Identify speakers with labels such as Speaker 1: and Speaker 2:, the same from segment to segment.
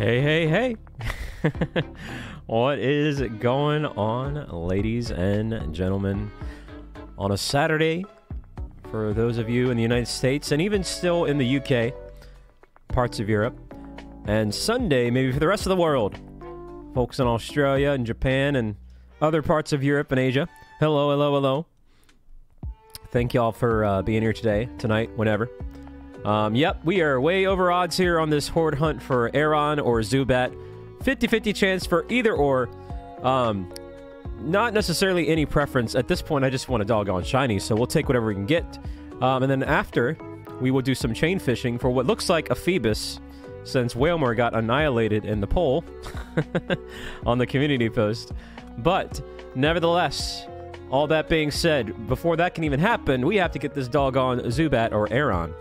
Speaker 1: Hey, hey, hey. what is going on, ladies and gentlemen? On a Saturday, for those of you in the United States and even still in the UK, parts of Europe, and Sunday, maybe for the rest of the world, folks in Australia and Japan and other parts of Europe and Asia. Hello, hello, hello. Thank y'all for uh, being here today, tonight, whenever. Um, yep, we are way over odds here on this horde hunt for Aron or Zubat. 50-50 chance for either or. Um, not necessarily any preference. At this point, I just want a doggone shiny, so we'll take whatever we can get. Um, and then after, we will do some chain fishing for what looks like a Feebas, since Wailmer got annihilated in the poll on the community post. But, nevertheless, all that being said, before that can even happen, we have to get this doggone Zubat or Aron.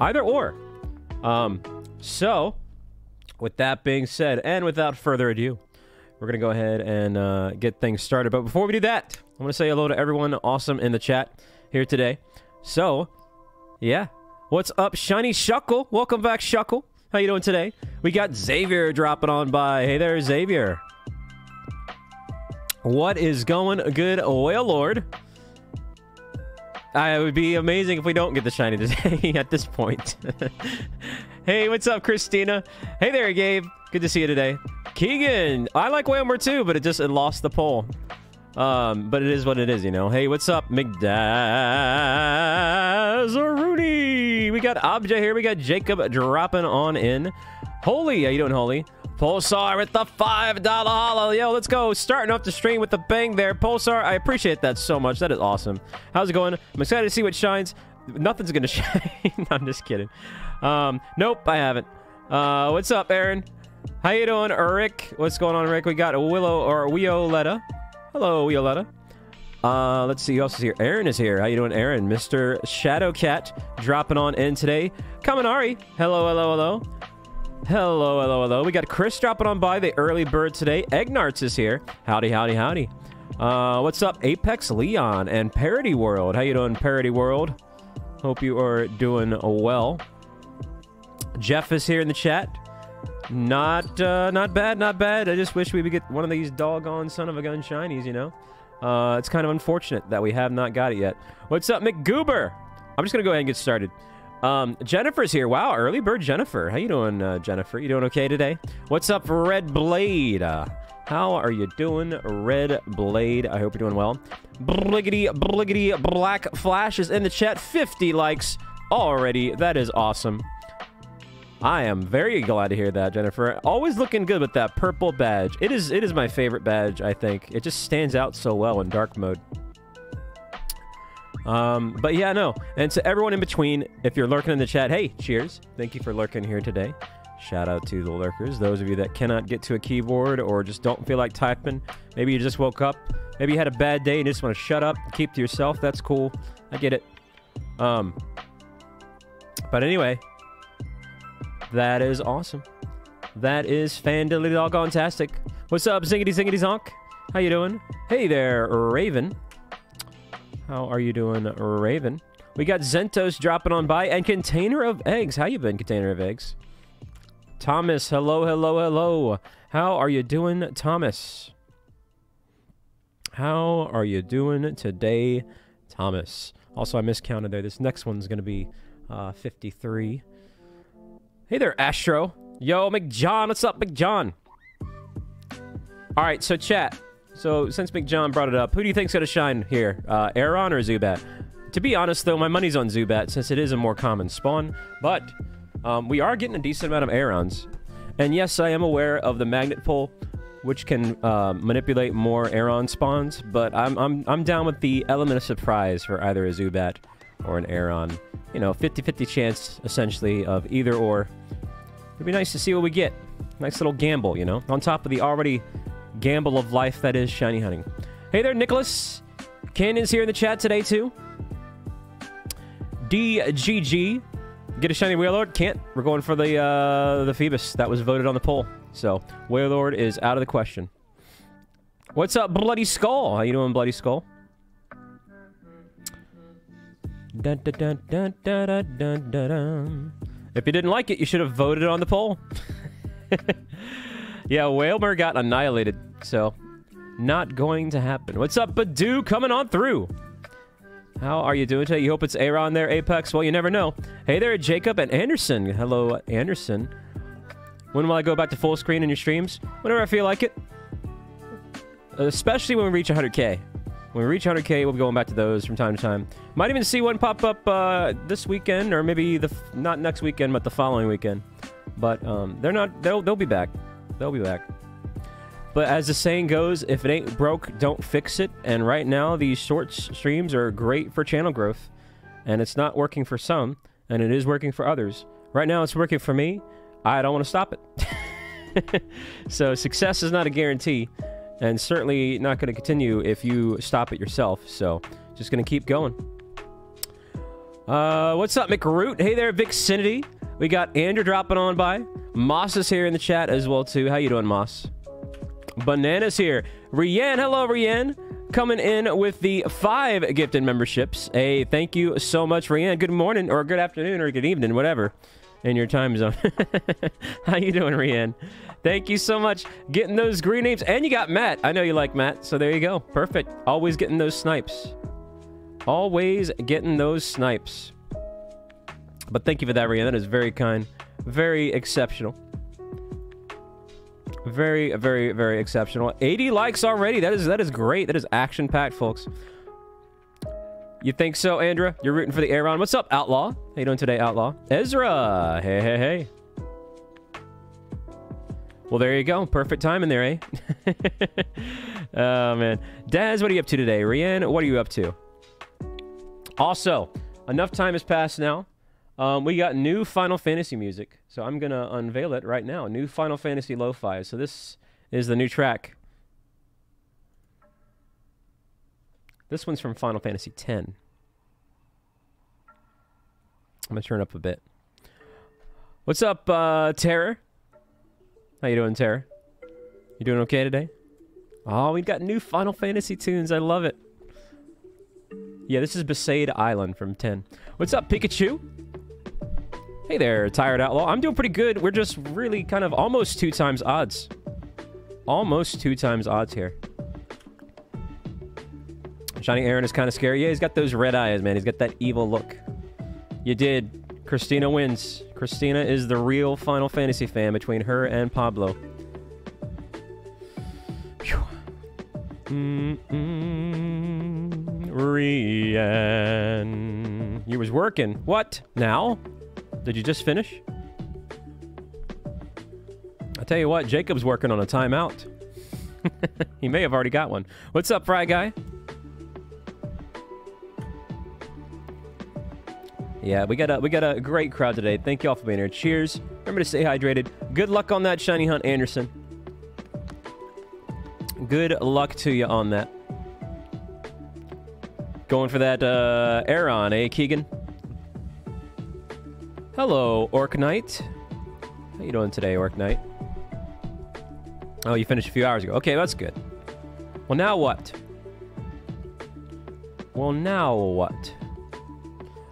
Speaker 1: Either or. Um, so, with that being said, and without further ado, we're going to go ahead and uh, get things started. But before we do that, I want to say hello to everyone awesome in the chat here today. So, yeah. What's up, Shiny Shuckle? Welcome back, Shuckle. How you doing today? We got Xavier dropping on by. Hey there, Xavier. What is going good, Whale Lord? Uh, it would be amazing if we don't get the shiny today at this point. hey, what's up, Christina? Hey there, Gabe. Good to see you today. Keegan, I like Wailmer too, but it just it lost the poll. Um, but it is what it is, you know. Hey, what's up, McDazaruni? We got Obja here. We got Jacob dropping on in. Holy, how you doing, Holy? Pulsar with the $5 hollow. Yo, let's go. Starting off the stream with the bang there. Pulsar, I appreciate that so much. That is awesome. How's it going? I'm excited to see what shines. Nothing's going to shine. I'm just kidding. Um, nope, I haven't. Uh, what's up, Aaron? How you doing, Rick? What's going on, Rick? We got a Willow or Violetta. Hello, Violetta. Uh, let's see who else is here. Aaron is here. How you doing, Aaron? Mr. Shadowcat dropping on in today. Kaminari. Hello, hello, hello. Hello, hello, hello. We got Chris dropping on by, the early bird today. Egnarts is here. Howdy, howdy, howdy. Uh, what's up, Apex Leon and Parody World? How you doing, Parody World? Hope you are doing well. Jeff is here in the chat. Not, uh, not bad, not bad. I just wish we would get one of these doggone son of a gun shinies, you know? Uh, it's kind of unfortunate that we have not got it yet. What's up, McGoober? I'm just gonna go ahead and get started. Um, Jennifer's here. Wow, early bird Jennifer. How you doing, uh, Jennifer? You doing okay today? What's up, Red Blade? Uh, how are you doing, Red Blade? I hope you're doing well. Bliggity, bliggity, Black Flash is in the chat. 50 likes already. That is awesome. I am very glad to hear that, Jennifer. Always looking good with that purple badge. It is it is my favorite badge, I think. It just stands out so well in dark mode. Um, but yeah, no. And to everyone in between, if you're lurking in the chat, hey, cheers. Thank you for lurking here today. Shout out to the lurkers. Those of you that cannot get to a keyboard or just don't feel like typing. Maybe you just woke up. Maybe you had a bad day and just want to shut up, keep to yourself. That's cool. I get it. Um, but anyway, that is awesome. That is fandilly doggone tastic. What's up, zingity zingity zonk? How you doing? Hey there, Raven. How are you doing, Raven? We got Zentos dropping on by and Container of Eggs. How you been, Container of Eggs? Thomas, hello, hello, hello. How are you doing, Thomas? How are you doing today, Thomas? Also, I miscounted there. This next one's going to be uh, 53. Hey there, Astro. Yo, McJohn. What's up, McJohn? All right, so chat. So since McJohn brought it up, who do you think's gonna shine here? Uh, or Zubat? To be honest, though, my money's on Zubat since it is a more common spawn. But um, we are getting a decent amount of Arons. And yes, I am aware of the magnet pull, which can uh, manipulate more Aron spawns. But I'm, I'm, I'm down with the element of surprise for either a Zubat or an Aron. You know, 50-50 chance, essentially, of either or. It'd be nice to see what we get. Nice little gamble, you know? On top of the already gamble of life that is shiny hunting. Hey there, Nicholas. Ken here in the chat today, too. DGG. Get a shiny Wailord. Can't. We're going for the, uh, the Feebas that was voted on the poll. So, Wailord is out of the question. What's up, Bloody Skull? How you doing, Bloody Skull? Dun, dun, dun, if you didn't like it, you should have voted on the poll. yeah, Wailmer got annihilated, so not going to happen. What's up, Badu? Coming on through. How are you doing today? You hope it's Aron there, Apex? Well, you never know. Hey there, Jacob and Anderson. Hello, Anderson. When will I go back to full screen in your streams? Whenever I feel like it. Especially when we reach 100k. When we reach 100k, we'll be going back to those from time to time. Might even see one pop up uh, this weekend, or maybe the not next weekend, but the following weekend. But um, they're not. They'll they'll be back. They'll be back. But as the saying goes, if it ain't broke, don't fix it. And right now, these short streams are great for channel growth. And it's not working for some, and it is working for others. Right now, it's working for me. I don't want to stop it. so success is not a guarantee, and certainly not going to continue if you stop it yourself. So just going to keep going. Uh, what's up, McRoot? Hey there, Vixinity. We got Andrew dropping on by. Moss is here in the chat as well, too. How you doing, Moss? Bananas here. Rian, hello, Rian. Coming in with the five gifted memberships. Hey, thank you so much, Rian. Good morning, or good afternoon, or good evening, whatever, in your time zone. How you doing, Rian? Thank you so much. Getting those green names. And you got Matt. I know you like Matt, so there you go. Perfect. Always getting those snipes. Always getting those snipes. But thank you for that, Rian. That is very kind. Very exceptional. Very, very, very exceptional. 80 likes already. That is that is great. That is action-packed, folks. You think so, Andra? You're rooting for the Aron. What's up, Outlaw? How you doing today, Outlaw? Ezra! Hey, hey, hey. Well, there you go. Perfect time in there, eh? oh, man. Daz, what are you up to today? Rianne, what are you up to? Also, enough time has passed now. Um, we got new Final Fantasy music, so I'm going to unveil it right now. New Final Fantasy Lo-Fi. So this is the new track. This one's from Final Fantasy X. I'm to turn up a bit. What's up, uh, Terror? How you doing, Terror? You doing okay today? Oh, we've got new Final Fantasy tunes. I love it. Yeah, this is Besaid Island from 10. What's up, Pikachu? Hey there, Tired Outlaw. I'm doing pretty good. We're just really kind of almost two times odds. Almost two times odds here. Shiny Aron is kind of scary. Yeah, he's got those red eyes, man. He's got that evil look. You did. Christina wins. Christina is the real Final Fantasy fan between her and Pablo. Mm -mm, Rian. You was working. What? Now? Did you just finish? I tell you what, Jacob's working on a timeout. he may have already got one. What's up, Fry Guy? Yeah, we got a we got a great crowd today. Thank you all for being here. Cheers. Remember to stay hydrated. Good luck on that shiny hunt, Anderson. Good luck to you on that. Going for that uh, Aron, eh, Keegan? Hello, Orc Knight. How you doing today, Orc Knight? Oh, you finished a few hours ago. Okay, that's good. Well, now what? Well, now what?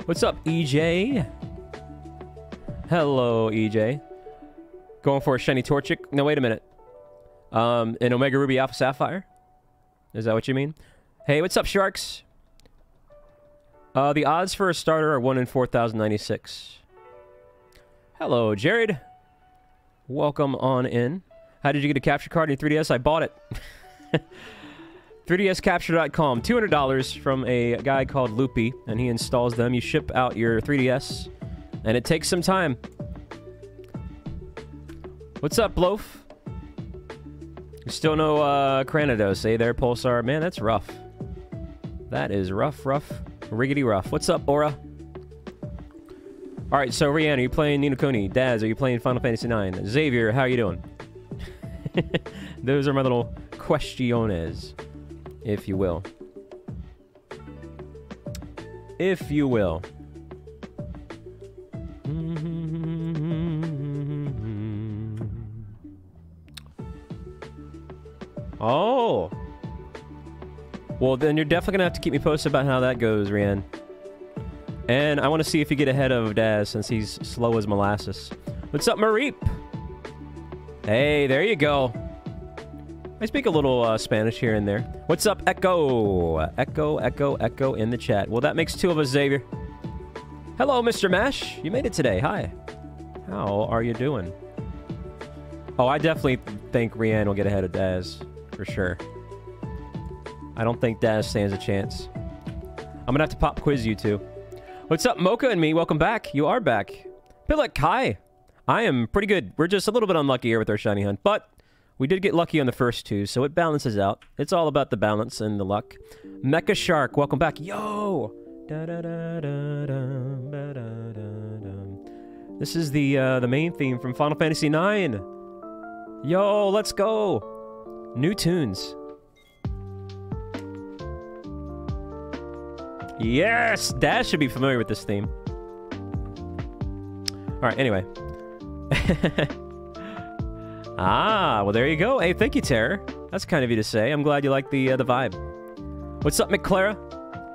Speaker 1: What's up, EJ? Hello, EJ. Going for a shiny Torchic? No, wait a minute. Um, an Omega Ruby Alpha Sapphire? Is that what you mean? Hey, what's up, Sharks? Uh, the odds for a starter are 1 in 4,096. Hello, Jared. Welcome on in. How did you get a capture card in your 3DS? I bought it. 3dscapture.com. $200 from a guy called Loopy, and he installs them. You ship out your 3DS, and it takes some time. What's up, Loaf? Still no uh, Cranidos, eh there, Pulsar? Man, that's rough. That is rough, rough, riggedy rough. What's up, Aura? All right, so Rihanna, are you playing Ni no Kuni? Daz, are you playing Final Fantasy IX? Xavier, how are you doing? Those are my little questiones if you will. If you will. Oh, Well, then you're definitely gonna have to keep me posted about how that goes, Rian. And I want to see if you get ahead of Daz since he's slow as molasses. What's up, Mareep? Hey, there you go. I speak a little uh, Spanish here and there. What's up, Echo? Echo, Echo, Echo in the chat. Well, that makes two of us, Xavier. Hello, Mr. Mash. You made it today. Hi. How are you doing? Oh, I definitely think Rian will get ahead of Daz. For sure. I don't think Daz stands a chance. I'm gonna have to pop quiz you two. What's up, Mocha and me? Welcome back. You are back. Pilot Kai. I am pretty good. We're just a little bit unlucky here with our shiny hunt, but we did get lucky on the first two, so it balances out. It's all about the balance and the luck. Mecha Shark, welcome back. Yo! This is the uh, the main theme from Final Fantasy IX. Yo, let's go! New tunes. Yes! Dash should be familiar with this theme. Alright, anyway. ah, well there you go. Hey, thank you, Terror. That's kind of you to say. I'm glad you like the uh, the vibe. What's up, McClara?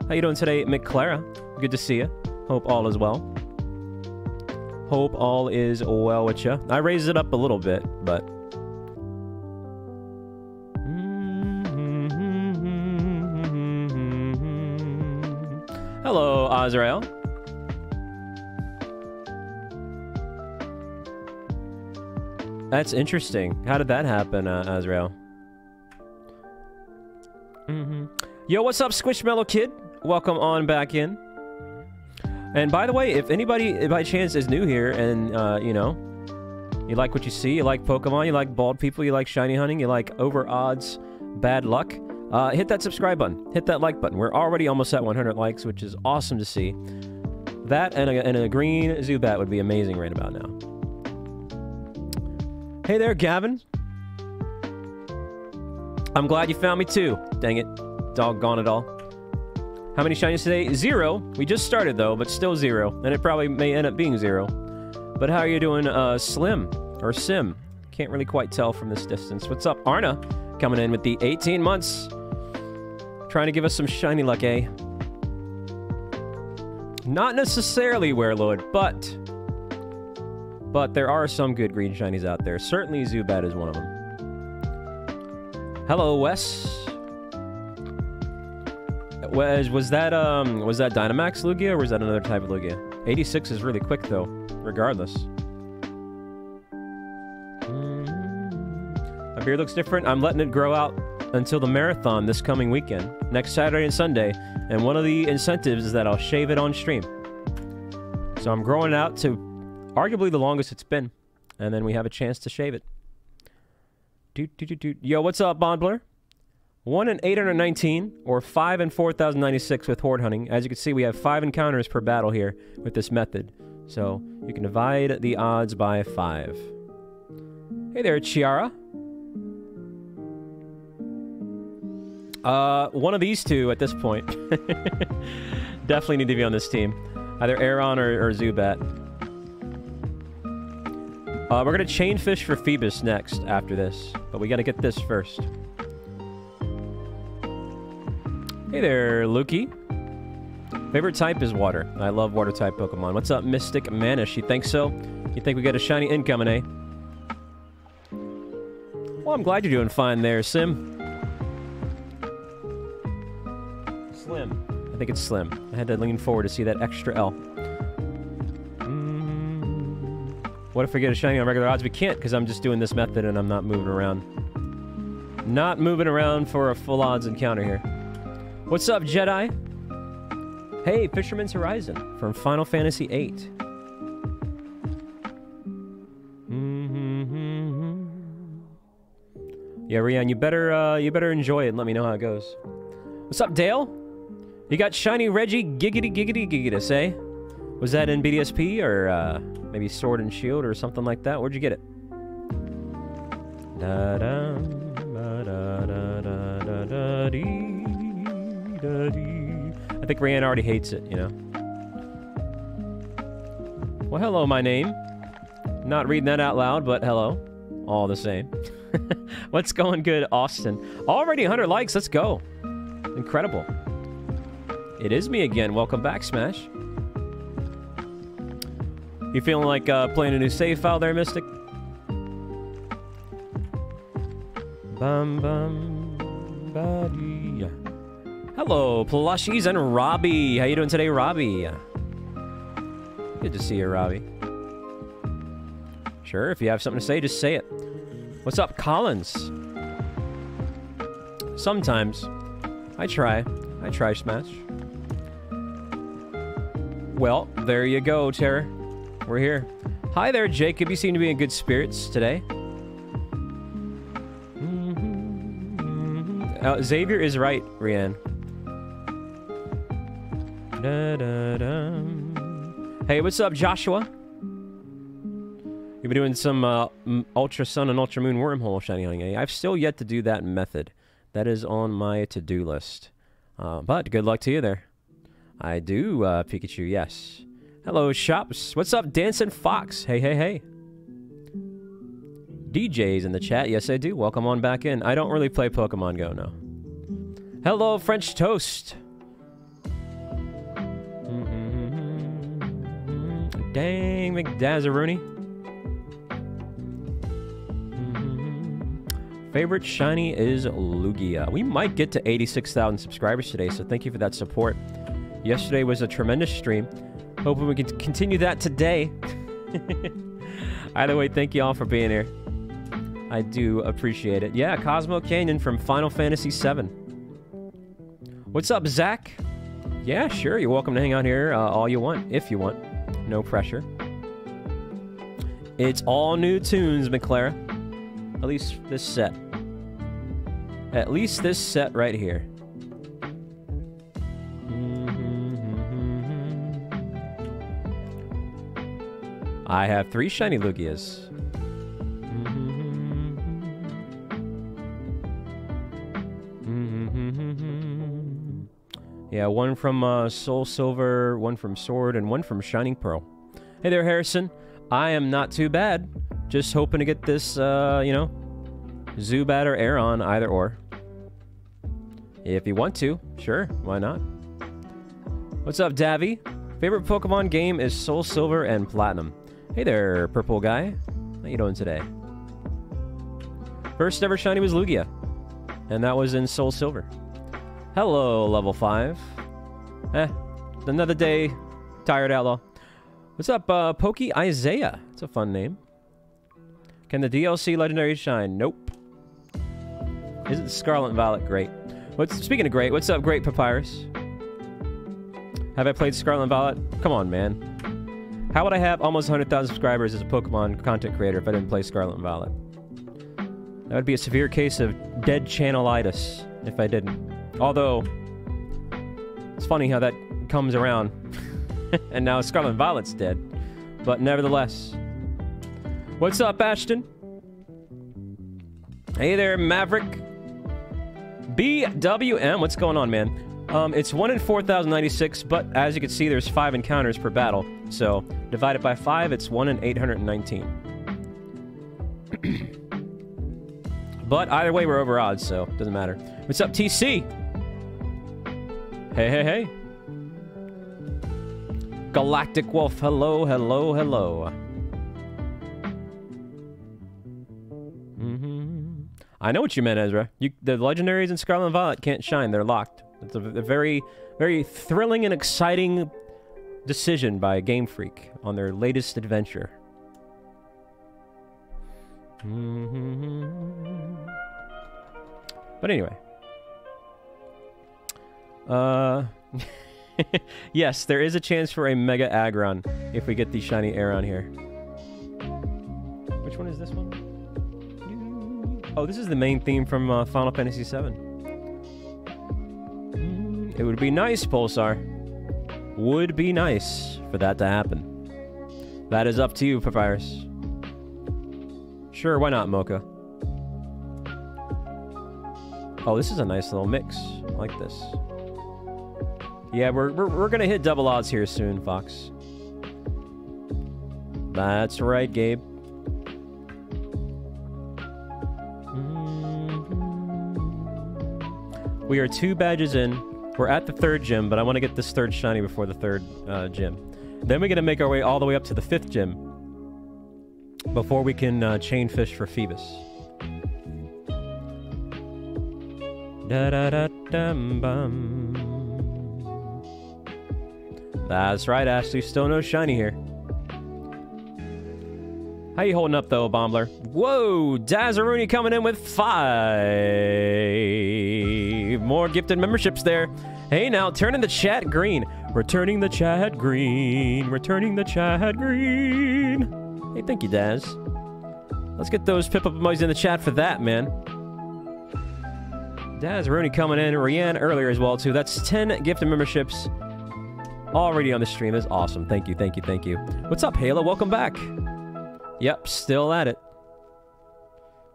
Speaker 1: How you doing today, McClara? Good to see you. Hope all is well. Hope all is well with you. I raised it up a little bit, but... Hello, Azrael. That's interesting. How did that happen, uh, Azrael? Mm-hmm. Yo, what's up, Squishmallow Kid? Welcome on back in. And by the way, if anybody by chance is new here and, uh, you know, you like what you see, you like Pokemon, you like bald people, you like shiny hunting, you like over odds, bad luck, uh, hit that subscribe button. Hit that like button. We're already almost at 100 likes, which is awesome to see. That and a, and a green Zubat would be amazing right about now. Hey there, Gavin. I'm glad you found me too. Dang it. Doggone it all. How many shinies today? Zero. We just started though, but still zero. And it probably may end up being zero. But how are you doing, uh, Slim? Or Sim? Can't really quite tell from this distance. What's up, Arna? Coming in with the 18 months. Trying to give us some shiny luck, eh? Not necessarily Wailord, but... But there are some good green shinies out there. Certainly Zubat is one of them. Hello, Wes. Was, was that, um, was that Dynamax Lugia, or was that another type of Lugia? 86 is really quick, though, regardless. Mm-hmm. My beard looks different. I'm letting it grow out until the marathon this coming weekend, next Saturday and Sunday, and one of the incentives is that I'll shave it on stream. So I'm growing out to arguably the longest it's been, and then we have a chance to shave it. Yo, what's up, Bondbler? 1 in 819, or 5 in 4096 with horde hunting. As you can see, we have 5 encounters per battle here with this method. So you can divide the odds by 5. Hey there, Chiara. Uh, one of these two at this point. Definitely need to be on this team. Either Aron or, or Zubat. Uh, we're gonna chain fish for Feebas next after this, but we gotta get this first. Hey there, Lukey. Favorite type is water. I love water type Pokemon. What's up, Mystic Manish? You think so? You think we got a shiny incoming, eh? Well, I'm glad you're doing fine there, Sim. Slim. I think it's Slim. I had to lean forward to see that extra L. Mm. What if we get a shiny on regular odds? We can't because I'm just doing this method and I'm not moving around. Not moving around for a full odds encounter here. What's up, Jedi? Hey, Fisherman's Horizon from Final Fantasy VIII. Yeah, Rian, you better uh, you better enjoy it and let me know how it goes. What's up, Dale? You got shiny Reggie giggity giggity giggity say? Was that in BDSP or uh, maybe Sword and Shield or something like that? Where'd you get it? Da da da da da da da dee da dee. I think Ryan already hates it, you know. Well, hello, my name. Not reading that out loud, but hello. All the same. What's going good, Austin? Already 100 likes. Let's go. Incredible. It is me again. Welcome back, Smash. You feeling like uh, playing a new save file there, Mystic? Bum bum buddy. Hello, plushies and Robbie. How you doing today, Robbie? Good to see you, Robbie. Sure, if you have something to say, just say it. What's up, Collins? Sometimes. I try. I try, Smash. Well, there you go, Terror. We're here. Hi there, Jacob. You seem to be in good spirits today. Uh, Xavier is right, Rianne. Da, da, da. Hey, what's up, Joshua? You've been doing some uh, Ultra Sun and Ultra Moon wormhole shiny hunting. Eh? I've still yet to do that method. That is on my to-do list. Uh, but good luck to you there. I do, uh, Pikachu, yes. Hello, Shops. What's up, Dancing Fox? Hey, hey, hey. DJ's in the chat. Yes, I do. Welcome on back in. I don't really play Pokemon Go, no. Hello, French Toast. Mm -hmm. Dang, McDazzarooney. Favorite shiny is Lugia. We might get to 86,000 subscribers today, so thank you for that support. Yesterday was a tremendous stream. Hoping we can continue that today. Either way, thank you all for being here. I do appreciate it. Yeah, Cosmo Canyon from Final Fantasy VII. What's up, Zach? Yeah, sure. You're welcome to hang out here uh, all you want, if you want. No pressure. It's all new tunes, McClara. At least this set. At least this set right here. I have three shiny Lugias. Yeah, one from uh, Soul Silver, one from Sword, and one from Shining Pearl. Hey there, Harrison. I am not too bad. Just hoping to get this, uh, you know, Zubat or Aron, either or. If you want to, sure, why not? What's up, Davy? Favorite Pokemon game is Soul Silver and Platinum. Hey there, purple guy. How you doing today? First ever shiny was Lugia, and that was in Soul Silver. Hello, level 5. Eh, another day, tired outlaw. What's up, uh, Pokey Isaiah? It's a fun name. Can the DLC Legendary shine? Nope. Isn't Scarlet Violet great? What's Speaking of great, what's up, Great Papyrus? Have I played Scarlet Violet? Come on, man. How would I have almost 100,000 subscribers as a Pokemon content creator if I didn't play Scarlet and Violet? That would be a severe case of dead channelitis if I didn't. Although, it's funny how that comes around. and now Scarlet and Violet's dead. But nevertheless, What's up, Ashton? Hey there, Maverick. BWM, what's going on, man? Um, it's 1 in 4,096, but as you can see, there's 5 encounters per battle. So, divided by 5, it's 1 in 819. but either way, we're over odds, so doesn't matter. What's up, TC? Hey, hey, hey. Galactic Wolf, hello, hello, hello. I know what you meant, Ezra. You, the legendaries in Scarlet Violet can't shine. They're locked. It's a, a very, very thrilling and exciting decision by Game Freak on their latest adventure. But anyway. Uh... yes, there is a chance for a Mega Aggron if we get the shiny Aron here. Which one is this one? Oh, this is the main theme from uh, Final Fantasy VII. It would be nice, Pulsar. Would be nice for that to happen. That is up to you, Papyrus. Sure, why not, Mocha? Oh, this is a nice little mix. I like this. Yeah, we're, we're, we're gonna hit double odds here soon, Fox. That's right, Gabe. We are two badges in. We're at the third gym, but I want to get this third shiny before the third uh, gym. Then we're going to make our way all the way up to the fifth gym before we can uh, chain fish for Feebas. Da da da dum bum. That's right, Ashley. Still no shiny here. How you holding up, though, Bombler? Whoa! Dazaruni coming in with five more gifted memberships there. Hey, now, turning the chat green. Returning the chat green. Returning the chat green. Hey, thank you, Daz. Let's get those pip-up emojis in the chat for that, man. Daz Rooney coming in. Rianne earlier as well, too. That's 10 gifted memberships already on the stream. That's awesome. Thank you, thank you, thank you. What's up, Halo? Welcome back. Yep, still at it.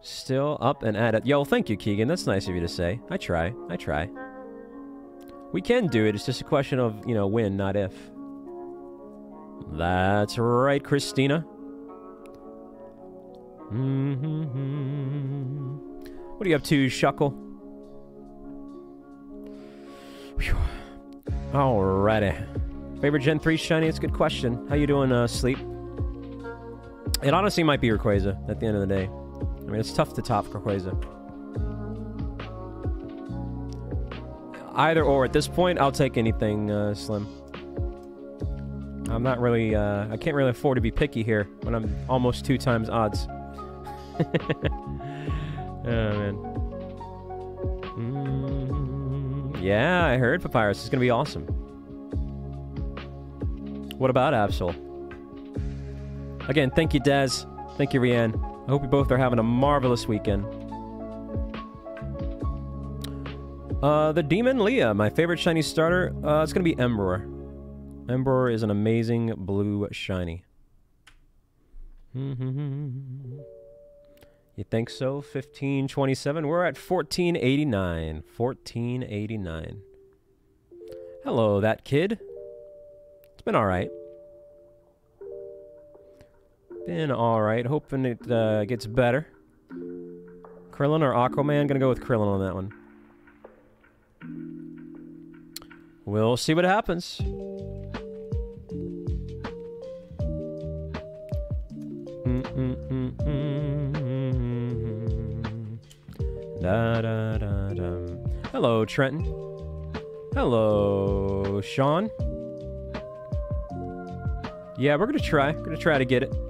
Speaker 1: Still up and at it. Yo, thank you, Keegan. That's nice of you to say. I try. I try. We can do it. It's just a question of, you know, when, not if. That's right, Christina. Mm -hmm. What are you up to, Shuckle? Whew. Alrighty. Favorite Gen 3 shiny? It's a good question. How you doing, uh, Sleep? It honestly might be Rayquaza at the end of the day. I mean, it's tough to top Rayquaza. Either or. At this point, I'll take anything, uh, Slim. I'm not really, uh, I can't really afford to be picky here when I'm almost two times odds. oh, man. Mm, yeah, I heard Papyrus is going to be awesome. What about Absol? Again, thank you, Daz. Thank you, Rianne. I hope you both are having a marvelous weekend. Uh, the Demon Leah, my favorite shiny starter. Uh, it's going to be Emperor. Emperor is an amazing blue shiny. you think so? 1527. We're at 1489. 1489. Hello, that kid. It's been alright. Been alright. Hoping it uh, gets better. Krillin or Aquaman? Gonna go with Krillin on that one. We'll see what happens. Da, da, da. Hello, Trenton. Hello, Sean. Yeah, we're gonna try. We're gonna try to get it.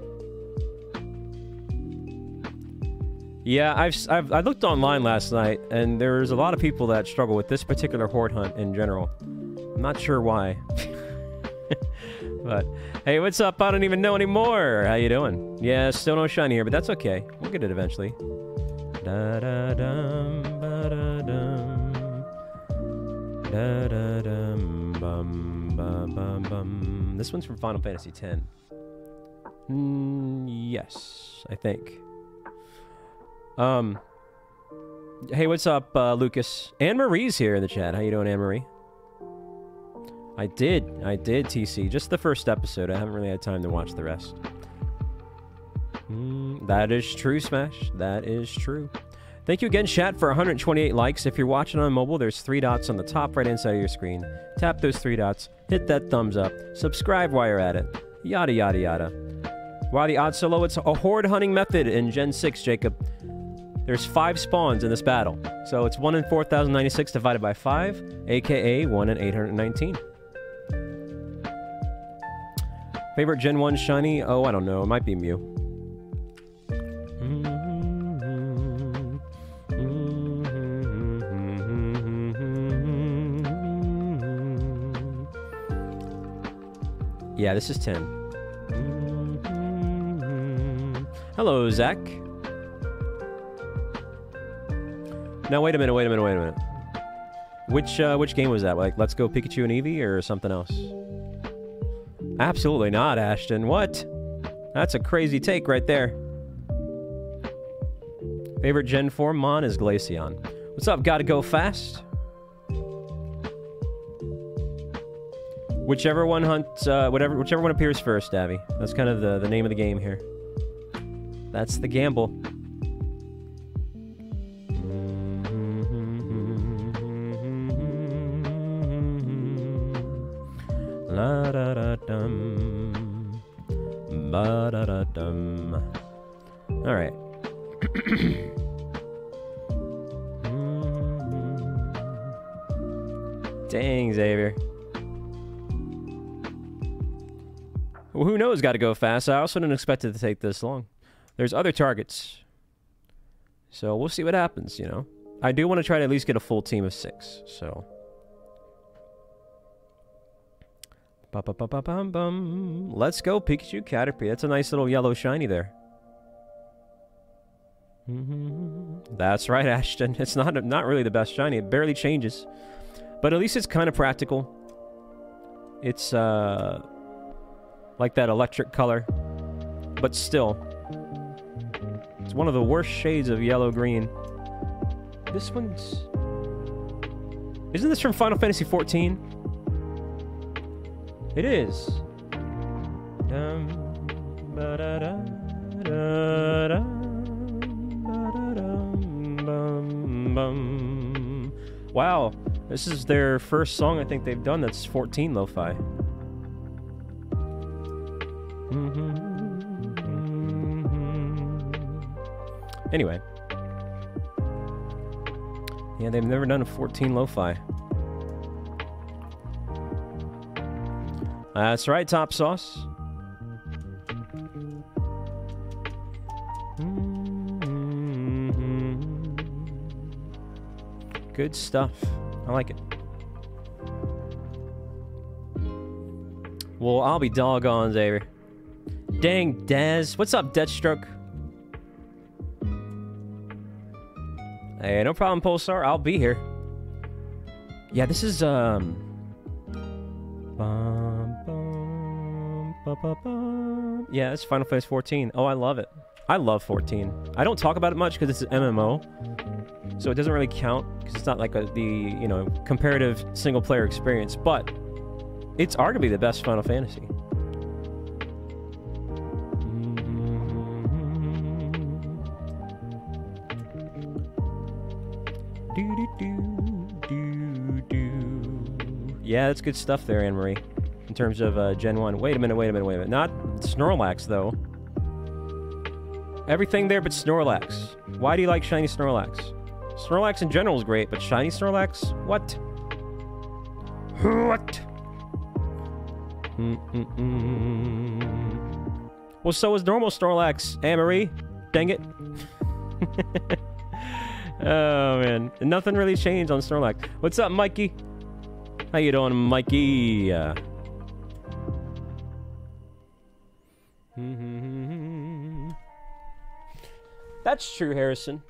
Speaker 1: Yeah, I've, I've I looked online last night, and there's a lot of people that struggle with this particular horde hunt in general. I'm not sure why. but hey, what's up? I don't even know anymore. How you doing? Yeah, still no shiny here, but that's okay. We'll get it eventually. Da da dum ba da dum. Da da dum bum ba bum bum. This one's from Final Fantasy X. Mm, yes, I think. Um. Hey, what's up, uh, Lucas? Anne Marie's here in the chat. How you doing, Anne Marie? I did. I did, TC. Just the first episode. I haven't really had time to watch the rest. Mm, that is true, Smash. That is true. Thank you again, chat, for 128 likes. If you're watching on mobile, there's three dots on the top right hand side of your screen. Tap those three dots, hit that thumbs up, subscribe while you're at it. Yada, yada, yada. While the odds so low, it's a horde hunting method in Gen 6, Jacob. There's five spawns in this battle. So it's 1 in 4,096 divided by 5, aka 1 in 819. Favorite Gen 1 shiny? Oh, I don't know. It might be Mew. Yeah, this is 10. Hello, Zach. Now wait a minute, wait a minute, wait a minute. Which uh, which game was that? Like Let's Go Pikachu and Eevee or something else? Absolutely not, Ashton. What? That's a crazy take right there. Favorite Gen 4 Mon is Glaceon. What's up? Gotta go fast? Whichever one hunts, uh, whatever, whichever one appears first, Davy. That's kind of the, the name of the game here. That's the gamble. La da da dum. Ba da da dum. All right. Dang, Xavier. Well, who knows? Got to go fast. I also didn't expect it to take this long. There's other targets. So we'll see what happens, you know. I do want to try to at least get a full team of six, so. Ba -ba -ba -ba -bum -bum. Let's go, Pikachu Caterpie. That's a nice little yellow shiny there. Mm-hmm. That's right, Ashton. It's not not really the best shiny. It barely changes. But at least it's kind of practical. It's uh like that electric color. But still. It's one of the worst shades of yellow-green. This one's... Isn't this from Final Fantasy XIV? It is. Um. Wow, this is their first song I think they've done that's 14 lo-fi. Mm-hmm. Anyway. Yeah, they've never done a 14 lo-fi. That's right, Top Sauce. Good stuff. I like it. Well, I'll be doggone, Xavier. Dang, Daz. What's up, Deathstroke? Hey, no problem, Pulsar. I'll be here. Yeah, this is, um... Yeah, it's Final Fantasy 14. Oh, I love it. I love 14. I don't talk about it much because it's an MMO. So it doesn't really count because it's not like a, the, you know, comparative single-player experience. But it's arguably the best Final Fantasy. Yeah, that's good stuff there, Anne-Marie. In terms of uh, Gen 1. Wait a minute, wait a minute, wait a minute. Not Snorlax, though. Everything there but Snorlax. Why do you like shiny Snorlax? Snorlax in general is great, but shiny Snorlax? What? What? Mm -mm -mm. Well, so is normal Snorlax, Anne-Marie. Dang it. oh, man. Nothing really changed on Snorlax. What's up, Mikey? How you doing, Mikey? Uh, That's true, Harrison.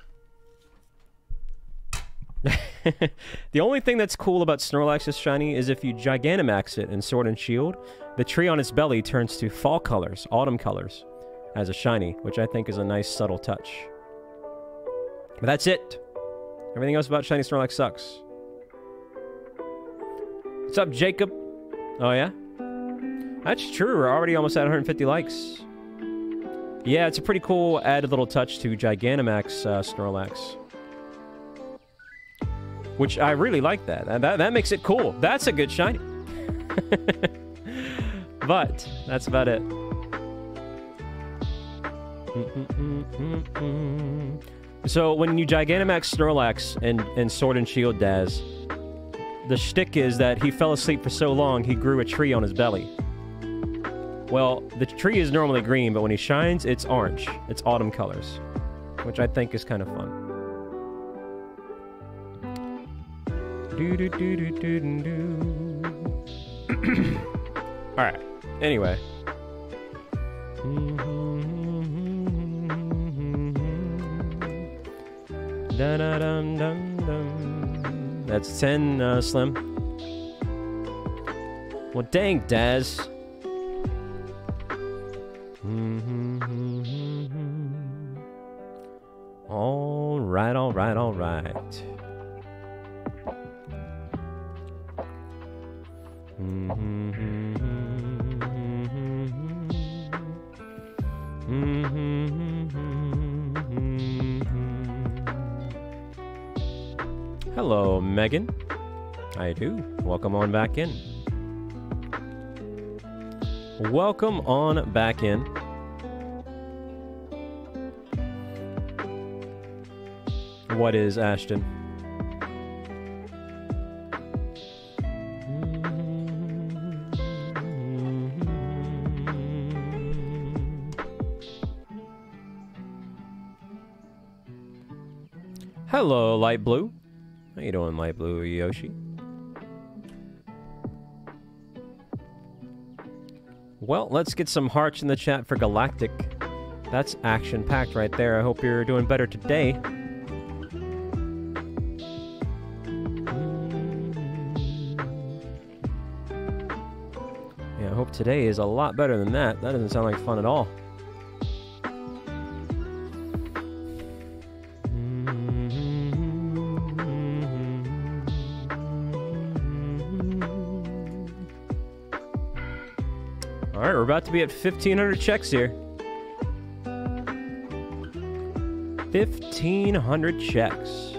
Speaker 1: the only thing that's cool about Snorlax's shiny is if you Gigantamax it in Sword and Shield, the tree on its belly turns to fall colors, autumn colors, as a shiny, which I think is a nice subtle touch. But that's it. Everything else about shiny Snorlax sucks. What's up, Jacob? Oh, yeah? That's true. We're already almost at 150 likes. Yeah, it's a pretty cool added little touch to Gigantamax uh, Snorlax. Which I really like that. that. That makes it cool. That's a good shiny. but that's about it. So when you Gigantamax Snorlax and, and Sword and Shield Daz, the shtick is that he fell asleep for so long he grew a tree on his belly. Well, the tree is normally green, but when he shines, it's orange. It's autumn colors, which I think is kind of fun. All right. Anyway. That's 10, uh, Slim. Well, dang, Daz. All right, all right, all right. Hello, Megan. I do. Welcome on back in. Welcome on back in. What is Ashton? Hello, Light Blue. How you doing, Light Blue Yoshi? Well, let's get some hearts in the chat for Galactic. That's action-packed right there. I hope you're doing better today. Hope today is a lot better than that. That doesn't sound like fun at all. All right, we're about to be at 1,500 checks here. 1,500 checks.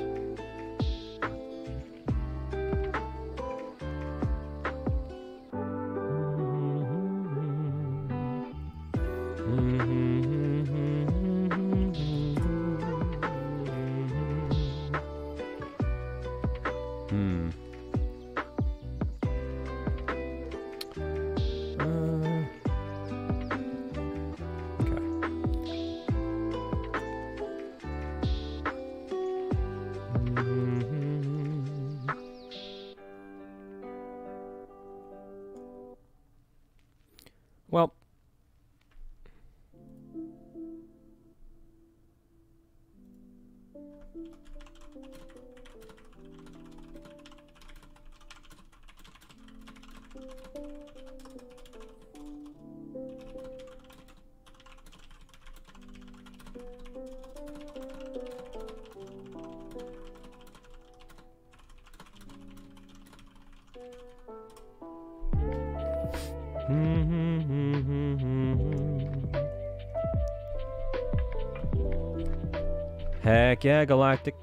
Speaker 1: Yeah, Galactic.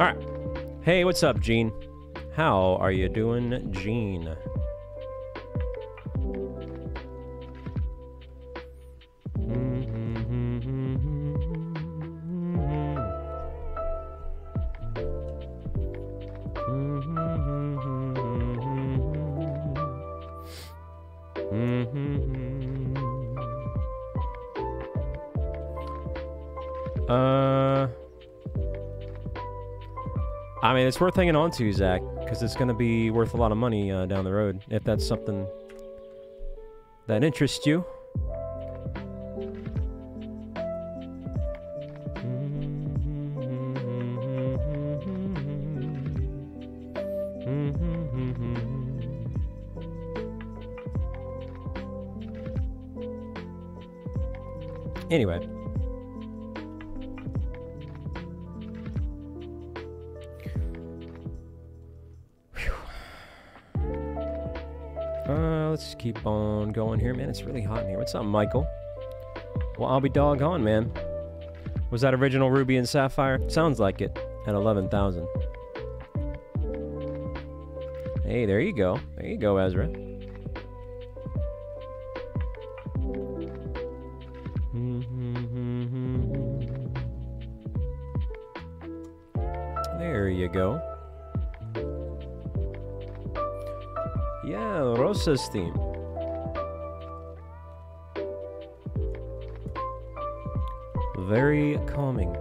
Speaker 1: Alright. Hey, what's up, Gene? How are you doing, Gene? It's worth hanging on to, Zach, because it's going to be worth a lot of money uh, down the road if that's something that interests you. Anyway. Going here, man. It's really hot in here. What's up, Michael? Well, I'll be doggone, man. Was that original Ruby and Sapphire? Sounds like it. At 11,000. Hey, there you go. There you go, Ezra. Mm-hmm. There you go. Yeah, Rosa's theme. Very calming.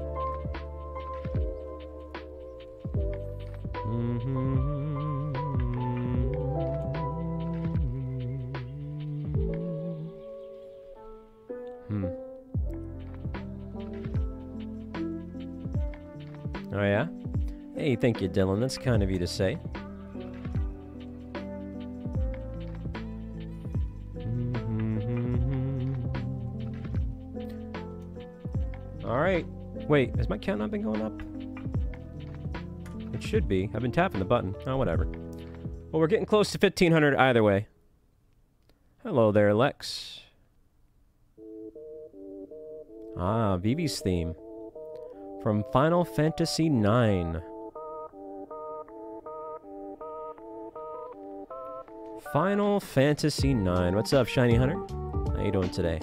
Speaker 1: Hmm. Oh yeah? Hey, thank you, Dylan. That's kind of you to say. Wait, has my count not been going up? It should be. I've been tapping the button. Oh, whatever. Well, we're getting close to 1500 either way. Hello there, Lex. Ah, Vivi's theme. From Final Fantasy IX. Final Fantasy 9. What's up, Shiny Hunter? How you doing today?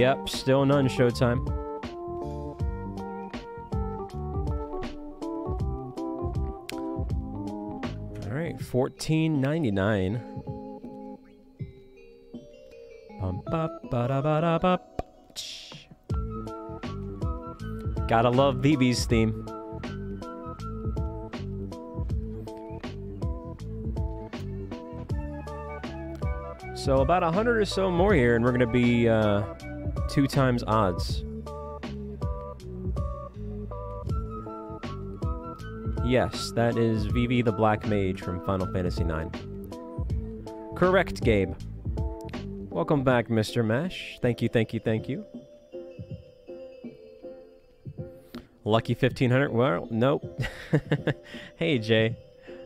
Speaker 1: Yep, still none showtime. All right, fourteen ninety nine. Gotta love Vivi's theme. So about a hundred or so more here, and we're gonna be uh, two times odds. Yes, that is Vivi the Black Mage from Final Fantasy IX. Correct, Gabe. Welcome back, Mr. Mash. Thank you, thank you, thank you. Lucky 1500. Well, nope. hey, Jay.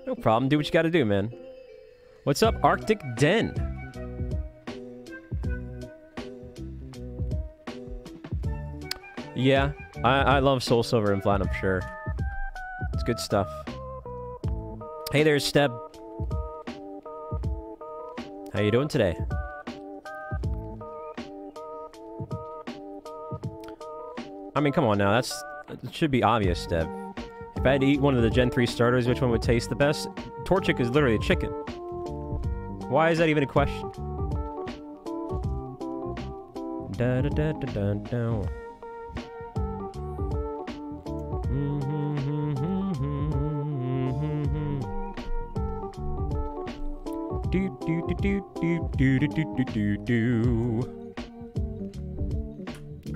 Speaker 1: No problem. Do what you gotta do, man. What's up, Arctic Den? Yeah, I, I love Soul Silver and Platinum, sure. It's good stuff. Hey there, Steb. How you doing today? I mean, come on now. That's it should be obvious, Steb. If I had to eat one of the Gen 3 starters, which one would taste the best? Torchic is literally a chicken. Why is that even a question? Da da da da da do do do do do do.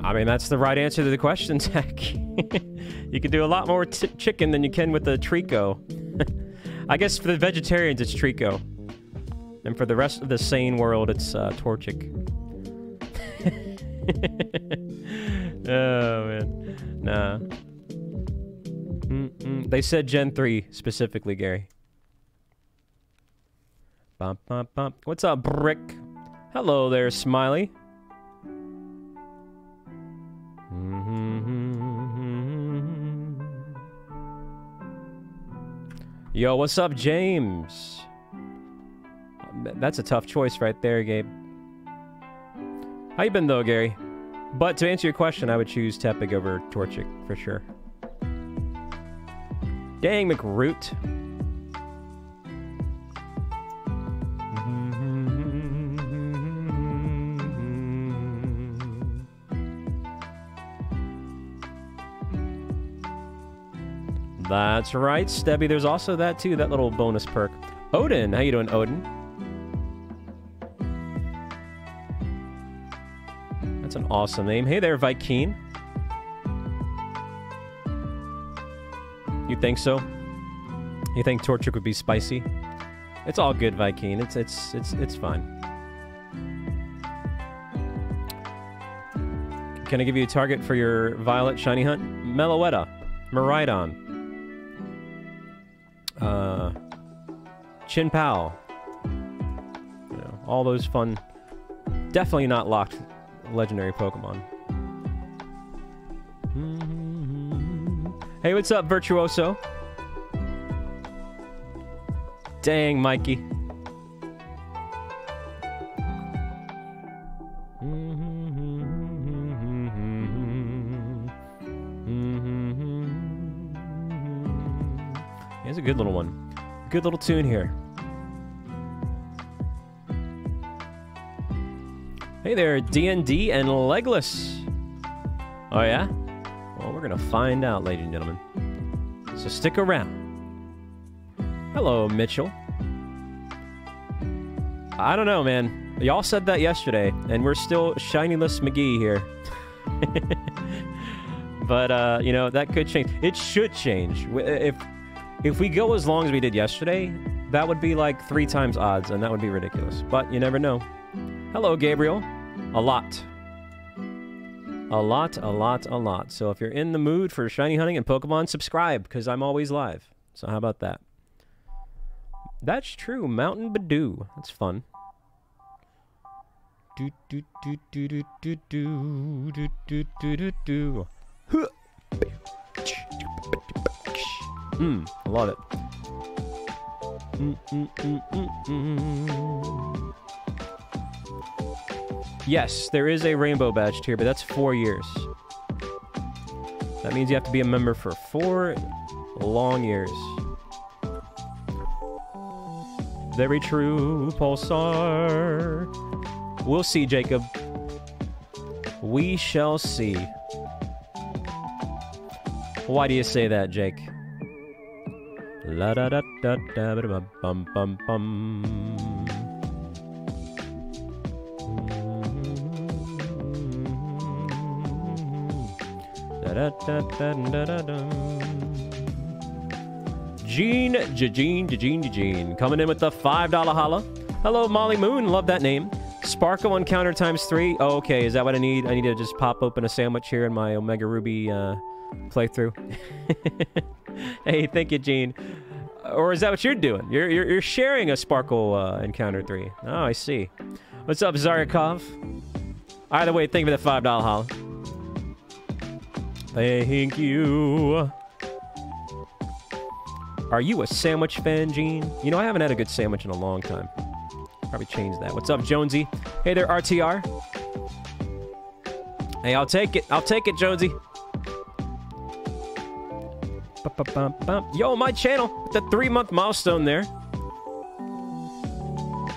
Speaker 1: I mean, that's the right answer to the question, Tech. you can do a lot more chicken than you can with the Treecko. I guess for the vegetarians, it's Treecko. And for the rest of the sane world, it's uh, Torchic. oh, man. Nah. Mm -mm. They said Gen 3 specifically, Gary. Bump, bump, bump. What's up, Brick? Hello there, Smiley. Mm-hmm. Yo, what's up, James? That's a tough choice right there, Gabe. How you been, though, Gary? But to answer your question, I would choose Tepig over Torchic, for sure. Dang, McRoot. That's right, Stebby. There's also that too, that little bonus perk. Odin, how you doing, Odin? That's an awesome name. Hey there, Viking. You think so? You think Torchic would be spicy? It's all good, Viking. It's it's it's it's fine. Can I give you a target for your Violet Shiny Hunt? Meloetta, Miraidon, uh, Chien-Pao. You know, all those fun, definitely not locked legendary Pokemon. Hey, what's up, Virtuoso? Dang, Mikey. Good little one. Good little tune here. Hey there, DND and Legless. Oh yeah? Well, we're gonna find out, ladies and gentlemen. So stick around. Hello, Mitchell. I don't know, man. Y'all said that yesterday, and we're still Shinyless McGee here. but, uh, you know, that could change. It should change. If if we go as long as we did yesterday, that would be like three times odds, and that would be ridiculous. But you never know. Hello, Gabriel. A lot. A lot, a lot, a lot. So if you're in the mood for shiny hunting and Pokemon, subscribe, because I'm always live. So how about that? That's true. Mountain Badoo. That's fun. do do do do do do do do do do do Hmm, I love it. Mm, mm, mm, mm, mm. Yes, there is a rainbow badge tier, but that's four years. That means you have to be a member for four long years. Very true, Pulsar. We'll see, Jacob. We shall see. Why do you say that, Jake? La da da da da ba bum bum bum. Gene, Gene, Gene, Gene, coming in with the $5 holla. Hello, Molly Moon. Love that name. Sparkle Encounter times three. Oh, okay. Is that what I need? I need to just pop open a sandwich here in my Omega Ruby uh, playthrough. hey, thank you, Gene. Or is that what you're doing? You're, you're, you're sharing a Sparkle uh, Encounter 3. Oh, I see. What's up, Zaryakov? Either way, thank you for the $5 holla. Thank you. Are you a sandwich fan, Gene? You know, I haven't had a good sandwich in a long time. Probably change that. What's up, Jonesy? Hey there, RTR. Hey, I'll take it. I'll take it, Jonesy. Yo, my channel. The three-month milestone there.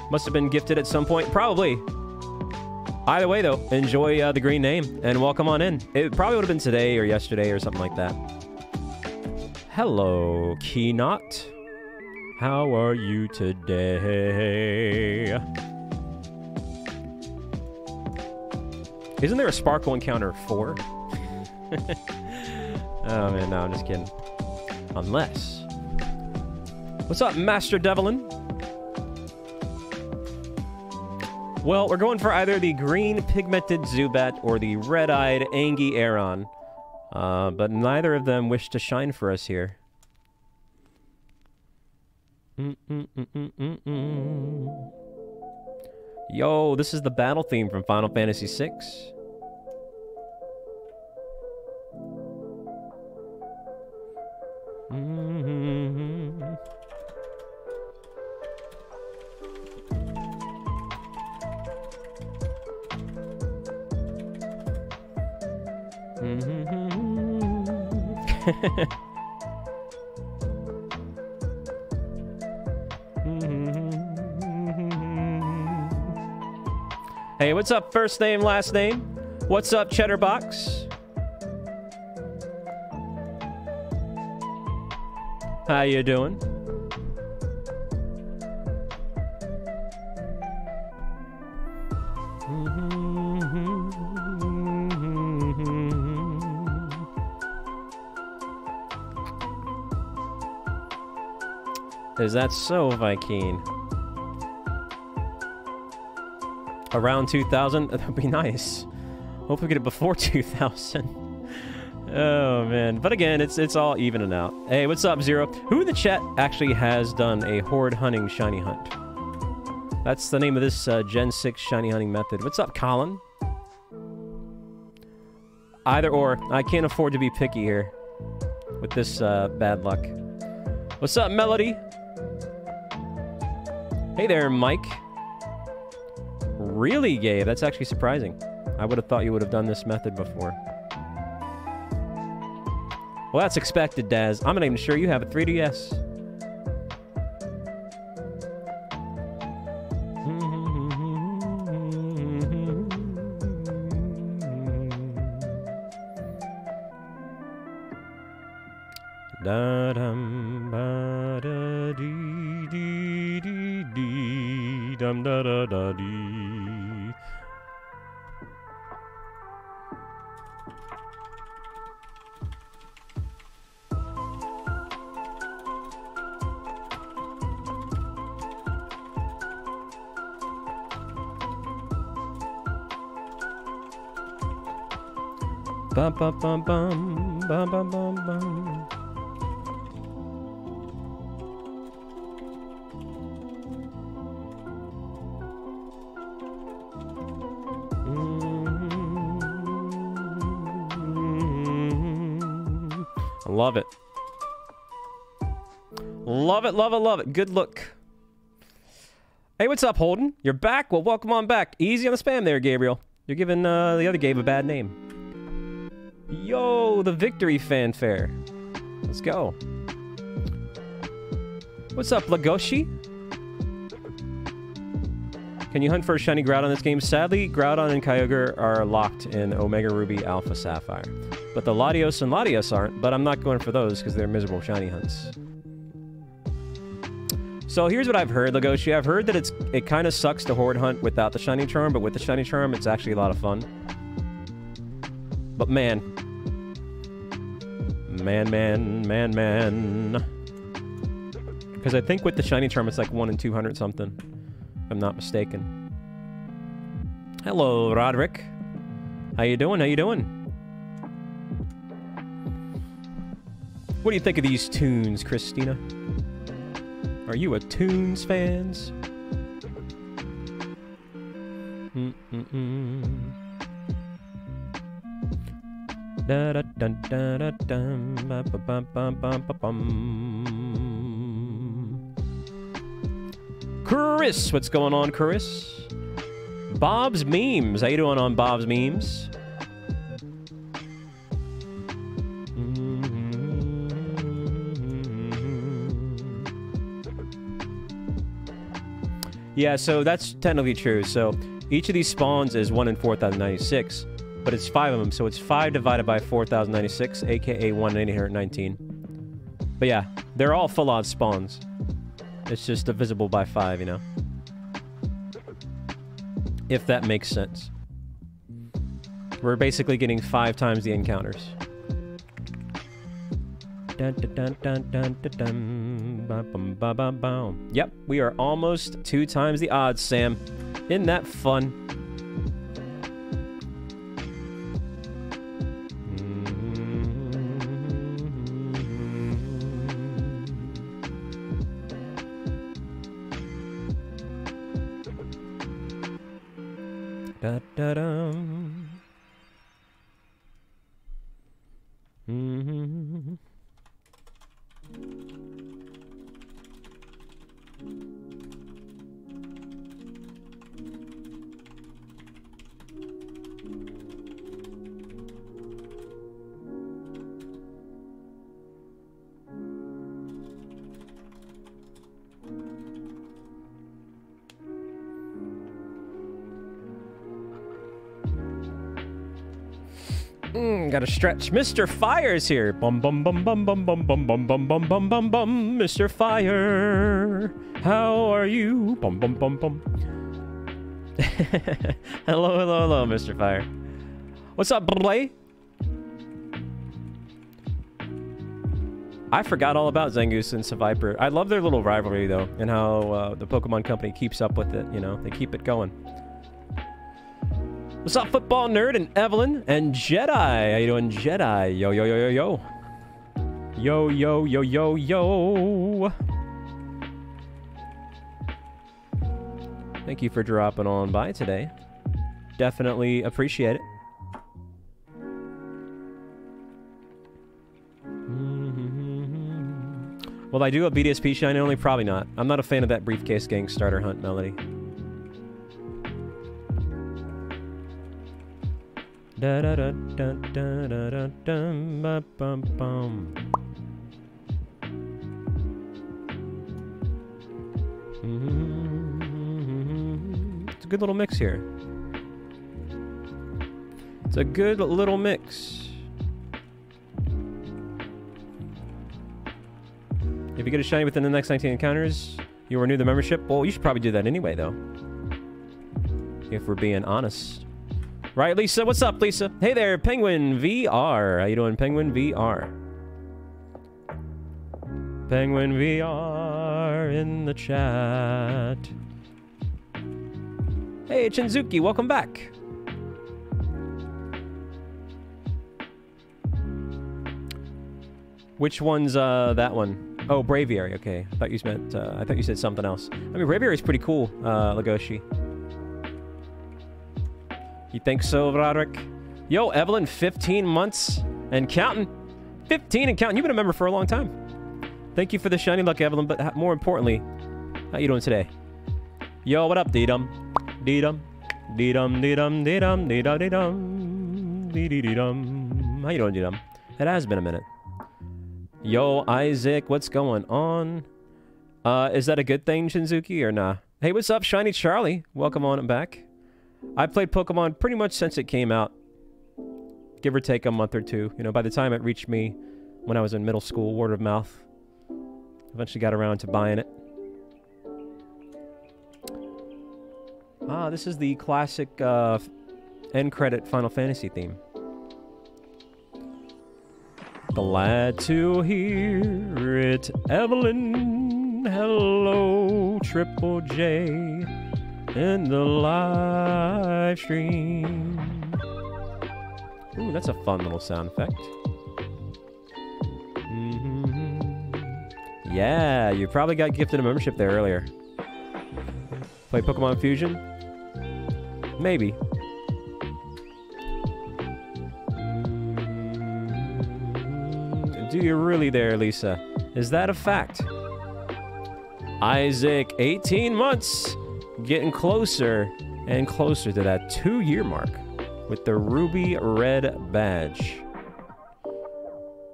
Speaker 1: Must have been gifted at some point. Probably. Either way, though, enjoy uh, the green name and welcome on in. It probably would have been today or yesterday or something like that. Hello, Keynot. How are you today? Isn't there a Sparkle Encounter 4? oh man, no, I'm just kidding. Unless. What's up, Master Devlin? Well, we're going for either the green pigmented Zubat or the red-eyed Angie Aron. Uh, but neither of them wish to shine for us here. Mm -mm -mm Yo, this is the battle theme from Final Fantasy VI. Hey, what's up, first name, last name? What's up, Cheddarbox? How you doing? Is that so, Viking? Around 2000? That'd be nice. Hope we get it before 2000. oh, man. But again, it's it's all evening out. Hey, what's up, Zero? Who in the chat actually has done a horde hunting shiny hunt? That's the name of this uh, Gen 6 shiny hunting method. What's up, Colin? Either or. I can't afford to be picky here with this uh, bad luck. What's up, Melody? Hey there, Mike. Really, Gabe? That's actually surprising. I would have thought you would have done this method before. Well, that's expected, Daz. I'm not even sure you have a 3DS. da dum Love it, love it. Good look. Hey, what's up, Holden? You're back? Well, welcome on back. Easy on the spam there, Gabriel. You're giving uh, the other Gabe a bad name. Yo, the victory fanfare. Let's go. What's up, Lagoshi? Can you hunt for a shiny Groudon in this game? Sadly, Groudon and Kyogre are locked in Omega Ruby Alpha Sapphire. But the Latias and Latios aren't, but I'm not going for those because they're miserable shiny hunts. So here's what I've heard, Lagoshi. I've heard that it's it kind of sucks to horde hunt without the shiny charm, but with the shiny charm, it's actually a lot of fun. But man. Man, man, man, man. Because I think with the shiny charm, it's like 1 in 200 something. If I'm not mistaken. Hello, Roderick. How you doing? How you doing? What do you think of these tunes, Christina? Are you a Tunes fans? Chris, what's going on, Chris? Bob's memes. How you doing on Bob's memes? Yeah, so that's technically true. So each of these spawns is 1 in 4,096, but it's 5 of them, so it's 5 divided by 4,096, aka 1 in 819. But yeah, they're all full-on spawns. It's just divisible by 5, you know? If that makes sense. We're basically getting 5 times the encounters. Yep, we are almost two times the odds, Sam. Isn't that fun? Da, da, dum. Mm, gotta stretch. Mr. Fire's here. Bum bum bum bum bum bum bum bum bum bum bum bum bum. Mr. Fire, how are you? Bum bum bum bum. hello, hello, hello, Mr. Fire. What's up, boy? I forgot all about Zangoose and Seviper. I love their little rivalry though, and how uh, the Pokemon Company keeps up with it. You know, they keep it going. What's up, football nerd and Evelyn and Jedi? How you doing, Jedi? Yo, yo, yo, yo, yo. Yo, yo, yo, yo, yo. Thank you for dropping on by today. Definitely appreciate it. Mm-hmm. Will I do a BDSP shiny only? Probably not. I'm not a fan of that briefcase gang starter hunt melody. It's a good little mix here. It's a good little mix. If you get a shiny within the next 19 encounters, you renew the membership. Well, you should probably do that anyway, though. If we're being honest. Right, Lisa? What's up, Lisa? Hey there, Penguin VR. How you doing, Penguin VR? Penguin VR in the chat. Hey, Chinzuki, welcome back. Which one's uh that one? Oh, Braviary. Okay, I thought you meant. Uh, I thought you said something else. I mean, Braviary is pretty cool, uh. You think so, Roderick? Yo, Evelyn, 15 months and counting. 15 and counting. You've been a member for a long time. Thank you for the shiny luck, Evelyn, but more importantly, how you doing today? Yo, what up? Dee-dum. Dee-dum, dee-dum, dee-dum, dee-dum, dee-dum. Dee-dee-dee-dum. How you doing, dee-dum? It has been a minute. Yo, Isaac, what's going on? Uh, is that a good thing, Shinzuki, or nah? Hey, what's up, Shiny Charlie? Welcome on back. I played Pokemon pretty much since it came out. Give or take a month or two. You know, by the time it reached me when I was in middle school, word of mouth. Eventually got around to buying it. Ah, this is the classic uh, end credit Final Fantasy theme. Glad to hear it, Evelyn. Hello, Triple J, in the live stream. Ooh, that's a fun little sound effect. Mm -hmm. Yeah, you probably got gifted a membership there earlier. Play Pokemon Fusion? Maybe. Do you really there, Lisa? Is that a fact? Isaac, 18 months, getting closer and closer to that two-year mark with the ruby red badge.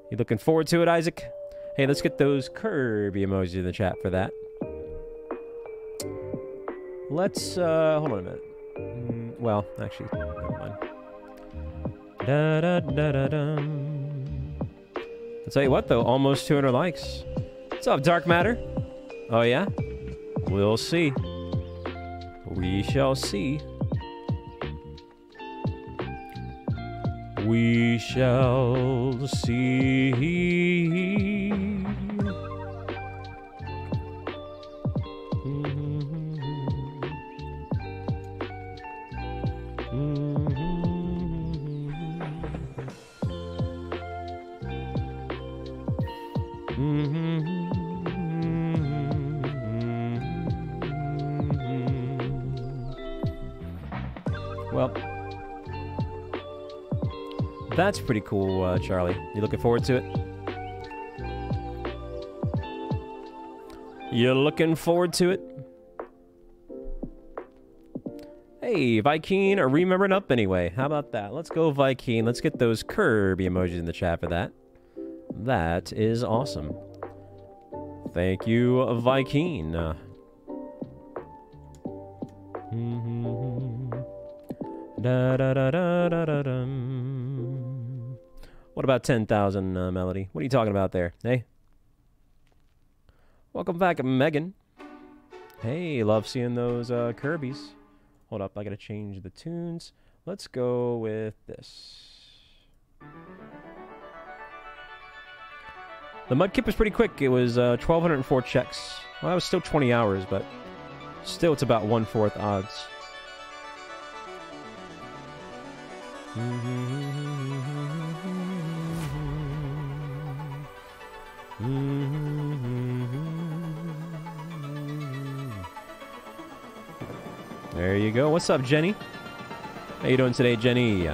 Speaker 1: You looking forward to it, Isaac? Hey, let's get those Kirby emojis in the chat for that. Let's, uh, hold on a minute. Mm, well, actually, never mind. Da da da da dum. I'll tell you what, though, almost 200 likes. What's up, Dark Matter? Oh, yeah? We'll see. We shall see. We shall see. Well, that's pretty cool, uh, Charlie. You looking forward to it? You looking forward to it? Hey, Vikeen, remembering up anyway. How about that? Let's go, Viking. Let's get those Kirby emojis in the chat for that. That is awesome. Thank you, Vikeen. Da, da, da, da, da, da, dum. What about 10,000, uh, Melody? What are you talking about there? Hey? Welcome back, Megan. Hey, love seeing those uh, Kirby's. Hold up, I gotta change the tunes. Let's go with this. The Mudkip was pretty quick. It was uh, 1,204 checks. Well, that was still 20 hours, but still it's about one-fourth odds. There you go. What's up, Jenny? How you doing today, Jenny?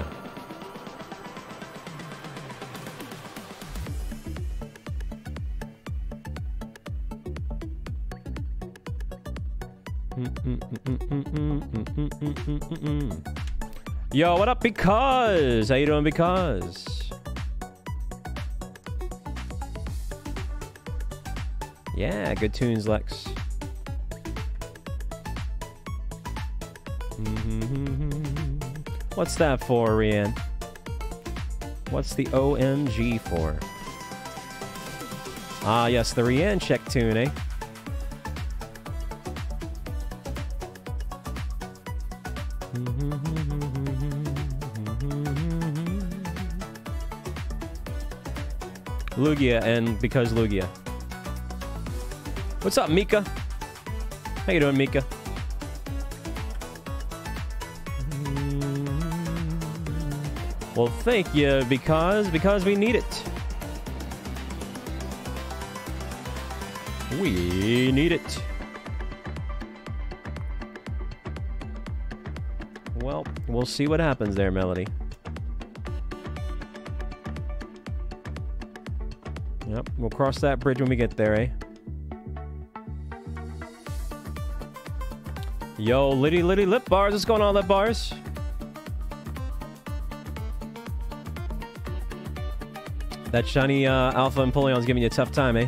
Speaker 1: Yo, what up, Because? How you doing, Because? Yeah, good tunes, Lex. What's that for, Rian? What's the OMG for? Ah, yes, the Rian check tune, eh? Lugia and because Lugia. What's up, Mika? How you doing, Mika? Well, thank you, because because we need it. We need it. Well, we'll see what happens there, Melody. We'll cross that bridge when we get there, eh? Yo, Liddy Liddy Lip Bars. What's going on, Lip Bars? That shiny uh, Alpha Empoleon's giving you a tough time, eh?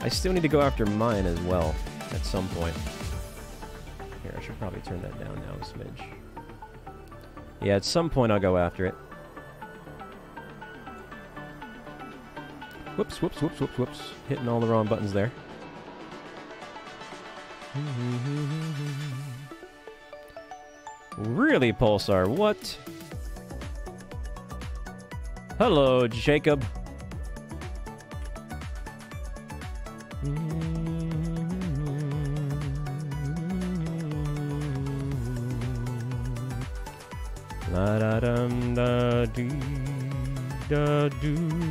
Speaker 1: I still need to go after mine as well at some point. Here, I should probably turn that down now a smidge. Yeah, at some point I'll go after it. Whoops, whoops, whoops, whoops, whoops. Hitting all the wrong buttons there. Really, Pulsar? What? Hello, Jacob. La da dum da dee da doo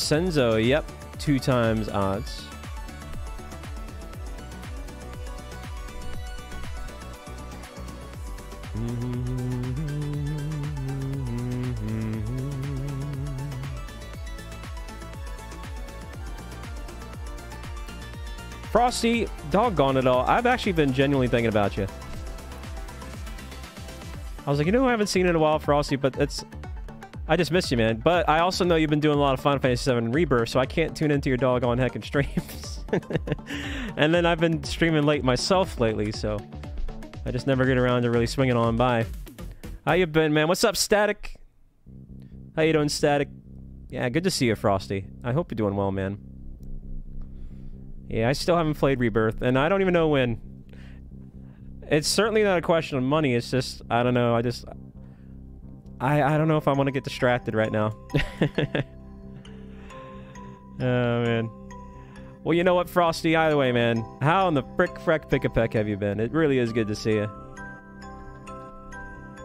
Speaker 1: Vincenzo, yep, two times odds. Frosty, doggone it all. I've actually been genuinely thinking about you. I was like, you know, I haven't seen in a while, Frosty, but it's I just missed you, man. But I also know you've been doing a lot of Final Fantasy VII Rebirth, so I can't tune into your doggone heckin' streams. and then I've been streaming late myself lately, so I just never get around to really swinging on by. How you been, man? What's up, Static? How you doing, Static? Yeah, good to see you, Frosty. I hope you're doing well, man. Yeah, I still haven't played Rebirth, and I don't even know when. It's certainly not a question of money. It's just, I don't know. I just, I, I don't know if I want to get distracted right now. oh, man. Well, you know what, Frosty? Either way, man. How in the frick, freck, pick a peck have you been? It really is good to see you.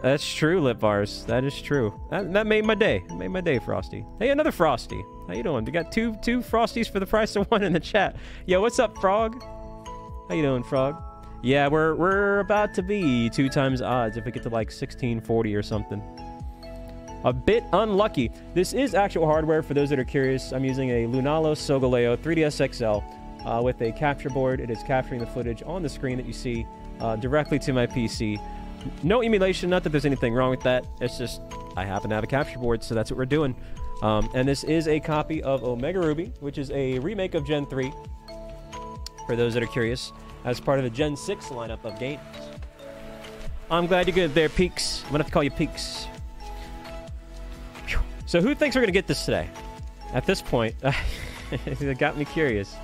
Speaker 1: That's true, Lip Bars. That is true. That, that made my day. It made my day, Frosty. Hey, another Frosty. How you doing? We got two two Frosties for the price of one in the chat. Yo, what's up, Frog? How you doing, Frog? Yeah, we're we're about to be two times odds if we get to like 1640 or something a bit unlucky. This is actual hardware for those that are curious. I'm using a Lunala Solgaleo 3DS XL uh, with a capture board. It is capturing the footage on the screen that you see uh, directly to my PC. No emulation, not that there's anything wrong with that. It's just I happen to have a capture board, so that's what we're doing. Um, and this is a copy of Omega Ruby, which is a remake of Gen 3, for those that are curious, as part of the Gen 6 lineup of games. I'm glad you're good there, Peaks. I'm to have to call you Peaks. So who thinks we're going to get this today? At this point, it got me curious.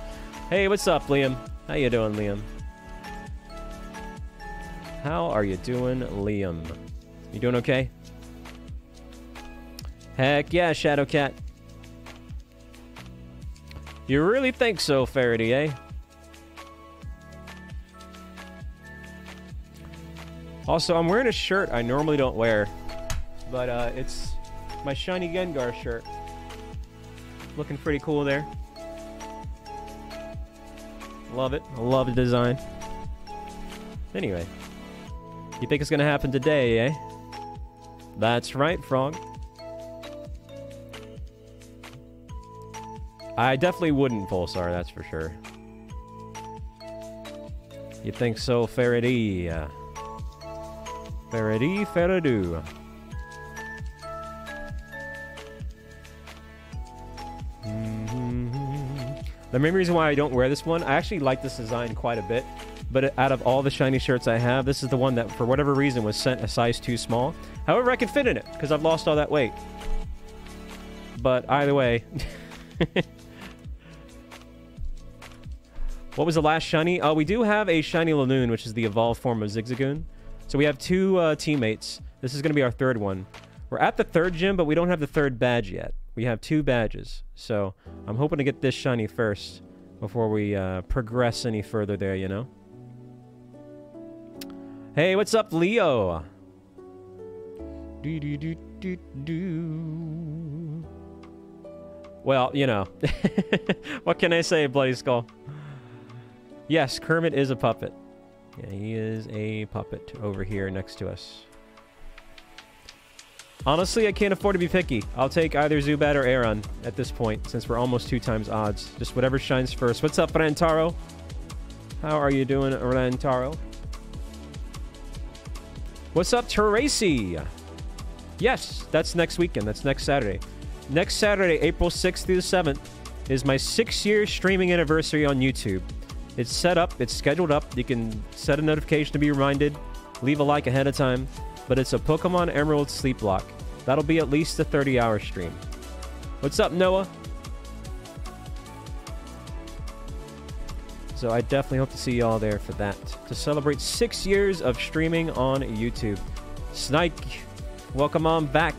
Speaker 1: Hey, what's up, Liam? How you doing, Liam? How are you doing, Liam? You doing okay? Heck yeah, Shadowcat. You really think so, Faraday, eh? Also, I'm wearing a shirt I normally don't wear, but uh, it's my shiny Gengar shirt. Looking pretty cool there. Love it. I love the design. Anyway. You think it's gonna happen today, eh? That's right, Frog. I definitely wouldn't, Pulsar, that's for sure. You think so, Faraday? Faraday, Faradoo. The main reason why I don't wear this one, I actually like this design quite a bit, but out of all the shiny shirts I have, this is the one that, for whatever reason, was sent a size too small. However, I can fit in it, because I've lost all that weight. But either way... what was the last shiny? Oh, we do have a shiny Linoone, which is the evolved form of Zigzagoon. So we have two uh, teammates. This is going to be our third one. We're at the third gym, but we don't have the third badge yet. We have two badges, so I'm hoping to get this shiny first before we uh, progress any further there, you know? Hey, what's up, Leo? Do, do, do, do, do. Well, you know. what can I say, Bloody Skull? Yes, Kermit is a puppet. Yeah, he is a puppet over here next to us. Honestly, I can't afford to be picky. I'll take either Zubat or Aron at this point, since we're almost two times odds. Just whatever shines first. What's up, Rantaro? How are you doing, Rantaro? What's up, Tracy? Yes, that's next weekend. That's next Saturday. Next Saturday, April 6th through the 7th, is my six-year streaming anniversary on YouTube. It's set up. It's scheduled up. You can set a notification to be reminded. Leave a like ahead of time but it's a Pokemon Emerald Sleep Block. That'll be at least a 30 hour stream. What's up, Noah? So I definitely hope to see y'all there for that. To celebrate six years of streaming on YouTube. Snike, welcome on back.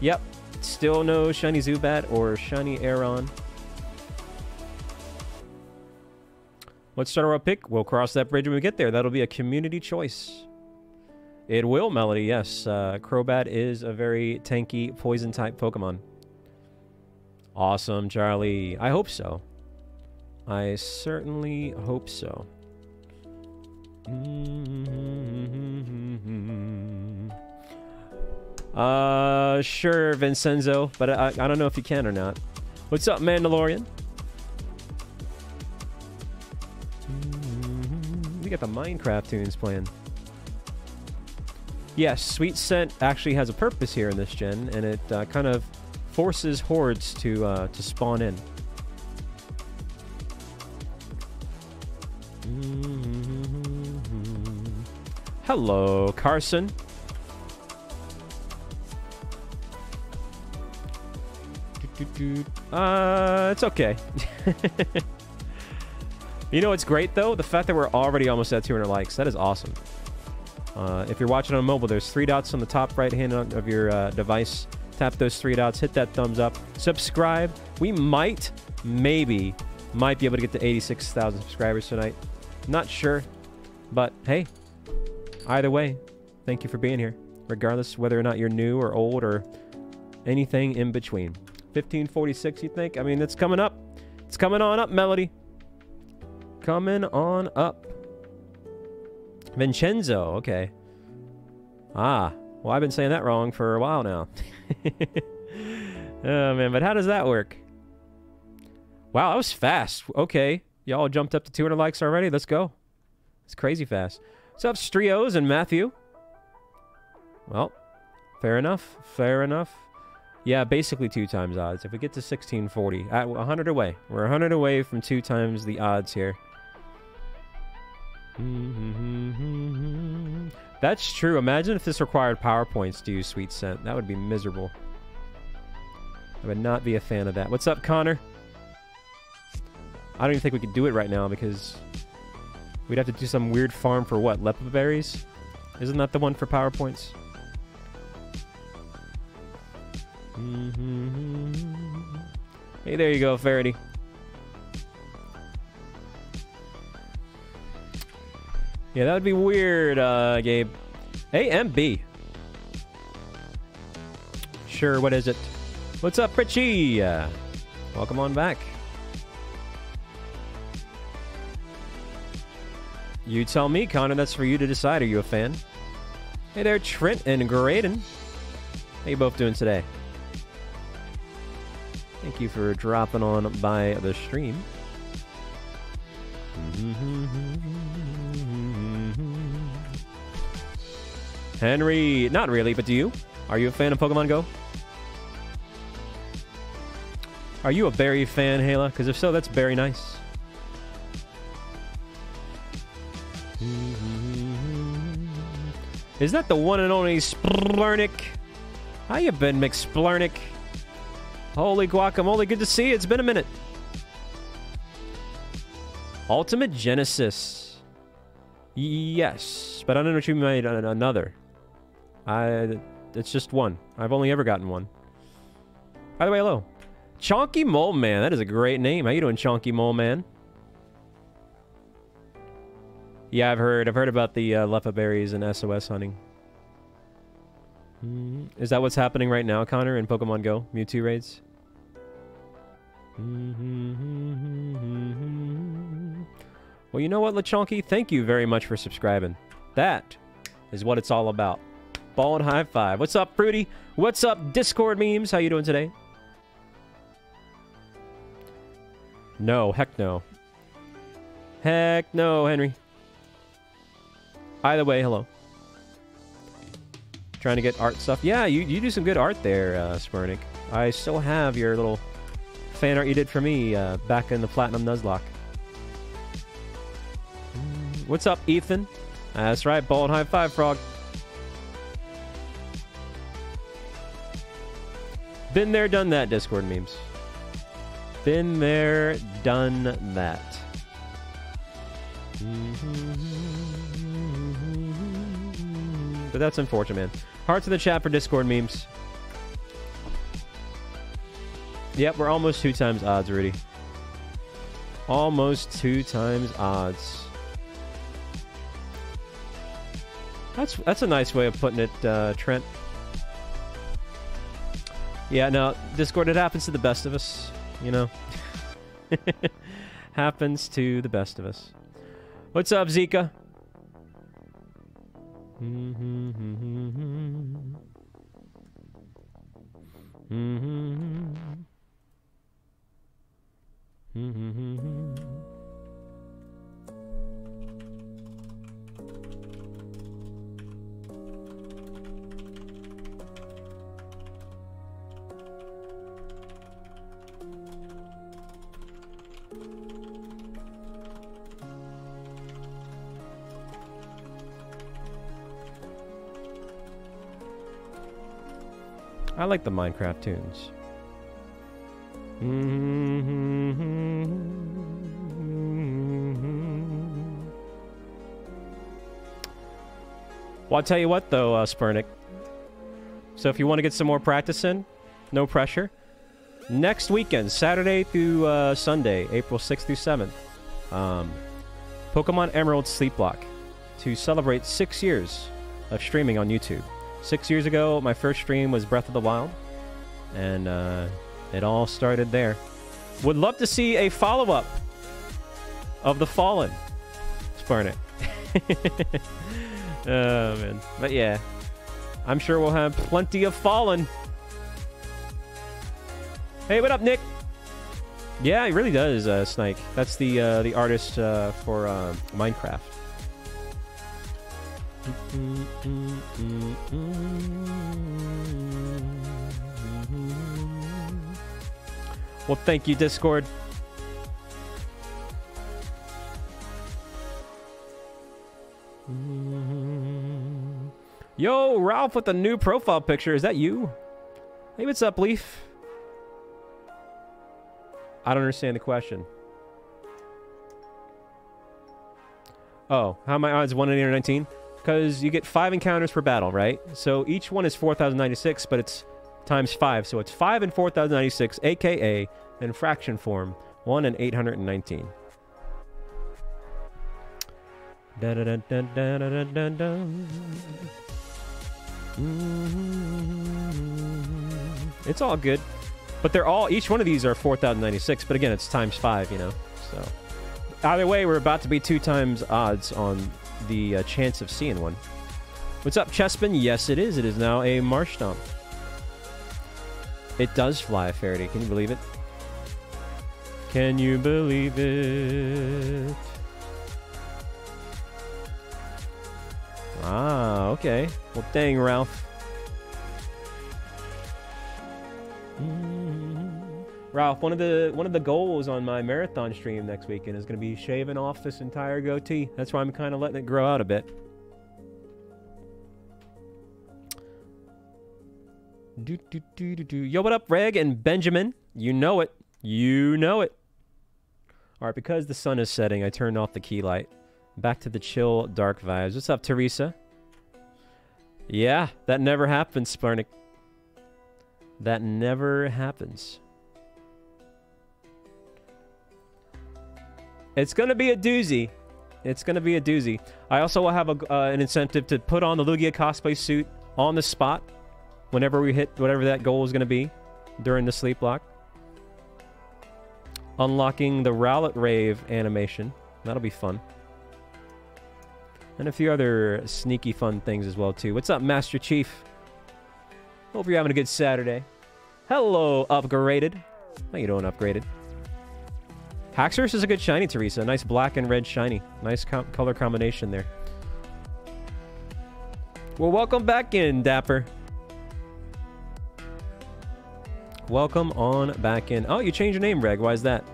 Speaker 1: Yep, still no Shiny Zubat or Shiny Aron. What starter up pick? We'll cross that bridge when we get there. That'll be a community choice. It will, Melody, yes. Uh, Crobat is a very tanky poison type Pokemon. Awesome, Charlie. I hope so. I certainly hope so. Uh, sure, Vincenzo, but I, I don't know if you can or not. What's up, Mandalorian? We got the Minecraft tunes playing. Yes, Sweet Scent actually has a purpose here in this gen, and it uh, kind of forces hordes to uh, to spawn in. Hello, Carson. Uh, it's okay. you know what's great, though? The fact that we're already almost at 200 likes. That is awesome. Uh, if you're watching on mobile, there's three dots on the top right hand of your uh, device. Tap those three dots, hit that thumbs up, subscribe. We might, maybe, might be able to get to 86,000 subscribers tonight. Not sure, but hey, either way, thank you for being here, regardless whether or not you're new or old or anything in between. 1546, you think? I mean, it's coming up. It's coming on up, Melody. Coming on up. Vincenzo, okay. Ah, well, I've been saying that wrong for a while now. oh, man, but how does that work? Wow, that was fast. Okay, y'all jumped up to 200 likes already. Let's go. It's crazy fast. What's up, Strios and Matthew? Well, fair enough. Fair enough. Yeah, basically two times odds. If we get to 1640, at 100 away. We're 100 away from two times the odds here. That's true. Imagine if this required PowerPoints to use Sweet Scent. That would be miserable. I would not be a fan of that. What's up, Connor? I don't even think we could do it right now because we'd have to do some weird farm for what? Leppa berries? Isn't that the one for PowerPoints? Mm-hmm. Hey, there you go, Faraday. Yeah, that would be weird, uh, Gabe. A M B. Sure, what is it? What's up, Pritchie? Uh, welcome on back. You tell me, Connor. That's for you to decide. Are you a fan? Hey there, Trent and Graydon. How you both doing today? Thank you for dropping on by the stream. Henry, not really, but do you? Are you a fan of Pokemon Go? Are you a berry fan, Hala? Because if so, that's very nice. Is that the one and only Splurnick? How you been, McSplurnick? Holy guacamole, good to see you. It's been a minute. Ultimate Genesis. Yes, but I don't know what you made another. I, it's just one. I've only ever gotten one. By the way, hello. Chonky Mole Man. That is a great name. How you doing, Chonky Mole Man? Yeah, I've heard. I've heard about the uh, berries and SOS hunting. Mm, is that what's happening right now, Connor, in Pokemon Go? Mewtwo raids? Well, you know what, Lechonky? Thank you very much for subscribing. That is what it's all about. Ball and high five. What's up, Fruity? What's up, Discord memes? How you doing today? No, heck no. Heck no, Henry. Either way, hello. Trying to get art stuff. Yeah, you, you do some good art there, uh. I still have your little fan art you did for me uh, back in the Platinum Nuzlocke. What's up, Ethan? That's right, ball and high five, frog. Been there, done that, Discord memes. Been there, done that. But that's unfortunate, man. Hearts in the chat for Discord memes. Yep, we're almost two times odds, Rudy. Almost two times odds. That's that's a nice way of putting it, uh, Trent. Yeah, no, Discord, it happens to the best of us, you know. happens to the best of us. What's up, Zika? Mm-hmm. Mm-hmm. Mm-hmm. I like the Minecraft tunes. Well, I'll tell you what, though, uh, Spurnick. So if you want to get some more practice in, no pressure. Next weekend, Saturday through uh, Sunday, April 6th through 7th, um, Pokemon Emerald Sleep Block to celebrate six years of streaming on YouTube. Six years ago, my first stream was Breath of the Wild, and uh, it all started there. Would love to see a follow up of The Fallen. Spurn it. oh, man. But yeah, I'm sure we'll have plenty of Fallen. Hey, what up, Nick? Yeah, it really does, uh, Snake. That's the uh, the artist uh, for uh, Minecraft. Well, thank you, Discord. Yo, Ralph with the new profile picture. Is that you? Hey, what's up, Leaf? I don't understand the question. Oh, how my odds? 1 in 19? Because you get five encounters per battle, right? So each one is 4,096, but it's times five. So it's five and 4,096, aka in fraction form, one and 819. Da da da da da da da da. It's all good, but they're all each one of these are 4,096. But again, it's times five, you know. So either way, we're about to be two times odds on the uh, chance of seeing one. What's up, Chespin? Yes, it is. It is now a Marshtomp. It does fly, Faraday. Can you believe it? Can you believe it? Ah, okay. Well, dang, Ralph. Ralph, one of the one of the goals on my marathon stream next weekend is going to be shaving off this entire goatee. That's why I'm kind of letting it grow out a bit. Do, do, do, do, do. Yo, what up, Reg and Benjamin? You know it. You know it. All right, because the sun is setting, I turned off the key light. Back to the chill, dark vibes. What's up, Teresa? Yeah, that never happens, Sparnik. That never happens. It's going to be a doozy. It's going to be a doozy. I also will have a, uh, an incentive to put on the Lugia cosplay suit on the spot whenever we hit whatever that goal is going to be during the sleep block. unlocking the Rowlet Rave animation. That'll be fun. And a few other sneaky fun things as well, too. What's up, Master Chief? Hope you're having a good Saturday. Hello, Upgraded. How you doing, Upgraded? Haxorus is a good shiny, Teresa. Nice black and red shiny. Nice com color combination there. Well, welcome back in, Dapper. Welcome on back in. Oh, you changed your name, Reg. Why is that?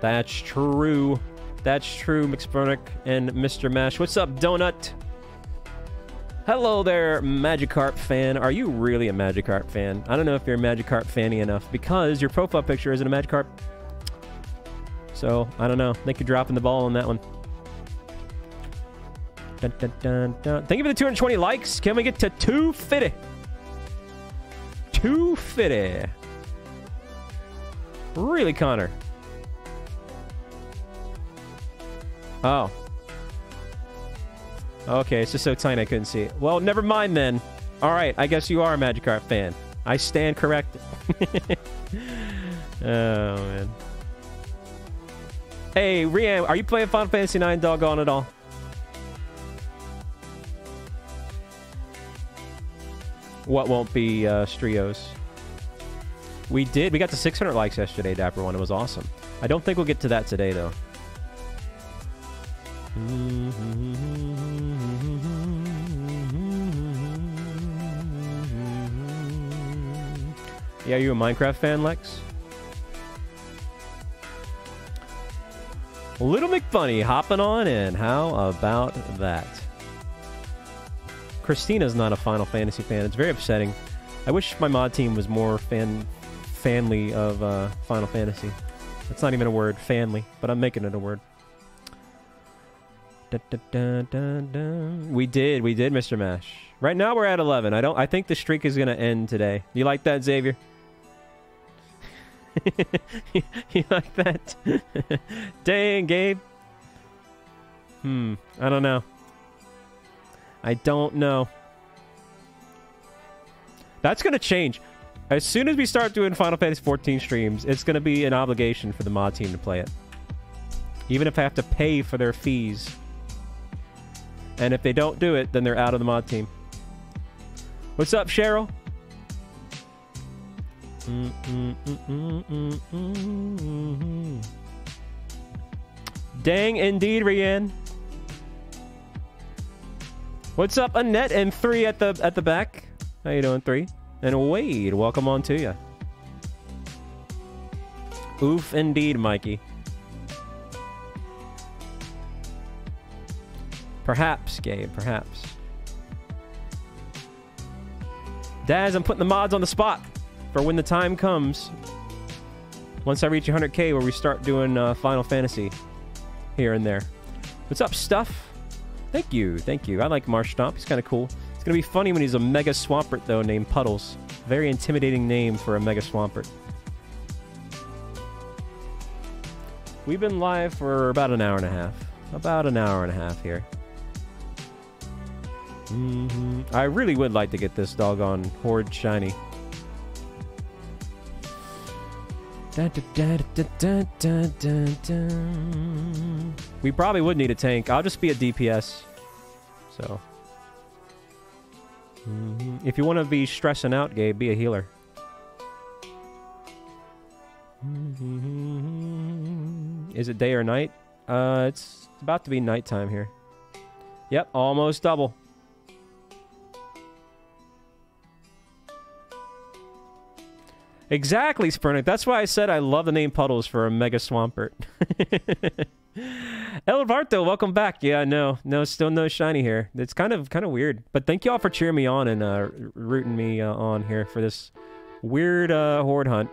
Speaker 1: That's true. That's true, McSpernick and Mr. Mash. What's up, Donut? Hello there, Magikarp fan. Are you really a Magikarp fan? I don't know if you're a Magikarp fanny enough because your profile picture isn't a Magikarp. So, I don't know. I think you're dropping the ball on that one. Dun, dun, dun, dun. Thank you for the 220 likes. Can we get to 250? 250. Really, Connor? Oh. Okay, it's just so tiny I couldn't see it. Well, never mind then. All right, I guess you are a Magikarp fan. I stand corrected. oh, man. Hey, Rian, are you playing Final Fantasy IX doggone at all? What won't be uh, Strios? We did. We got to 600 likes yesterday, Dapper One. It was awesome. I don't think we'll get to that today, though. Yeah, you a Minecraft fan, Lex? Little McBunny hopping on in. How about that? Christina's not a Final Fantasy fan. It's very upsetting. I wish my mod team was more fan family of uh, Final Fantasy. That's not even a word, family, but I'm making it a word. We did, we did, Mr. Mash. Right now we're at 11. I don't. I think the streak is gonna end today. You like that, Xavier? you like that? Dang, Gabe. Hmm. I don't know. I don't know. That's gonna change. As soon as we start doing Final Fantasy 14 streams, it's gonna be an obligation for the mod team to play it. Even if I have to pay for their fees. And if they don't do it, then they're out of the mod team. What's up, Cheryl? Dang, indeed, Rian. What's up, Annette and three at the at the back? How you doing, three? And Wade, welcome on to you. Oof, indeed, Mikey. Perhaps, Gabe, perhaps. Daz, I'm putting the mods on the spot for when the time comes. Once I reach 100k where we start doing uh, Final Fantasy here and there. What's up, Stuff? Thank you, thank you. I like Marshtomp. He's kind of cool. It's to be funny when he's a Mega Swampert, though, named Puddles. Very intimidating name for a Mega Swampert. We've been live for about an hour and a half. About an hour and a half here. Mm -hmm. I really would like to get this doggone Horde shiny. we probably would need a tank. I'll just be a DPS. So. Mm -hmm. If you want to be stressing out, Gabe, be a healer. Is it day or night? Uh, it's about to be nighttime here. Yep, almost double. Exactly, Spurnick. That's why I said I love the name Puddles for a Mega Swampert. Elvarto, welcome back. Yeah, no, no, still no shiny here. It's kind of kind of weird. But thank you all for cheering me on and uh, rooting me uh, on here for this weird uh, horde hunt.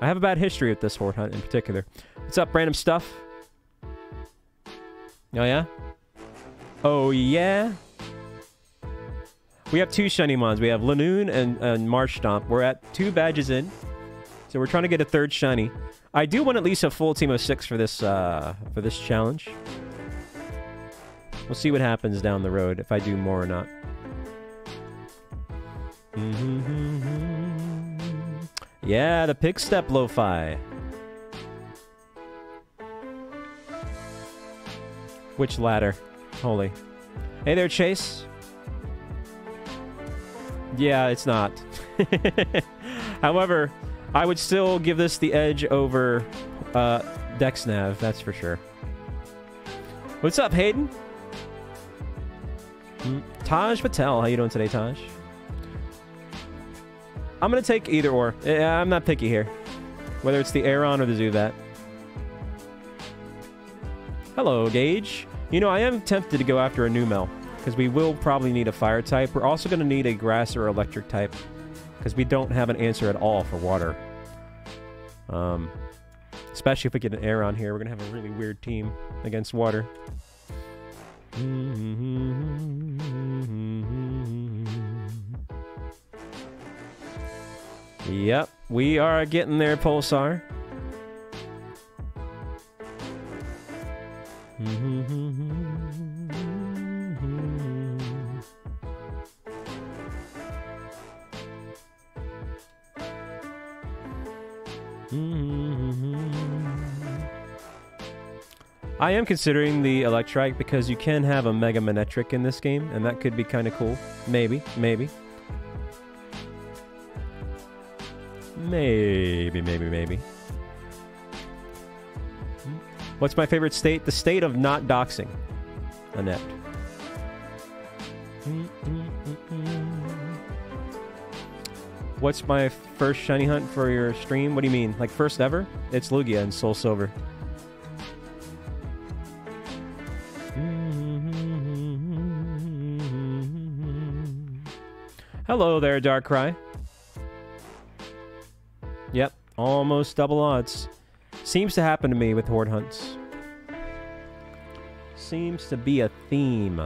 Speaker 1: I have a bad history with this horde hunt in particular. What's up, random stuff? Oh yeah? Oh yeah? We have two shiny mons. We have Linoone and, and Marshtomp. We're at two badges in. So we're trying to get a third shiny. I do want at least a full team of six for this uh, for this challenge. We'll see what happens down the road, if I do more or not. Yeah, the Pigstep lo-fi. Which ladder? Holy. Hey there, Chase. Yeah, it's not. However, I would still give this the edge over uh, DexNav, that's for sure. What's up, Hayden? Taj Patel, how you doing today, Taj? I'm gonna take either or. I'm not picky here. Whether it's the Aron or the Zubat. Hello, Gage. You know, I am tempted to go after a Numel, because we will probably need a fire type. We're also going to need a grass or electric type, because we don't have an answer at all for water. Um, especially if we get an Aron here, we're going to have a really weird team against water. Yep, we are getting there, Pulsar. Mm-hmm, mm-hmm, mm-hmm. I am considering the Electrike because you can have a Mega Manectric in this game, and that could be kind of cool. Maybe, maybe. Maybe, maybe, maybe. What's my favorite state? The state of not doxing. Annette. What's my first shiny hunt for your stream? What do you mean? Like first ever? It's Lugia and Soul Silver. Hello there, Darkrai. Yep, almost double odds. Seems to happen to me with horde hunts. Seems to be a theme.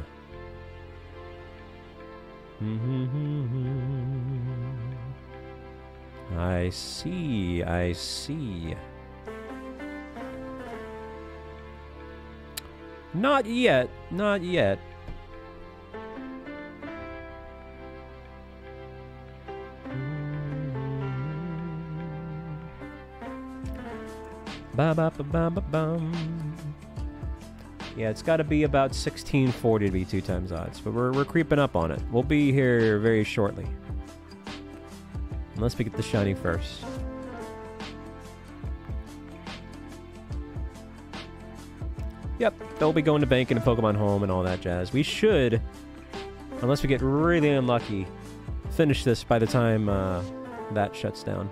Speaker 1: I see, I see. Not yet, not yet. Ba ba ba ba bum. Yeah, it's got to be about 1640 to be two times odds, but we're, we're creeping up on it. We'll be here very shortly. Unless we get the shiny first. Yep, they'll be going to bank and Pokemon Home and all that jazz. We should, unless we get really unlucky, finish this by the time uh, that shuts down.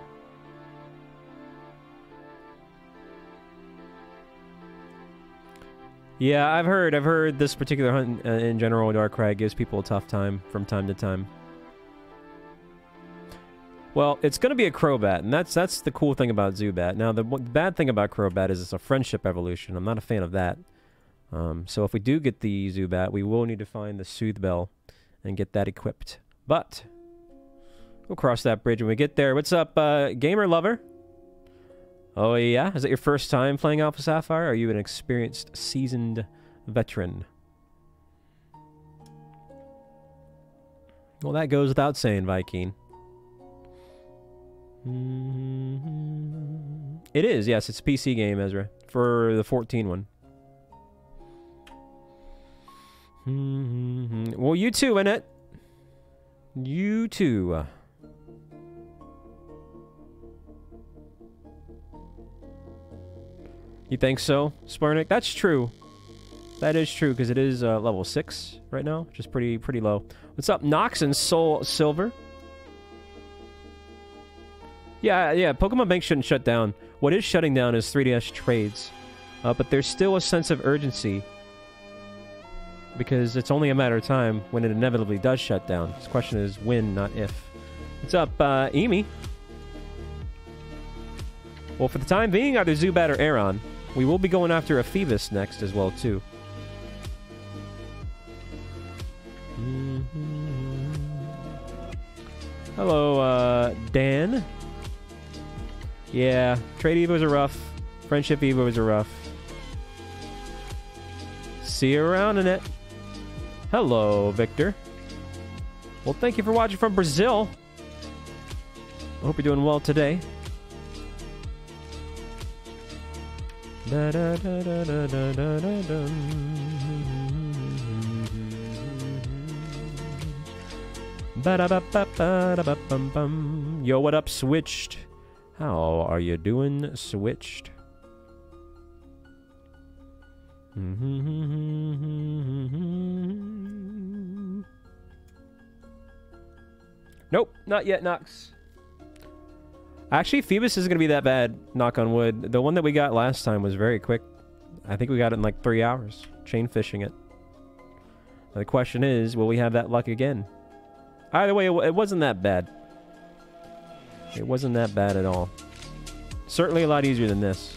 Speaker 1: Yeah, I've heard. I've heard this particular hunt uh, in general, Darkrai gives people a tough time from time to time. Well, it's going to be a Crobat, and that's that's the cool thing about Zubat. Now, the bad thing about Crobat is it's a friendship evolution. I'm not a fan of that. Um, so if we do get the Zubat, we will need to find the Soothe Bell and get that equipped. But we'll cross that bridge when we get there. What's up, uh, gamer lover? Oh, yeah? Is it your first time playing Alpha Sapphire? are you an experienced, seasoned veteran? Well, that goes without saying, Viking. Mm-hmm. It is, yes. It's a PC game, Ezra. For the 14 one. Mm-hmm. Well, you too, Annette. You too. You think so, Sparnik? That's true. That is true, because it is uh, level 6 right now, which is pretty, pretty low. What's up, Nox and Soul Silver? Yeah, yeah, Pokemon Bank shouldn't shut down. What is shutting down is 3DS trades. Uh, but there's still a sense of urgency. Because it's only a matter of time when it inevitably does shut down. This question is when, not if. What's up, uh, Emi? Well, for the time being, either Zubat or Aron. We will be going after a Feebas next as well, too. Mm -hmm. Hello, uh, Dan. Yeah, trade evos are rough. Friendship evos are rough. See you around in it. Hello, Victor. Well, thank you for watching from Brazil. I hope you're doing well today. Da, da, da, Yo, what up, switched? How are you doing, Switched? Nope, not yet, Nox. Actually, Feebas isn't going to be that bad, knock on wood. The one that we got last time was very quick. I think we got it in like three hours, chain fishing it. The question is, will we have that luck again? Either way, it wasn't that bad. It wasn't that bad at all. Certainly a lot easier than this.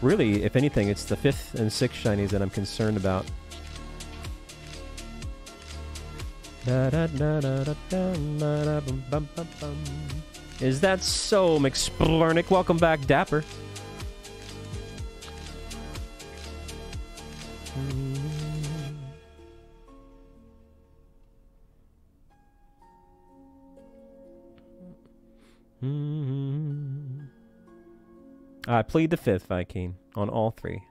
Speaker 1: Really, if anything, it's the fifth and sixth shinies that I'm concerned about. Is that so, McSplurnick? Welcome back, Dapper. Mm-hmm. Mm-hmm. I plead the fifth, Viking, on all three.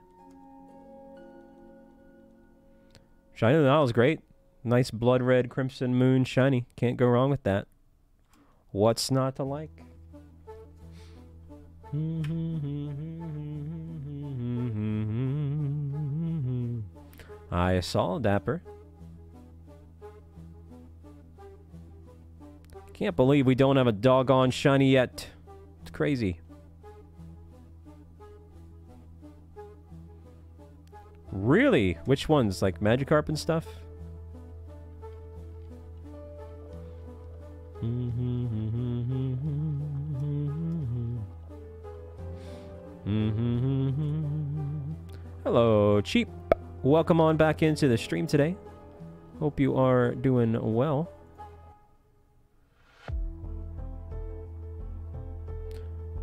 Speaker 1: Shiny Nile is great. Nice blood red crimson moon shiny. Can't go wrong with that. What's not to like? Mm-hmm, I saw a Dapper. Can't believe we don't have a doggone shiny yet. It's crazy. Really? Which ones? Like Magikarp and stuff? Mm-hmm. Mm-hmm. Mm-hmm. Hello, Cheap. Welcome on back into the stream today. Hope you are doing well.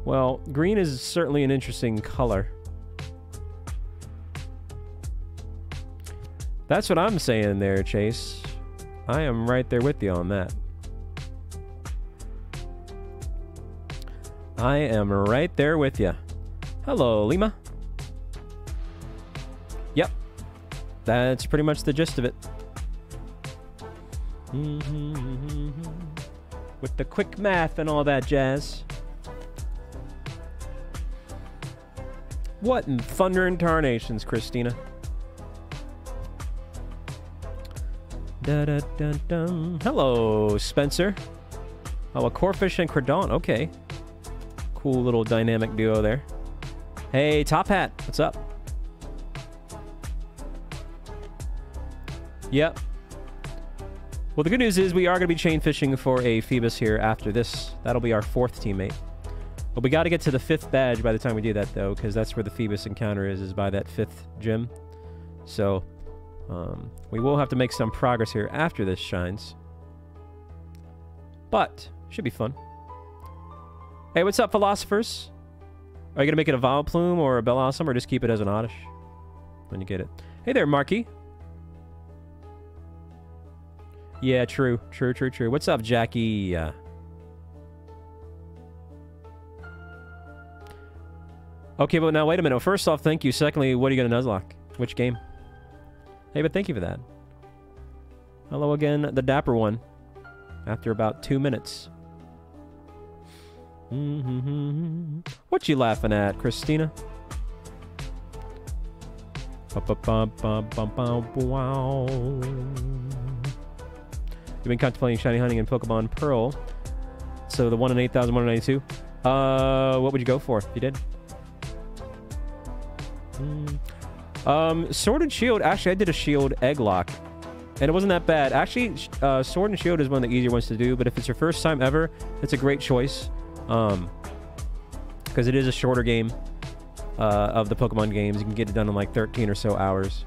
Speaker 1: Well, green is certainly an interesting color. That's what I'm saying there, Chase. I am right there with you on that. I am right there with you. Hello, Lima. That's pretty much the gist of it. Mm-hmm. With the quick math and all that jazz. What in thunder and tarnations, Christina? Da -da -da -dum. Hello, Spencer. Oh, a Corphish and Crawdaunt. Okay. Cool little dynamic duo there. Hey, Top Hat. What's up? Yep. Well, the good news is we are going to be chain fishing for a Feebas here after this. That'll be our fourth teammate. But we got to get to the fifth badge by the time we do that, though, because that's where the Feebas encounter is, is by that fifth gym. So, um, we will have to make some progress here after this shines. But, should be fun. Hey, what's up, philosophers? Are you going to make it a Vileplume or a bell Bellossom, or just keep it as an Oddish when you get it? Hey there, Marky. Yeah, true. True, true, true. What's up, Jackie? Uh, okay, but now wait a minute. First off, thank you. Secondly, what are you going to Nuzlocke? Which game? Hey, but thank you for that. Hello again, the dapper one. After about two minutes. What you laughing at, Christina? You've been contemplating shiny hunting in Pokemon Pearl. So the 1 in 8,192. Uh, what would you go for if you did? Mm. Um, Sword and Shield. Actually, I did a Shield Egg Lock. And it wasn't that bad. Actually, uh, Sword and Shield is one of the easier ones to do. But if it's your first time ever, it's a great choice. Um, because it is a shorter game uh, of the Pokemon games. You can get it done in like 13 or so hours.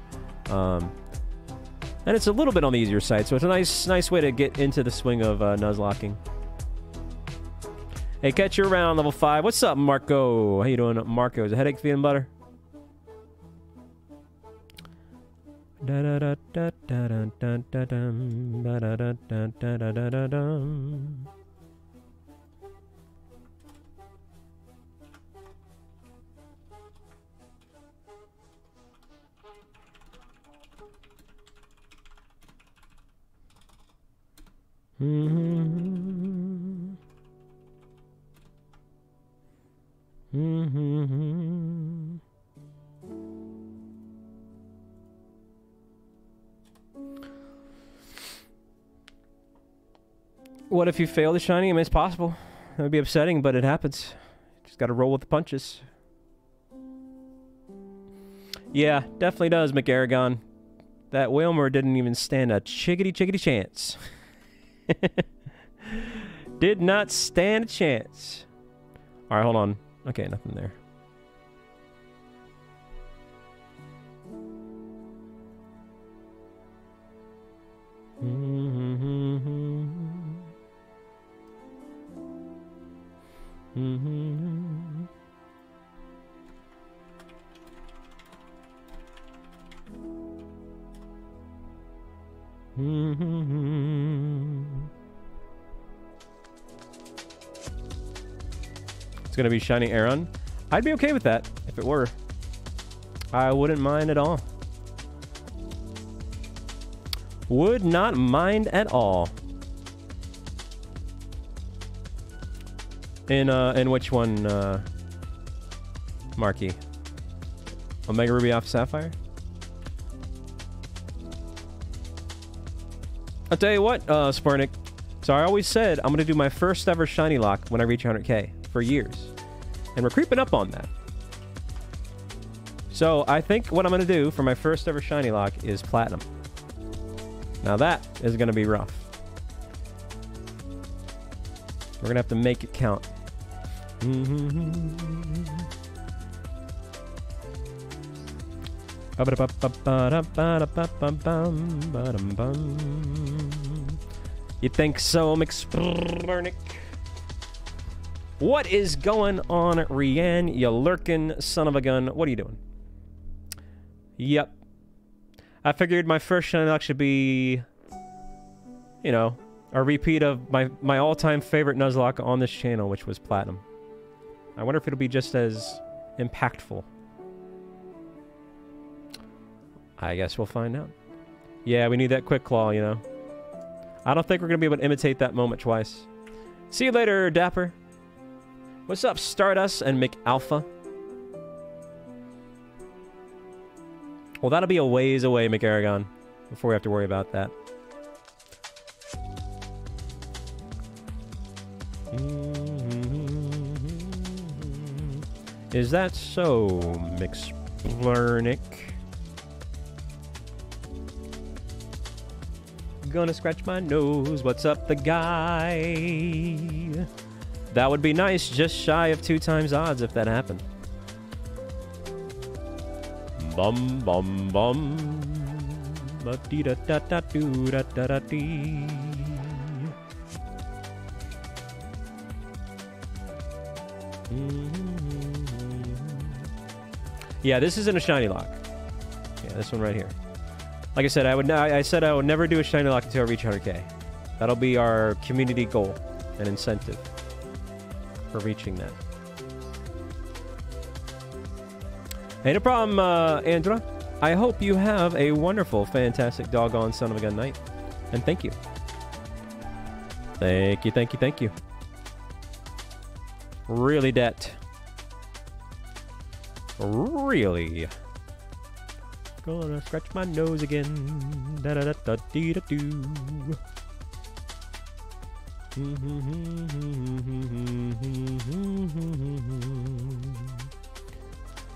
Speaker 1: Um, and it's a little bit on the easier side, so it's a nice nice way to get into the swing of uh, Nuzlocking. Hey, catch you around level 5. What's up, Marco? How you doing, Marco? Is a headache feeling better? Mhm. Mhm. What if you fail the shiny? I mean, it's possible. That would be upsetting, but it happens. Just got to roll with the punches. Yeah, definitely does, McAragon. That Wailmer didn't even stand a chickity chickity chance. Did not stand a chance. All right, hold on. Okay, nothing there. It's gonna be shiny Aron. I'd be okay with that if it were. I wouldn't mind at all. Would not mind at all. In uh in which one uh Marky? Omega Ruby off Sapphire? I'll tell you what, uh Sparnick. So I always said I'm gonna do my first ever shiny lock when I reach 100k for years. And we're creeping up on that. So I think what I'm going to do for my first ever shiny lock is platinum. Now that is going to be rough. We're going to have to make it count. You think so, McSpernick? What is going on, Rianne? You lurking son of a gun. What are you doing? Yep. I figured my first shiny should be, you know, a repeat of my, my all-time favorite Nuzlocke on this channel, which was Platinum. I wonder if it'll be just as impactful. I guess we'll find out. Yeah, we need that quick claw, you know. I don't think we're going to be able to imitate that moment twice. See you later, Dapper. What's up, Stardust and McAlpha? Well, that'll be a ways away, McAragon, before we have to worry about that. Is that so, McSplurnick? Gonna scratch my nose. What's up, the guy? That would be nice, just shy of two times odds if that happened. Bum bum bum. Da da da da da da dee. Mm-hmm. Yeah, this isn't a shiny lock. Yeah, this one right here. Like I said, I would. I said I would never do a shiny lock until I reach 100k. That'll be our community goal and incentive for reaching that. Hey, no problem, uh, Andra. I hope you have a wonderful, fantastic, doggone son of a gun night. And thank you. Thank you, thank you, thank you. Really, det. Really. Gonna scratch my nose again. Da da da da dee da doo.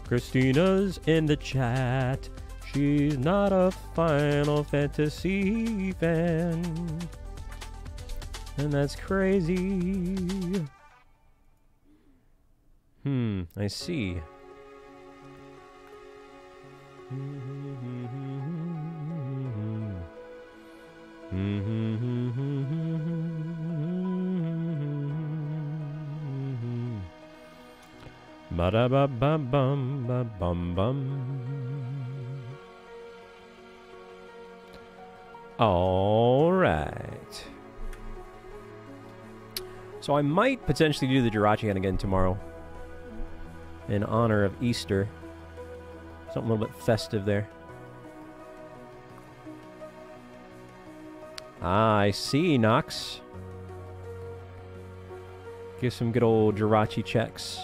Speaker 1: Christina's in the chat. She's not a Final Fantasy fan. And that's crazy. Hmm, I see. Mm-hmm. Mm-hmm. Mm-hmm. Ba da ba bum bum ba bum bum. All right. So I might potentially do the Jirachi again tomorrow in honor of Easter. Something a little bit festive there. Ah, I see, Nox. Give some good old Jirachi checks.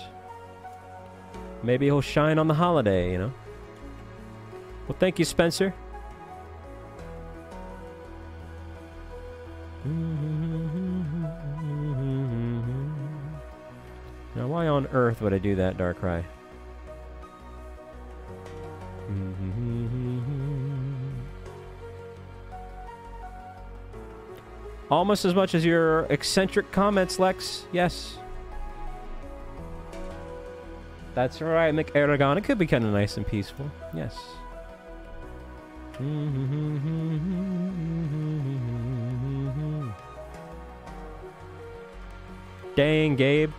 Speaker 1: Maybe he'll shine on the holiday, you know? Well, thank you, Spencer. Now, why on earth would I do that, Darkrai? Almost as much as your eccentric comments, Lex. Yes. That's right, McAragon. It could be kind of nice and peaceful. Yes. Dang, Gabe.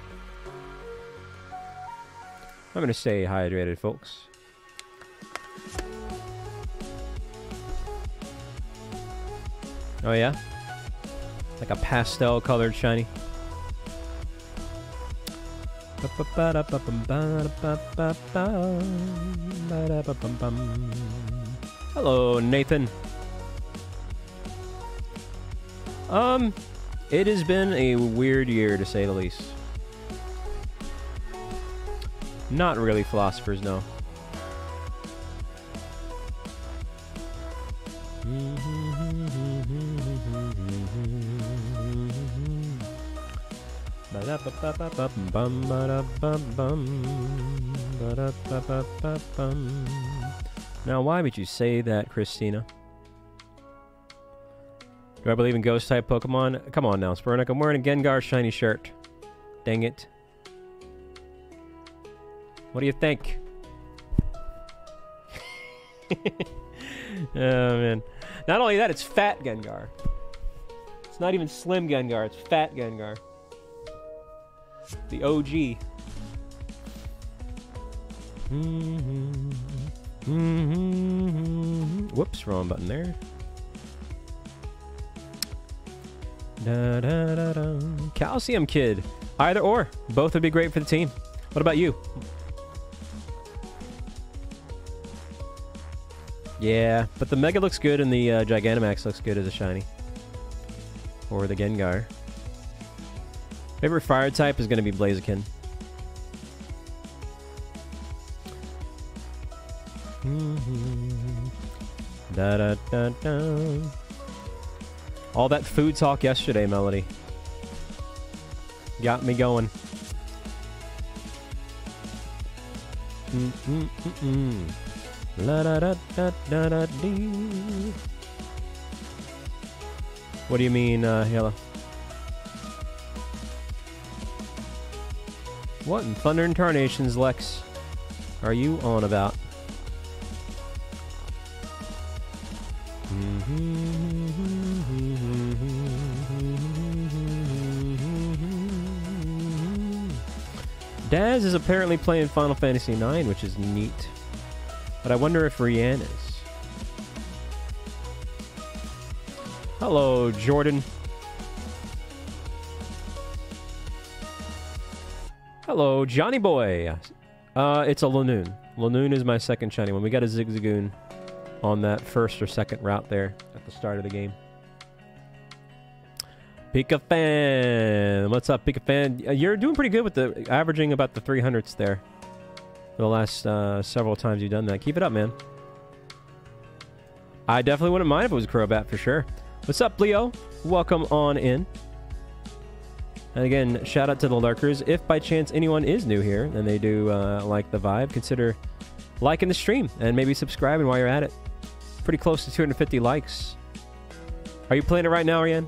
Speaker 1: I'm going to stay hydrated, folks. Oh, yeah? Like a pastel colored shiny. Hello, Nathan. Um, it has been a weird year to say the least. Not really philosophers, no. Now, why would you say that, Christina? Do I believe in ghost type Pokemon? Come on now, Spurnick. I'm wearing a Gengar shiny shirt. Dang it. What do you think? oh, man. Not only that, it's fat Gengar. It's not even slim Gengar, it's fat Gengar. The OG. Whoops, wrong button there. Da, da, da, da. Calcium Kid. Either or. Both would be great for the team. What about you? Yeah, but the Mega looks good and the uh, Gigantamax looks good as a shiny. Or the Gengar. Favorite fire type is going to be Blaziken. Da, da, da, da. All that food talk yesterday, Melody. Got me going. Mm -mm -mm La da da da da da dee. What do you mean, uh, Halo? What in Thunder Incarnations, Lex, are you on about? Daz is apparently playing Final Fantasy IX, which is neat. But I wonder if Rian is. Hello, Jordan. Hello, Johnny Boy. Uh, it's a Linoone. Linoone is my second shiny one. We got a Zigzagoon on that first or second route there at the start of the game. Pika Fan. What's up, Pika Fan? You're doing pretty good with the averaging about the 300s there. The last uh, several times you've done that. Keep it up, man. I definitely wouldn't mind if it was Crobat for sure. What's up, Leo? Welcome on in. And again, shout out to the lurkers. If by chance anyone is new here and they do uh, like the vibe, consider liking the stream and maybe subscribing while you're at it. Pretty close to 250 likes. Are you playing it right now, Ryan?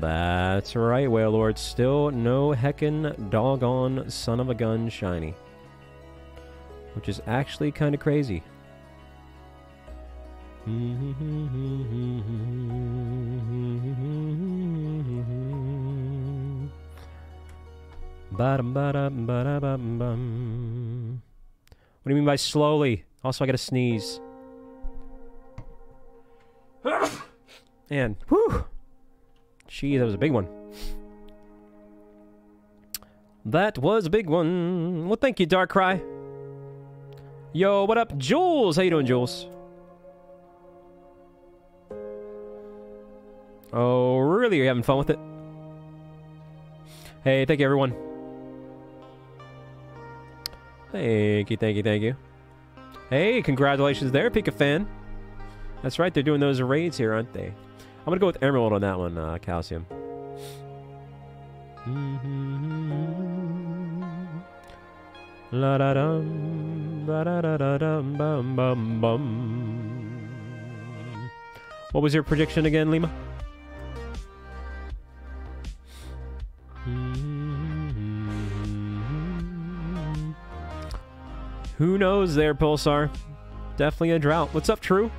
Speaker 1: That's right, Whale Lord. Still no heckin' doggone son of a gun shiny. Which is actually kind of crazy do you mean by slowly? Also, I gotta sneeze. Man, whew. Gee, that was a big one. That was a big one. Well, thank you, Darkrai. Yo, what up, Jules? How you doing, Jules? Oh, really? Are you having fun with it? Hey, thank you, everyone. Thank you, thank you, thank you. Hey, congratulations there, Pika fan. That's right, they're doing those raids here, aren't they? I'm gonna go with Emerald on that one, uh, Calcium. La da dum, ba da da da dum, bum bum bum. What was your prediction again, Lima? Who knows there, Pulsar? Definitely a drought. What's up, True?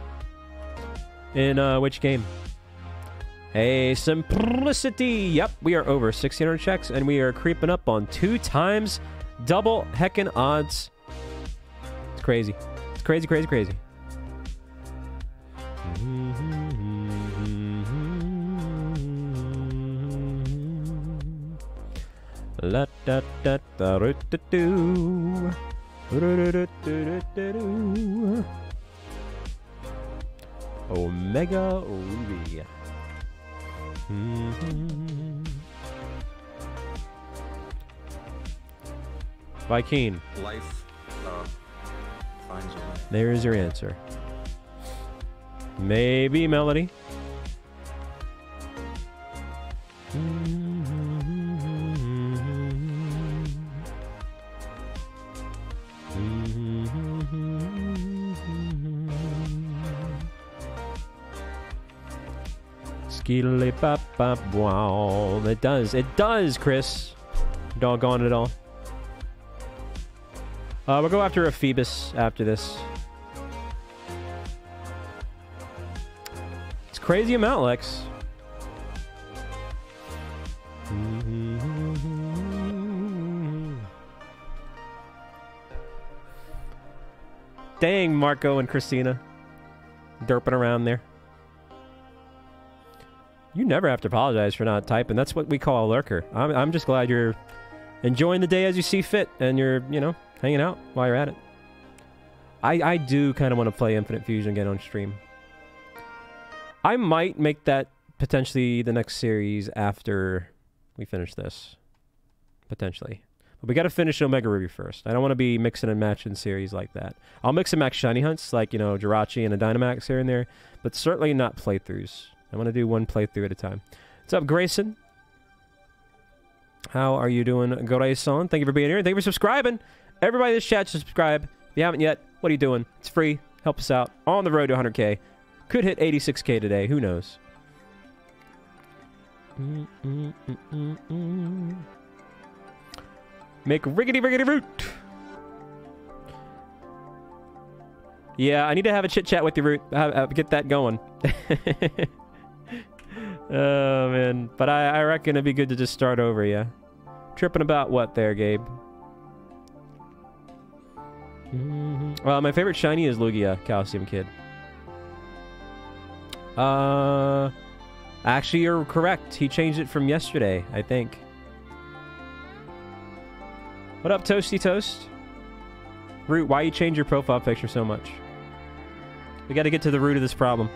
Speaker 1: In uh, which game? Hey, Simplicity! Yep, we are over 1600 checks, and we are creeping up on two times double heckin' odds. It's crazy. It's crazy, crazy, crazy. La da da da do. Omega Ruby. Mm-hmm. Vikeen.
Speaker 2: Life uh, finds a way.
Speaker 1: There's your answer. Maybe Melody. Skidly bop wow. It does. It does, Chris. Doggone it all. Uh, we'll go after a Feebas after this. It's crazy amount, Lex. Dang, Marco and Christina. Derping around there. You never have to apologize for not typing. That's what we call a lurker. I'm, I'm just glad you're enjoying the day as you see fit and you're, you know, hanging out while you're at it. I, I do kind of want to play Infinite Fusion again on stream. I might make that potentially the next series after we finish this. Potentially. But we got to finish Omega Ruby first. I don't want to be mixing and matching series like that. I'll mix and match shiny hunts like, you know, Jirachi and a Dynamax here and there, but certainly not playthroughs. I want to do one playthrough at a time. What's up, Grayson? How are you doing, Grayson? Thank you for being here. Thank you for subscribing. Everybody in this chat subscribe. If you haven't yet, what are you doing? It's free. Help us out. On the road to 100k. Could hit 86k today. Who knows? Make riggedy riggedy root. Yeah, I need to have a chit chat with you, Root. Get that going. oh man, but I, I reckon it'd be good to just start over. Yeah, tripping about what there, Gabe? Mm-hmm. Well, my favorite shiny is Lugia, Calcium Kid. Uh, actually, you're correct. He changed it from yesterday, I think. What up, Toasty Toast? Root, why you change your profile picture so much? We got to get to the root of this problem.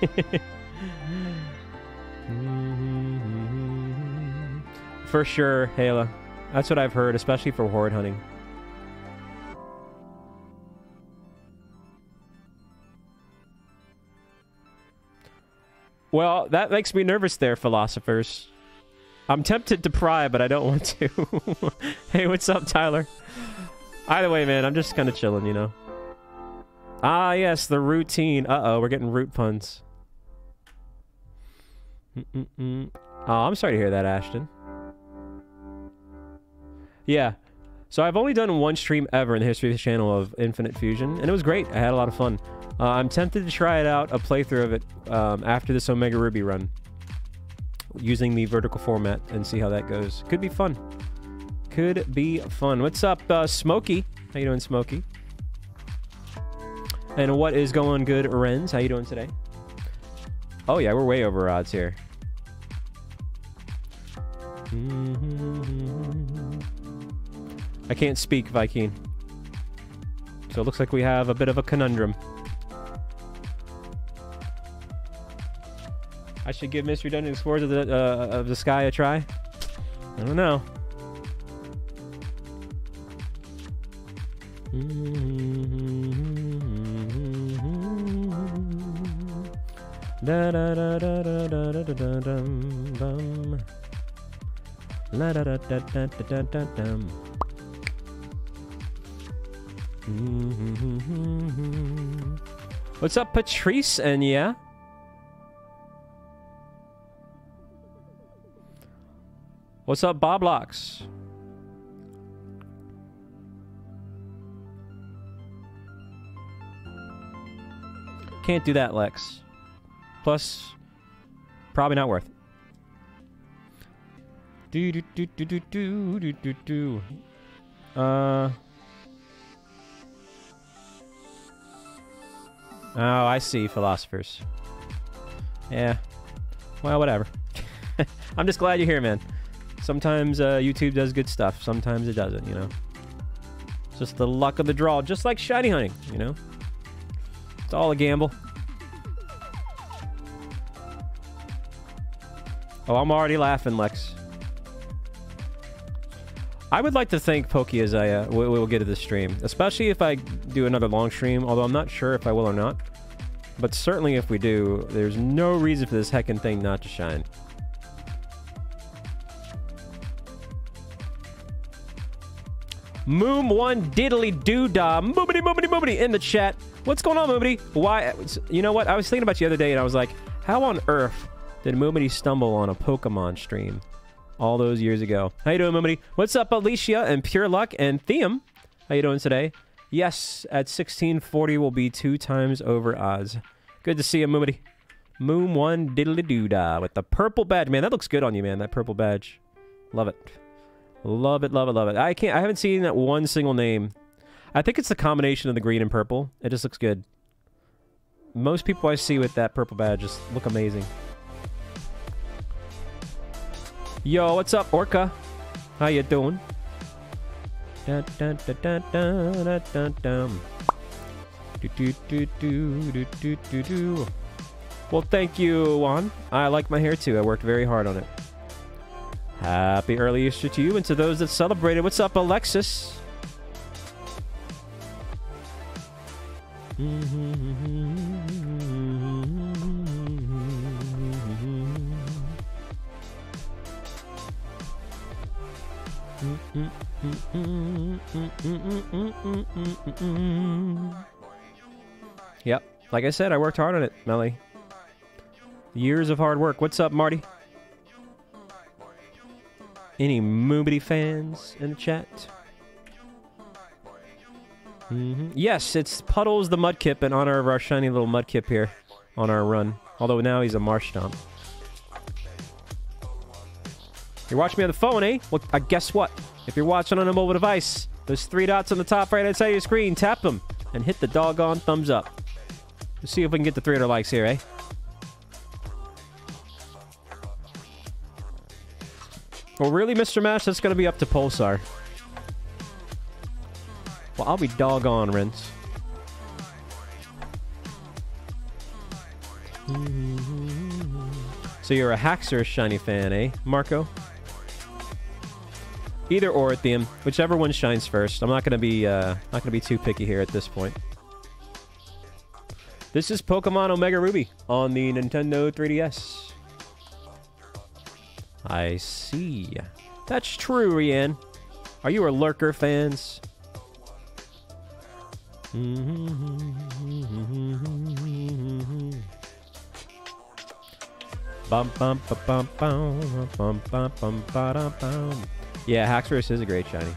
Speaker 1: for sure, Hala. That's what I've heard, especially for horde hunting. Well, that makes me nervous there, philosophers. I'm tempted to pry, but I don't want to. hey, what's up, Tyler? Either way, man, I'm just kind of chilling, you know. Ah, yes, the routine. Uh-oh, we're getting root puns. Mm -mm -mm. Oh, I'm sorry to hear that, Ashton. Yeah. So I've only done one stream ever in the history of the channel of Infinite Fusion, and it was great. I had a lot of fun. Uh, I'm tempted to try it out, a playthrough of it, um, after this Omega Ruby run. Using the vertical format and see how that goes. Could be fun. Could be fun. What's up, uh, Smokey? How you doing, Smokey? And what is going good, Renz? How you doing today? Oh yeah, we're way over odds here. I can't speak Viking. So it looks like we have a bit of a conundrum. I should give Mystery Dungeon Explorers of the, uh, of the Sky a try. I don't know. Da da da da da da da da da dum bum. La da da da da da da da dum. What's up, Patrice? And yeah. What's up, Bob Locks? Can't do that, Lex. Plus, probably not worth. Do do do do do do do do do. Uh. Oh, I see, philosophers. Yeah. Well, whatever. I'm just glad you're here, man. Sometimes uh, YouTube does good stuff. Sometimes it doesn't, you know. It's just the luck of the draw, just like shiny hunting, you know. It's all a gamble. Oh, I'm already laughing, Lex. I would like to thank Pokey as I uh, we, will get to the stream, especially if I do another long stream. Although I'm not sure if I will or not, but certainly if we do, there's no reason for this heckin' thing not to shine. Moom one diddly doo dah, moobity moobity moobity in the chat. What's going on, moobity? Why? You know what? I was thinking about you the other day, and I was like, how on earth did Moomity stumble on a Pokemon stream all those years ago? How you doing, Moomity? What's up, Alicia and Pure Luck and Theum? How you doing today? Yes, at 1640 will be two times over odds. Good to see you, Moomity. Moon one diddly doo dah with the purple badge. Man, that looks good on you, man. That purple badge. Love it. Love it, love it, love it. I can't. I haven't seen that one single name. I think it's the combination of the green and purple. It just looks good. Most people I see with that purple badge just look amazing. Yo, what's up, Orca? How you doing? Well, thank you, Juan. I like my hair too. I worked very hard on it. Happy early Easter to you and to those that celebrated. What's up, Alexis? Yep. Like I said, I worked hard on it, Melly. Years of hard work. What's up, Marty? Any Moobity fans in the chat? Mm -hmm. Yes, it's Puddles the Mudkip in honor of our shiny little Mudkip here on our run. Although now he's a Marshtomp. You're watching me on the phone, eh? Well, uh, guess what? If you're watching on a mobile device, those three dots on the top right hand side of your screen, tap them and hit the doggone thumbs up. Let's see if we can get the 300 likes here, eh? Well, really, Mr. Mash, that's going to be up to Pulsar. Well, I'll be doggone, Rince. So you're a Haxorus shiny fan, eh, Marco? Either or, Theum. Whichever one shines first. I'm not gonna be uh, not gonna be too picky here at this point. This is Pokemon Omega Ruby on the Nintendo 3DS. I see. That's true, Rian. Are you a lurker, fans? Bum bum bum bum bum bum bum ba bum. Yeah, Haxorus is a great shiny.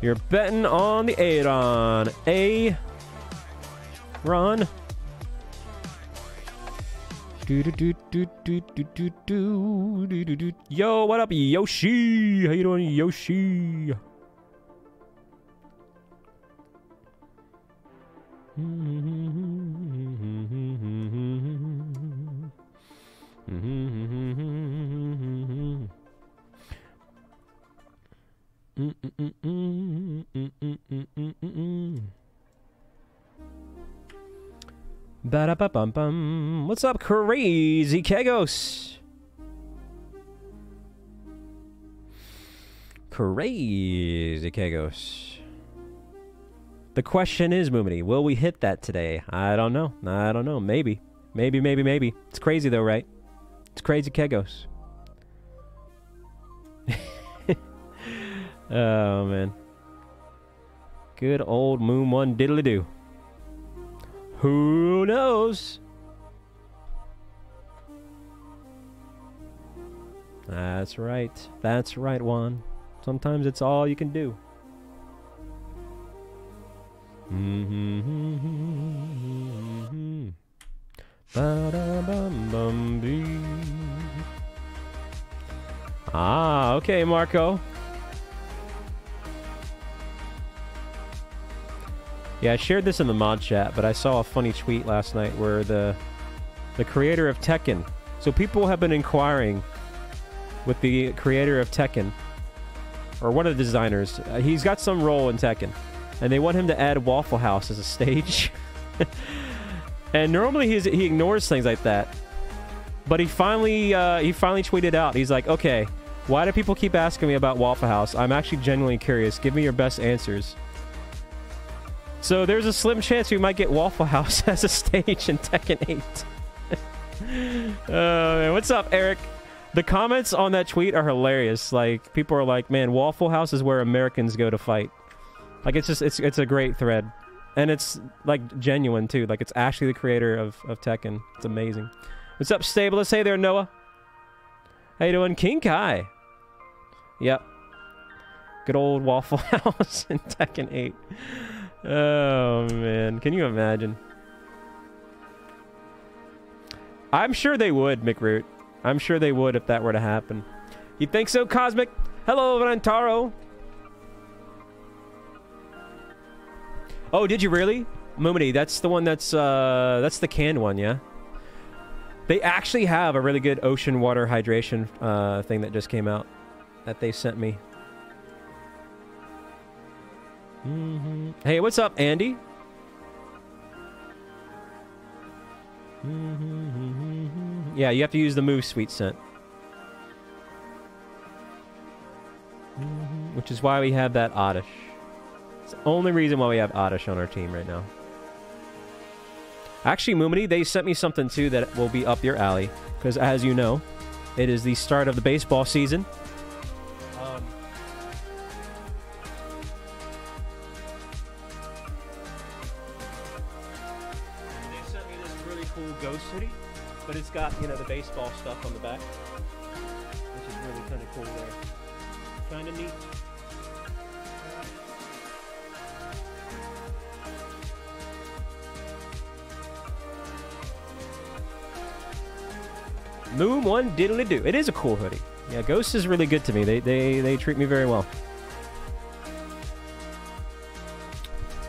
Speaker 1: You're betting on the Aron. A run. Yo, what up, Yoshi? How you doing, Yoshi? What's up, Crazy Kegos? Crazy Kegos. The question is, Moomity, will we hit that today? I don't know. I don't know. Maybe. Maybe, maybe, maybe. It's crazy though, right? It's crazy Kegos. oh, man. Good old Moon One diddly do. Who knows? That's right. That's right, Juan. Sometimes it's all you can do. Mm-hmm. Ah, okay, Marco. Yeah, I shared this in the mod chat, but I saw a funny tweet last night where the the creator of Tekken. So people have been inquiring with the creator of Tekken, or one of the designers. Uh, he's got some role in Tekken, and they want him to add Waffle House as a stage. and normally he's, he ignores things like that, but he finally uh, he finally tweeted out. He's like, "Okay, why do people keep asking me about Waffle House? I'm actually genuinely curious. Give me your best answers." So there's a slim chance we might get Waffle House as a stage in Tekken 8. uh, man, what's up, Eric? The comments on that tweet are hilarious. Like people are like, "Man, Waffle House is where Americans go to fight." Like it's just it's it's a great thread, and it's like genuine too. Like it's actually the creator of of Tekken. It's amazing. What's up, Stabilis? Hey there, Noah. How you doing, King Kai? Yep. Good old Waffle House in Tekken 8. Oh man, can you imagine? I'm sure they would, McRoot. I'm sure they would if that were to happen. You think so, Cosmic? Hello, Valentaro. Oh, did you really? Mumity, that's the one that's, uh, that's the canned one, yeah? They actually have a really good ocean water hydration, uh, thing that just came out that they sent me. Mm -hmm. Hey, what's up, Andy? Mm -hmm. Yeah, you have to use the move sweet scent. Mm -hmm. Which is why we have that Oddish. The only reason why we have Oddish on our team right now. Actually, Moomity, they sent me something too that will be up your alley. Because as you know, it is the start of the baseball season. Um, they sent me this really cool Ghost City, but it's got, you know, the baseball stuff on the back, which is really kind of cool there. Kind of neat. Moon one diddly do. It is a cool hoodie. Yeah, Ghost is really good to me. They they they treat me very well.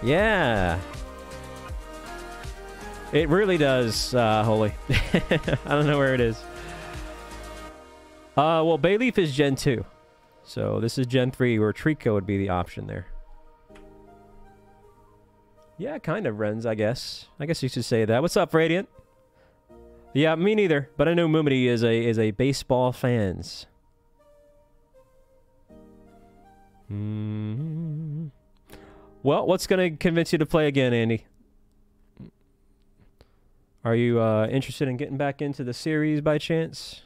Speaker 1: Yeah. It really does, uh, Holy. I don't know where it is. Uh, well, Bayleef is Gen 2. So this is Gen 3, where Treecko would be the option there. Yeah, kind of, Rens, I guess. I guess you should say that. What's up, Radiant? Yeah, me neither. But I know Moomity is a is a baseball fans. Mm. Well, what's to convince you to play again, Andy? Are you uh, interested in getting back into the series by chance?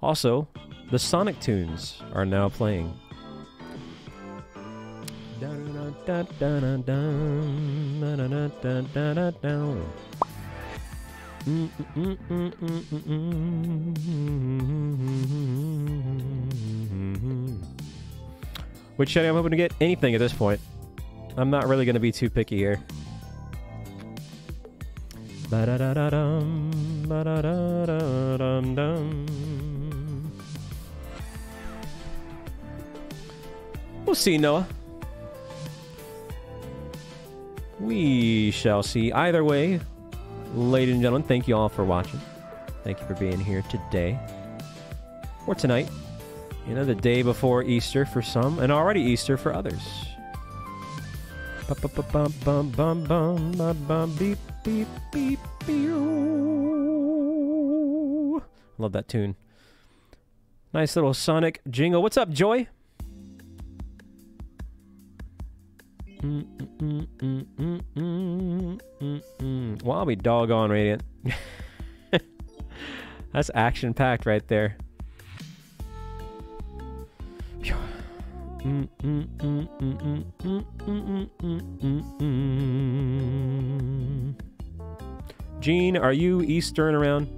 Speaker 1: Also, the Sonic tunes are now playing. Which I'm hoping to get anything at this point. I'm not really going to be too picky here. We'll see, Noah. We shall see. Either way, ladies and gentlemen, thank you all for watching. Thank you for being here today or tonight. You know, the day before Easter for some, and already Easter for others. Love that tune. Nice little Sonic jingle. What's up, Joy? Mm, well, I'll be doggone radiant. That's action packed right there. Gene, are you Eastern around?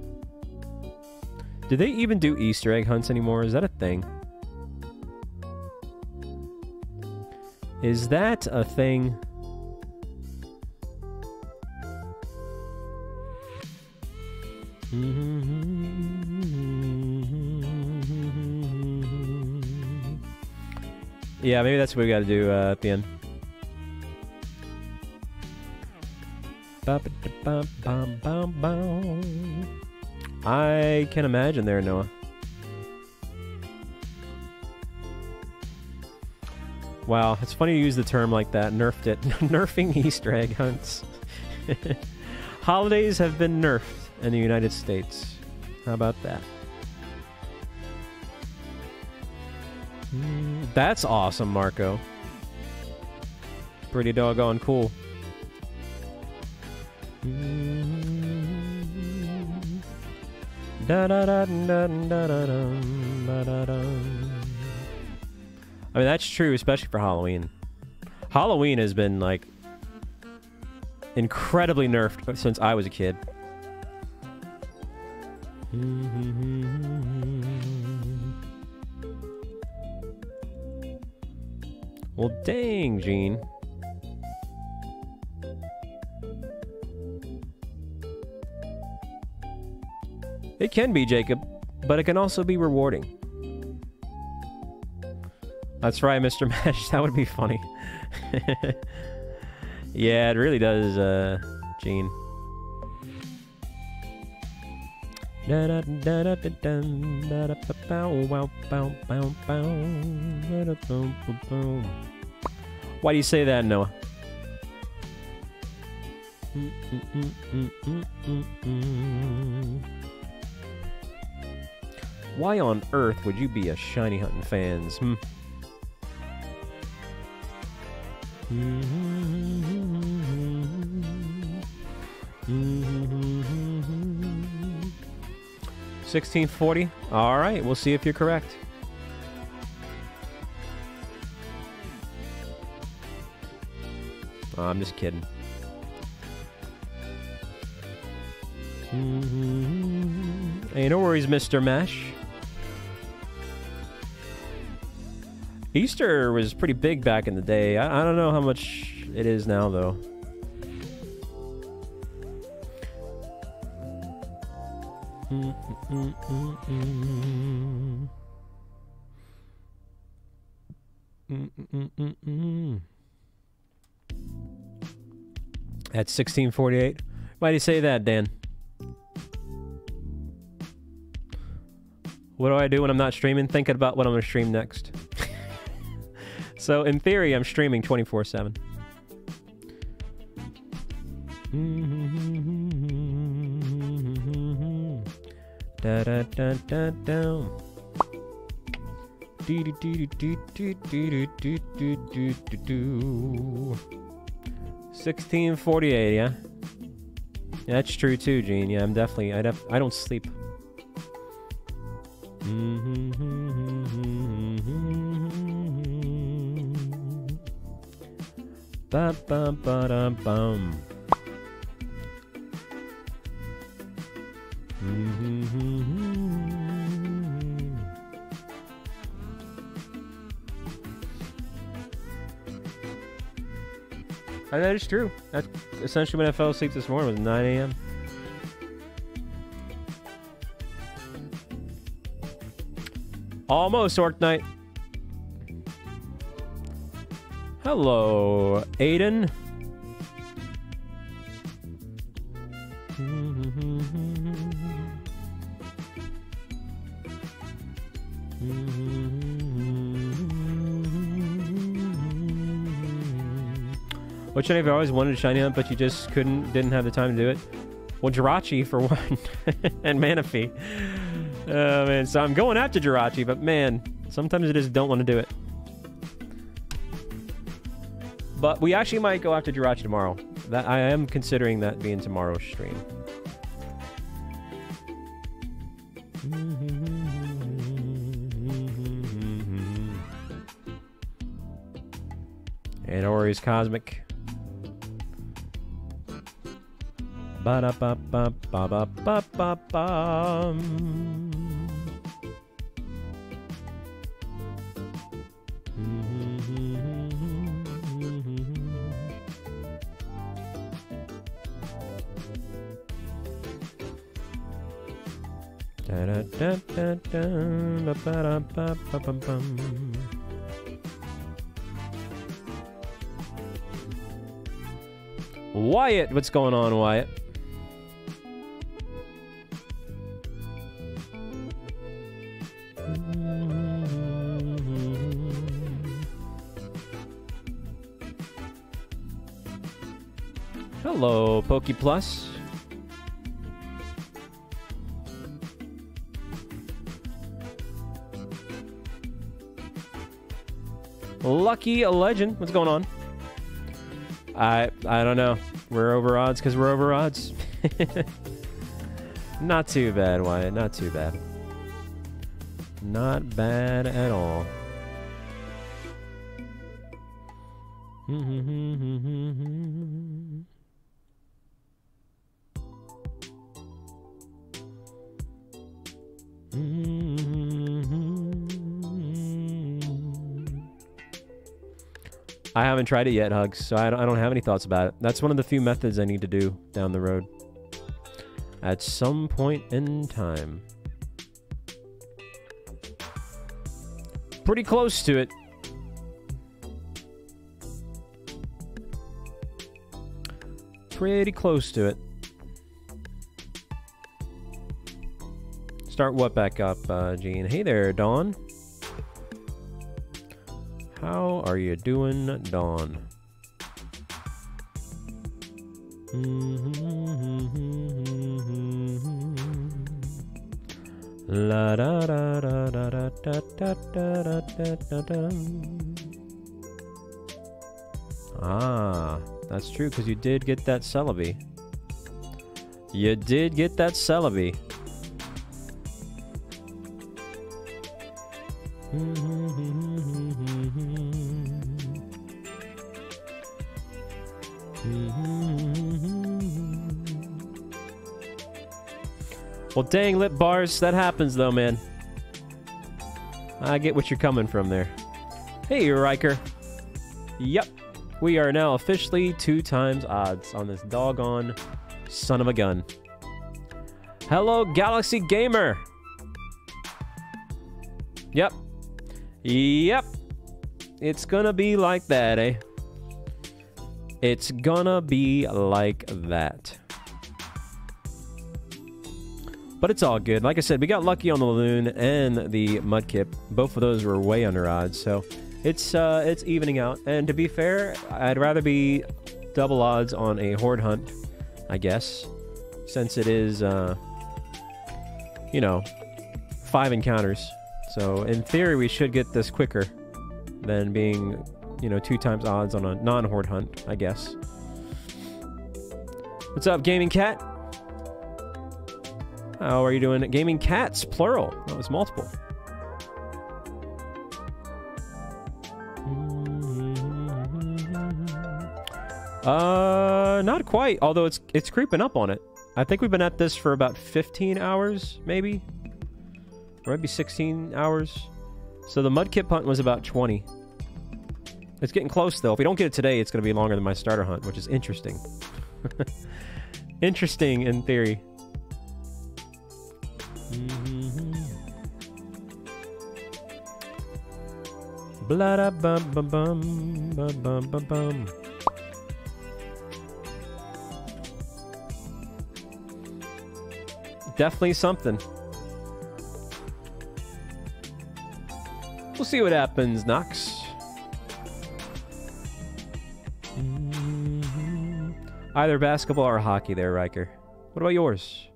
Speaker 1: Do they even do Easter egg hunts anymore? Is that a thing? Is that a thing? Yeah, maybe that's what we got to do uh, at the end. I can imagine there, Noah. Wow, it's funny to use the term like that. Nerfed it. Nerfing Easter egg hunts. Holidays have been nerfed and the United States. How about that? Mm, that's awesome, Marco. Pretty doggone cool. I mean, that's true, especially for Halloween. Halloween has been, like, incredibly nerfed since I was a kid. Well, dang, Gene. It can be, Jacob, but it can also be rewarding. That's right, Mr. Mesh. That would be funny. yeah, it really does, uh, Gene. Why do you say that, Noah? Why on earth would you be a shiny hunting fans? Hmm. 1640? All right, we'll see if you're correct. Oh, I'm just kidding. Mm-hmm. Hey, no worries, Mr. Mesh. Easter was pretty big back in the day. I, I don't know how much it is now, though. At 1648. Why do you say that, Dan? What do I do when I'm not streaming? Thinking about what I'm going to stream next. so, in theory, I'm streaming 24 7. Da da da da da. 1648, yeah? yeah? That's true too, Gene. Yeah, I'm definitely I def I don't sleep. Ba ba ba da bum. Mm-hmm. And that is true. That's essentially when I fell asleep this morning was 9 a.m. Almost Orc Night. Hello, Aiden. Which you always wanted to shiny hunt, but you just couldn't, didn't have the time to do it? Well, Jirachi for one, and Manaphy. Oh man, so I'm going after Jirachi, but man, sometimes I just don't want to do it. But we actually might go after Jirachi tomorrow. That I am considering that being tomorrow's stream. And Ori's Cosmic. ba da ba ba ba ba ba ba ba Da da da da da ba ba da ba ba Wyatt, what's going on, Wyatt? Hello, Poke Plus. Lucky legend. What's going on? I I don't know. We're over odds because we're over odds. Not too bad, Wyatt. Not too bad. Not bad at all. haven't tried it yet, Hugs, so I don't, I don't have any thoughts about it. That's one of the few methods I need to do down the road. At some point in time. Pretty close to it. Pretty close to it. Start what back up, uh, Gene? Hey there, Dawn. Are you doing, Dawn? La da da da da da da da da da da da Ah, that's true because you did get that Celebi. You did get that Celebi. Well, dang lip bars. That happens, though, man. I get what you're coming from there. Hey, Riker. Yep. We are now officially two times odds on this doggone son of a gun. Hello, Galaxy Gamer. Yep. Yep. It's gonna be like that, eh? It's gonna be like that. But it's all good. Like I said, we got lucky on the Loon and the Mudkip. Both of those were way under odds, so it's uh, it's evening out. And to be fair, I'd rather be double odds on a Horde Hunt, I guess, since it is, uh, you know, five encounters. So in theory, we should get this quicker than being, you know, two times odds on a non-Horde Hunt, I guess. What's up, Gaming Cat? How are you doing? Gaming cats, plural. That was multiple. Uh, not quite. Although it's it's creeping up on it. I think we've been at this for about 15 hours, maybe, or maybe 16 hours. So the mudkip hunt was about 20. It's getting close though. If we don't get it today, it's going to be longer than my starter hunt, which is interesting. interesting in theory. Bum bum bum bum bum bum bum. Definitely something. We'll see what happens, Knox. Mhm. Either basketball or hockey there, Riker. What about yours?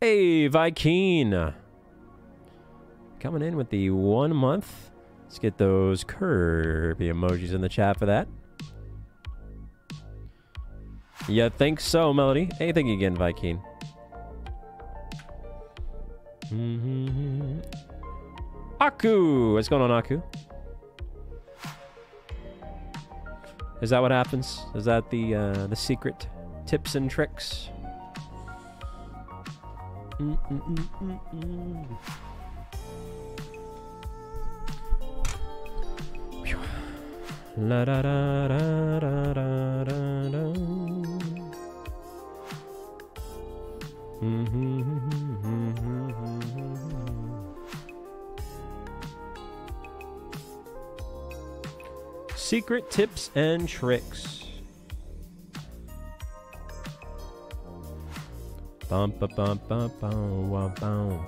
Speaker 1: Hey, Vikeen. Coming in with the one month. Let's get those Kirby emojis in the chat for that. You think so, Melody? Hey, thank you again, Vikeen. Mm-hmm. Aku! What's going on, Aku? Is that what happens? Is that the uh, the secret tips and tricks? Mm-mm-mm-mm-mm. Phew. La da da da da da da da. Mm-hmm, mm-hmm, mm-hmm. Secret tips and tricks. Bum, ba, bum, bum, bum, wah, bum.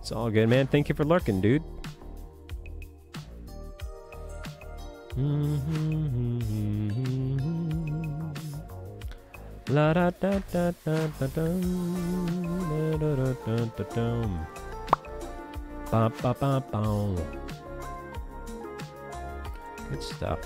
Speaker 1: It's all good, man. Thank you for lurking, dude. La da da da da da dum. Da da da da dum. Ba ba ba bow. Good stuff.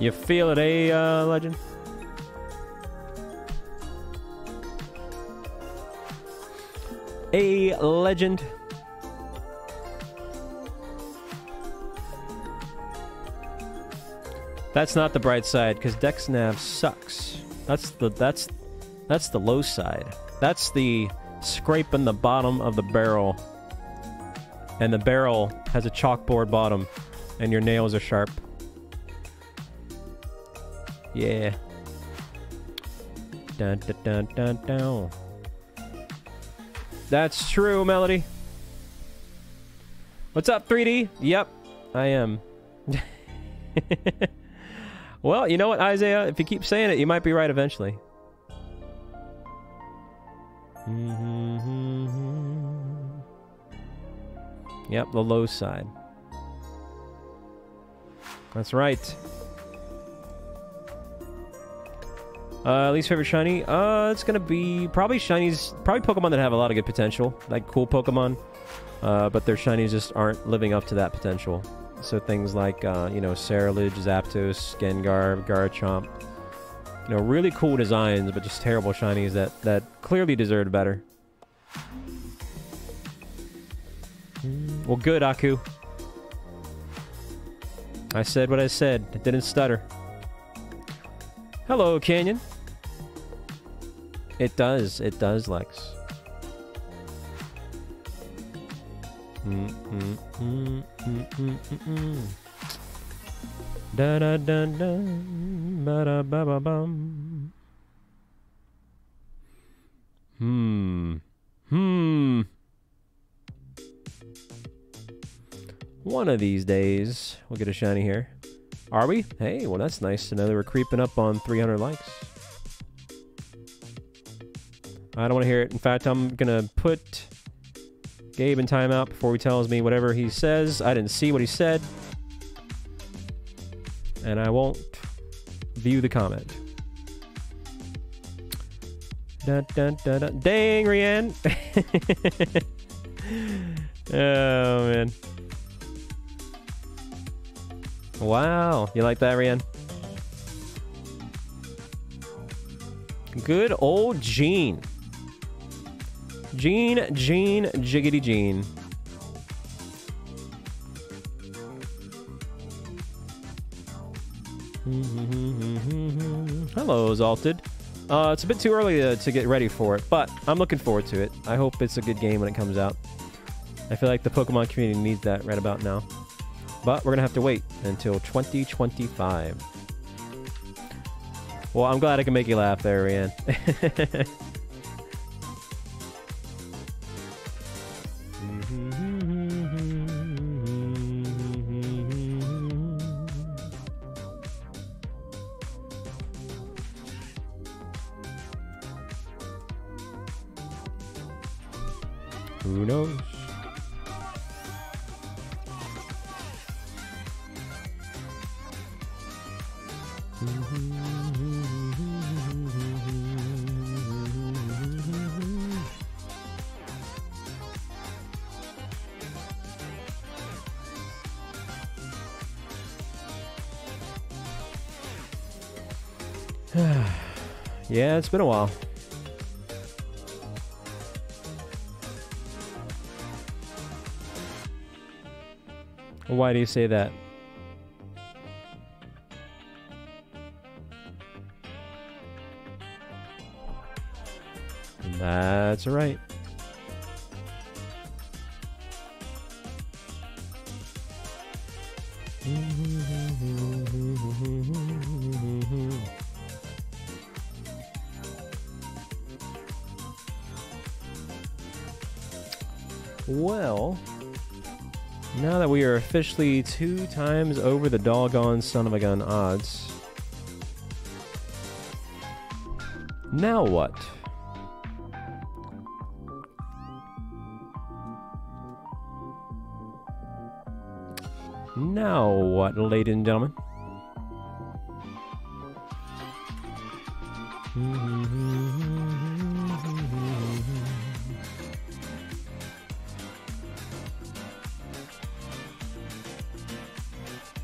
Speaker 1: You feel it, eh, uh, legend? A legend. That's not the bright side because DexNav sucks. That's the that's that's the low side. That's the scraping the bottom of the barrel. And the barrel has a chalkboard bottom and your nails are sharp. Yeah. Dun dun dun dun dun. That's true, Melody. What's up, 3D? Yep, I am. well, you know what, Isaiah? If you keep saying it, you might be right eventually. Yep, the low side. That's right. Uh, least favorite shiny? Uh, it's gonna be probably shinies. Probably Pokemon that have a lot of good potential, like cool Pokemon. Uh, but their shinies just aren't living up to that potential. So things like, uh, you know, Ceruledge, Zapdos, Gengar, Garchomp. You know, really cool designs, but just terrible shinies that, that clearly deserved better. Well, good, Aku. I said what I said. It didn't stutter. Hello, Canyon. It does. It does, Lex. Da da da da ba da ba ba bum. Hmm. Hmm. One of these days, we'll get a shiny here. Are we? Hey, well, that's nice to know that we're creeping up on 300 likes. I don't want to hear it. In fact, I'm going to put Gabe in timeout before he tells me whatever he says. I didn't see what he said. And I won't view the comment. Dun, dun, dun, dun. Dang, Rianne. oh, man. Wow. You like that, Rian? Good old Gene. Gene, Gene, Jiggity Gene. Hello, Zalted. Uh, it's a bit too early to, to get ready for it, but I'm looking forward to it. I hope it's a good game when it comes out. I feel like the Pokemon community needs that right about now. But we're going to have to wait until 2025. Well, I'm glad I can make you laugh there, Rian. Who knows? Yeah, it's been a while. Why do you say that? That's right. Well, now that we are officially two times over the doggone son of a gun odds, now what? Now what, ladies and gentlemen? Mm-hmm.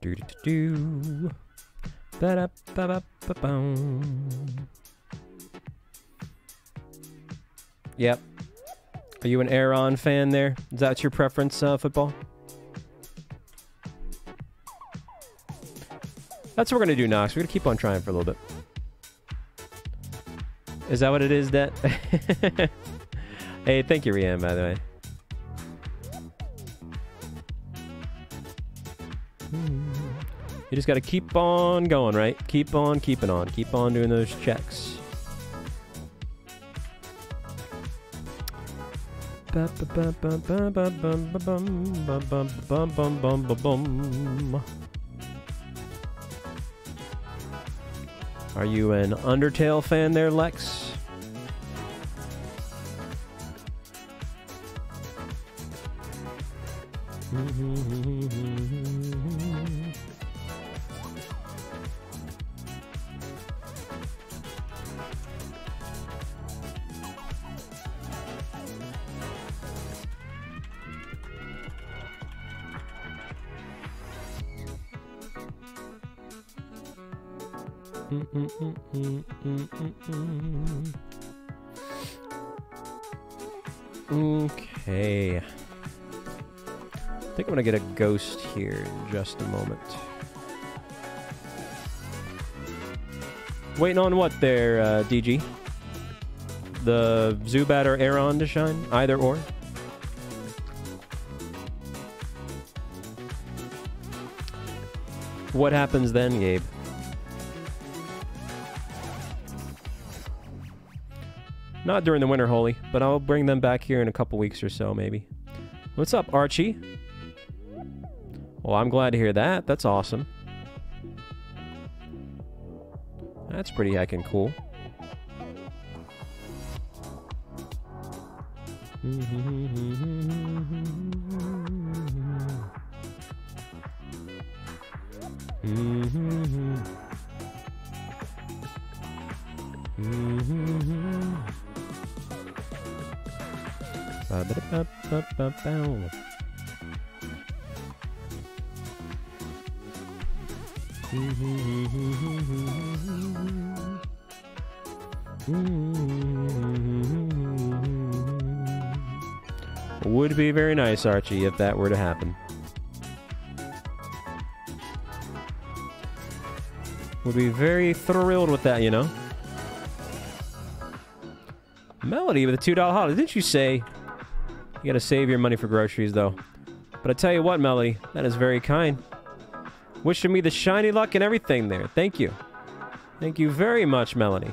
Speaker 1: Do do do. Ba da ba ba ba boom. Yep. Are you an Aaron fan there? Is that your preference, uh, football? That's what we're going to do, Knox. We're going to keep on trying for a little bit. Is that what it is, that? hey, thank you, Rian, by the way. You just gotta keep on going, right? Keep on keeping on. Keep on doing those checks. Are you an Undertale fan there, Lex? Okay. I think I'm gonna get a ghost here in just a moment. Waiting on what there, uh, DG? The Zubat or Aron to shine? Either or? What happens then, Gabe? Not during the winter holy, but I'll bring them back here in a couple weeks or so, maybe. What's up, Archie? Well, I'm glad to hear that. That's awesome. That's pretty heckin' cool. Mm-hmm. Mm-hmm. Mm-hmm. Would be very nice, Archie, if that were to happen. Would be very thrilled with that, you know? Melody with a $2 holiday. Didn't you say you gotta save your money for groceries, though? But I tell you what, Melody, that is very kind. Wishing me the shiny luck and everything there. Thank you. Thank you very much, Melody.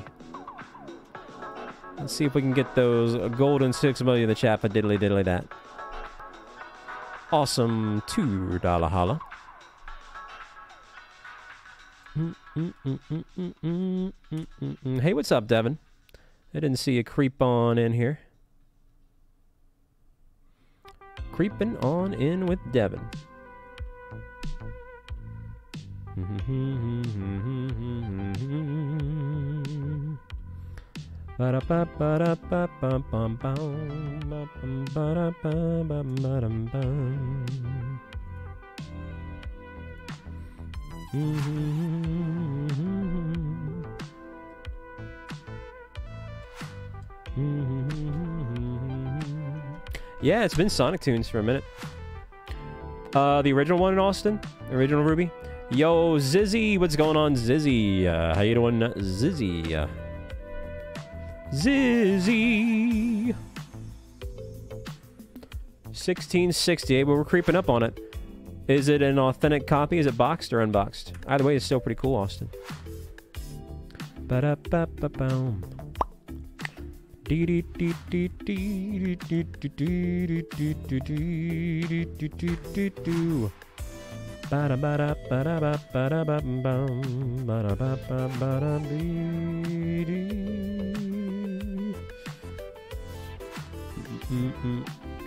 Speaker 1: Let's see if we can get those golden six million in the chat for diddly diddly that. Awesome two dollar holla. Hey, what's up, Devin? I didn't see you creep on in here. Creeping on in with Devin. Yeah, it's been Sonic Tunes for a minute. Uh, the original one in Austin, original Ruby. Yo, Zizzy, what's going on, Zizzy? Uh, how you doing, Zizzy? Uh, Zizzy. 1668, but we're creeping up on it. Is it an authentic copy? Is it boxed or unboxed? Either way, it's still pretty cool, Austin. Ba-da-ba-ba-boom.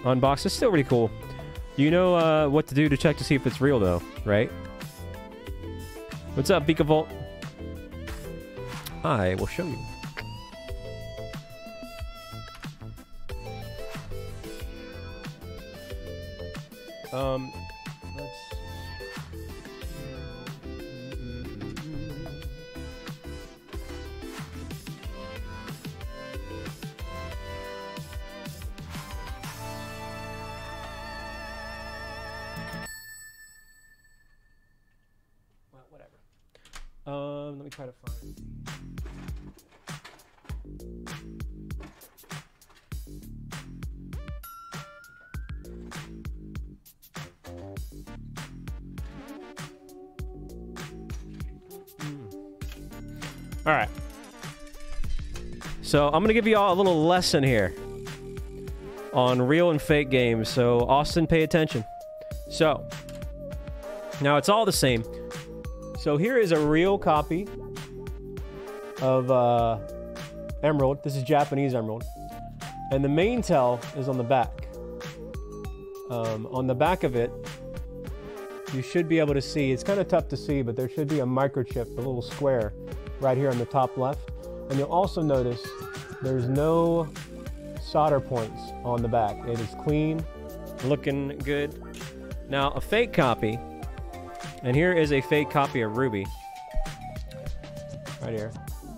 Speaker 1: Unboxed is still really cool. You know uh, what to do to check to see if it's real, though, right? What's up, Beaka Vault? I will show you. Um, let's. Well, whatever. Um, let me try to find. All right. So I'm going to give you all a little lesson here on real and fake games. So Austin, pay attention. So now it's all the same. So here is a real copy of uh, Emerald. This is Japanese Emerald. And the main tell is on the back. Um, on the back of it, you should be able to see, it's kind of tough to see, but there should be a microchip, a little square right here on the top left. And you'll also notice there's no solder points on the back. It is clean, looking good. Now, a fake copy, and here is a fake copy of Ruby. Right here.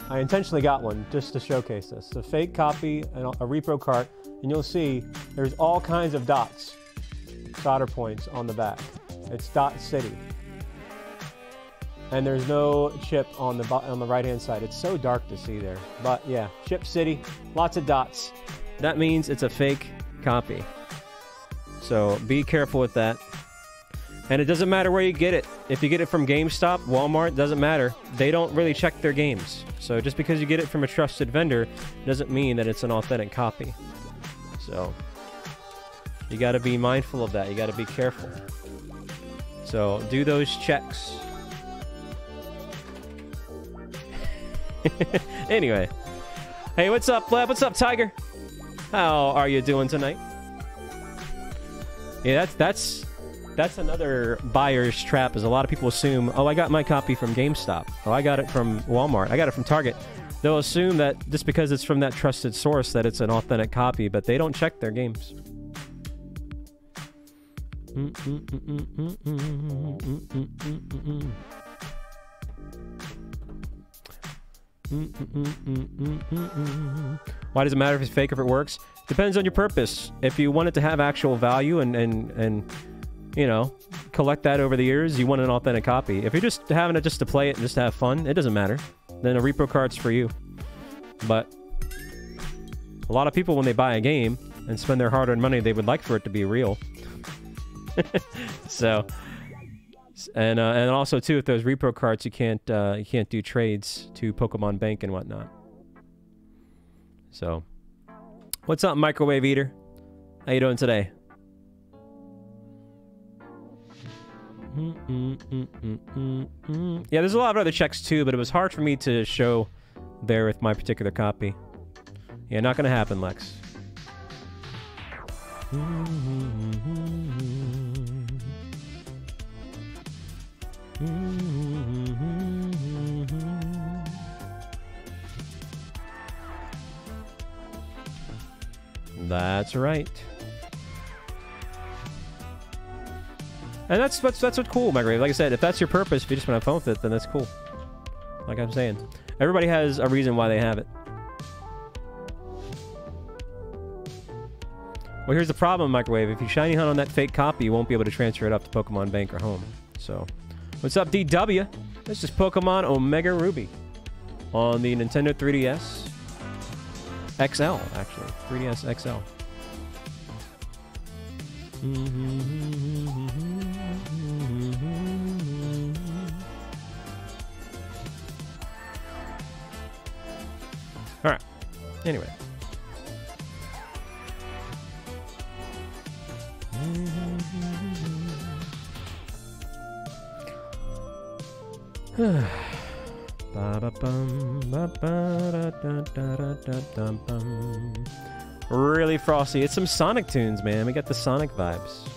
Speaker 1: I intentionally got one just to showcase this. A fake copy, a repro cart, and you'll see there's all kinds of dots, solder points on the back. It's Dot City and there's no chip on the on the right hand side. It's so dark to see there. But yeah, Chip City, lots of dots. That means it's a fake copy. So be careful with that. And it doesn't matter where you get it. If you get it from GameStop, Walmart, doesn't matter. They don't really check their games. So just because you get it from a trusted vendor doesn't mean that it's an authentic copy. So you got to be mindful of that. You got to be careful. So do those checks. anyway. Hey, what's up, Flab? What's up, Tiger? How are you doing tonight? Yeah, that's that's that's another buyer's trap. Is a lot of people assume, oh, I got my copy from GameStop. Oh, I got it from Walmart. I got it from Target. They'll assume that just because it's from that trusted source that it's an authentic copy, but they don't check their games. Why does it matter if it's fake if it works? Depends on your purpose. If you want it to have actual value and and and you know collect that over the years, you want an authentic copy. If you're just having it just to play it and just to have fun, it doesn't matter. Then a repro card's for you. But a lot of people when they buy a game and spend their hard-earned money, they would like for it to be real. so and uh, and also too, if those repro cards, you can't uh, you can't do trades to Pokemon Bank and whatnot. So, what's up, microwave eater? How you doing today? Yeah, there's a lot of other checks too, but it was hard for me to show there with my particular copy. Yeah, not gonna happen, Lex. That's right. And that's that's that's what's cool, Microwave. Like I said, if that's your purpose, if you just want to have fun with it, then that's cool. Like I'm saying, everybody has a reason why they have it. Well, here's the problem, Microwave. If you shiny hunt on that fake copy, you won't be able to transfer it up to Pokemon Bank or Home. So, what's up, DW? This is Pokemon Omega Ruby on the Nintendo 3DS XL, actually. 3DS XL. All right. Anyway. Really frosty. It's some Sonic tunes, man. We got the Sonic vibes.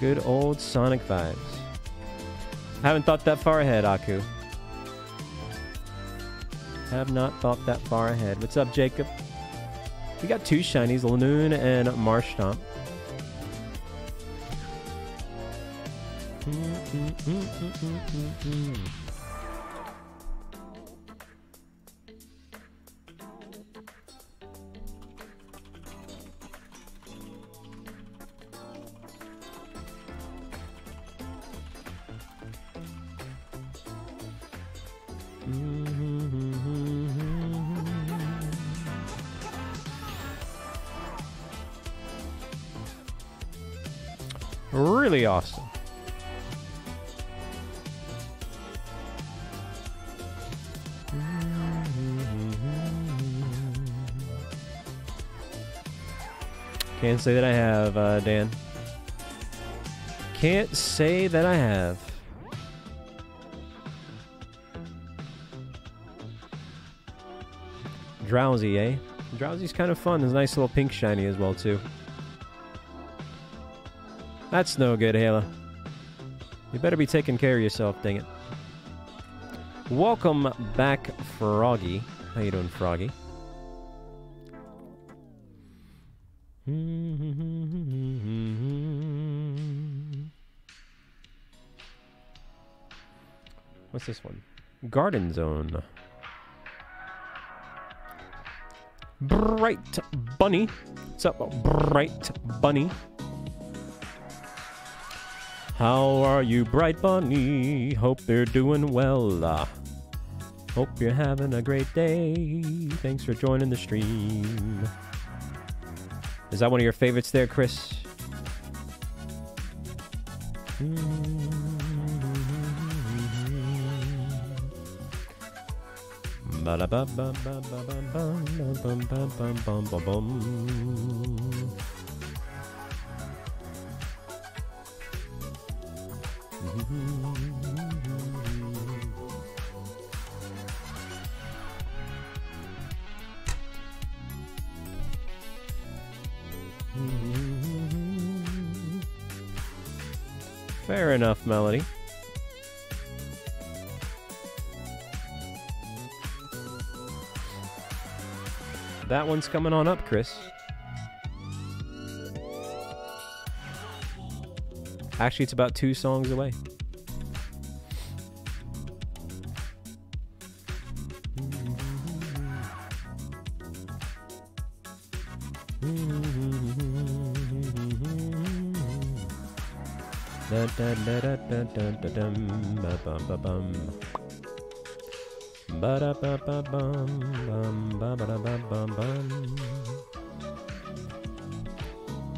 Speaker 1: Good old Sonic vibes. Haven't thought that far ahead, Aku. Have not thought that far ahead. What's up, Jacob? We got two shinies, Linoone and Marshtomp. Mm-hmm. Really awesome. Can't say that I have, uh, Dan. Can't say that I have. Drowsy, eh? Drowsy's kind of fun. There's a nice little pink shiny as well, too. That's no good, Halo. You better be taking care of yourself, dang it. Welcome back, Froggy. How you doing, Froggy? What's this one? Garden Zone. Bright Bunny. What's up, Bright Bunny? How are you, Bright Bunny? Hope you're doing well. Uh, hope you're having a great day. Thanks for joining the stream. Is that one of your favorites there, Chris? Fair enough, Melody. That one's coming on up, Chris. Ba it's about two songs away.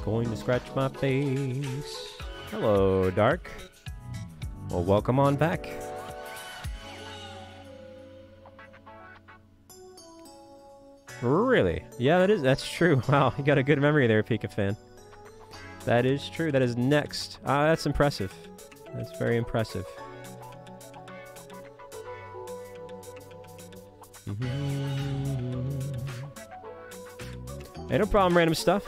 Speaker 1: Going to scratch my face. Hello, Dark. Well, welcome on back. Really? Yeah, that is. That's true. Wow, you got a good memory there, Pika fan. That is true. That is next. Ah, that's impressive. That's very impressive. Hey, no problem, random stuff.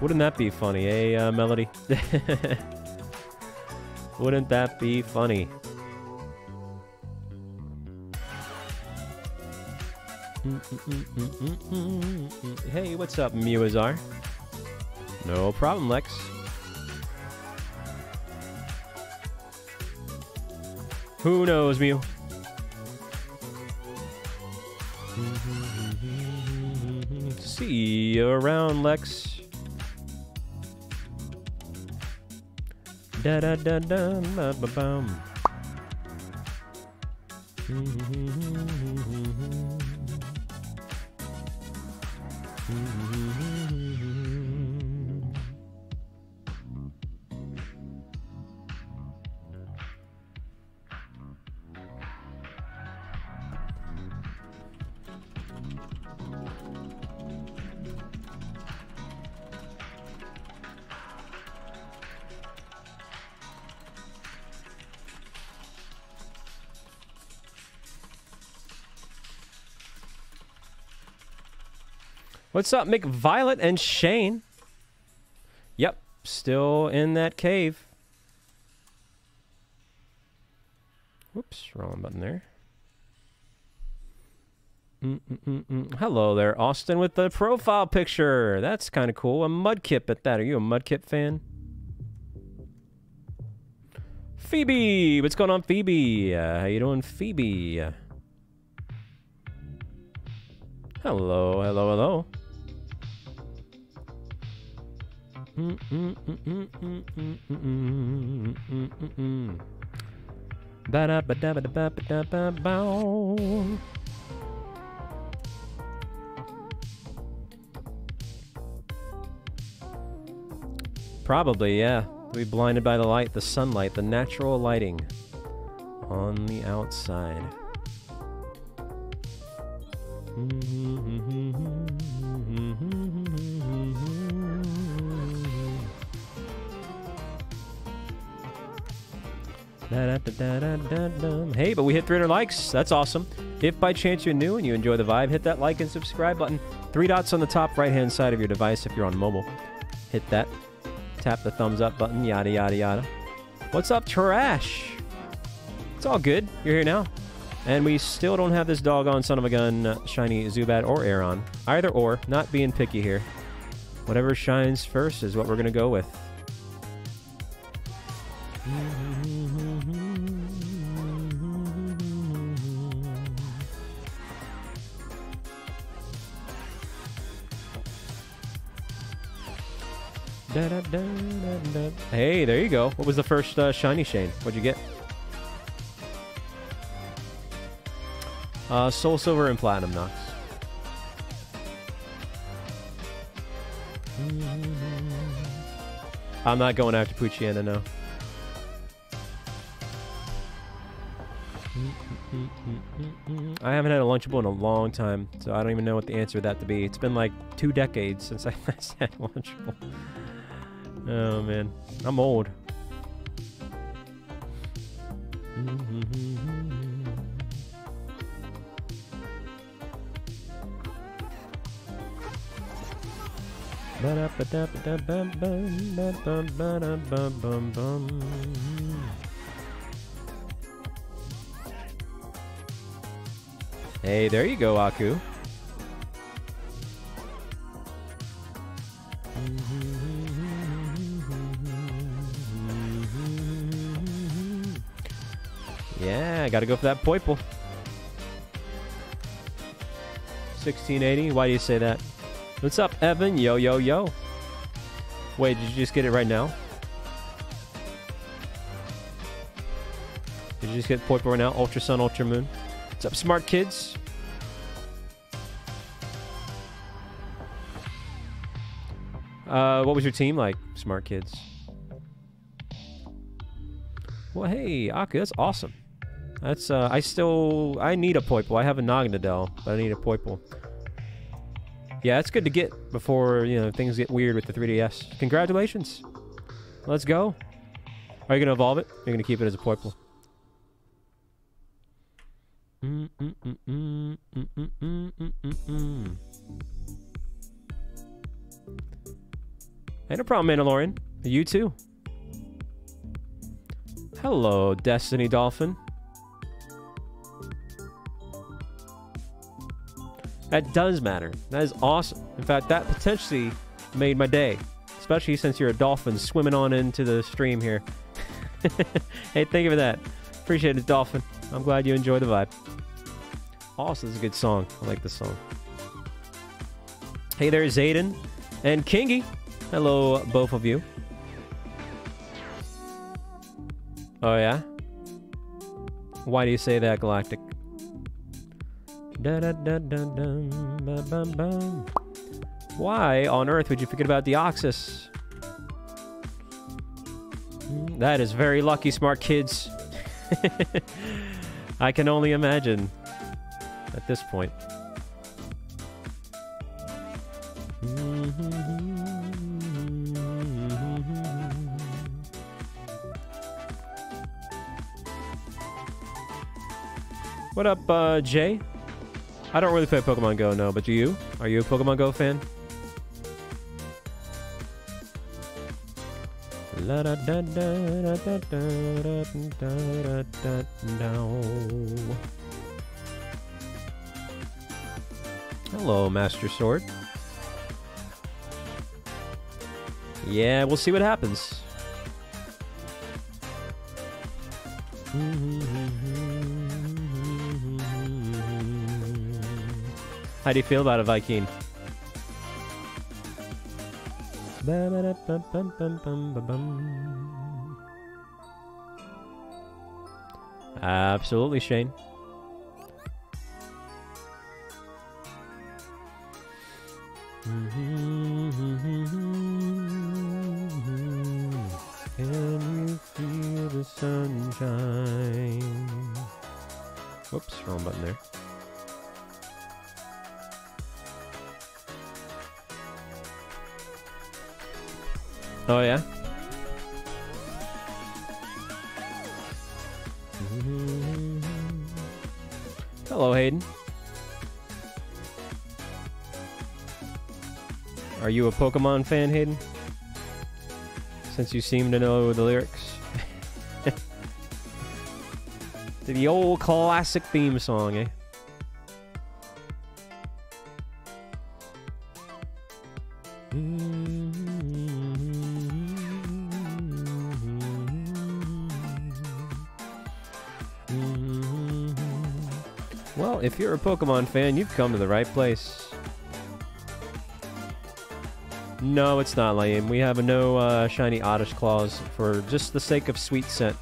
Speaker 1: Wouldn't that be funny, eh, uh, Melody? Wouldn't that be funny? Hey, what's up, Muazar? No problem, Lex. Who knows, Mew? See you around, Lex. Da da da da ba bum. What's up, McViolet and Shane? Yep, still in that cave. Whoops, wrong button there. Mm-mm-mm-mm. Hello there, Austin, with the profile picture. That's kind of cool. A Mudkip at that. Are you a Mudkip fan? Phoebe, what's going on, Phoebe? Uh, how you doing, Phoebe? Hello, hello, hello. Probably, yeah. Be blinded by the light, the sunlight, the natural lighting on the outside. Hey, but we hit 300 likes. That's awesome. If by chance you're new and you enjoy the vibe, hit that like and subscribe button. Three dots on the top right hand side of your device if you're on mobile. Hit that. Tap the thumbs up button, yada, yada, yada. What's up, trash? It's all good. You're here now. And we still don't have this doggone son of a gun uh, shiny Zubat or Aron. Either or, not being picky here. Whatever shines first is what we're going to go with. Hey, there you go. What was the first uh, shiny Shane? What'd you get? Uh, Soul Silver and Platinum Knox. I'm not going after Poochyena, no. I haven't had a Lunchable in a long time, so I don't even know what the answer to that to be. It's been like two decades since I last had Lunchable. Oh man, I'm old. Hey, there you go, Aku. Yeah, gotta go for that Poipole. 1680. Why do you say that? What's up, Evan? Yo, yo, yo. Wait, did you just get it right now? Did you just get Poipole right now? Ultra Sun, Ultra Moon. What's up, smart kids? Uh, what was your team like, smart kids? Well, hey, Aka, that's awesome. That's, uh, I still, I need a Poipole. I have a Naganadel, but I need a Poipole. Yeah, that's good to get before, you know, things get weird with the 3DS. Congratulations. Let's go. Are you going to evolve it? You're going to keep it as a Poipole. Mm -mm -mm Ain't a problem, Mandalorian. You too. Hello, Destiny Dolphin. That does matter. That is awesome. In fact, that potentially made my day. Especially since you're a dolphin swimming on into the stream here. hey, thank you for that. Appreciate it, Dolphin. I'm glad you enjoy the vibe. Also, this is a good song. I like this song. Hey there, Zayden and Kingy. Hello, both of you. Oh, yeah? Why do you say that, Galactic? Da -da -da ba -bum -bum. Why on earth would you forget about Deoxys? Hmm, That is very lucky, smart kids. I can only imagine at this point. What up, uh, Jay? I don't really play Pokemon Go, no, but you? Are you a Pokemon Go fan? Hello, Master Sword. Yeah, we'll see what happens. How do you feel about it, Viking? Absolutely, Shane. Can you feel the sunshine? Whoops, wrong button there. Oh yeah. Hello, Hayden. Are you a Pokemon fan, Hayden? Since you seem to know the lyrics. the old classic theme song, eh? Well, if you're a Pokemon fan, you've come to the right place. No, it's not lame. We have a no uh, shiny Oddish claws for just the sake of sweet scent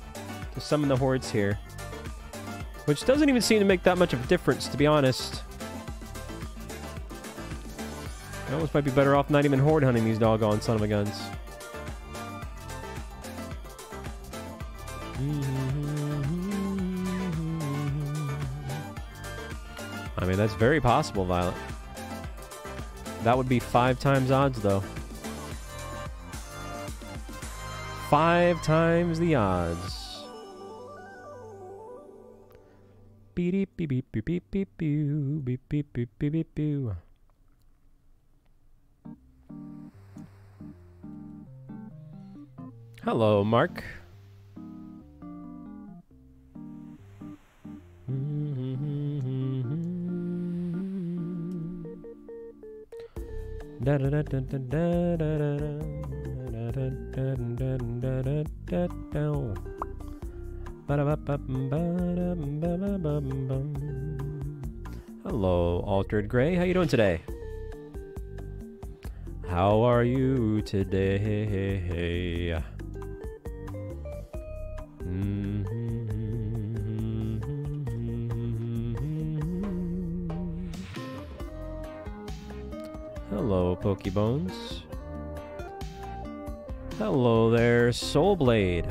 Speaker 1: to summon the hordes here. Which doesn't even seem to make that much of a difference, to be honest. I almost might be better off not even horde hunting these doggone son of a guns. I mean, that's very possible, Violet. That would be five times odds, though. Five times the odds. Beep, beep, beep, beep, beep, beep, beep, beep, beep, beep, beep, beep, beep. Hello, Mark. Hello, Altered Gray. How you doing today? How are you today? Hello, Pokebones. Hello there, Soulblade.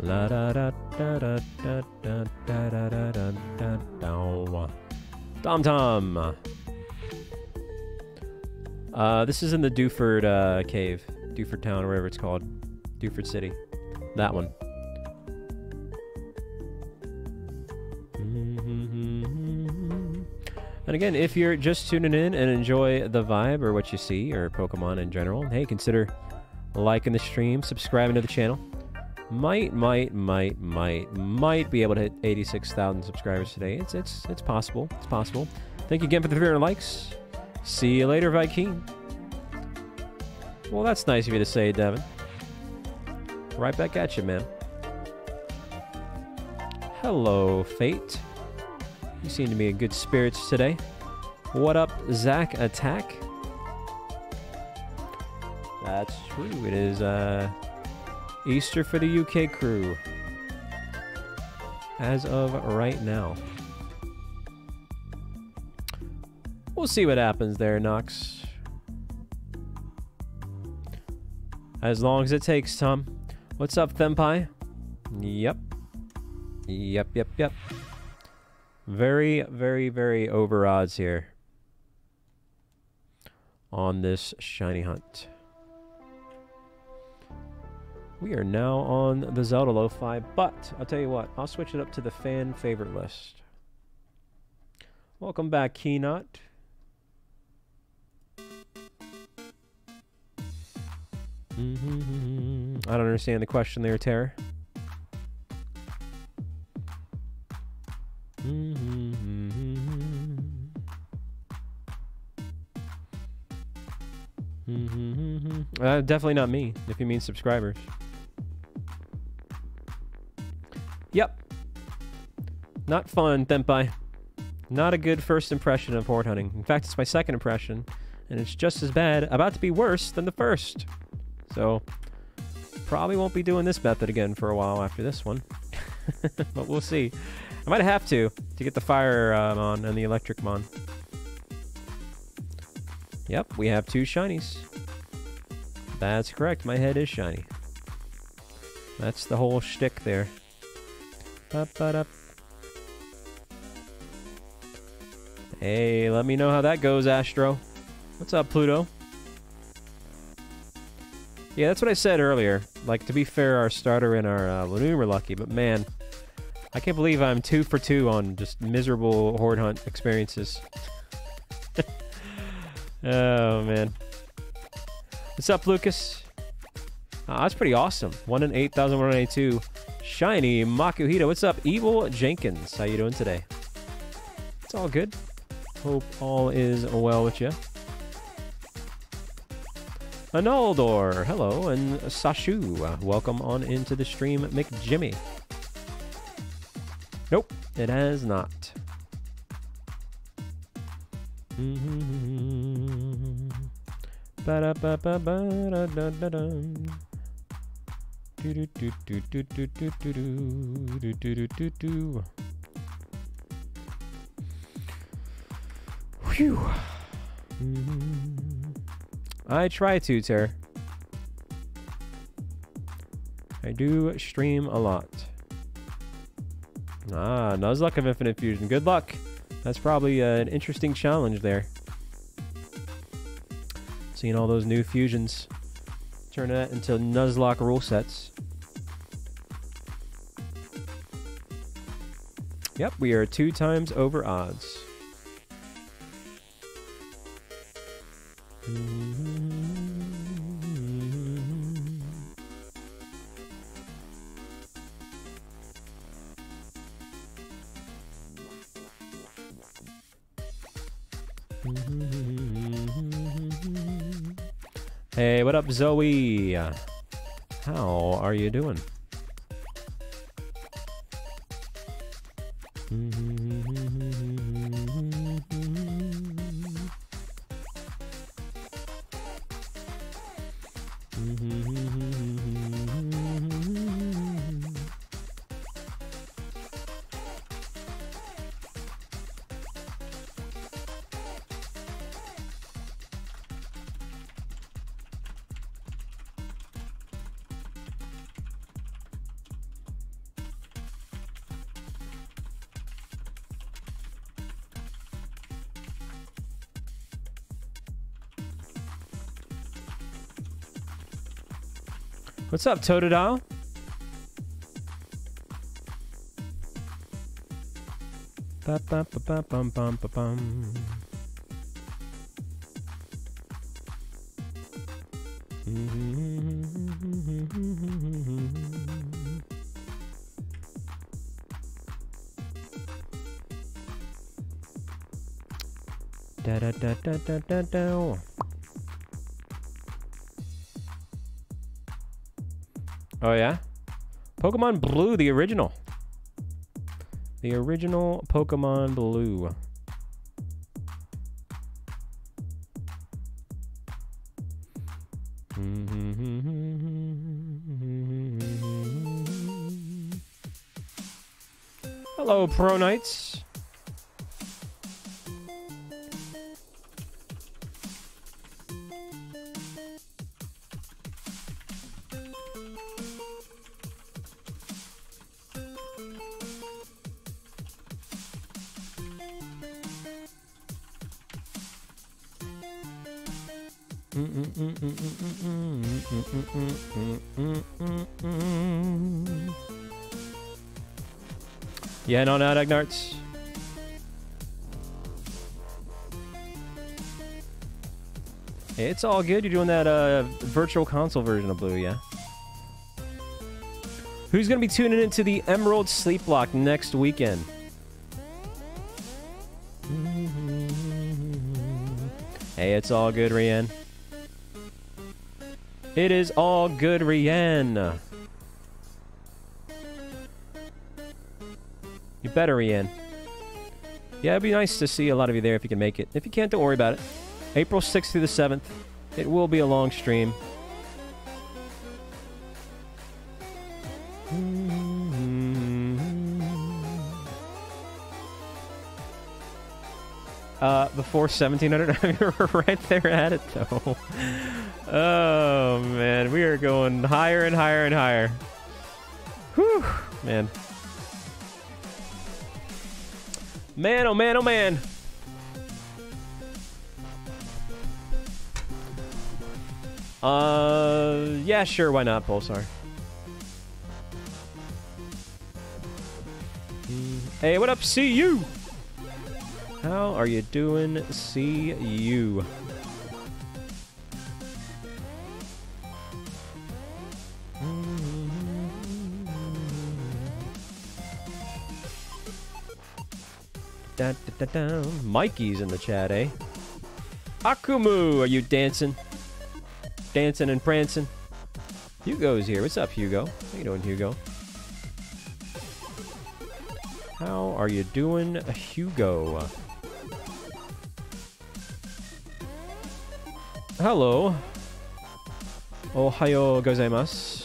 Speaker 1: La da da da da da da da da da da da da. Tom Tom. Uh, this is in the Dewford uh, Cave, Dewford Town, or whatever it's called, Dewford City. That one. And again, if you're just tuning in and enjoy the vibe or what you see or Pokemon in general, hey, consider liking the stream, subscribing to the channel. Might, might, might, might, might be able to hit 86,000 subscribers today. It's it's it's possible. It's possible. Thank you again for the 300 likes. See you later, Viking. Well, that's nice of you to say, Devin. Right back at you, man. Hello, Fate. You seem to be in good spirits today. What up, Zach Attack? That's true. It is uh, Easter for the UK crew. As of right now. We'll see what happens there, Nox. As long as it takes, Tom. What's up, Thempai? Yep. Yep, yep, yep. Very, very, very over odds here on this shiny hunt. We are now on the Zelda Lo-Fi, but I'll tell you what, I'll switch it up to the fan favorite list. Welcome back, Keynot. Mm-hmm. I don't understand the question there, Terror. Uh, definitely not me, if you mean subscribers. Yep. Not fun, Tenpai. Not a good first impression of horde hunting. In fact, it's my second impression, and it's just as bad, about to be worse than the first. So, probably won't be doing this method again for a while after this one. but we'll see. I might have to, to get the fire um, on and the electric mon. Yep, we have two shinies. That's correct, my head is shiny. That's the whole shtick there. Ba-ba-da. Hey, let me know how that goes, Astro. What's up, Pluto? Yeah, that's what I said earlier. Like, to be fair, our starter and our uh, Linoone were lucky, but man, I can't believe I'm two for two on just miserable horde hunt experiences. oh, man. What's up, Lucas? Oh, that's pretty awesome. 1 in 8,182. Shiny Makuhita. What's up, Evil Jenkins? How you doing today? It's all good. Hope all is well with you. Analdor, hello, and Sashu, uh, welcome on into the stream, McJimmy. Nope, it has not. Whew. I try to, Ter. I do stream a lot. Ah, Nuzlocke of Infinite Fusion. Good luck. That's probably uh, an interesting challenge there. Seeing all those new fusions. Turn that into Nuzlocke rule sets. Yep, we are two times over odds. Hey, what up, Zoe? How are you doing? What's up, Totodile? Ba. Da da da da da da Oh yeah? Pokemon Blue, the original. The original Pokemon Blue. Hello, Pro Knights. No, not Agnarts. It's all good. You're doing that uh, virtual console version of Blue, yeah? Who's going to be tuning into the Emerald Sleep Block next weekend? Hey, it's all good, Rian. It is all good, Rian. You better, Rian. Yeah, it'd be nice to see a lot of you there if you can make it. If you can't, don't worry about it. April 6th through the 7th. It will be a long stream. Uh, before 1700, you're right there at it, though. Oh, man. We are going higher and higher and higher. Whew, man. Man, oh man, oh man. Uh, yeah, sure, why not, Pulsar? Hey, what up, see you? How are you doing, see you? Da, da, da. Mikey's in the chat, eh? Akumu, are you dancing? Dancing and prancing? Hugo's here. What's up, Hugo? How you doing, Hugo? How are you doing, Hugo? Hello. Ohayo gozaimasu.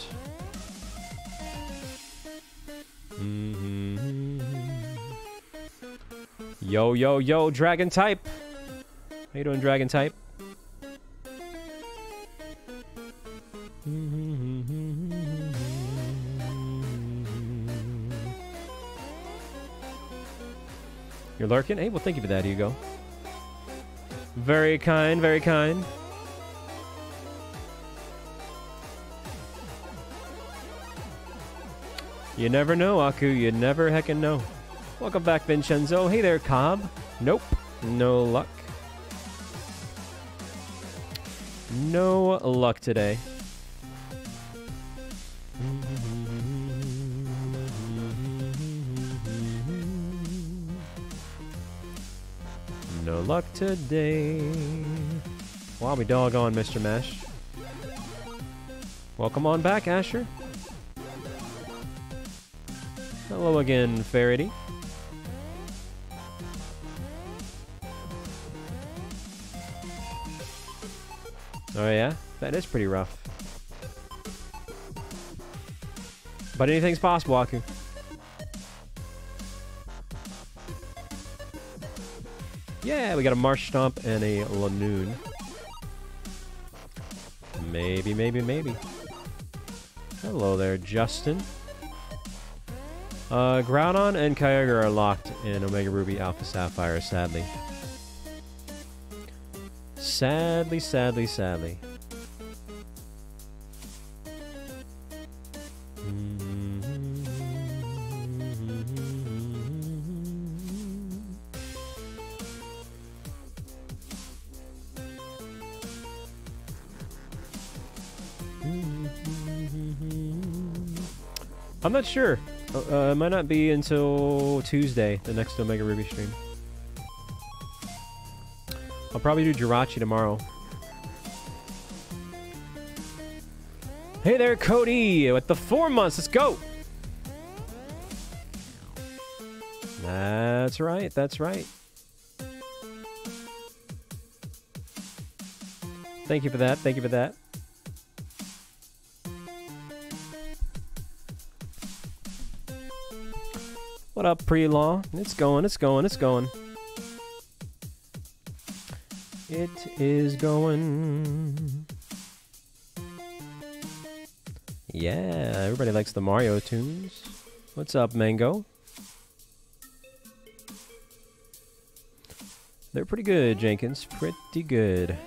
Speaker 1: Yo, yo, yo, Dragon Type. How you doing, Dragon Type? You're lurking? Hey, well, thank you for that, Hugo. Very kind, very kind. You never know, Aku. You never heckin' know. Welcome back, Vincenzo. Hey there, Cobb. Nope. No luck. No luck today. No luck today. Wow, we doggone, Mr. Mesh. Welcome on back, Asher. Hello again, Faraday. Oh yeah? That is pretty rough. But anything's possible, Aku. Yeah, we got a Marshtomp and a Linoone. Maybe, maybe, maybe. Hello there, Justin. Uh, Groudon and Kyogre are locked in Omega Ruby Alpha Sapphire, sadly. Sadly, sadly, sadly. I'm not sure. Uh, uh, it might not be until Tuesday, the next Omega Ruby stream. Probably do Jirachi tomorrow. Hey there, Cody, with the four months. Let's go. That's right. That's right. Thank you for that. Thank you for that. What up, pre-law? It's going, it's going, it's going. It is going. Yeah, everybody likes the Mario tunes. What's up, Mango? They're pretty good, Jenkins. Pretty good.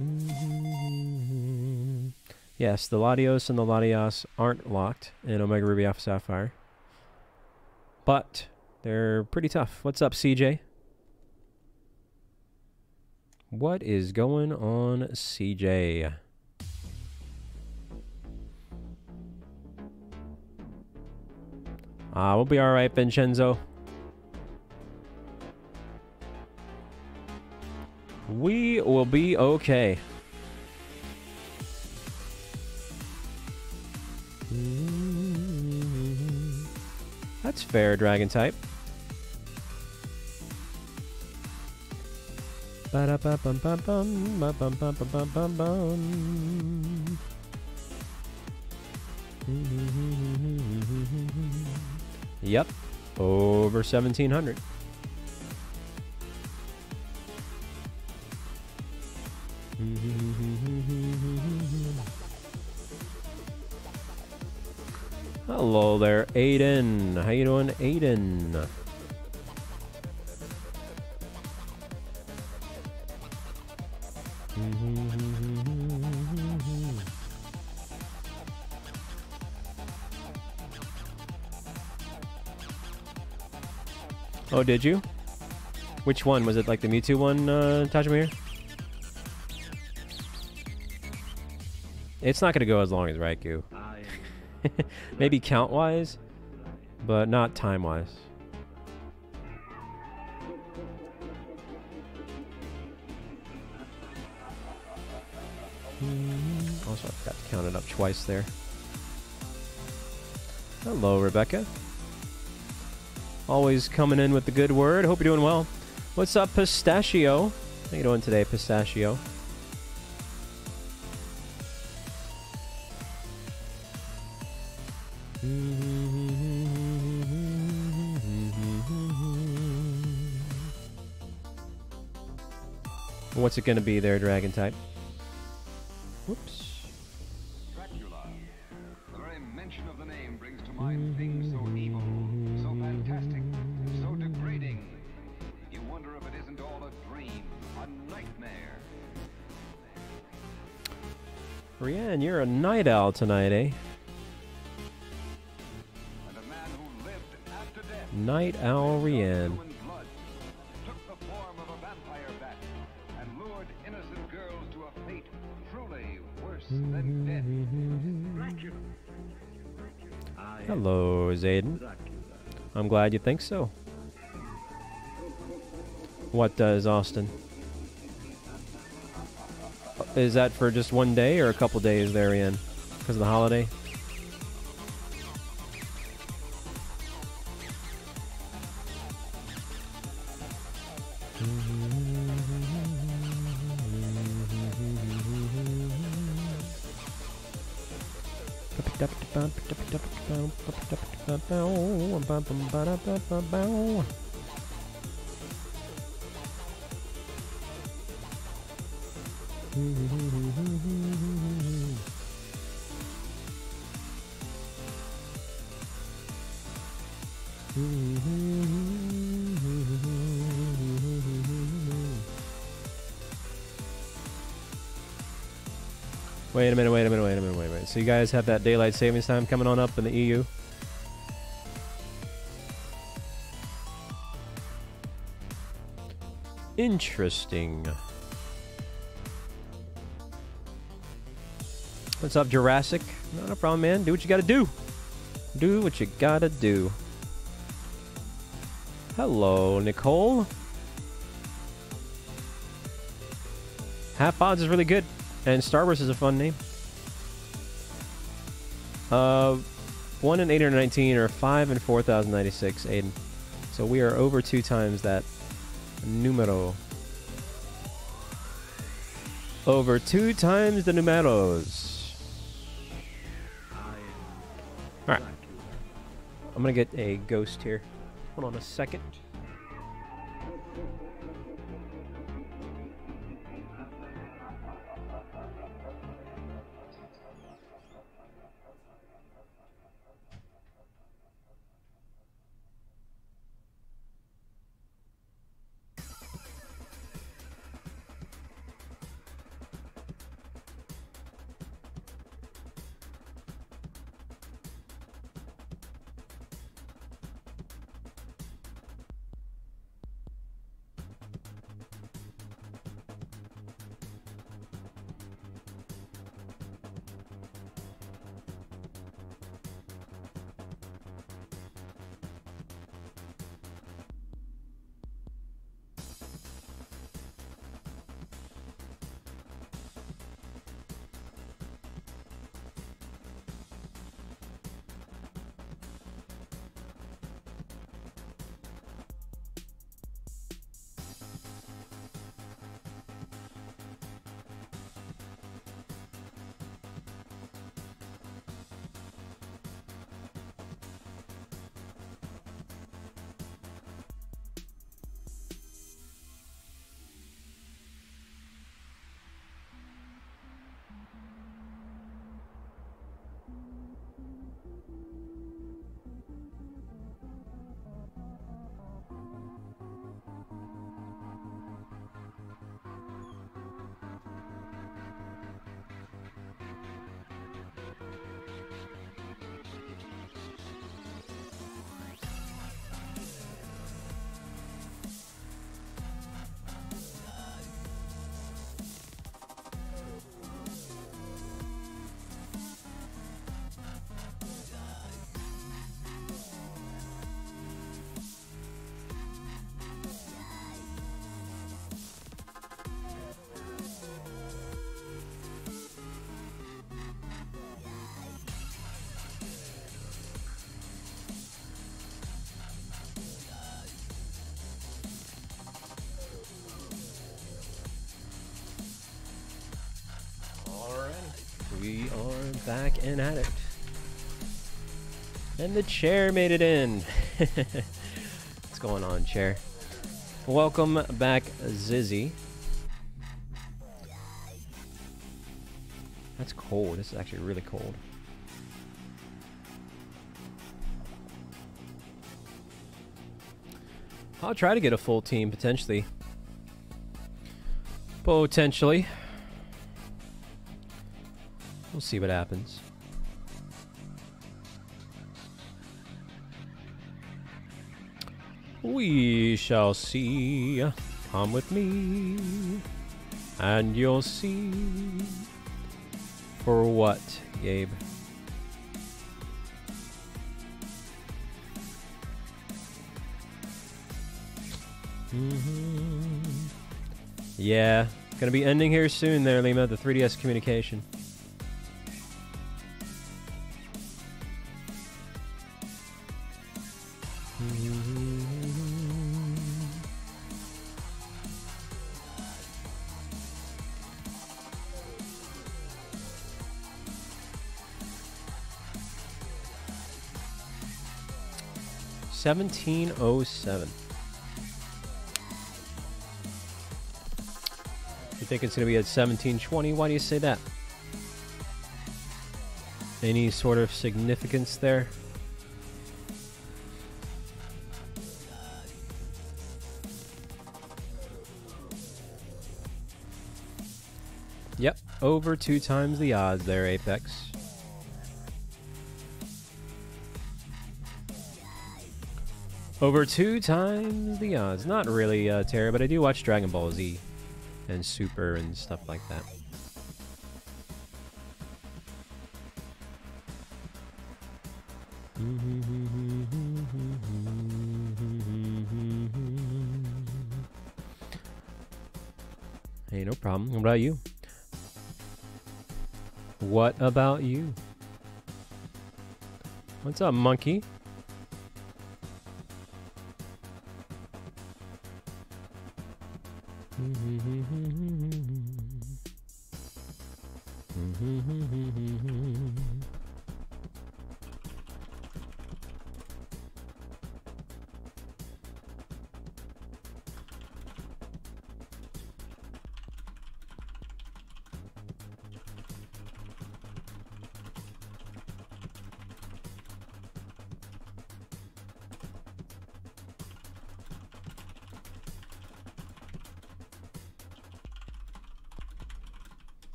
Speaker 1: Mm-hmm. Yes, the Latios and the Latias aren't locked in Omega Ruby Alpha Sapphire. But they're pretty tough. What's up, CJ? What is going on, CJ? Ah, uh, we'll be alright, Vincenzo. We will be okay. That's fair, Dragon type. Yep, over 1700. Hello there, Aiden. How you doing, Aiden? Oh, did you? Which one? Was it like the Mewtwo one, uh, Tajamir? It's not going to go as long as Raikou. Maybe count-wise, but not time-wise. Also, I forgot to count it up twice there. Hello, Rebecca. Always coming in with the good word. Hope you're doing well. What's up, Pistachio? How you doing today, Pistachio? What's it going to be there, Dragon type?
Speaker 3: Worse than death.
Speaker 2: I am
Speaker 1: Hello, Zayden. I'm glad you think so. What does Austin? Is that for just one day or a couple days there, Ian? Because of the holiday? Mm-hmm. guys have that daylight savings time coming on up in the EU? Interesting. What's up, Jurassic? Not a problem, man. Do what you gotta do. Do what you gotta do. Hello, Nicole. Half odds is really good, and Starburst is a fun name. Uh, one in eight hundred nineteen or five in four thousand ninety six, Aiden. So we are over two times that numero. Over two times the numeros. Alright. I'm gonna get a ghost here. Hold on a second. At it. And the chair made it in. What's going on, chair? Welcome back, Zizzy. That's cold. This is actually really cold. I'll try to get a full team potentially. Potentially. We'll see what happens. shall see. Come with me, and you'll see. For what, Gabe? Mm-hmm. Yeah, gonna be ending here soon there, Lima, the 3DS communication. Mm-hmm. 1707. You think it's going to be at 1720? Why do you say that? Any sort of significance there? Yep, over two times the odds there, Apex. Over two times the odds. Not really, uh, Tara, but I do watch Dragon Ball Z and Super and stuff like that. Hey, no problem. What about you? What about you? What's up, monkey?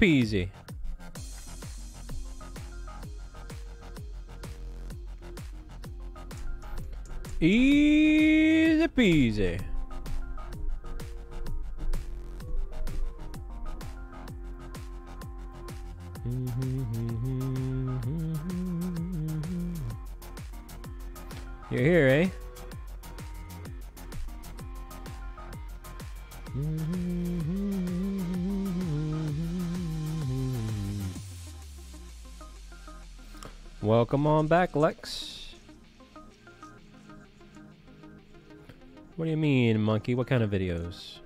Speaker 1: Peasy. Easy peasy. On back, Lex. What do you mean, monkey? What kind of videos?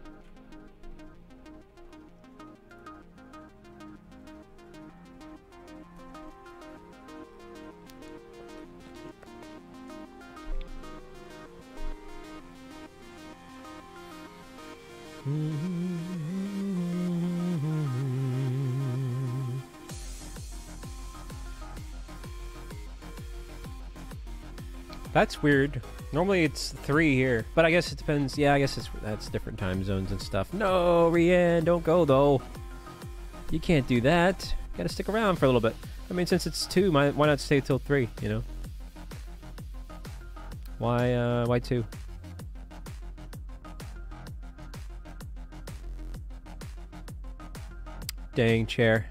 Speaker 1: That's weird. Normally it's three here, but I guess it depends. Yeah, I guess it's that's different time zones and stuff. No, Rian, don't go though. You can't do that. You gotta stick around for a little bit. I mean, since it's two, why why not stay till three? You know? Why uh, why two? Dang chair.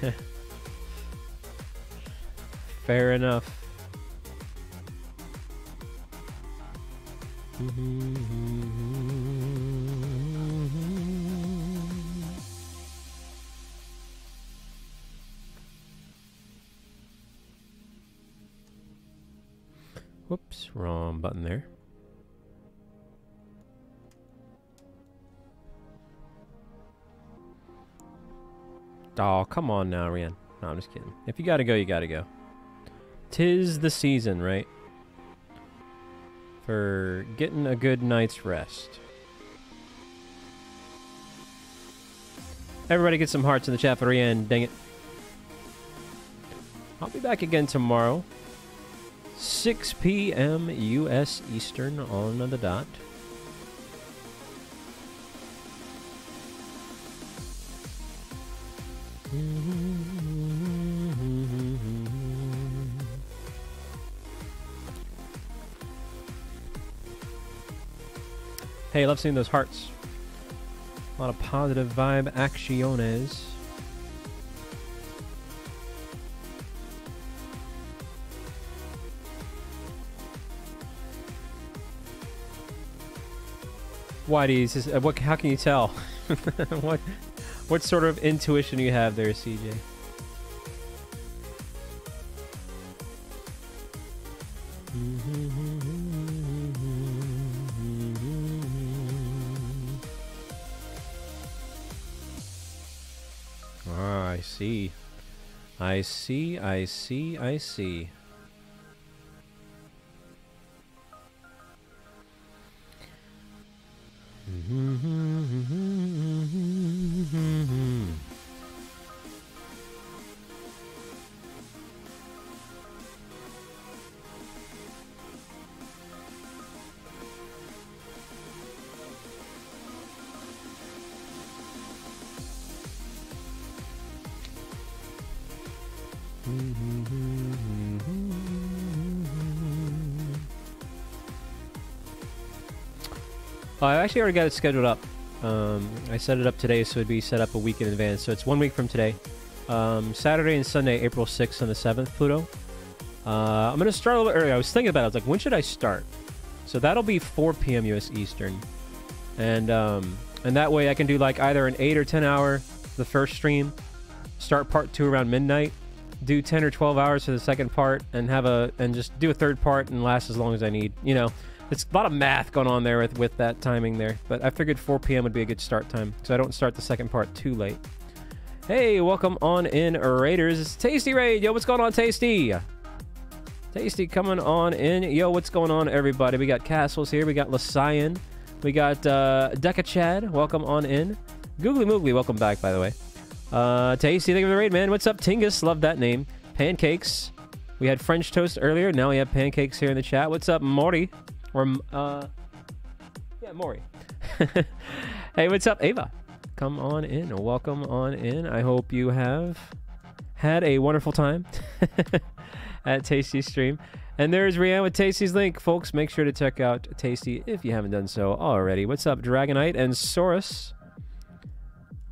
Speaker 1: Fair enough. Whoops, wrong button there. Oh, come on now, Rian. No, I'm just kidding. If you gotta go, you gotta go. Tis the season, right? For getting a good night's rest. Everybody get some hearts in the chat for Rian, dang it. I'll be back again tomorrow. 6 p.m. U.S. Eastern on the dot. Hey, love seeing those hearts. A lot of positive vibe acciones. Whitey's, is, uh, what? How can you tell? what? What sort of intuition do you have there, CJ? I see, I see, I see. Actually already got it scheduled up. Um, I set it up today, so it'd be set up a week in advance. So it's one week from today. Um, Saturday and Sunday, April 6th and the 7th, Pluto. Uh, I'm going to start a little earlier. I was thinking about it. I was like, when should I start? So that'll be 4 p.m. U.S. Eastern. And, um, and that way I can do like either an 8 or 10 hour, the first stream, start part two around midnight, do 10 or 12 hours for the second part, and have a, and just do a third part and last as long as I need, you know. It's a lot of math going on there with, with that timing there, but I figured 4 p.m. would be a good start time so I don't start the second part too late. Hey, welcome on in, Raiders. It's Tasty Raid. Yo, what's going on, Tasty? Tasty coming on in. Yo, what's going on, everybody? We got Castles here. We got Lasayan. We got uh, Deca Chad. Welcome on in. Googly Moogly, welcome back, by the way. Uh, Tasty, thank you for the raid, man. What's up, Tingus? Love that name. Pancakes. We had French toast earlier. Now we have pancakes here in the chat. What's up, Mori? Or, uh, yeah, Maury. hey, what's up, Ava? Come on in. Welcome on in. I hope you have had a wonderful time at Tasty Stream. And there's Rianne with Tasty's link. Folks, make sure to check out Tasty if you haven't done so already. What's up, Dragonite and Saurus?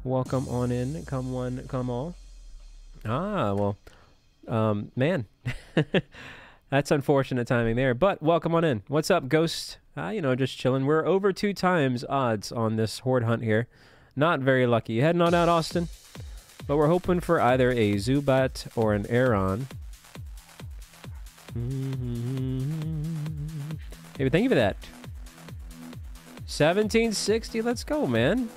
Speaker 1: Welcome on in. Come one, come all. Ah, well, um, man. That's unfortunate timing there, but welcome on in. What's up, Ghost? Ah, you know, just chilling. We're over two times odds on this horde hunt here. Not very lucky. You heading on out, Austin? But we're hoping for either a Zubat or an Aron. Hey, thank you for that. 1760. Let's go, man.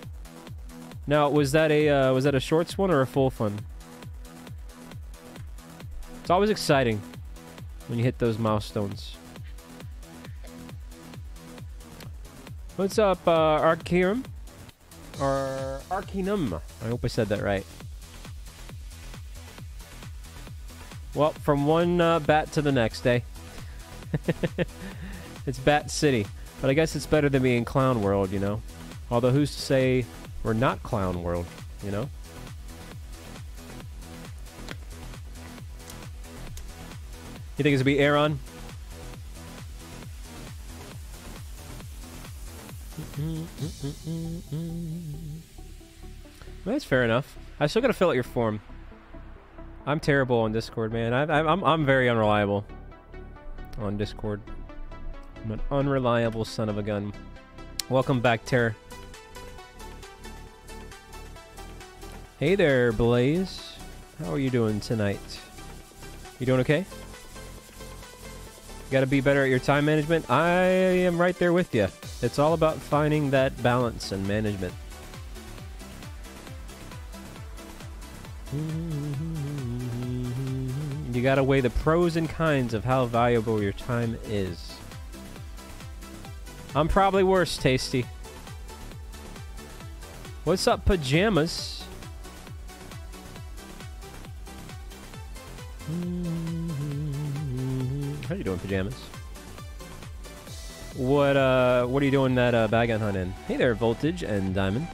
Speaker 1: Now, was that a uh, was that a shorts one or a full fun? It's always exciting when you hit those milestones. What's up, uh, Arcanum? Or Arcanum. I hope I said that right. Well, from one uh, bat to the next, eh? it's Bat City. But I guess it's better than being Clown World, you know? Although who's to say we're not Clown World, you know? You think it's gonna be Aron? Mm-hmm. That's fair enough. I still gotta fill out your form. I'm terrible on Discord, man. I, I, I'm I'm very unreliable on Discord. I'm an unreliable son of a gun. Welcome back, Terror. Hey there, Blaze. How are you doing tonight? You doing okay? Got to be better at your time management. I am right there with you. It's all about finding that balance and management. You gotta weigh the pros and cons of how valuable your time is. I'm probably worse, Tasty. What's up, pajamas? How you doing, pajamas? What uh, what are you doing that uh, bag on hunt in? Hey there, Voltage and Diamond.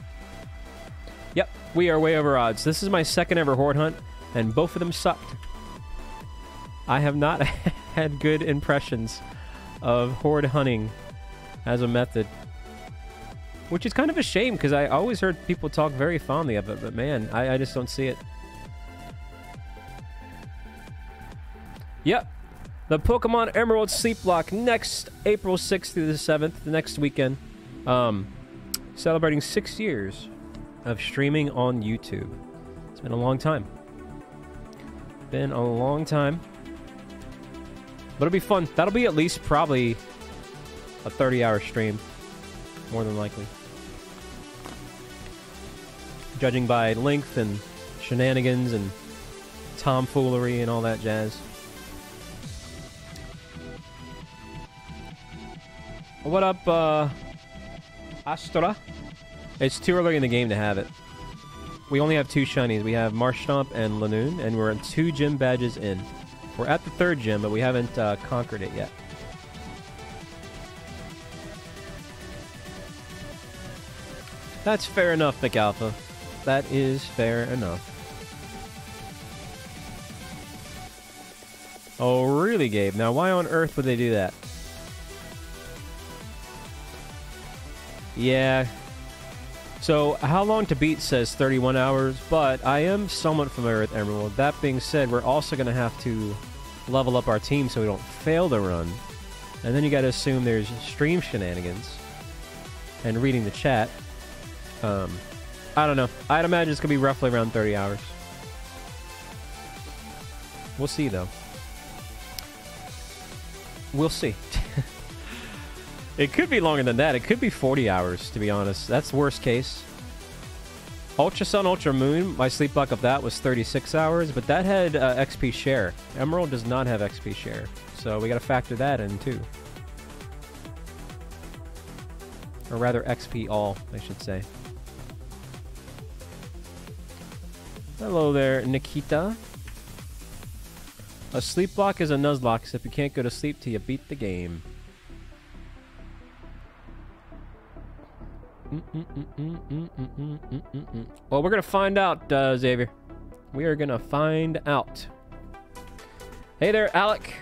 Speaker 1: Yep, we are way over odds. This is my second ever horde hunt, and both of them sucked. I have not had good impressions of horde hunting as a method. Which is kind of a shame because I always heard people talk very fondly of it, but man, I, I just don't see it. Yep. The Pokemon Emerald Sleep Block next April 6th through the 7th, the next weekend. Um, celebrating six years of streaming on YouTube. It's been a long time. Been a long time. But it'll be fun. That'll be at least probably a 30 hour stream. More than likely. Judging by length and shenanigans and tomfoolery and all that jazz. What up, uh, Astra? It's too early in the game to have it. We only have two shinies. We have Marshtomp and Linoone, and we're two gym badges in. We're at the third gym, but we haven't uh, conquered it yet. That's fair enough, McAlpha. That is fair enough. Oh, really, Gabe? Now, why on earth would they do that? Yeah. So, how long to beat says 31 hours, but I am somewhat familiar with Emerald. That being said, we're also going to have to level up our team so we don't fail the run. And then you got to assume there's stream shenanigans and reading the chat. Um, I don't know. I'd imagine it's going to be roughly around 30 hours. We'll see, though. We'll see. it could be longer than that. It could be 40 hours, to be honest. That's worst case. Ultra Sun, Ultra Moon, my sleep block of that was 36 hours, but that had uh, XP share. Emerald does not have XP share, so we got to factor that in too. Or rather, XP all, I should say. Hello there, Nikita. A sleep block is a nuzlocke, so if you can't go to sleep till you beat the game. Well, we're gonna find out, uh, Xavier. We are gonna find out. Hey there, Alec.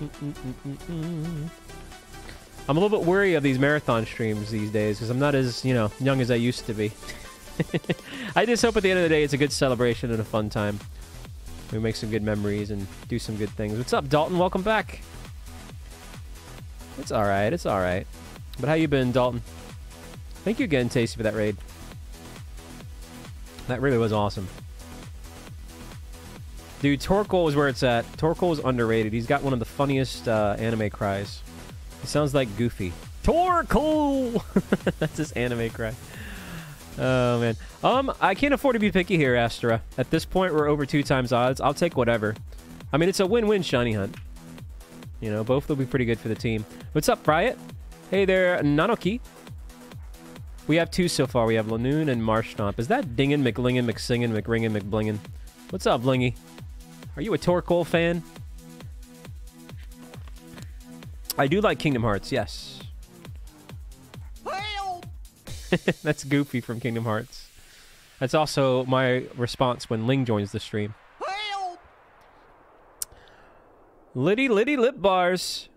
Speaker 1: I'm a little bit worried of these marathon streams these days because I'm not as, you know, young as I used to be. I just hope at the end of the day it's a good celebration and a fun time. We make some good memories and do some good things. What's up, Dalton? Welcome back. It's all right. It's all right. But how you been, Dalton? Thank you again, Tasty, for that raid. That really was awesome. Dude, Torkoal is where it's at. Torkoal is underrated. He's got one of the funniest uh, anime cries. He sounds like Goofy. Torkoal! That's his anime cry. Oh, man. Um, I can't afford to be picky here, Astra. At this point, we're over two times odds. I'll take whatever. I mean, it's a win-win shiny hunt. You know, both will be pretty good for the team. What's up, Riot? Hey there, Nanoki. We have two so far. We have Linoone and Marshtomp. Is that Dingin, McLingin, McSingin, McRingin, McBlingin? What's up, Blingy? Are you a Torkoal fan? I do like Kingdom Hearts, yes. That's Goofy from Kingdom Hearts. That's also my response when Ling joins the stream. Liddy Liddy lip bars.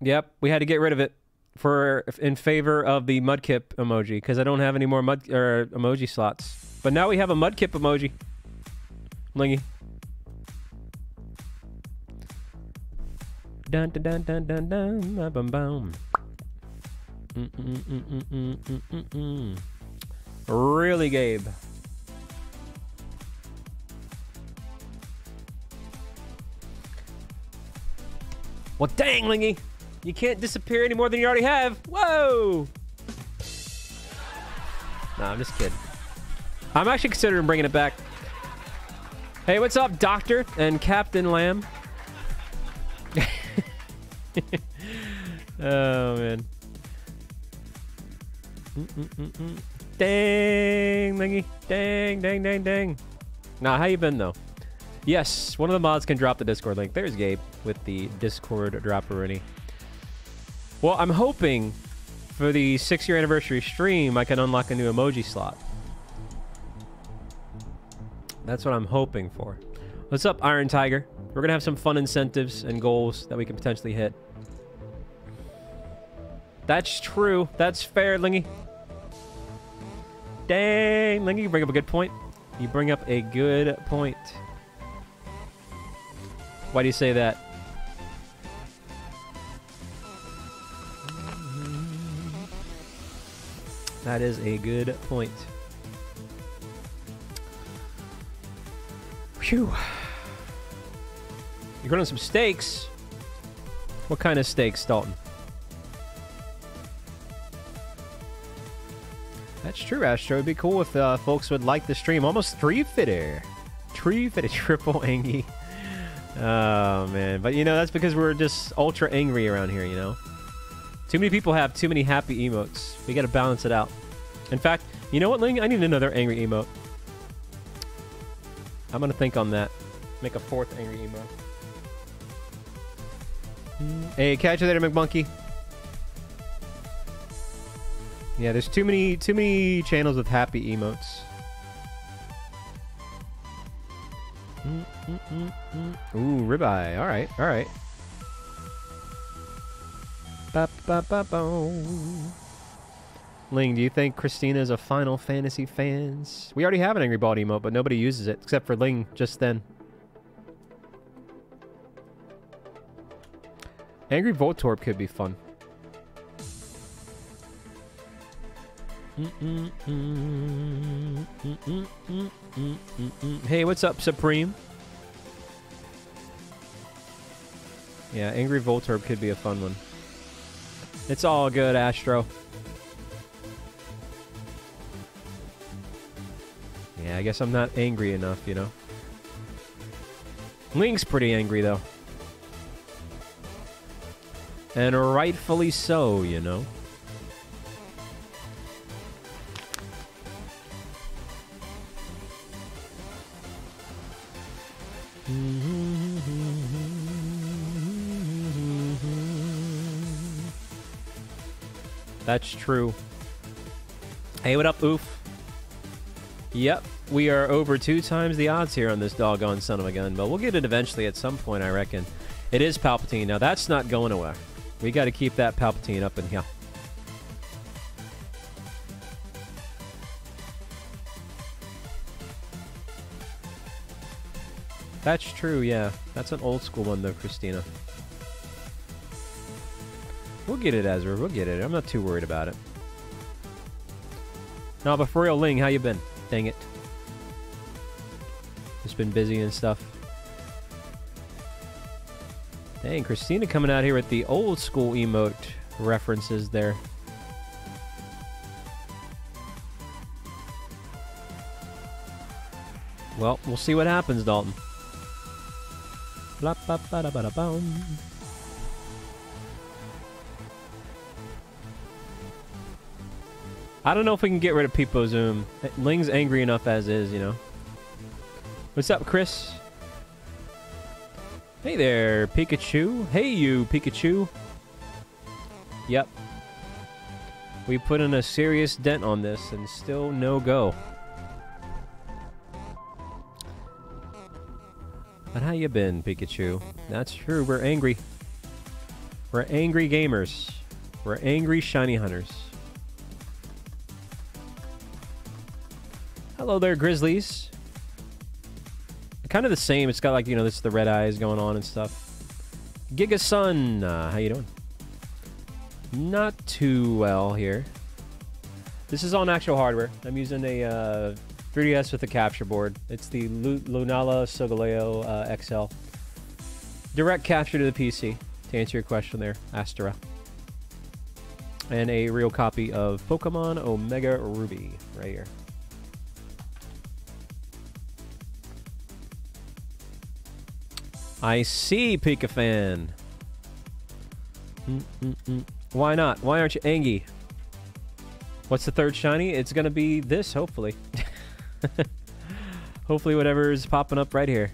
Speaker 1: Yep, we had to get rid of it for in favor of the mudkip emoji because I don't have any more mud or emoji slots. But now we have a mudkip emoji. Lingy. Dun dun dun dun dun dun ba, bum bum. Mm, mm, mm. Really, Gabe. Well, dang, Lingy. You can't disappear any more than you already have. Whoa! No, I'm just kidding. I'm actually considering bringing it back. Hey, what's up, Doctor and Captain Lamb? oh man. Mm-mm-mm-mm. Dang, Lingy. Dang, dang, dang, dang. Nah, how you been though? Yes, one of the mods can drop the Discord link. There's Gabe with the Discord drop already. Well, I'm hoping for the six year anniversary stream, I can unlock a new emoji slot. That's what I'm hoping for. What's up, Iron Tiger? We're going to have some fun incentives and goals that we can potentially hit. That's true. That's fair, Lingy. Dang, Lingy, you bring up a good point. You bring up a good point. Why do you say that? That is a good point. Phew. You're running some steaks. What kind of steaks, Dalton? That's true, Astro. It'd be cool if uh, folks would like the stream. Almost three fitter. Tree fitter triple angy. Oh, man. But, you know, that's because we're just ultra angry around here, you know? Too many people have too many happy emotes. We gotta balance it out. In fact, you know what, Ling? I need another angry emote. I'm gonna think on that. Make a fourth angry emote. Hey, catch you later, McMonkey. Yeah, there's too many too many channels with happy emotes. Mm, mm, mm. Ooh, ribeye. All right, all right. Ling, do you think Christina is a Final Fantasy fans? We already have an Angry Bald emote, but nobody uses it except for Ling just then. Angry Voltorb could be fun. Hey, what's up, Supreme? Yeah, Angry Voltorb could be a fun one. It's all good, Astro. Yeah, I guess I'm not angry enough, you know. Link's pretty angry, though. And rightfully so, you know. Mm-hmm. That's true. Hey, what up, Oof? Yep, we are over two times the odds here on this doggone son of a gun, but we'll get it eventually at some point, I reckon. It is Palpatine. Now, that's not going away. We got to keep that Palpatine up in here. That's true, yeah. That's an old school one, though, Christina. We'll get it, Ezra. We'll get it. I'm not too worried about it. No, but for real, Ling, how you been? Dang it. Just been busy and stuff. Dang, Christina coming out here with the old school emote references there. Well, we'll see what happens, Dalton. Blah, ba, ba, I don't know if we can get rid of Peepo Zoom. Ling's angry enough as is, you know. What's up, Chris? Hey there, Pikachu. Hey, you, Pikachu. Yep. We put in a serious dent on this and still no go. But how you been, Pikachu? That's true, we're angry. We're angry gamers. We're angry shiny hunters. Hello there, Grizzlies. Kind of the same. It's got like, you know, this the red eyes going on and stuff. Giga Sun, uh, how you doing? Not too well here. This is on actual hardware. I'm using a uh, 3DS with a capture board. It's the Lu Lunala Solgaleo uh, XL. Direct capture to the PC, to answer your question there, Astera. And a real copy of Pokemon Omega Ruby, right here. I see, Pika fan. Mm-mm-mm. Why not? Why aren't you angry? What's the third shiny? It's gonna be this, hopefully. hopefully, whatever is popping up right here.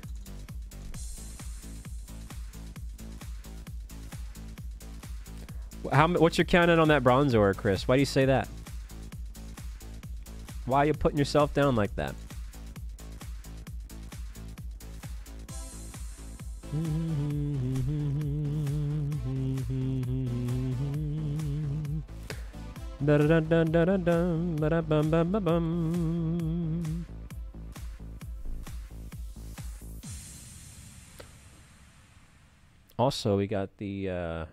Speaker 1: How? What's your count on that Bronzor, Chris? Why do you say that? Why are you putting yourself down like that? Da-da-dun-dun-dun-dun-dun, ba-da-bum-bum-bum-bum. Also, we got the uh,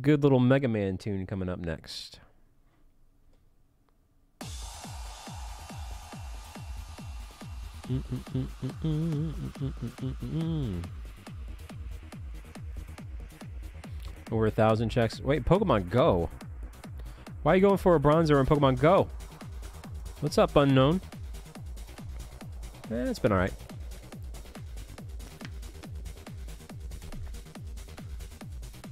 Speaker 1: good little Mega Man tune coming up next. Over a thousand checks. Wait, Pokemon Go. Why are you going for a Bronzor in Pokemon Go? What's up, unknown? Eh, it's been alright.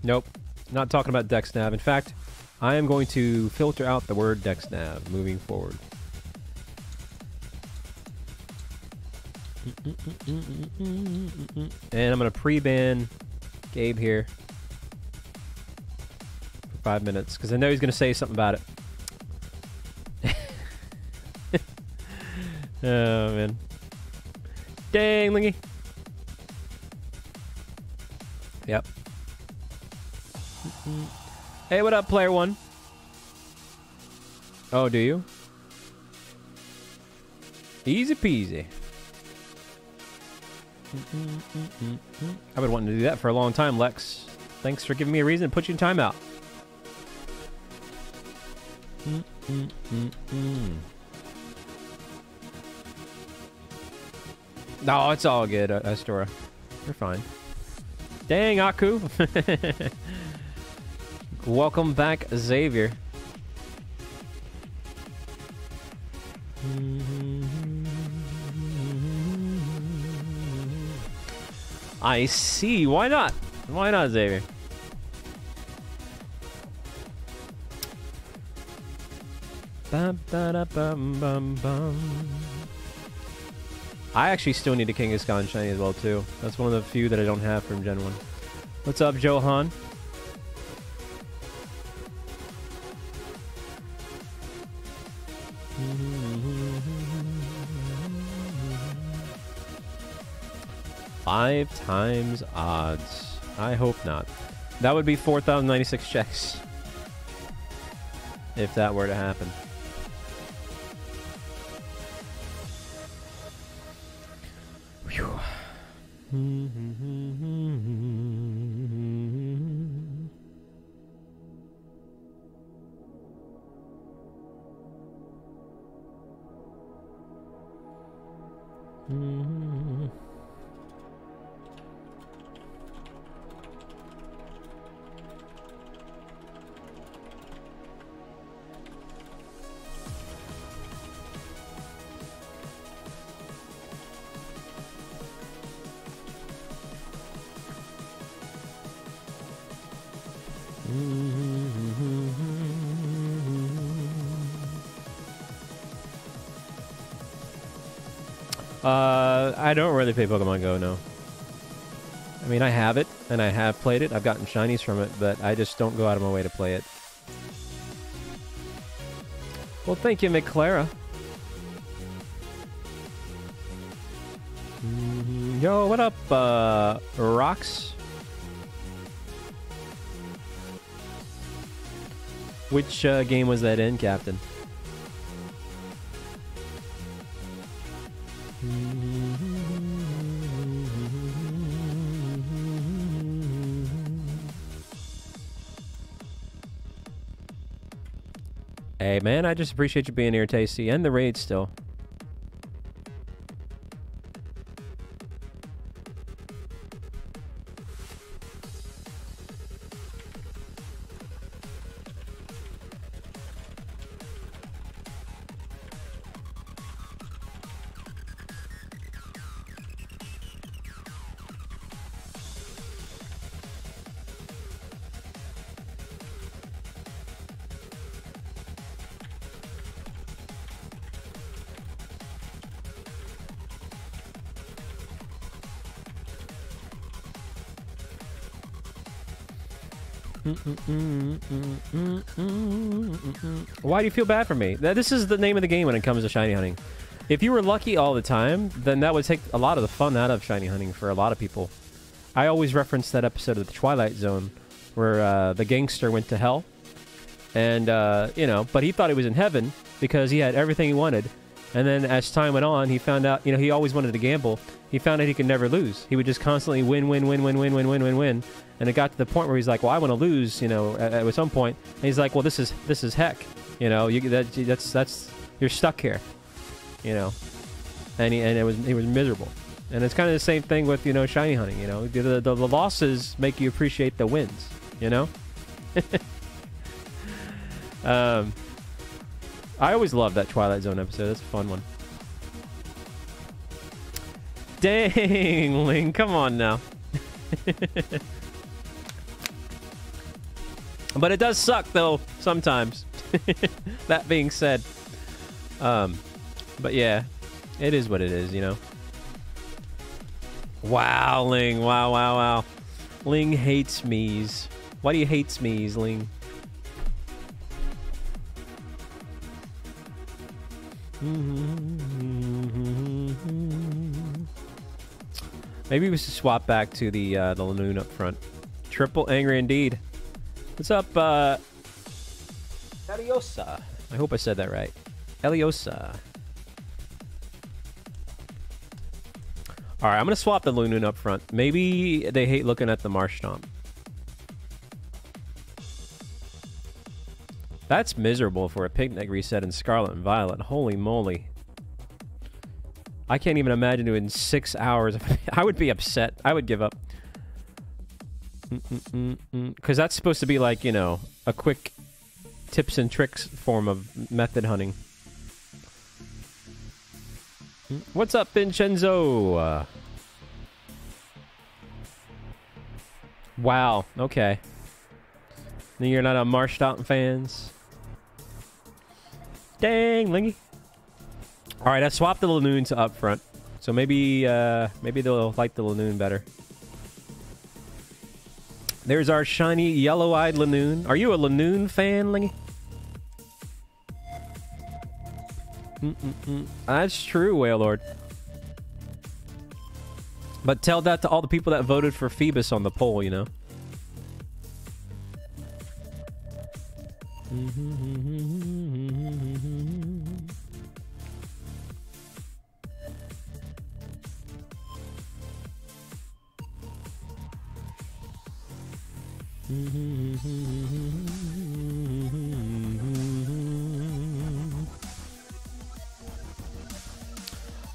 Speaker 1: Nope. Not talking about DexNav. In fact, I am going to filter out the word DexNav moving forward. And I'm going to pre-ban Gabe here for five minutes because I know he's going to say something about it. oh, man. Dang, Lingy. Yep. Hey, what up, player one? Oh, do you? Easy peasy. I've been wanting to do that for a long time, Lex. Thanks for giving me a reason to put you in timeout. No, it's all good, uh, Astora. You're fine. Dang, Aku. Welcome back, Xavier. I see. Why not? Why not, Xavier? Bum, bum, bum. I actually still need a Kangaskhan shiny as well too. That's one of the few that I don't have from Gen 1. What's up, Johan? Mm-hmm. Five times odds. I hope not. That would be 4,096 checks. If that were to happen. Uh, I don't really play Pokemon Go, no. I mean, I have it, and I have played it. I've gotten shinies from it, but I just don't go out of my way to play it. Well, thank you, McClara. Mhm. Yo, what up, uh, Rocks? Which uh, game was that in, Captain? Hey, man, I just appreciate you being here, Tasty, and the raid still. Why do you feel bad for me? This is the name of the game when it comes to shiny hunting. If you were lucky all the time, then that would take a lot of the fun out of shiny hunting for a lot of people. I always reference that episode of the Twilight Zone where uh, the gangster went to hell, and uh, you know, but he thought he was in heaven because he had everything he wanted. And then as time went on, he found out, you know, he always wanted to gamble. He found out he could never lose. He would just constantly win, win, win, win, win, win, win, win, win. And it got to the point where he's like, "Well, I want to lose," you know, at, at some point. And he's like, "Well, this is this is heck, you know, you that that's that's you're stuck here, you know." And he and it was he was miserable. And it's kind of the same thing with you know shiny hunting. You know, the the, the losses make you appreciate the wins. You know. um, I always love that Twilight Zone episode. That's a fun one. Dang, Ling, come on now. but it does suck though sometimes. that being said, um, but yeah, it is what it is, you know. Wow, Ling. Wow, wow, wow. Ling hates me's. Why do you hate smees, Ling? Maybe we should swap back to the uh, the Linoone up front. Triple angry indeed. What's up, uh, Eliosa? I hope I said that right. Eliosa. All right, I'm gonna swap the Linoone up front. Maybe they hate looking at the Marshtomp. That's miserable for a picnic reset in Scarlet and Violet. Holy moly. I can't even imagine doing six hours. I would be upset. I would give up. Because that's supposed to be like, you know, a quick tips and tricks form of method hunting. What's up, Vincenzo? Uh, wow. Okay. You're not a Marsh Marshtomp fans. Dang, Lingy. All right, I swapped the Linoone to up front, so maybe uh, maybe they'll like the Linoone better. There's our shiny yellow-eyed Linoone. Are you a Linoone fan, Lingy? Mm-mm-mm. That's true, Whalelord. But tell that to all the people that voted for Feebas on the poll, you know?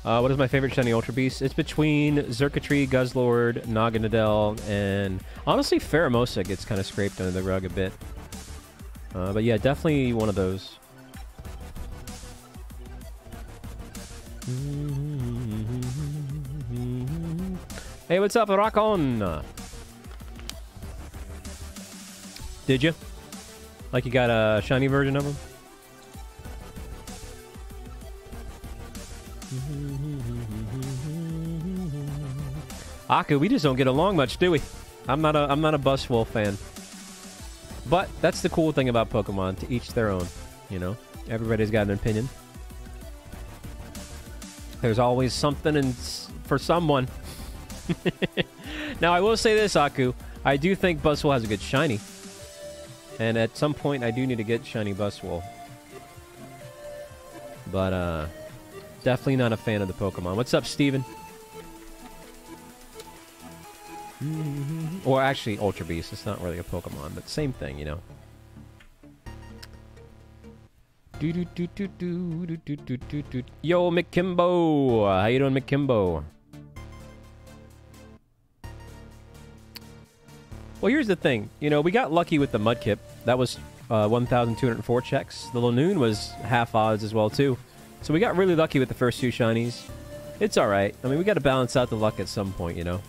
Speaker 1: Uh, what is my favorite shiny Ultra Beast? It's between Xurkitree, Guzzlord, Naganadel, and honestly, Pheromosa gets kind of scraped under the rug a bit. Uh, but yeah, definitely one of those. Hey, what's up? Rock on! Did you? Like you got a shiny version of them? Aku, we just don't get along much, do we? I'm not a I'm not a Buzzwole fan. But that's the cool thing about Pokemon, to each their own, you know? Everybody's got an opinion. There's always something in for someone. now, I will say this, Aku. I do think Buzzwole has a good shiny. And at some point, I do need to get Shiny Buzzwole. But, uh, definitely not a fan of the Pokemon. What's up, Steven? or actually, Ultra Beast. It's not really a Pokemon, but same thing, you know. Yo, McKimbo! How you doing, McKimbo? Well, here's the thing. You know, we got lucky with the Mudkip. That was uh, 1,204 checks. The Linoone was half odds as well too. So we got really lucky with the first two shinies. It's all right. I mean, we got to balance out the luck at some point, you know.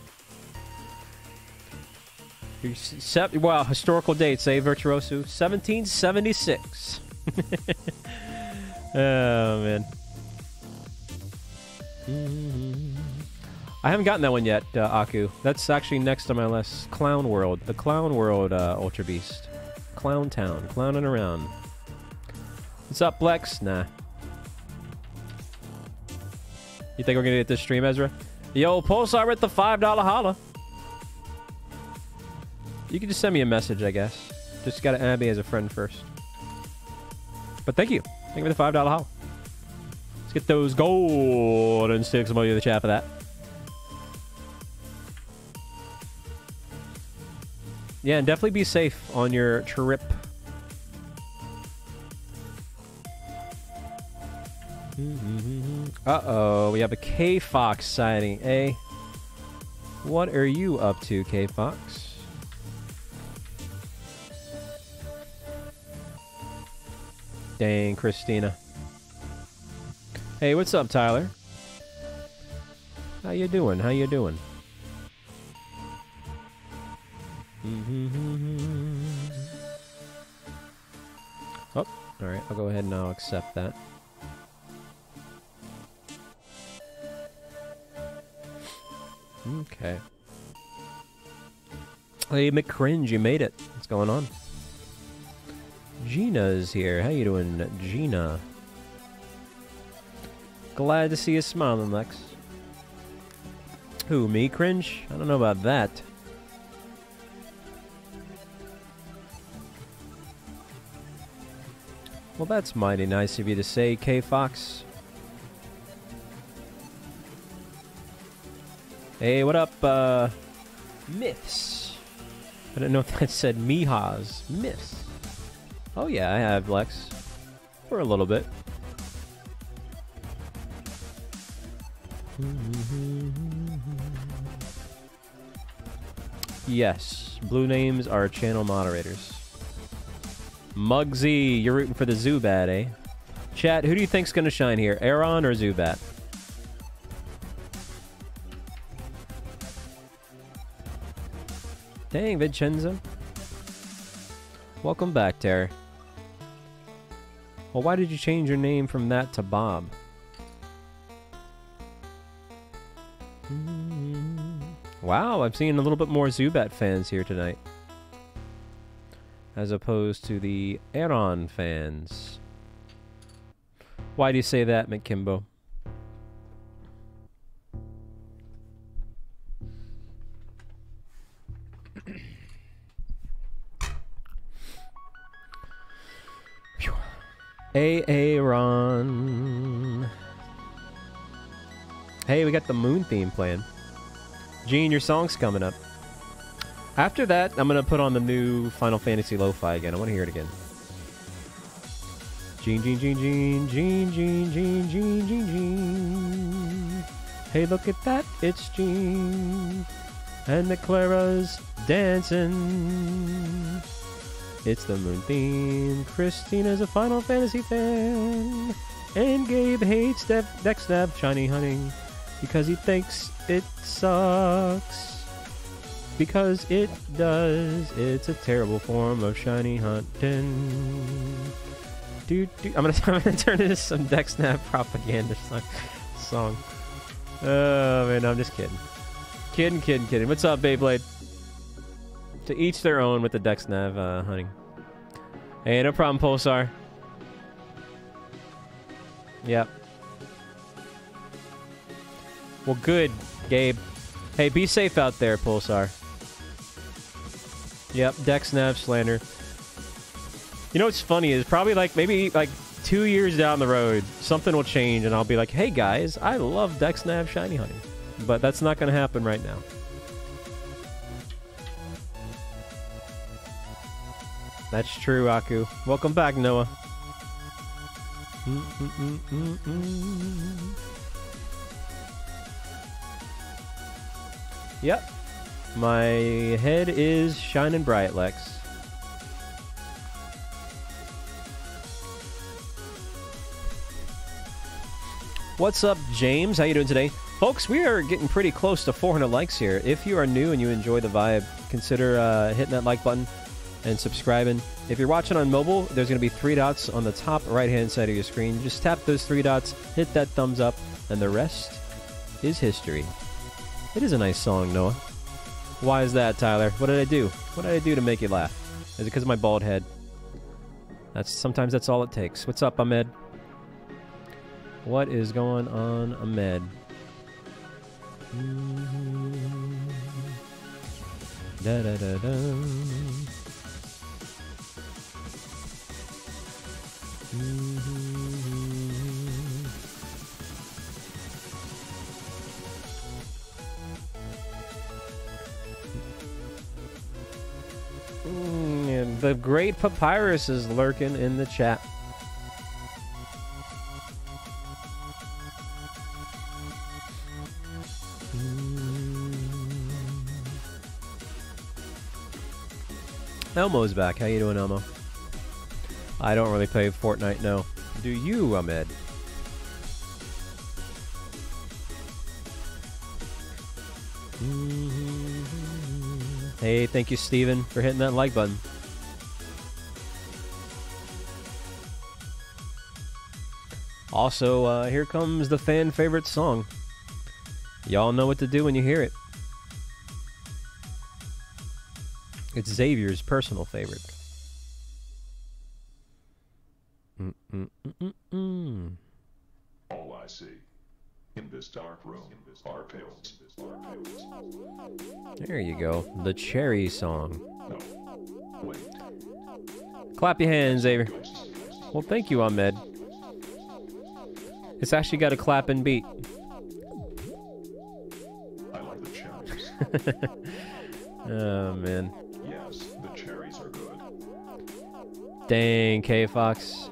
Speaker 1: Wow, historical date, say Virtuoso. 1776. oh, man. I haven't gotten that one yet, uh, Aku. That's actually next on my list. Clown World. The Clown World uh, Ultra Beast. Clown Town. Clowning around. What's up, Blex? Nah. You think we're gonna get this stream, Ezra? Yo, Pulsar with the $5 holla. You can just send me a message, I guess. Just gotta add me as a friend first. But thank you. Thank you for the $5 holla. Let's get those golden sticks. Somebody in the chat for that. Yeah, and definitely be safe on your trip. Uh-oh, we have a K-Fox sighting, eh? What are you up to, K-Fox? Dang, Christina. Hey, what's up, Tyler? How you doing? How you doing? Mm-hmm. Oh, alright, I'll go ahead and I'll accept that. Okay. Hey, McCringe, you made it. What's going on? Gina's here. How you doing, Gina? Glad to see you smiling, Lex. Who, me, Cringe? I don't know about that. Well, that's mighty nice of you to say, K Fox. Hey, what up, uh, Myths? I don't know if that said Mihas. Myths. Oh, yeah, I have Lex. For a little bit. Yes, blue names are channel moderators. Mugsy, you're rooting for the Zubat, eh? Chat, who do you think's gonna shine here, Aron or Zubat? Dang, Vincenzo. Welcome back, Terry. Well, why did you change your name from that to Bob? Wow, I'm seeing a little bit more Zubat fans here tonight. As opposed to the Aron fans. Why do you say that, McKimbo? Aron. Hey, we got the moon theme playing. Gene, your song's coming up. After that, I'm gonna put on the new Final Fantasy Lo-Fi again. I want to hear it again. Gene, Gene, Gene, Gene, Gene, Gene, Gene, Gene, Gene, Gene. Hey, look at that, it's Gene. And the Clara's dancing. It's the moon theme. Christina's a Final Fantasy fan. And Gabe hates Dev- Dexnav Shiny Hunting because he thinks it sucks. Because it does. It's a terrible form of shiny hunting. Dude, I'm gonna, I'm gonna turn into some Dexnav propaganda song. song. Oh man, no, I'm just kidding. Kidding, kidding, kidding. What's up, Beyblade? To each their own with the Dexnav uh, hunting. Hey, no problem, Pulsar. Yep. Well, good, Gabe. Hey, be safe out there, Pulsar. Yep, Dex Nav slander. You know what's funny is probably like maybe like two years down the road, something will change and I'll be like, hey guys, I love Dex Nav Shiny Hunting. But that's not going to happen right now. That's true, Aku. Welcome back, Noah. Mm-mm-mm-mm-mm. Yep. My head is shining bright, Lex. What's up, James? How you doing today? Folks, we are getting pretty close to 400 likes here. If you are new and you enjoy the vibe, consider uh, hitting that like button and subscribing. If you're watching on mobile, there's going to be three dots on the top right-hand side of your screen. Just tap those three dots, hit that thumbs up, and the rest is history. It is a nice song, Noah. Why is that, Tyler? What did I do? What did I do to make you laugh? Is it because of my bald head? That's sometimes that's all it takes. What's up, Ahmed? What is going on, Ahmed? Da da da da. Mm, and the great papyrus is lurking in the chat. Hmm. Elmo's back. How you doing, Elmo? I don't really play Fortnite, no. Do you, Ahmed? Mm-hmm. Hey, thank you, Steven, for hitting that like button. Also, uh, here comes the fan favorite song. Y'all know what to do when you hear it. It's Xavier's personal favorite. Mm-mm-mm-mm-mm.
Speaker 4: All I see in this dark room are pills.
Speaker 1: There you go. The Cherry song.
Speaker 4: No.
Speaker 1: Clap your hands, Xavier. Well, thank you, Ahmed. It's actually got a clapping beat.
Speaker 4: I like the cherries.
Speaker 1: Oh, man.
Speaker 4: yes, the cherries are good.
Speaker 1: Dang, K Fox.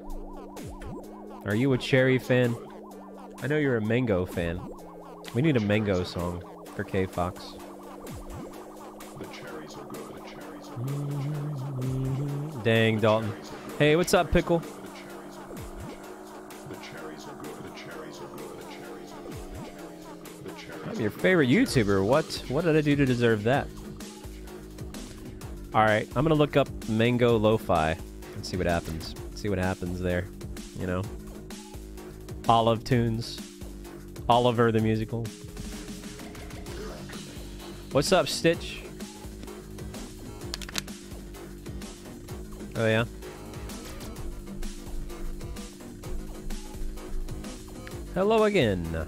Speaker 1: Are you a cherry fan? I know you're a mango fan. We need a mango song for K Fox.
Speaker 4: The cherries are good. The cherries are good. The cherries are good.
Speaker 1: Dang, Dalton. Hey, what's up, Pickle?
Speaker 4: The cherries are good. The cherries are good. The cherries are good. The cherries are good. The cherries
Speaker 1: I'm your favorite YouTuber. What? What did I do to deserve that? All right, I'm gonna look up Mango Lo-Fi and see what happens. See what happens there. You know, Olive tunes, Oliver the musical. What's up, Stitch? Oh yeah. Hello again.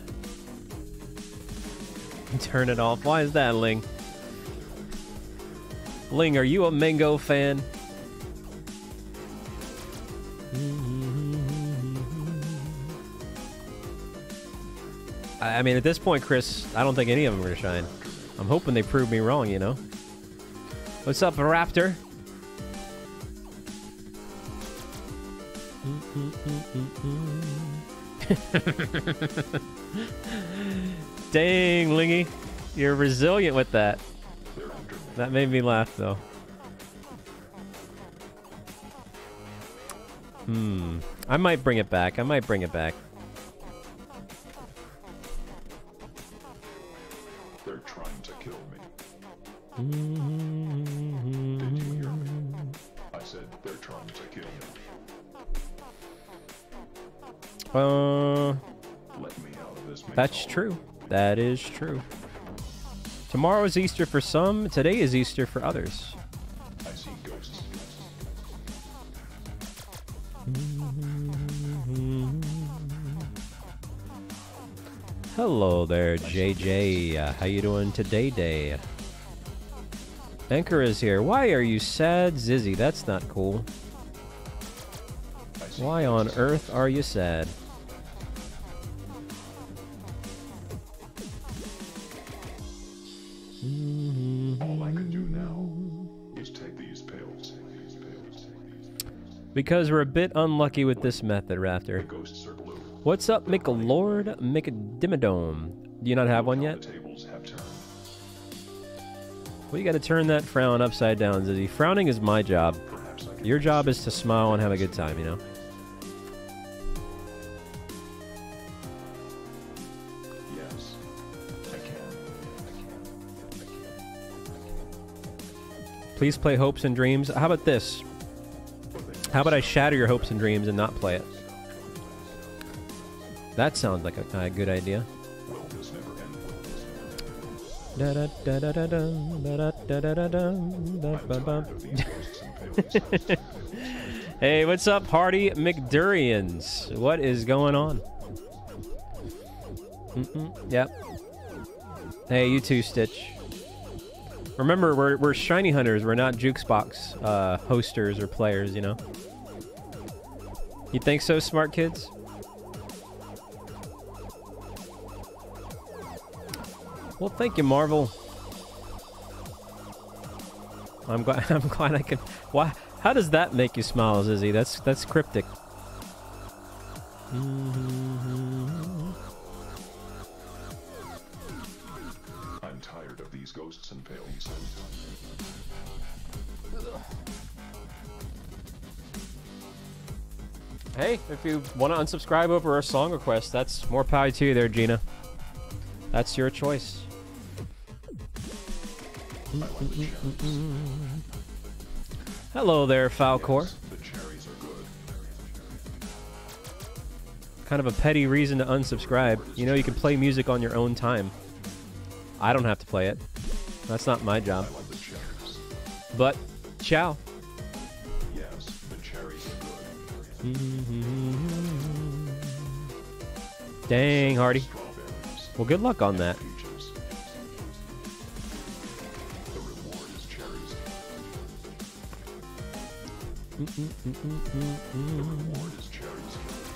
Speaker 1: Turn it off. Why is that, Ling? Ling, are you a Mango fan? I mean, at this point, Chris, I don't think any of them are gonna shine. I'm hoping they prove me wrong, you know? What's up, Raptor? Dang, Lingy. You're resilient with that. That made me laugh, though. Hmm. I might bring it back. I might bring it back.
Speaker 4: Did you hear me? I said they're trying to kill me.
Speaker 1: Uh,
Speaker 4: Let me out of this.
Speaker 1: that's true. That is true. Tomorrow is Easter for some. Today is Easter for others.
Speaker 4: I see ghosts.
Speaker 1: Hello there, JJ. Uh, how you doing today, day? Anchor is here. Why are you sad, Zizzy? That's not cool. Why on earth are you sad?
Speaker 4: All I can do now is take these pills. Take these pills. Take these pills.
Speaker 1: Because we're a bit unlucky with this method,
Speaker 4: Rafter.
Speaker 1: Raptor.
Speaker 4: ghosts are blue.
Speaker 1: What's up, McLord McDimmadome? Do you not have one yet? Well, you gotta turn that frown upside down, Zizzy. Frowning is my job.
Speaker 4: Perhaps I can
Speaker 1: Your job is to smile and have a good time, you know?
Speaker 4: Yes. I can. I can. I can.
Speaker 1: Please play Hopes and Dreams. How about this? How about I shatter your hopes and dreams and not play it? That sounds like a, a good idea. Hey, what's up, Hardy McDurians? What is going on? Mm-mm, yep. Hey, you too, Stitch. Remember, we're, we're shiny hunters. We're not jukebox uh, hosters or players, you know? You think so, smart kids? Well, thank you, Marvel. I'm glad. I'm glad I can. Why? How does that make you smile, Zizzy? That's that's cryptic. Mm-hmm.
Speaker 4: I'm tired of these ghosts and palings.
Speaker 1: Hey, if you want to unsubscribe over a song request, that's more power to you there, Gina. That's your choice. Hello there, Falcor.
Speaker 4: Yes, the cherries are good.
Speaker 1: Kind of a petty reason to unsubscribe. You know, you can play music on your own time. I don't have to play it. That's not my job.
Speaker 4: I like the cherries.
Speaker 1: But, ciao.
Speaker 4: Yes, the cherries are good. Mm-hmm.
Speaker 1: Dang, Hardy. Well, good luck on that.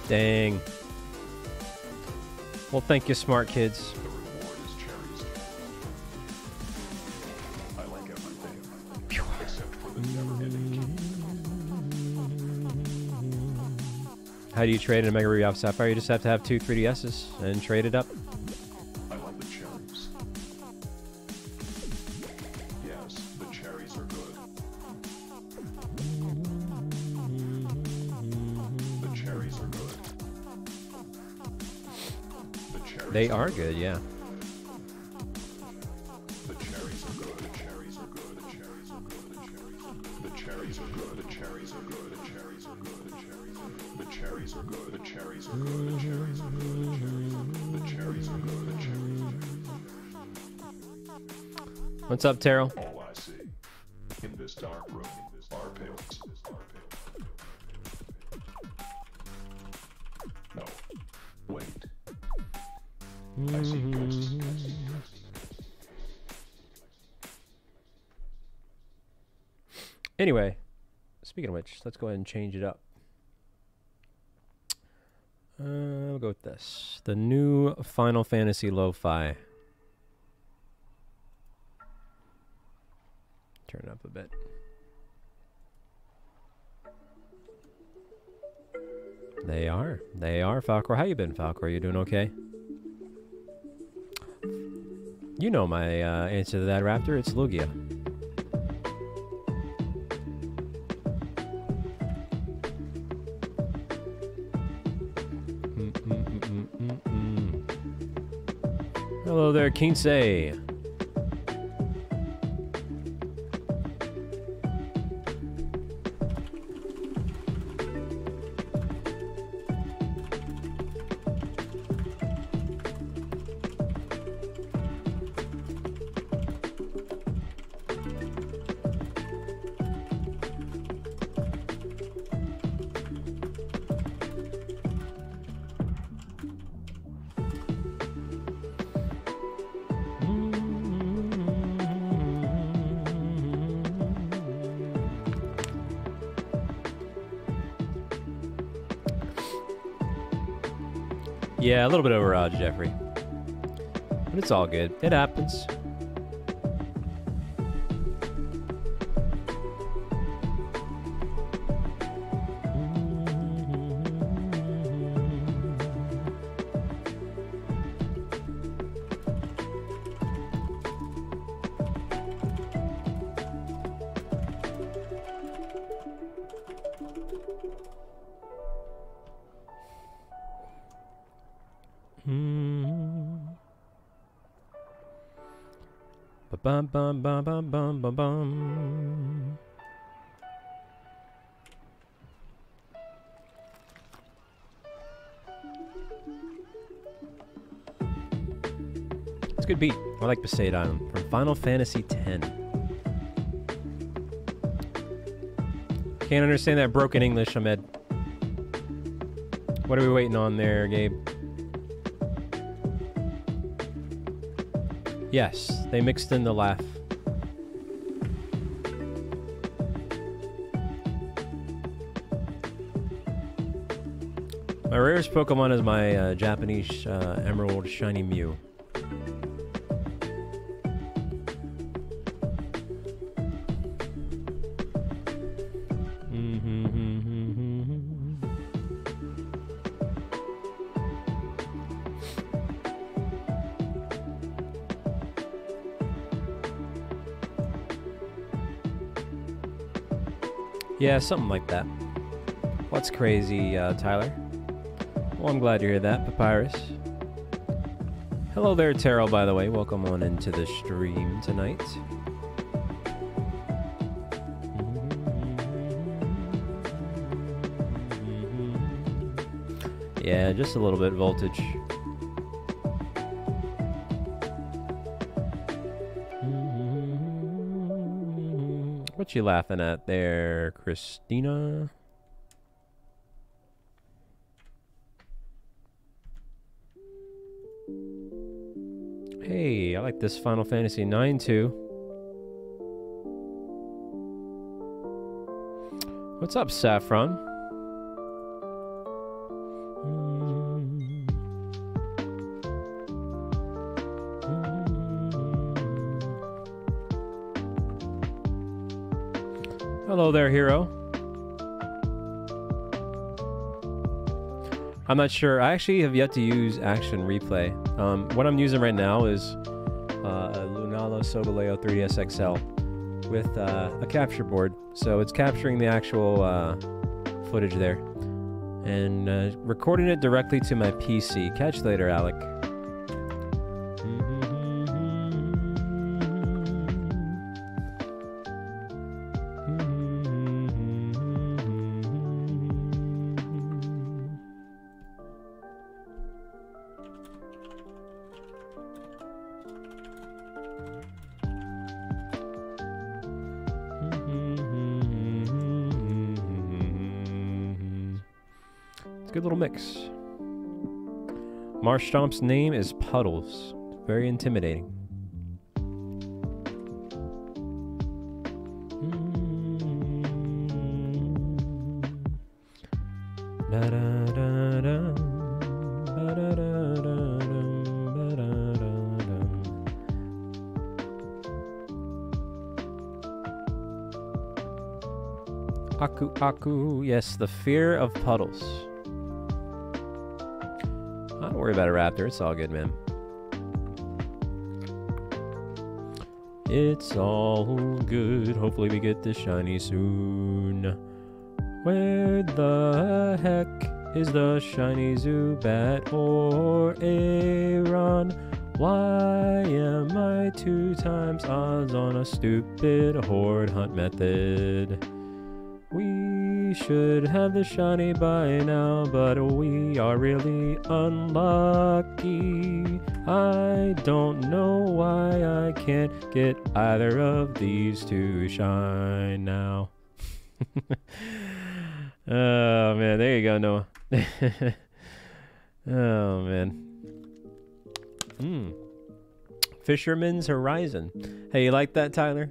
Speaker 1: Dang. Well, thank you, smart kids. How do you trade in Omega Ruby Alpha Sapphire? You just have to have two 3DSs and trade it up.
Speaker 4: The cherries
Speaker 1: They are good, yeah.
Speaker 4: The cherries are good. The cherries are good. The cherries are good. The cherries are good. The cherries are good. The cherries are good. The cherries are good. The cherries are good. The cherries are good. The cherries are good. The cherries are good.
Speaker 1: What's up, Terrell? Let's go ahead and change it up. Uh, we'll go with this. The new Final Fantasy Lo-Fi. Turn it up a bit. They are. They are, Falcor. How you been, Falcor? You doing okay? You know my uh, answer to that, Raptor. It's Lugia. Hello there, Kinsey. Jeffrey. But it's all good. It happens. Like Poseidon from Final Fantasy X. Can't understand that broken English, Ahmed. What are we waiting on there, Gabe? Yes, they mixed in the laugh. My rarest Pokemon is my uh, Japanese uh, Emerald Shiny Mew. Yeah, something like that. What's crazy, uh, Tyler? Well, I'm glad to hear that, Papyrus. Hello there, Terrell, by the way. Welcome on into the stream tonight. Yeah, just a little bit voltage. What you laughing at there, Christina? Hey, I like this Final Fantasy 9 too. What's up, Saffron? Hello there, hero. I'm not sure. I actually have yet to use Action Replay. Um, what I'm using right now is uh, a Lunala Solgaleo 3DS XL with uh, a capture board. So it's capturing the actual uh, footage there and uh, recording it directly to my PC. Catch you later, Alec. Marshtomp's name is Puddles. Very intimidating. Aku Aku, yes, the fear of puddles. About a raptor, it's all good, man. It's all good. Hopefully we get this shiny soon. Where the heck is the shiny Zubat or Aron? Why am I two times odds on a stupid horde hunt method? Should have the shiny by now, but we are really unlucky. I don't know why I can't get either of these to shine now. oh man, there you go, Noah. oh man. Hmm. Fisherman's Horizon. Hey, you like that, Tyler?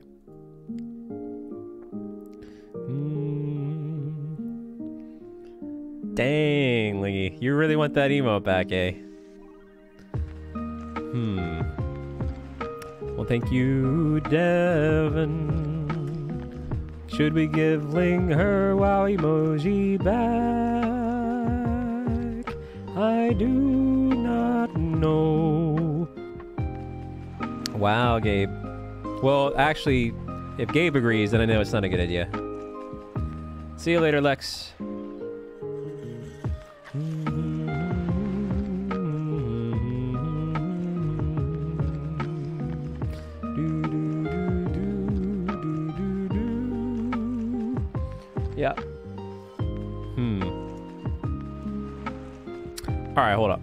Speaker 1: Dang, Lee. You really want that emote back, eh? Hmm. Well, thank you, Devin. Should we give Ling her wow emoji back? I do not know. Wow, Gabe. Well, actually, if Gabe agrees, then I know it's not a good idea. See you later, Lex. All right, hold up.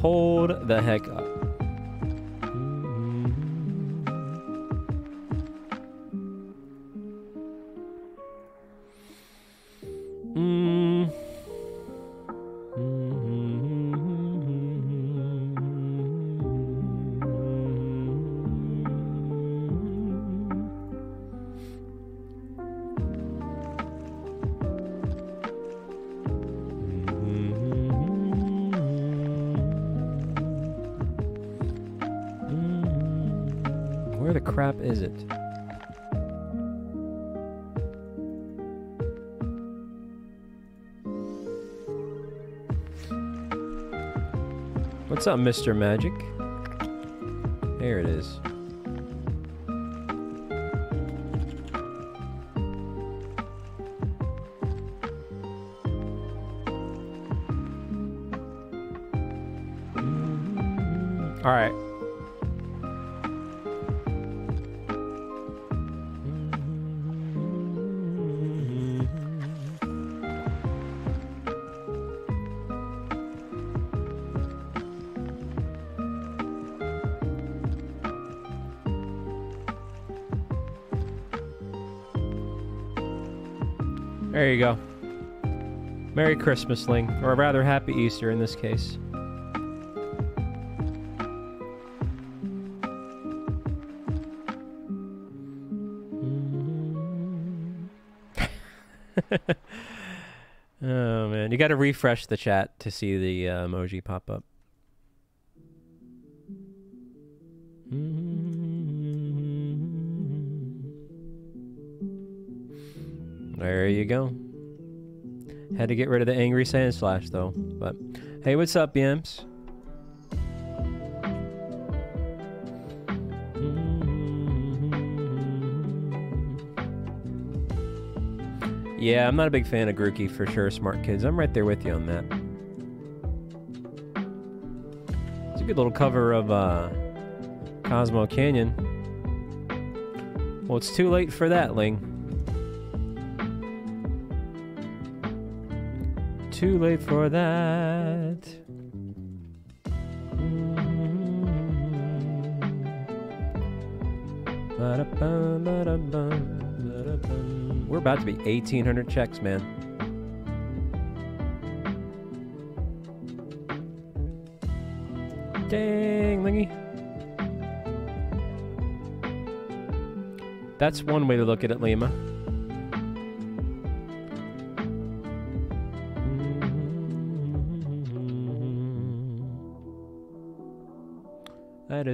Speaker 1: hold the heck What's up, Mr. Magic? There it is. Merry Christmas, Ling. Or rather, Happy Easter in this case. oh, man. You got to refresh the chat to see the uh, emoji pop up. Get rid of the angry Sandslash though. But hey, what's up, BMs? Yeah, I'm not a big fan of Grookey for sure, smart kids. I'm right there with you on that. It's a good little cover of uh, Cosmo Canyon. Well, it's too late for that, Ling. Too late for that. Mm-hmm. Ba-da-bum. We're about to be 1,800 checks, man. Dang, Lingy. That's one way to look at it, Lima.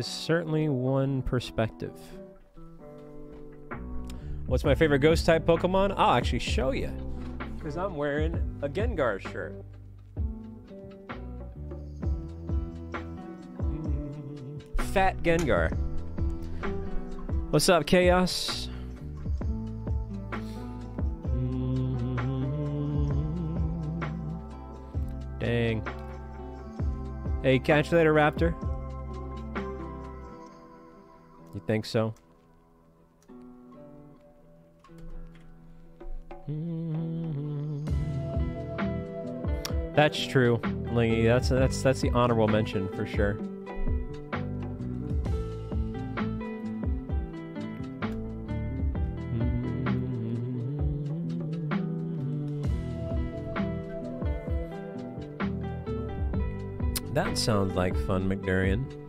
Speaker 1: Is certainly one perspective. What's my favorite ghost type Pokemon? I'll actually show you. Because I'm wearing a Gengar shirt. Fat Gengar. What's up, Chaos? Dang. Hey, catch you later, Raptor. You think so? That's true, Lingy. That's that's that's the honorable mention for sure. That sounds like fun, McDurian.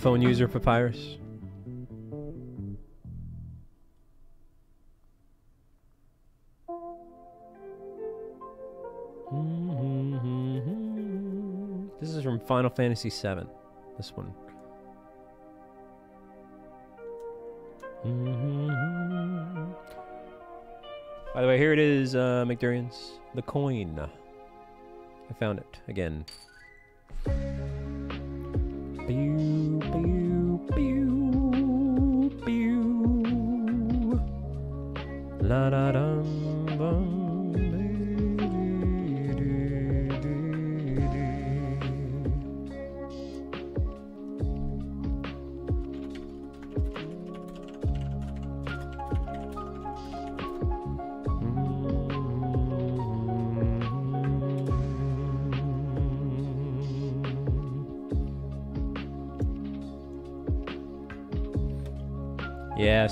Speaker 1: iPhone user, Papyrus? This is from Final Fantasy VII. This one. By the way, here it is, uh, McDurians. The coin. I found it again. Pew, pew, pew, pew. La da dum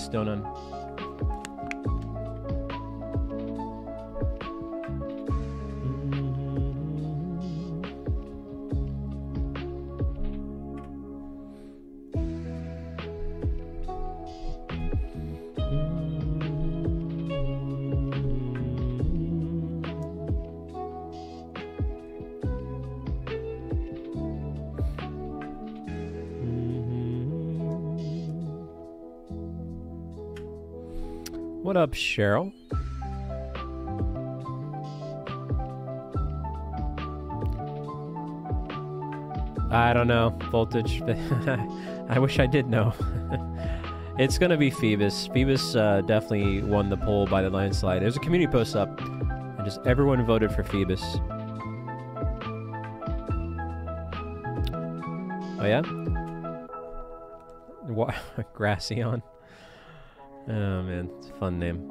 Speaker 1: None. Up, Cheryl? I don't know. Voltage. I wish I did know. it's going to be Feebas. Feebas uh, definitely won the poll by the landslide. There's a community post up, and just everyone voted for Feebas. Oh, yeah? What? Gracian. Oh man, it's a fun name.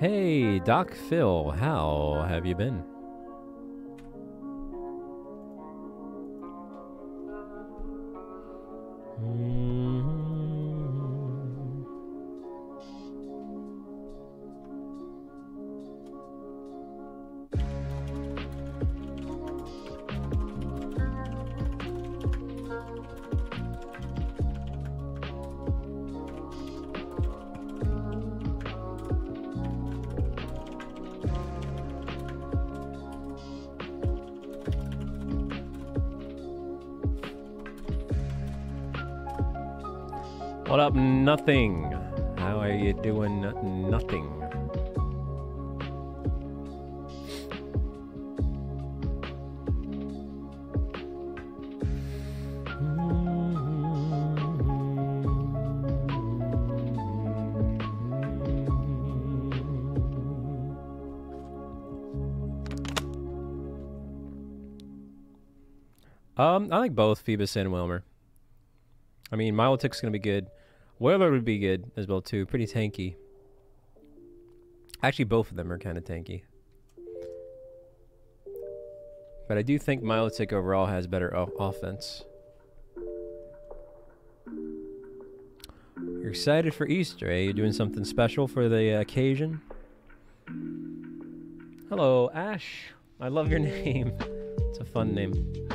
Speaker 1: Hey, Doc Phil, how have you been? Feebas and Wailmer. I mean, Milotic's gonna be good. Wailord would be good as well too. Pretty tanky. Actually, both of them are kind of tanky. But I do think Milotic overall has better offense. You're excited for Easter, eh? You're doing something special for the uh, occasion? Hello, Ash. I love your name. It's a fun name.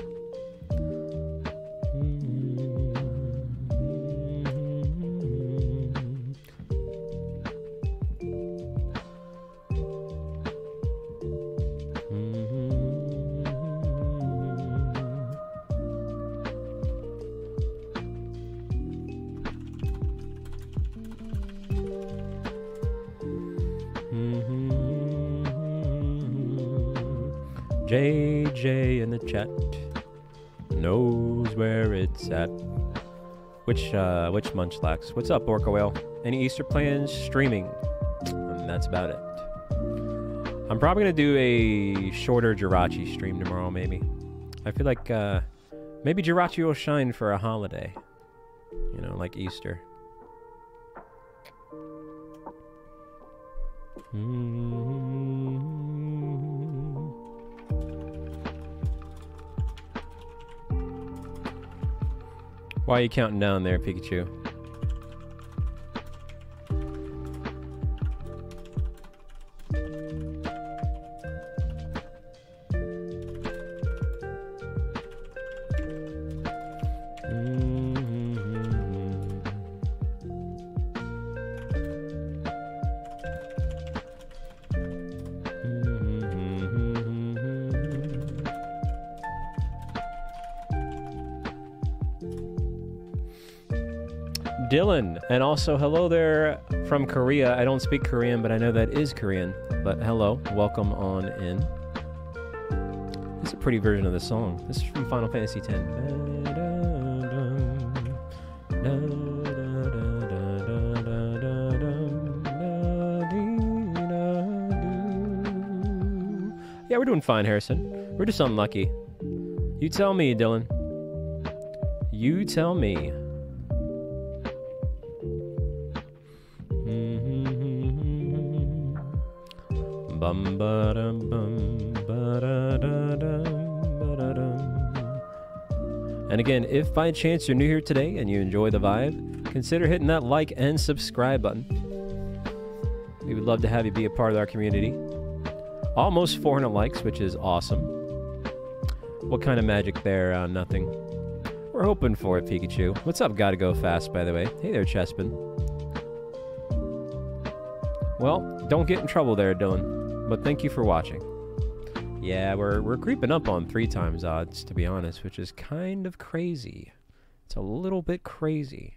Speaker 1: Uh which munchlax? What's up, Orca Whale? Any Easter plans? Streaming. And that's about it. I'm probably gonna do a shorter Jirachi stream tomorrow, maybe. I feel like uh maybe Jirachi will shine for a holiday. You know, like Easter. Why are you counting down there, Pikachu? And also, hello there from Korea. I don't speak Korean, but I know that is Korean. But hello, welcome on in. This is a pretty version of the song. This is from Final Fantasy X. Yeah, we're doing fine, Harrison. We're just unlucky. You tell me, Dylan. You tell me. Bum ba dum bum ba da da ba da dum. And again, if by chance you're new here today and you enjoy the vibe, consider hitting that like and subscribe button. We would love to have you be a part of our community. Almost 400 likes, which is awesome. What kind of magic there? Uh, nothing. We're hoping for it, Pikachu. What's up, Gotta Go Fast, by the way? Hey there, Chespin. Well, don't get in trouble there, Dylan. But thank you for watching. Yeah, we're, we're creeping up on three times odds, to be honest, which is kind of crazy. It's a little bit crazy.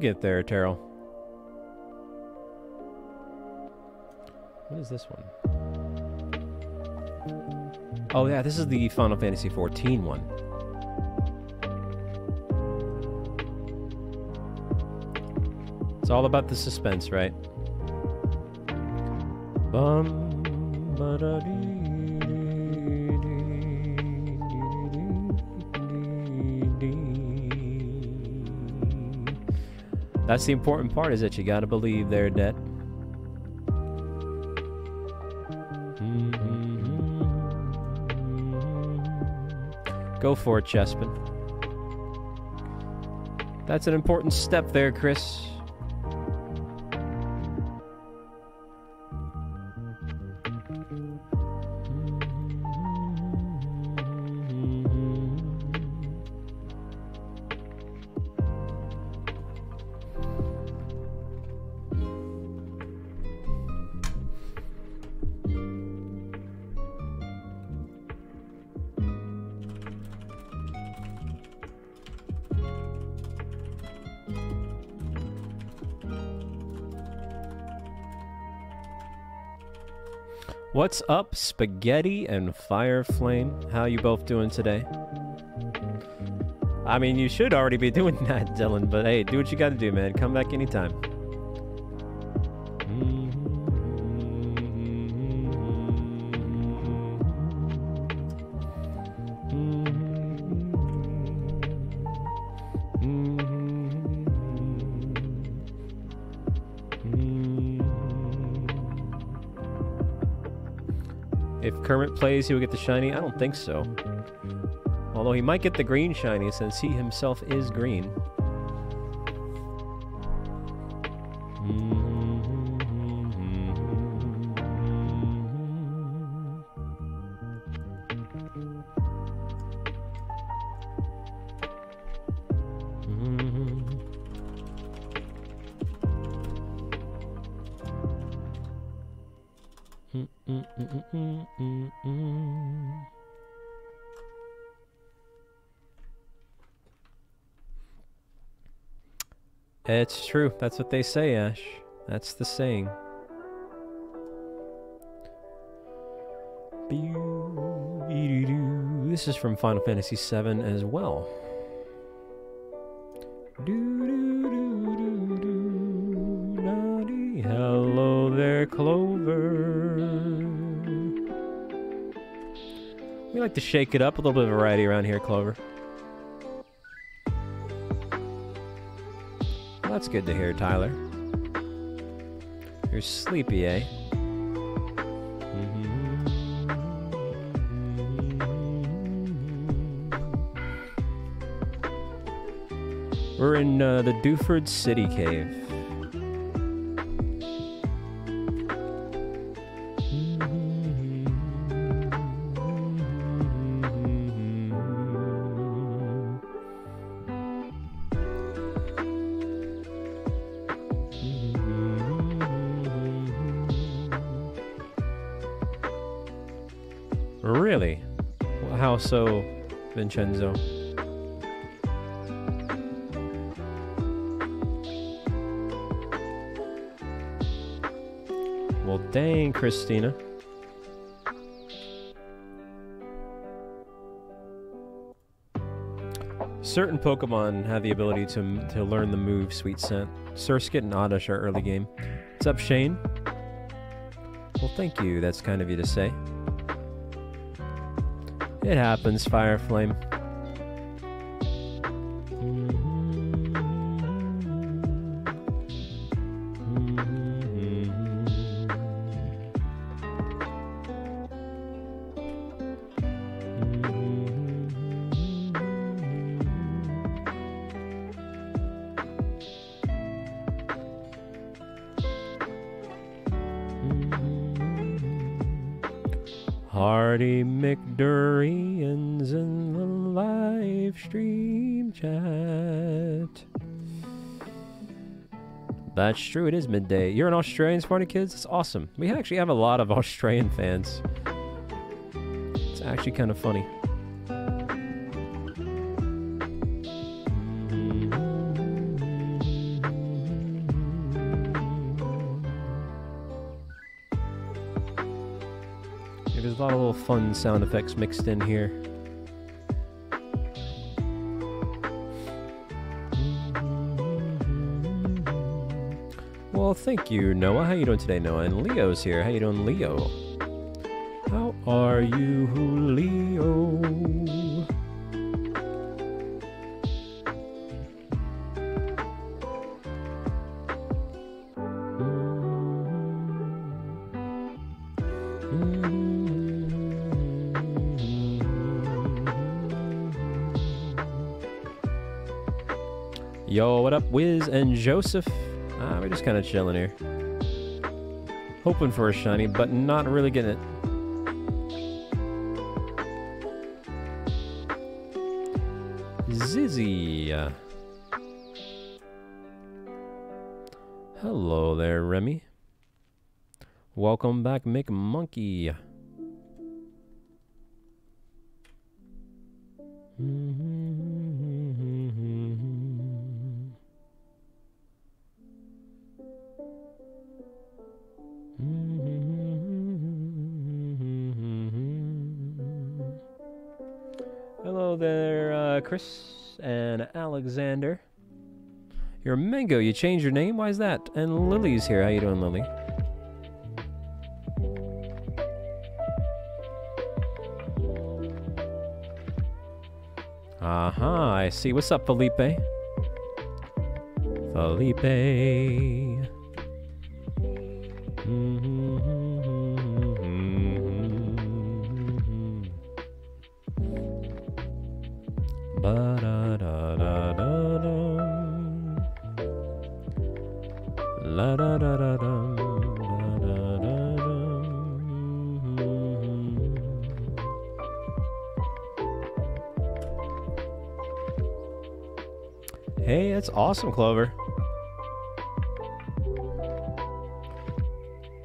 Speaker 1: Get there, Terrell. What is this one? Oh yeah, this is the Final Fantasy XIV one. It's all about the suspense, right? Bum ba That's the important part is that you gotta believe they're dead. Mm-hmm. Go for it, Chespin. That's an important step there, Chris. What's up, Spaghetti and Fire Flame? How you both doing today? I mean, you should already be doing that, Dylan, but hey, do what you gotta do, man. Come back anytime. Kermit plays, he will get the shiny? I don't think so. Although he might get the green shiny since he himself is green. It's true. That's what they say, Ash. That's the saying. This is from Final Fantasy VII as well. Hello there, Clover. We like to shake it up a little bit of variety around here, Clover. That's good to hear, Tyler. You're sleepy, eh? We're in uh, the Dewford City Cave. Vincenzo? Well, dang, Christina. Certain Pokemon have the ability to to learn the move Sweet Scent. Surskit and Oddish are early game. What's up, Shane? Well, thank you. That's kind of you to say. It happens, Fireflame. That's true, it is midday. You're an Australian Sparty Kids? That's awesome. We actually have a lot of Australian fans. It's actually kind of funny. There's a lot of little fun sound effects mixed in here. Thank you, Noah. How you doing today, Noah? And Leo's here. How you doing, Leo? How are you, Leo? Yo, what up, Wiz and Joseph? Just kind of chilling here. Hoping for a shiny, but not really getting it. Zizzy. Hello there, Remy. Welcome back, Mick You changed your name. Why is that? And Lily's here. How you doing, Lily? Uh huh. I see. What's up, Felipe? Felipe. La-da-da-da-dum. La-da-da-dum. Hey, that's awesome, Clover.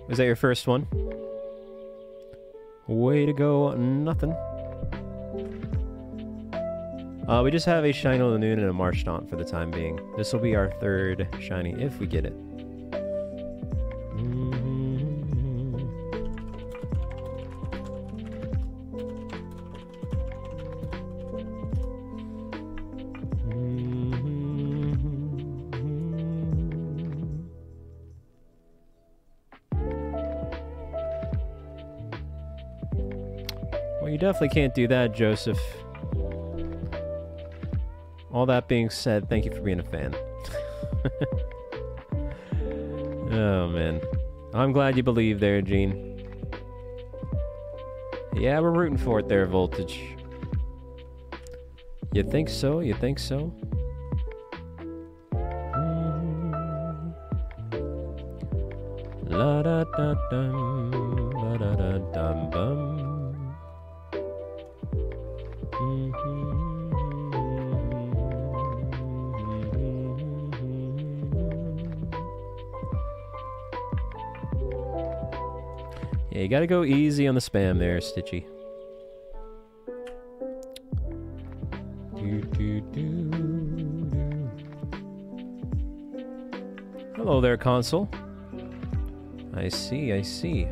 Speaker 1: Was that your first one? Way to go, nothing. Uh, we just have a Shiny Linoone and a Marshtomp for the time being. This will be our third Shiny if we get it. Definitely can't do that, Joseph. All that being said, thank you for being a fan. oh, man. I'm glad you believe there, Gene. Yeah, we're rooting for it there, Voltage. You think so? You think so? Mm-hmm. La da da dum, gotta go easy on the spam there, Stitchy. Do, do, do, Hello there, console. I see, I see.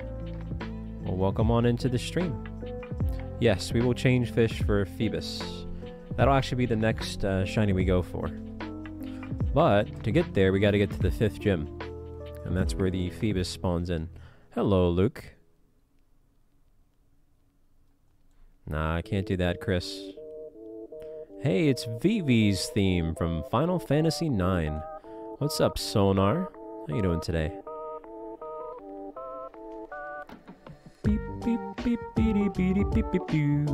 Speaker 1: Well, welcome on into the stream. Yes, we will change fish for Feebas. That'll actually be the next uh, shiny we go for. But, to get there, we gotta get to the fifth gym. And that's where the Feebas spawns in. Hello, Luke. Nah, I can't do that, Chris. Hey, it's Vivi's theme from Final Fantasy IX. What's up, Sonar? How you doing today? Beep beep beep beep beep beep beep beep.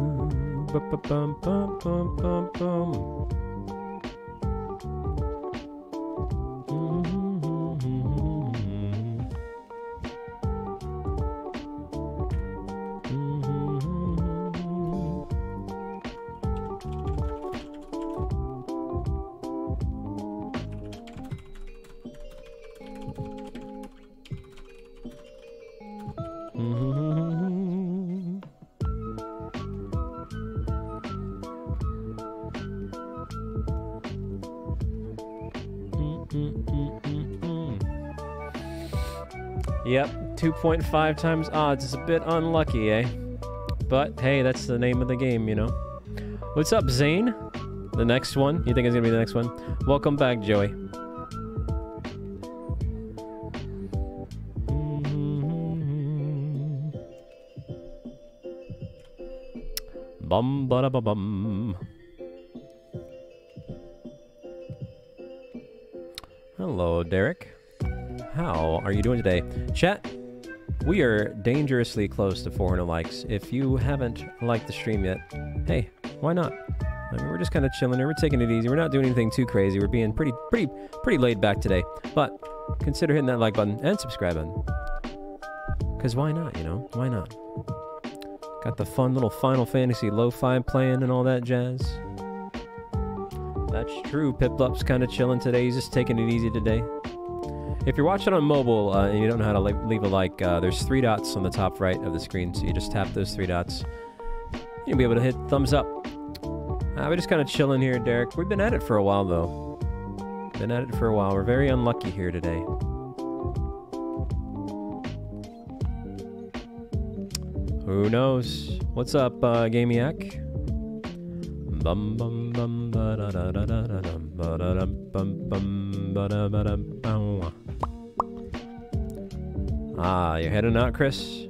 Speaker 1: 2.5 times odds is a bit unlucky, eh? But hey, that's the name of the game, you know. What's up, Zane? The next one? You think it's gonna be the next one? Welcome back, Joey. Bum ba da ba bum. Hello, Derek. How are you doing today? Chat, we are dangerously close to 400 likes. If you haven't liked the stream yet, hey, why not? I mean, we're just kind of chilling here. We're taking it easy. We're not doing anything too crazy. We're being pretty, pretty, pretty laid back today. But consider hitting that like button and subscribe. Because why not, you know? Why not? Got the fun little Final Fantasy lo-fi playing and all that jazz. That's true. Piplup's kind of chilling today. He's just taking it easy today. If you're watching on mobile uh, and you don't know how to leave a like, uh, there's three dots on the top right of the screen. So you just tap those three dots. You'll be able to hit thumbs up. Uh, we're just kind of chilling here, Derek. We've been at it for a while, though. Been at it for a while. We're very unlucky here today. Who knows? What's up, uh, Gamiac? Bum bum bum ba da da da da da da da bow. Ah, you're heading out, Chris?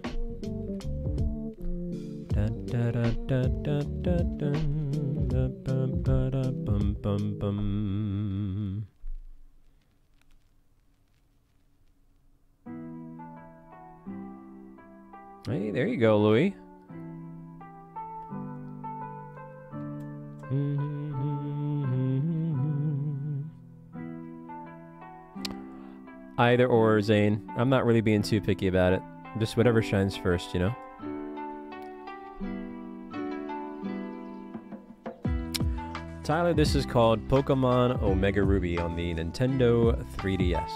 Speaker 1: Hey, there you go, Louis. Mm -hmm. Either or, Zane. I'm not really being too picky about it. Just whatever shines first, you know? Tyler, this is called Pokemon Omega Ruby on the Nintendo 3DS.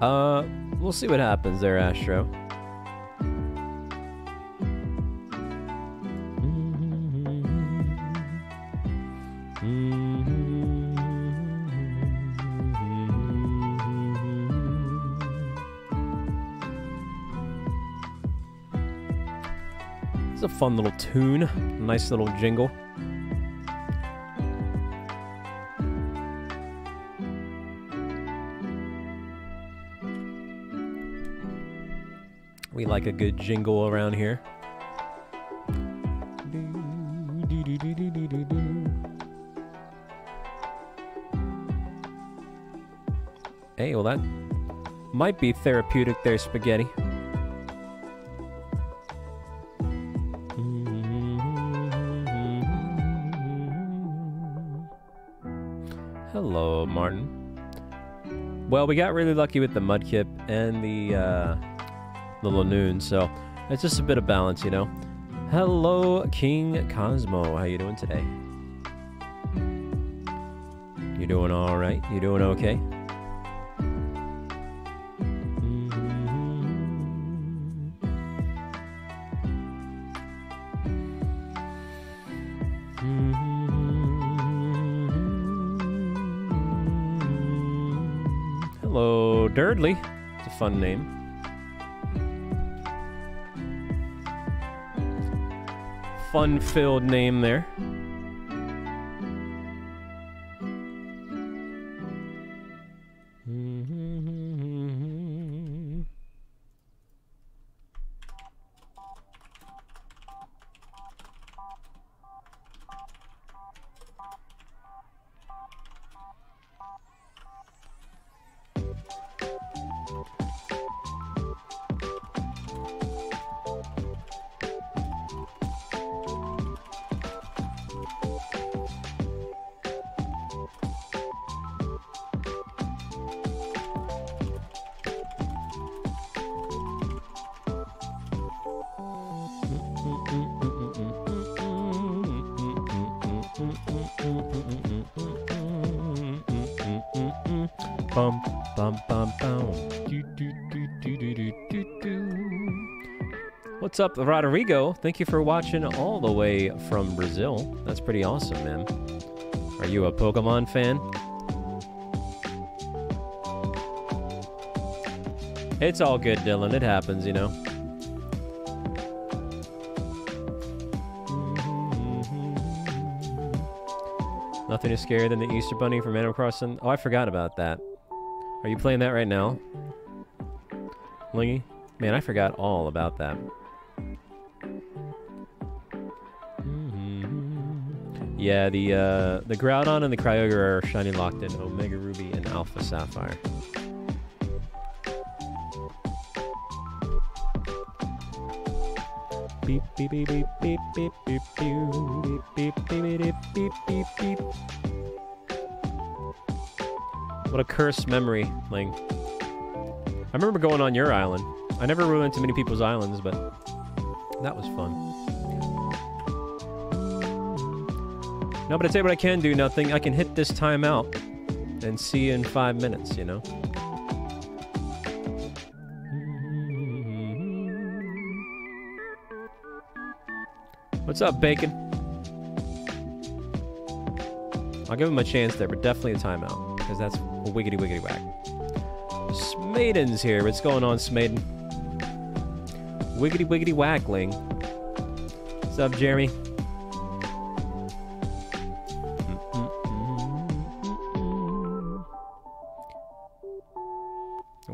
Speaker 1: Uh, we'll see what happens there, Astro. Fun little tune, nice little jingle. We like a good jingle around here. Hey, well, that might be therapeutic there, spaghetti. Well, we got really lucky with the Mudkip and the uh, the Linoone, so it's just a bit of balance, you know. Hello, King Cosmo. How you doing today? You doing all right? You doing okay? Thirdly, it's a fun name. Fun filled name there. Up, Rodrigo? Thank you for watching all the way from Brazil. That's pretty awesome, man. Are you a Pokemon fan? It's all good, Dylan. It happens, you know. Nothing is scarier than the Easter Bunny from Animal Crossing. Oh, I forgot about that. Are you playing that right now? Lingy? Man, I forgot all about that. Yeah, the uh, the Groudon and the Kyogre are shiny locked in Omega Ruby and Alpha Sapphire. Beep beep beep beep beep beep beep beep beep beep beep beep. What a cursed memory, Ling. I remember going on your island. I never went to many people's islands, but that was fun. No, but I tell you what I can do, nothing. I can hit this timeout and see you in five minutes, you know? What's up, Bacon? I'll give him a chance there, but definitely a timeout, because that's a wiggity wiggity whack. Smaden's here. What's going on, Smaden? Wiggity wiggity wackling. What's up, Jeremy?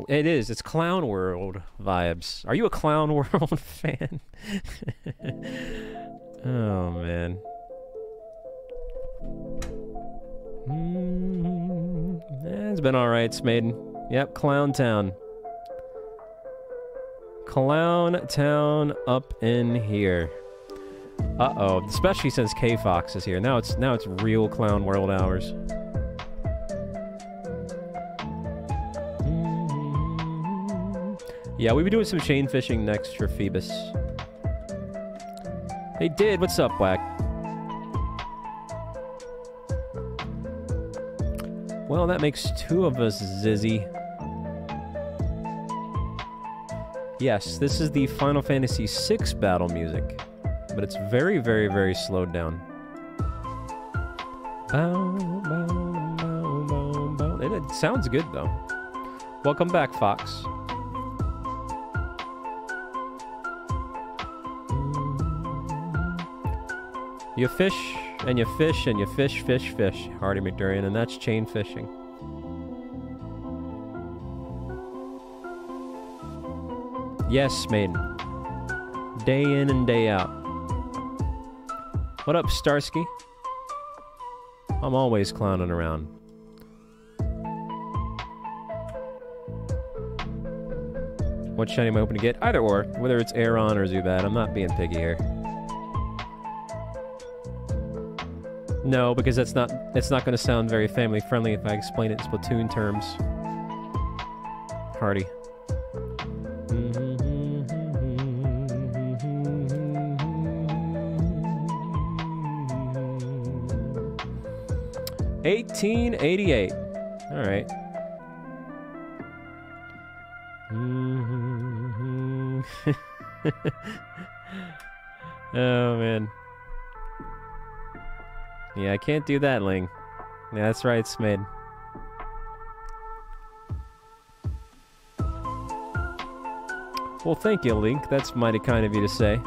Speaker 1: It is. It's Clown World vibes. Are you a Clown World fan? oh, man. Mm, eh, it's been alright, Smaden. Yep, Clown Town. Clown Town up in here. Uh-oh, especially since K-Fox is here. Now it's now it's real Clown World hours. Yeah, we'll be doing some chain fishing next for Feebas. Hey, Did, what's up, Whack? Well, that makes two of us, Zizzy. Yes, this is the Final Fantasy VI battle music, but it's very, very, very slowed down. Bow, bow, bow. It, it sounds good, though. Welcome back, Fox. You fish, and you fish, and you fish, fish, fish, Hardy McDurian, and that's chain fishing. Yes, maiden. Day in and day out. What up, Starsky? I'm always clowning around. What shiny am I hoping to get? Either or, whether it's Aron or Zubat, I'm not being picky here. No, because that's not it's not going to sound very family friendly if I explain it in Splatoon terms. Hardy. Mm -hmm. 1888. All right. Mm-hmm. Oh, man. Yeah, I can't do that, Ling. Yeah, that's right, Smid. Well, thank you, Link. That's mighty kind of you to say.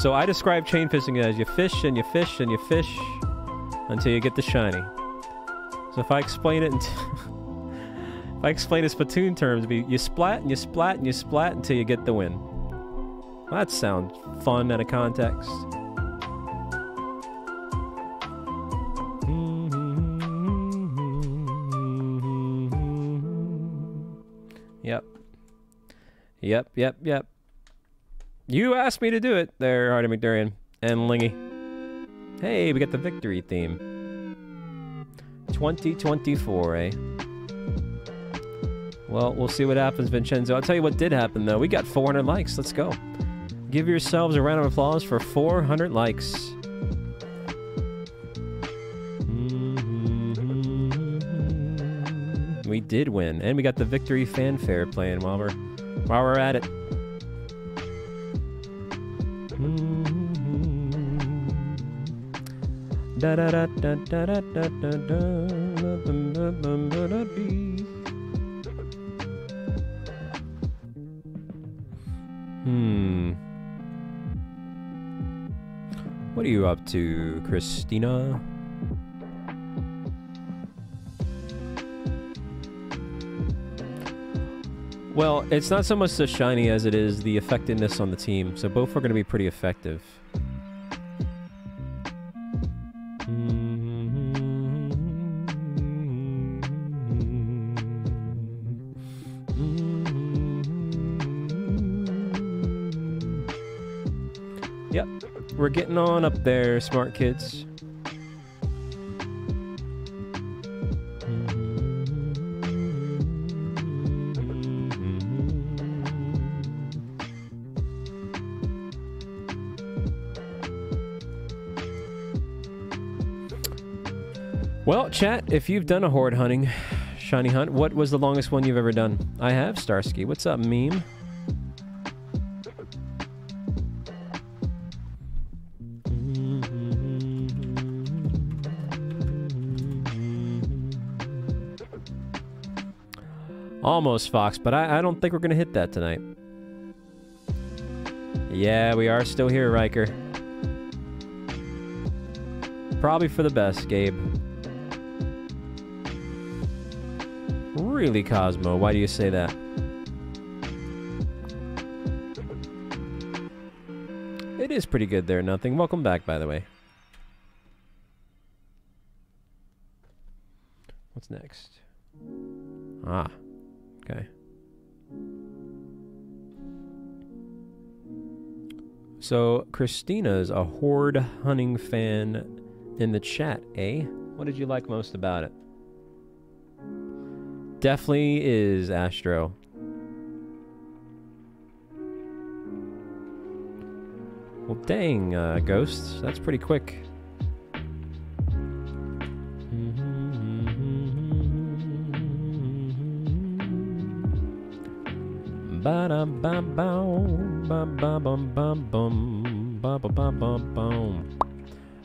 Speaker 1: So I describe chain fishing as you fish and you fish and you fish until you get the shiny. So if I explain it if I explain it in Splatoon terms, be you splat and you splat and you splat until you get the win. Well, that sounds fun out of context. Yep. Yep, yep, yep. You asked me to do it there, Hardy McDurian and Lingy. Hey, we got the victory theme. 2024, eh? Well, we'll see what happens, Vincenzo. I'll tell you what did happen, though. We got 400 likes. Let's go. Give yourselves a round of applause for 400 likes. We did win, and we got the victory fanfare playing while we're while we're at it. Da da da da da da da da da. Hmm. What are you up to, Christina? Well, it's not so much the shiny as it is the effectiveness on the team. So both are going to be pretty effective. Yep, we're getting on up there, smart kids. Well, chat, if you've done a horde hunting, shiny hunt, what was the longest one you've ever done? I have, Starsky. What's up, meme? Almost, Fox, but I, I don't think we're going to hit that tonight. Yeah, we are still here, Riker. Probably for the best, Gabe. Really, Cosmo? Why do you say that? It is pretty good there, nothing. Welcome back, by the way. What's next? Ah, okay. So, Christina's a horde hunting fan in the chat, eh? What did you like most about it? Definitely is Astro. Well, dang, uh, Ghosts. That's pretty quick.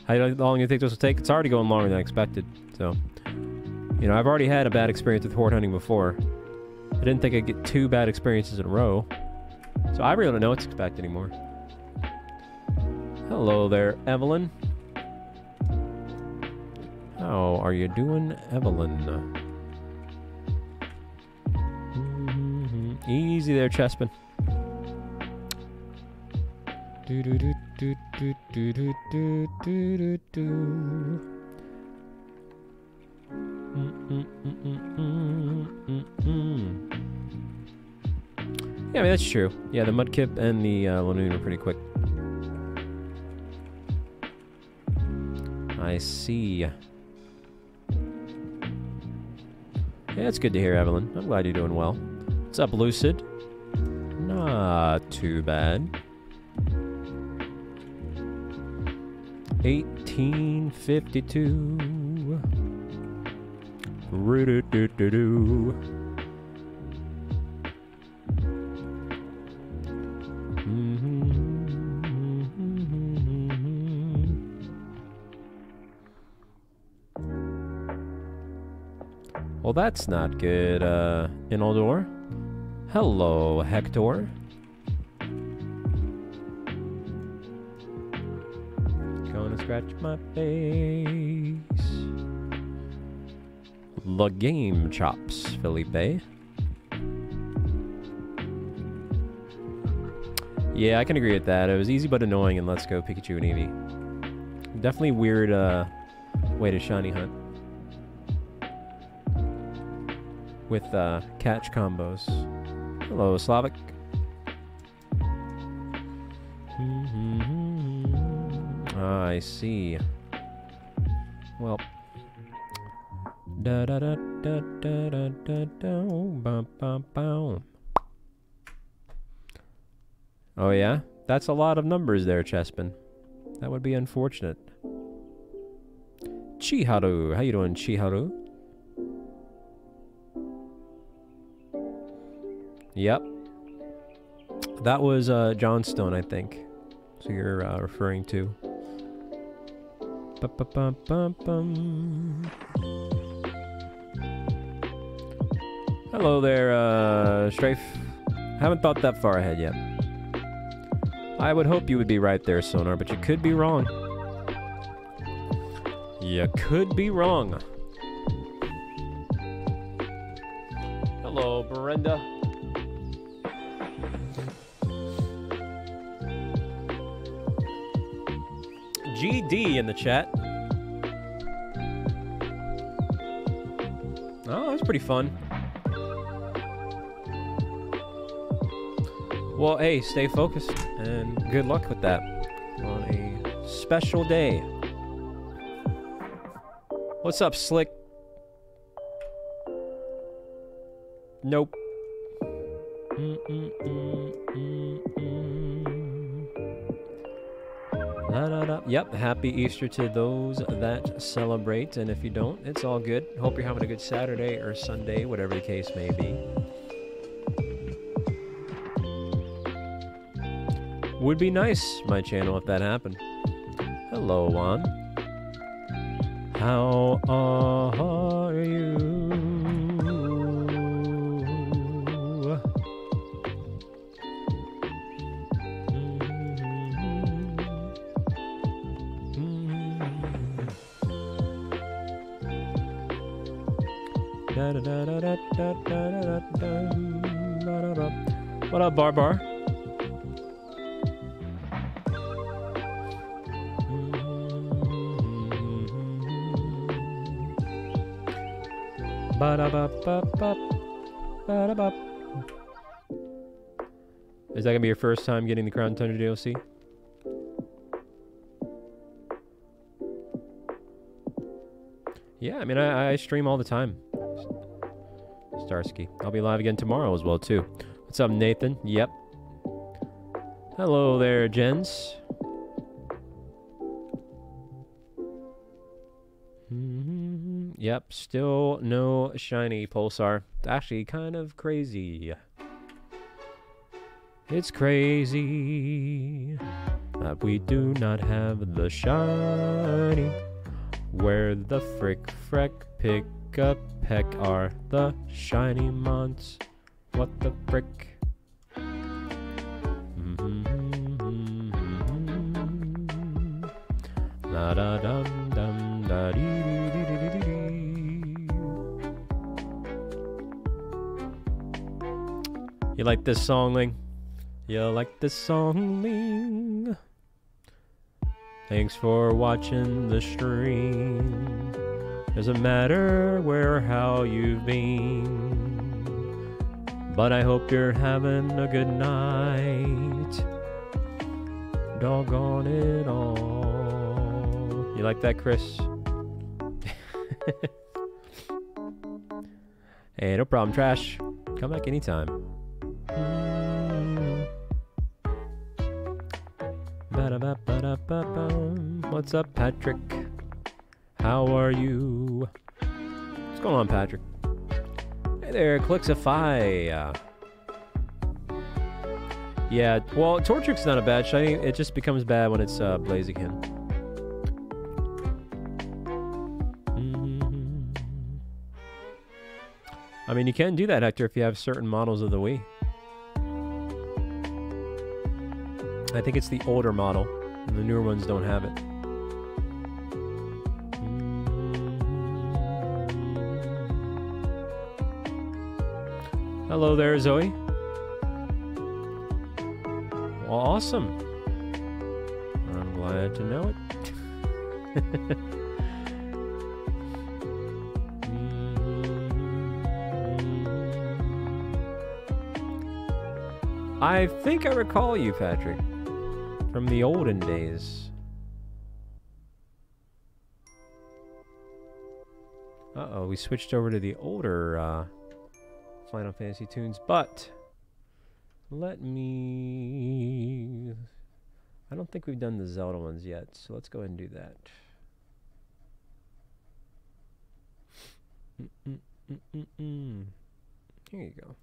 Speaker 1: How long do you think this will take? It's already going longer than I expected. So, you know, I've already had a bad experience with horde hunting before. I didn't think I'd get two bad experiences in a row. So I really don't know what to expect anymore. Hello there, Evelyn. How are you doing, Evelyn? Mm-hmm. Easy there, Chespin. Do do do do do do do do do do. Yeah, I mean that's true. Yeah, the Mudkip and the uh, Linoone are pretty quick. I see. Yeah, it's good to hear, Evelyn. I'm glad you're doing well. What's up, Lucid? Not too bad. 1852. Roo-doo-doo-doo-doo. Well, that's not good, uh, Inaldor. Hello, Hector. Gonna scratch my face. The game chops, Felipe. Yeah, I can agree with that. It was easy but annoying in Let's Go Pikachu and Eevee. Definitely weird uh, way to shiny hunt. With uh, catch combos. Hello, Slavic. I see. Well. Da da da da da da da da bum, bum, bum. Oh yeah? That's a lot of numbers there, Chespin. That would be unfortunate. Chiharu. How you doing, Chiharu? Yep. That was uh, Johnstone, I think. So you're uh, referring to. Ba-ba-bum-bum-bum. Hello there, uh, Strafe. Haven't thought that far ahead yet. I would hope you would be right there, Sonar, but you could be wrong. You could be wrong. Hello, Brenda. GD in the chat. Oh, that's pretty fun. Well, hey, stay focused and good luck with that on a special day. What's up, Slick? Nope. Da, da, da. Yep, happy Easter to those that celebrate. And if you don't, it's all good. Hope you're having a good Saturday or Sunday, whatever the case may be. Would be nice, my channel, if that happened. Hello, Juan. How are you? What up, Bar Bar? Is that gonna be your first time getting the Crown Tundra DLC? Yeah, I mean, I, I stream all the time. Starsky. I'll be live again tomorrow as well, too. What's up, Nathan? Yep. Hello there, gents. Yep, still no shiny Pulsar. It's actually kind of crazy. It's crazy that we do not have the shiny. Where the frick, freck, pick up, peck are the shiny mons? What the frick? La da dum dum da dee dee dee dee dee You like this song, Ling? You like this song, Ling? Thanks for watching the stream. Doesn't matter where or how you've been, but I hope you're having a good night. Doggone it all. You like that, Chris? hey, no problem, Trash. Come back anytime. Mm. Ba-da-ba-ba-da-ba-bum. What's up, Patrick? How are you? What's going on, Patrick? Hey there, Clixify. Yeah, well, Torchic's not a bad shiny. It just becomes bad when it's uh, Blaziken. Mhm. I mean, you can do that, Hector, if you have certain models of the Wii. I think it's the older model, and the newer ones don't have it. Hello there, Zoe. Well, awesome. I'm glad to know it. I think I recall you, Patrick, from the olden days. Uh-oh, we switched over to the older uh, Final Fantasy tunes, but let me... I don't think we've done the Zelda ones yet, so let's go ahead and do that. Mm, mm, mm. Here you go.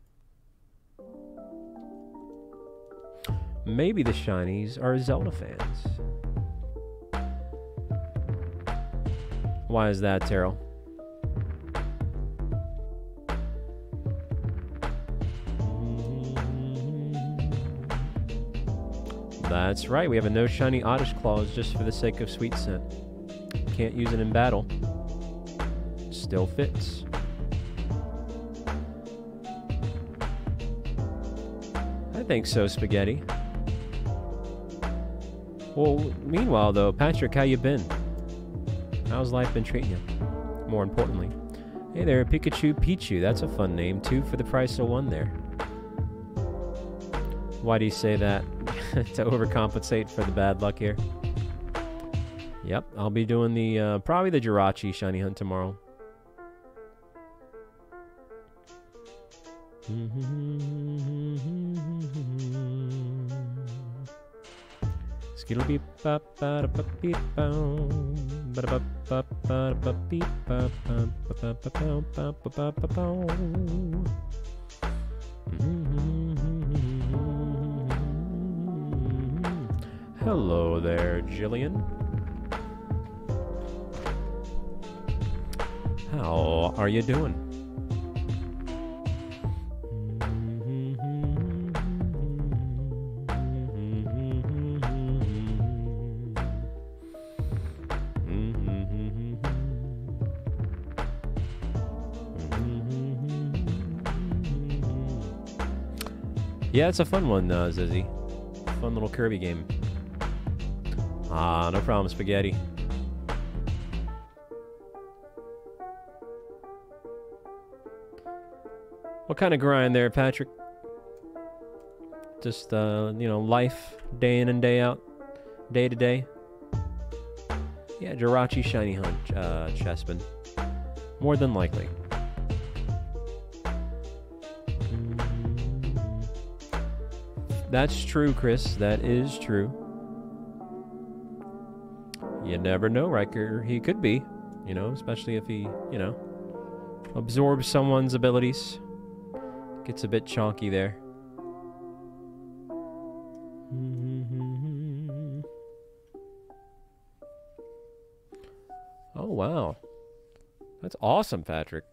Speaker 1: Maybe the Shinies are Zelda fans. Why is that, Terrell? That's right, we have a no shiny oddish clause just for the sake of sweet scent. Can't use it in battle. Still fits. I think so, Spaghetti. Well, meanwhile, though, Patrick, how you been? How's life been treating you? More importantly. Hey there, Pikachu Pichu. That's a fun name, too, for the price of one there. Why do you say that? to overcompensate for the bad luck here? Yep, I'll be doing the, uh, probably the Jirachi Shiny Hunt tomorrow. Skittle beep bop ba da ba beep bow ba da ba ba ba da ba beep ba ba ba ba ba ba ba ba ba ba Hello there, Jillian. How are you doing? Yeah, it's a fun one, uh, Zizzy. Fun little Kirby game. Ah, no problem, Spaghetti. What kind of grind there, Patrick? Just, uh, you know, life, day in and day out, day to day. Yeah, Jirachi Shiny Hunt, uh, Chespin. More than likely. That's true, Chris. That is true. You never know, Riker. He could be, you know, especially if he, you know, absorbs someone's abilities. Gets a bit chonky there. Oh, wow. That's awesome, Patrick.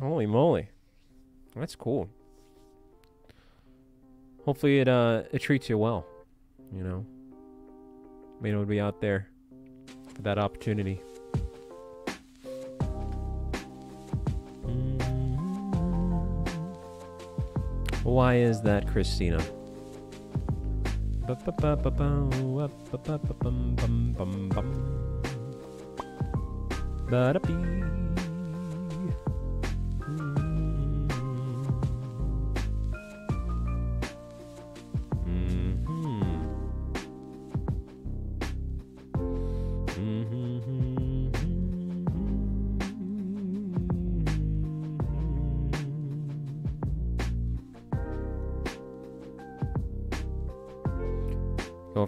Speaker 1: Holy moly. That's cool. Hopefully it uh it treats you well, you know. May not be out there for that opportunity. Why is that, Christina? Ba-da-bee.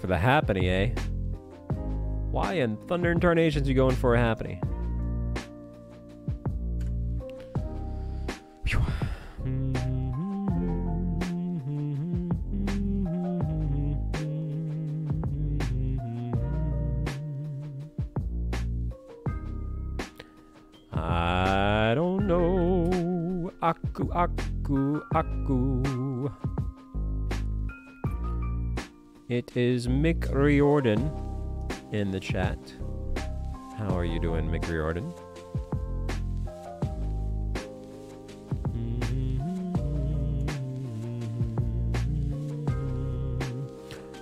Speaker 1: For the Happiny, eh? Why in Thunder and Tarnations you going for a? Phew. I don't know. Aku, Aku, Aku. It is Mick Riordan in the chat. How are you doing, Mick Riordan?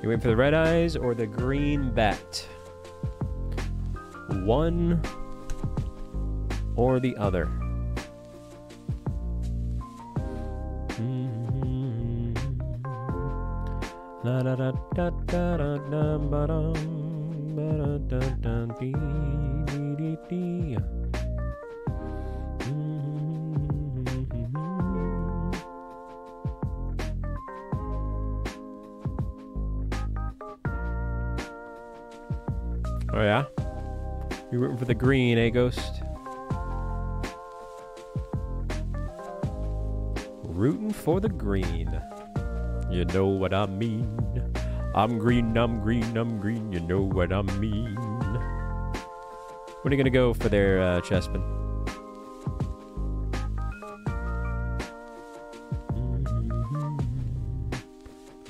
Speaker 1: You waiting for the red eyes or the green bat? One or the other. La Oh yeah? You're rooting for the green, eh, Ghost? Rooting for the green. You know what I mean. I'm green, I'm green, I'm green. You know what I mean. What are you gonna go for there, uh, Chespin?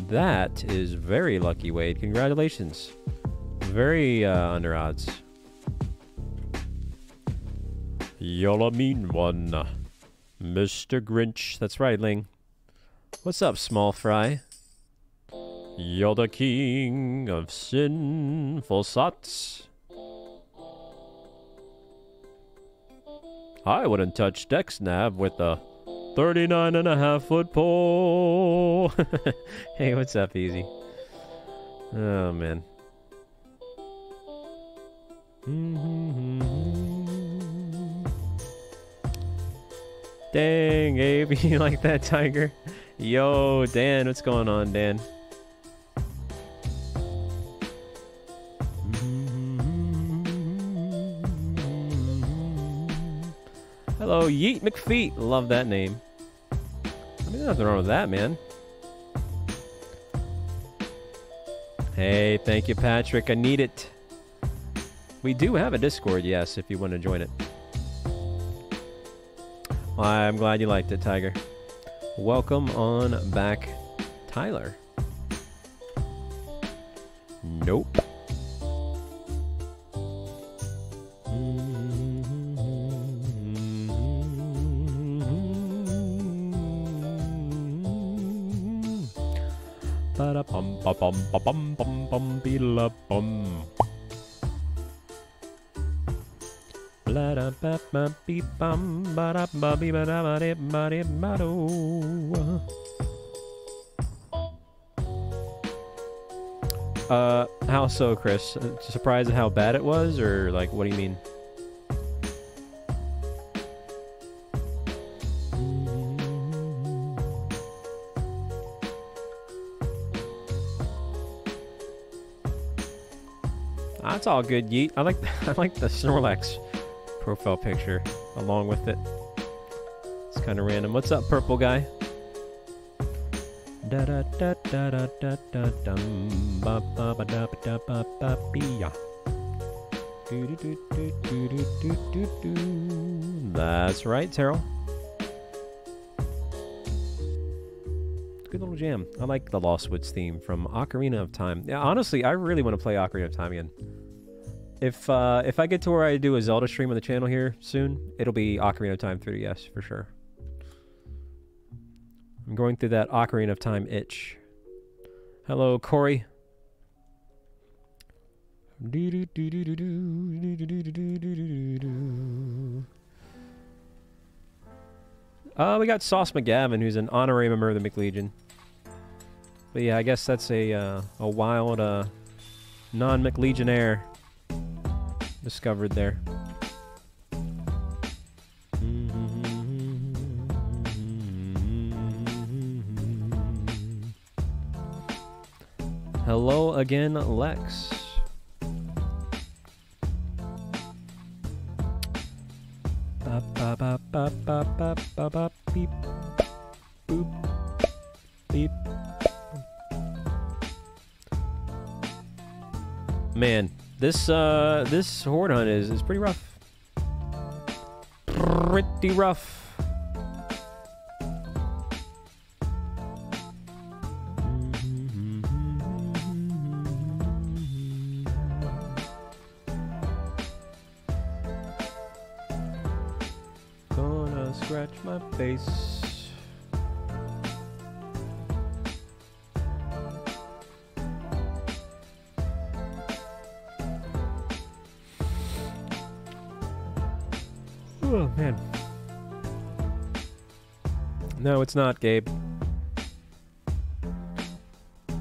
Speaker 1: That is very lucky, Wade. Congratulations. Very uh, under odds. You're a mean one, Mr. Grinch. That's right, Ling. What's up, small fry? You're the king of sinful sots. I wouldn't touch Dexnav with a 39 and a half foot pole. hey, what's up, Easy? Oh, man. Dang, Abe, you like that tiger? Yo, Dan, what's going on, Dan? Hello, Yeet McFeet. Love that name. I mean, nothing wrong with that, man. Hey, thank you, Patrick. I need it. We do have a Discord, yes, if you want to join it. I'm glad you liked it, Tiger. Welcome on back, Tyler. Nope. Ba-da-bum, Uh, how so, Chris? Uh, Surprised at how bad it was, or like, what do you mean? That's all good, Yeet. I like I like the Snorlax profile picture along with it. It's kind of random. What's up, purple guy? Da da da da da da da dum ba ba ba da ba da ba ba ya. Do do do do do do do do do. That's right, Terrell. Good little jam. I like the Lost Woods theme from Ocarina of Time. Yeah, honestly, I really want to play Ocarina of Time again. If uh, if I get to where I do a Zelda stream on the channel here soon, it'll be Ocarina of Time 3DS for sure. I'm going through that Ocarina of Time itch. Hello, Corey. Uh, we got Sauce McGavin, who's an honorary member of the McLegion. But yeah, I guess that's a uh, a wild uh, non-McLegionnaire discovered there. Hello again, Lex. Man, this uh this horde hunt is is pretty rough. Pretty rough. It's not, Gabe.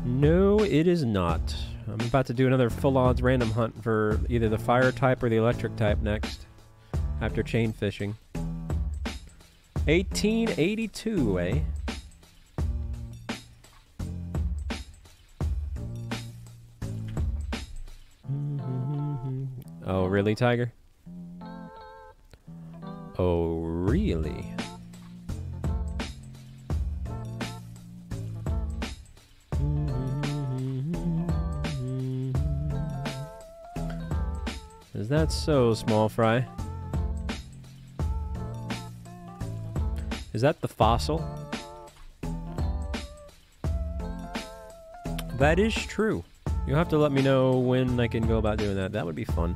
Speaker 1: No, it is not. I'm about to do another full odds random hunt for either the fire type or the electric type next after chain fishing. 1882, eh? Oh, really, Tiger? Oh, really? That so, small fry? Is that the fossil? That is true. You'll have to let me know when I can go about doing that. That would be fun.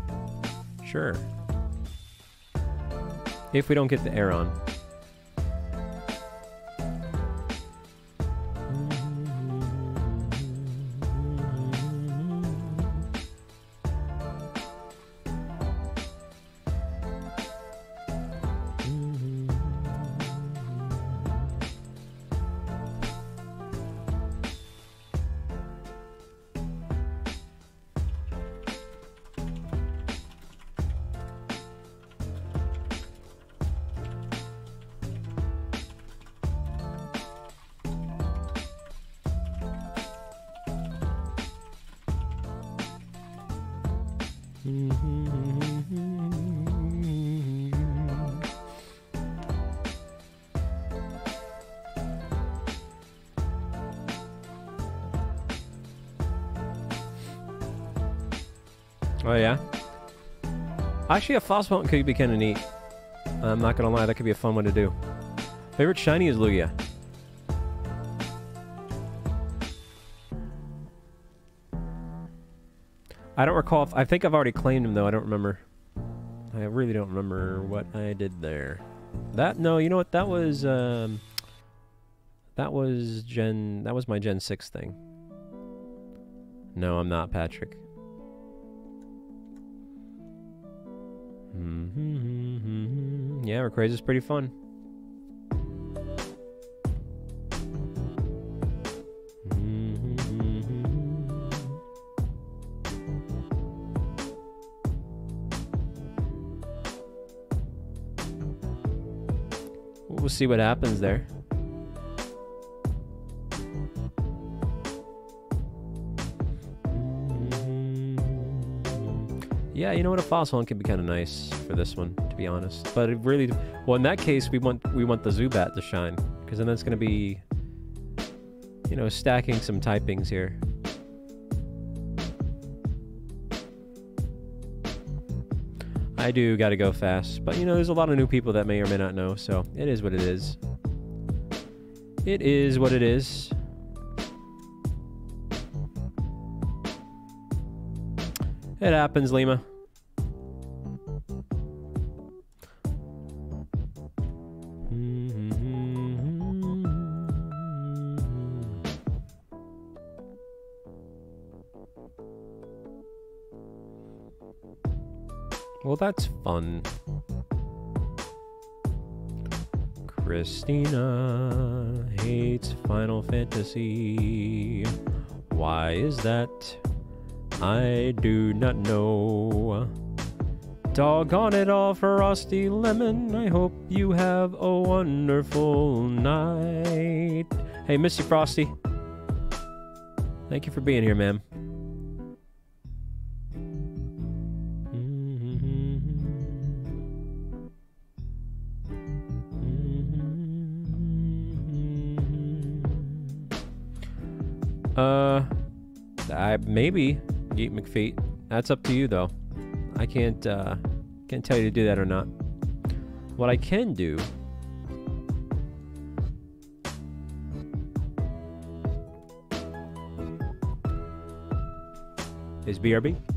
Speaker 1: Sure. If we don't get the air on. Actually, a fossil could be kind of neat. I'm not gonna lie, that could be a fun one to do. Favorite shiny is Lugia. I don't recall if I think I've already claimed him though. I don't remember. I really don't remember what I did there. That no, you know what? That was um, that was Gen. That was my Gen six thing. No, I'm not Patrick. Mm-hmm, mm-hmm, mm-hmm. Yeah, Rayquaza is pretty fun. Mm-hmm, we'll see what happens there. Yeah, you know what? A fossil hunt can be kind of nice for this one, to be honest. But it really, well, in that case, we want we want the Zubat to shine, because then that's going to be, you know, stacking some typings here. I do got to go fast, but you know, there's a lot of new people that may or may not know, so it is what it is. It is what it is. It happens, Lima. Well, that's fun. Christina hates Final Fantasy. Why is that? I do not know. Doggone it all, Frosty Lemon. I hope you have a wonderful night. Hey, Mr. Frosty. Thank you for being here, ma'am. Maybe Yeet McFeet. That's up to you, though. I can't uh, can't tell you to do that or not. What I can do is BRB.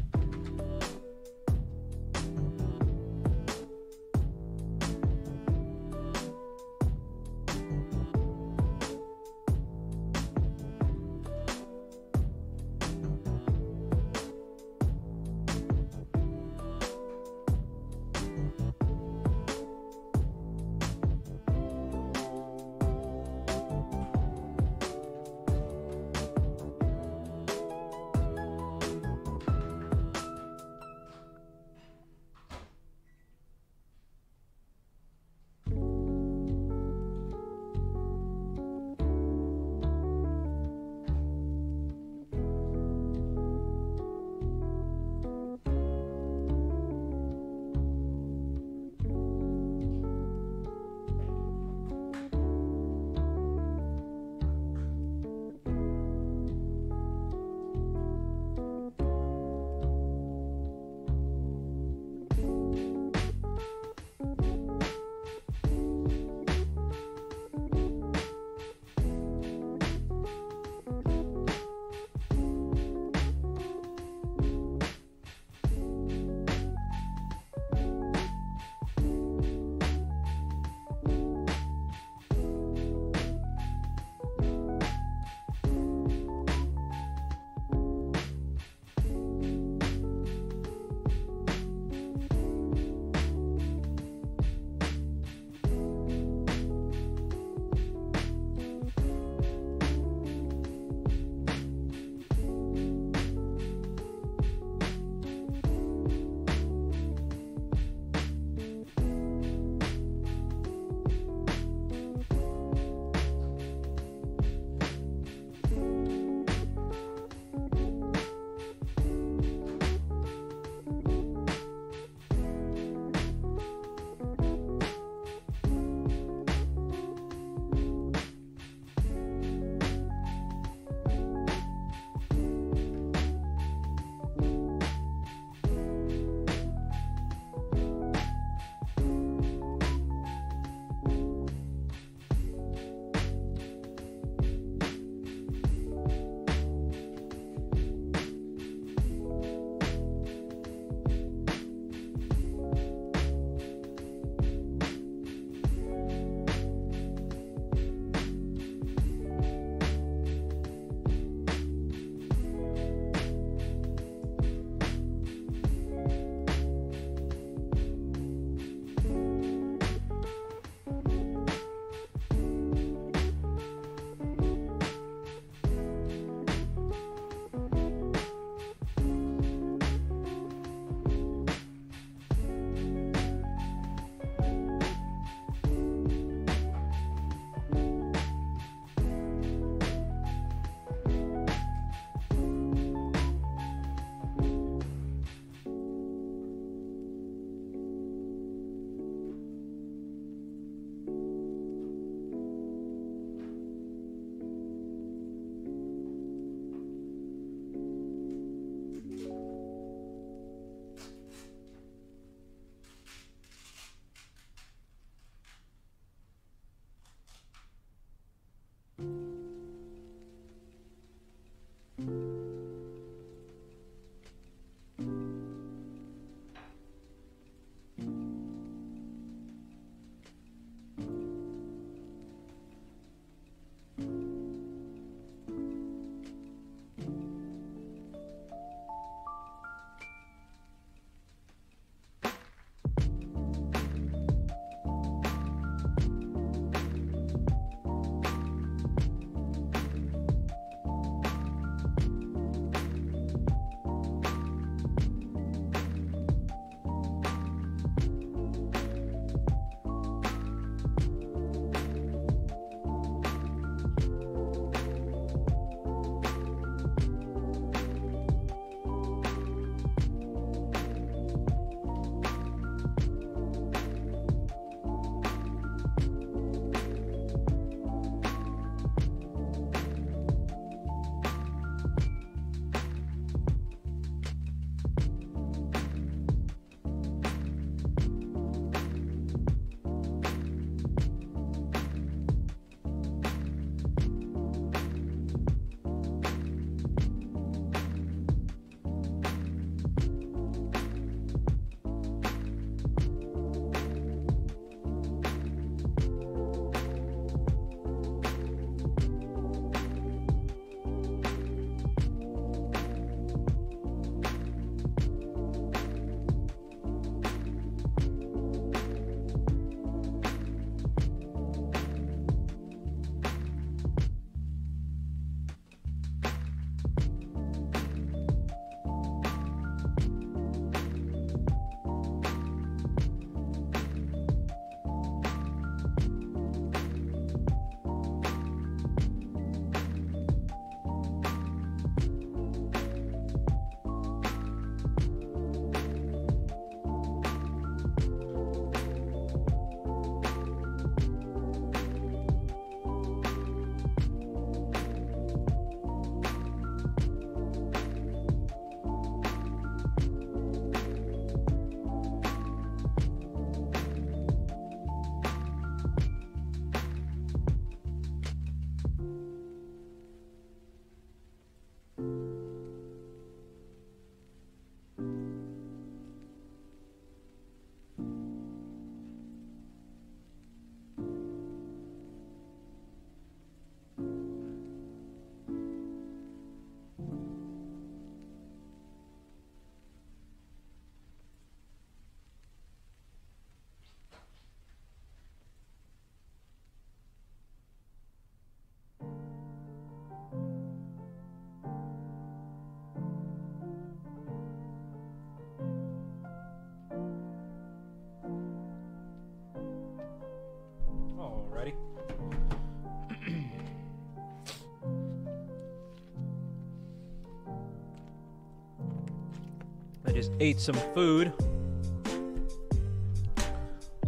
Speaker 1: Ate some food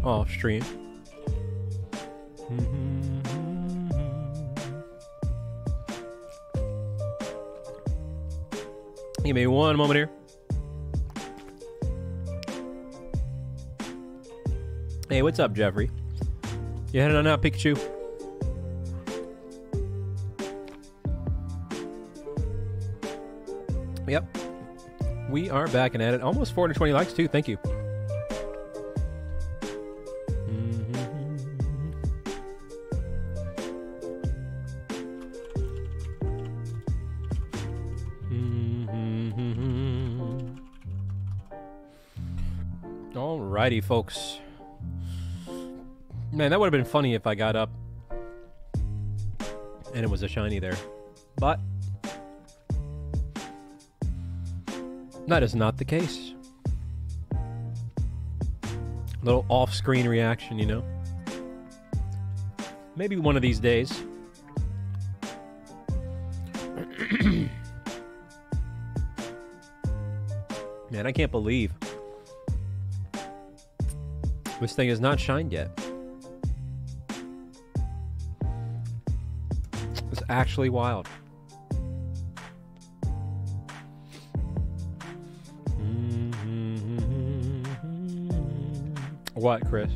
Speaker 1: off stream. Mm-hmm. Give me one moment here. Hey, what's up, Jeffrey? You heading on out, Pikachu? We are back and at it. Almost 420 likes, too. Thank you. Mm-hmm. Alrighty, folks. Man, that would have been funny if I got up and it was a shiny there. That is not the case. A Little off screen reaction, you know? Maybe one of these days. Man, I can't believe this thing has not shined yet. It's actually wild. What, Chris?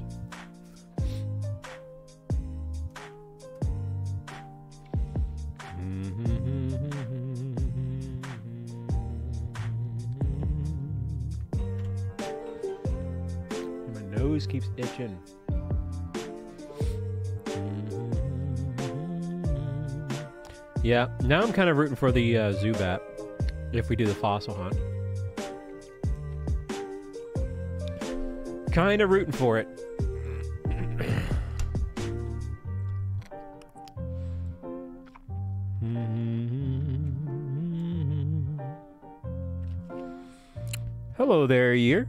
Speaker 1: My nose keeps itching. Yeah, now I'm kind of rooting for the uh, Zubat if we do the fossil hunt. Kind of rooting for it. Mm-hmm. Hello there, year.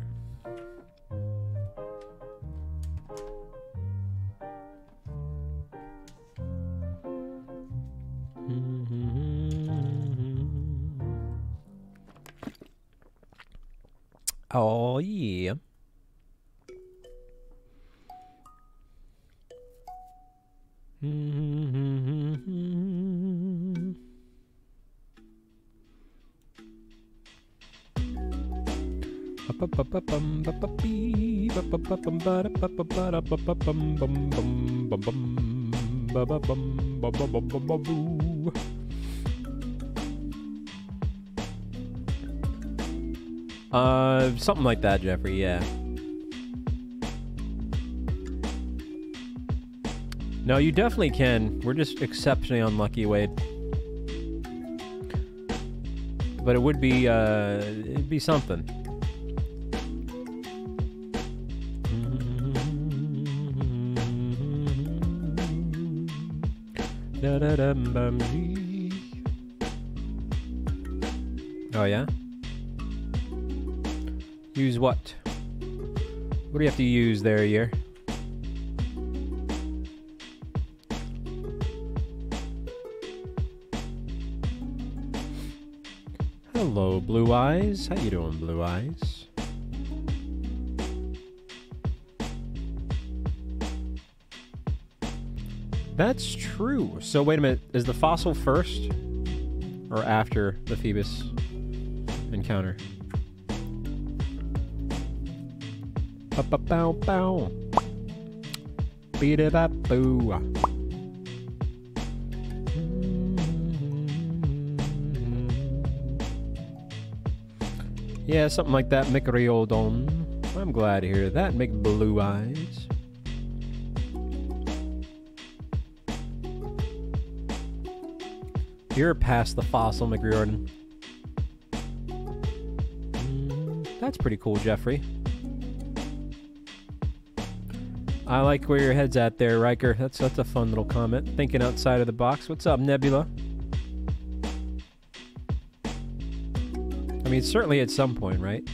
Speaker 1: Uh, something like that, Jeffrey. Yeah. No, you definitely can. We're just exceptionally unlucky, Wade. But it would be, uh, it'd be something. Oh yeah. Use what? What do you have to use there, year? Hello, Blue Eyes. How you doing, Blue Eyes? That's true. So wait a minute, is the fossil first or after the Feebas encounter? Ba bow bow. Beat it up boo. Yeah, something like that, Mick Riordan. I'm glad to hear that, Mick Blue Eyes. You're past the fossil, McRiordan. Mm, That's pretty cool, Jeffrey. I like where your head's at there, Riker. That's that's a fun little comment. Thinking outside of the box. What's up, Nebula? I mean, certainly at some point, right?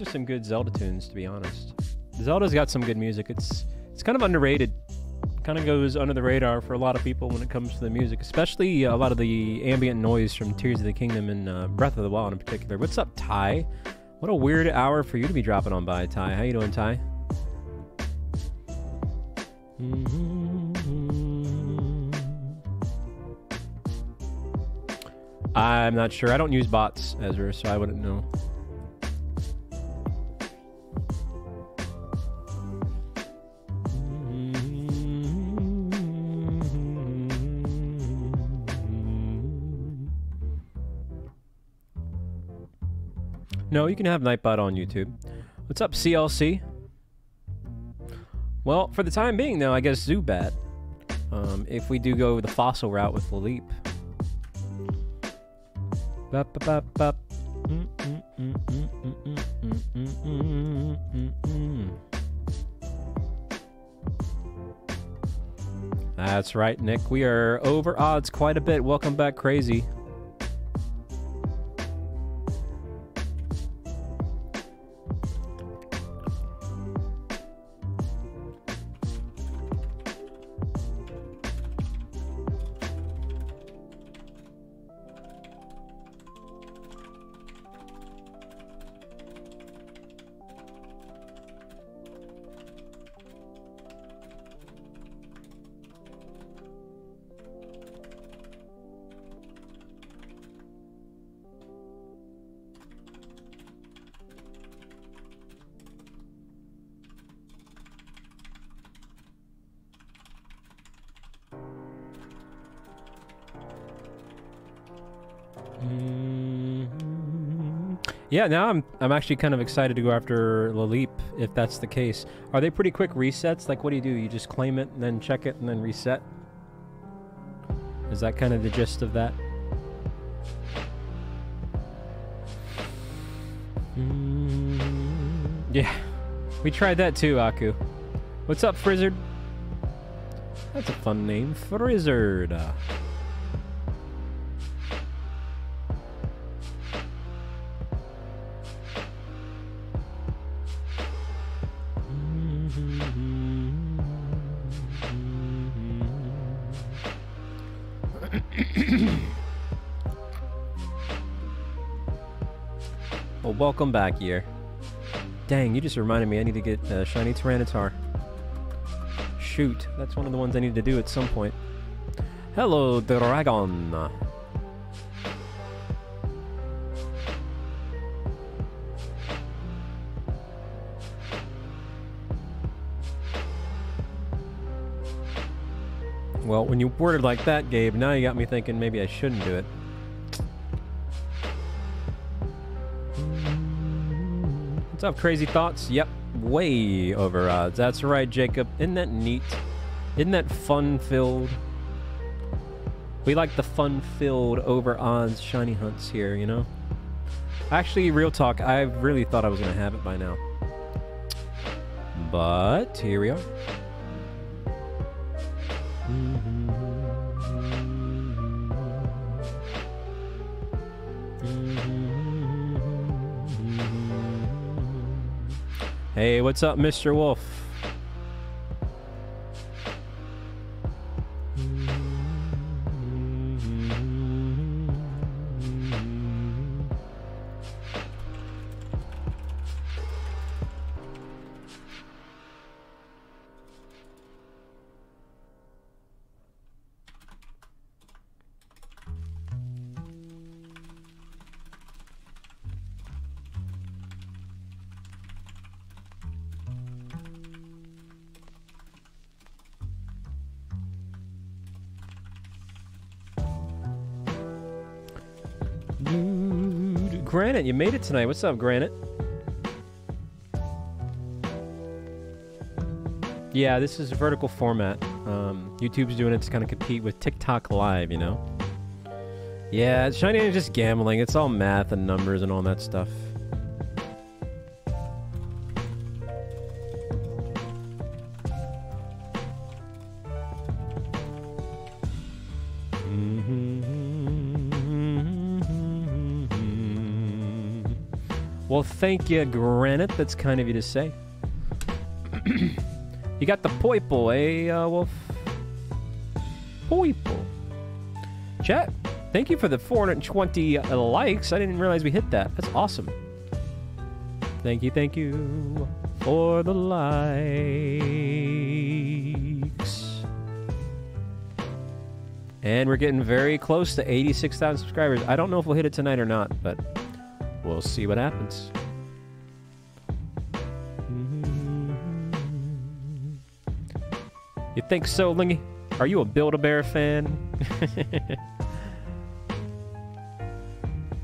Speaker 1: These are some good Zelda tunes, to be honest. Zelda's got some good music. It's it's kind of underrated. Kind of goes under the radar for a lot of people when it comes to the music, especially uh, a lot of the ambient noise from Tears of the Kingdom and uh, Breath of the Wild in particular. What's up, Ty? What a weird hour for you to be dropping on by, Ty. How you doing, Ty? I'm not sure. I don't use bots, Ezra, so I wouldn't know. No, you can have Nightbot on YouTube. What's up, CLC? Well, for the time being, though, I guess Zubat. Um, if we do go the fossil route with Leap. That's right, Nick. We are over odds quite a bit. Welcome back, Crazy. Yeah, now I'm I'm actually kind of excited to go after Lileep if that's the case. Are they pretty quick resets? Like what do you do? You just claim it and then check it and then reset? Is that kind of the gist of that? Mm, yeah. We tried that too, Aku. What's up, Frizzard? That's a fun name, Frizzard. Welcome back, year. Dang, you just reminded me I need to get uh, Shiny Tyranitar. Shoot, that's one of the ones I need to do at some point. Hello, Dragon. Well, when you worded like that, Gabe, now you got me thinking maybe I shouldn't do it. What's up, crazy thoughts? Yep, way over odds. That's right, Jacob. Isn't that neat? Isn't that fun-filled? We like the fun-filled over odds shiny hunts here, you know? Actually, real talk, I really thought I was going to have it by now. But here we are. Mm-hmm. Hey, what's up, Mr. Wolf? Granite, you made it tonight. What's up, Granite? Yeah, this is a vertical format. Um, YouTube's doing it to kind of compete with TikTok Live, you know? Yeah, Shiny is just gambling. It's all math and numbers and all that stuff. Well, thank you, Granite. That's kind of you to say. you got the Poipole, eh, uh, Wolf? Poipole. Chat, thank you for the 420 likes. I didn't realize we hit that. That's awesome. Thank you, thank you for the likes. And we're getting very close to 86,000 subscribers. I don't know if we'll hit it tonight or not, but we'll see what happens. Mm-hmm. You think so, Lingy? Are you a Build-A-Bear fan?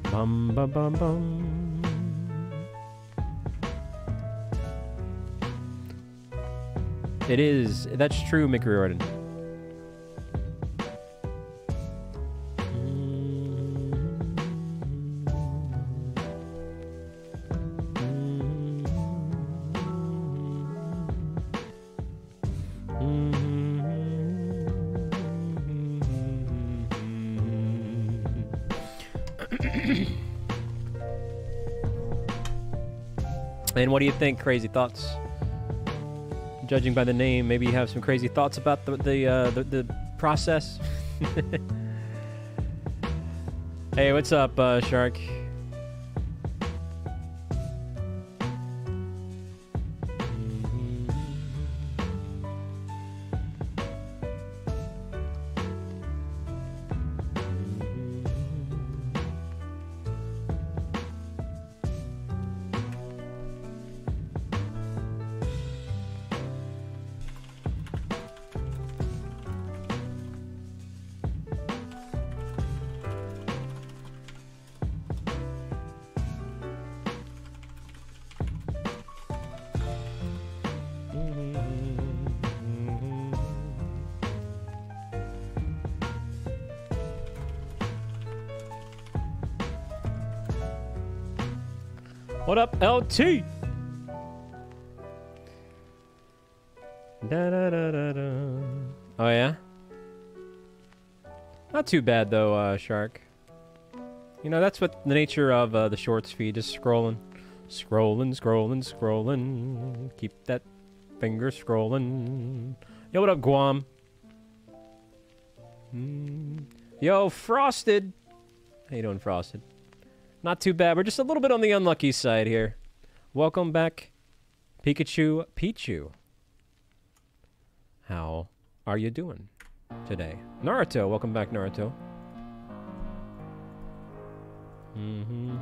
Speaker 1: bum bum bum bum. It is. That's true, Mickey Riordan. And what do you think? Crazy thoughts? Judging by the name, maybe you have some crazy thoughts about the the uh, the, the process. hey, what's up, uh, Shark? LT? Da, da, da. Oh yeah. Not too bad though, uh, Shark. You know that's what the nature of uh, the shorts feed just scrolling, scrolling, scrolling, scrolling. Keep that finger scrolling. Yo, what up, Guam? Mm. Yo, Frosted. How you doing, Frosted? Not too bad. We're just a little bit on the unlucky side here. Welcome back, Pikachu Pichu. How are you doing today? Naruto, welcome back, Naruto. Mm-hmm.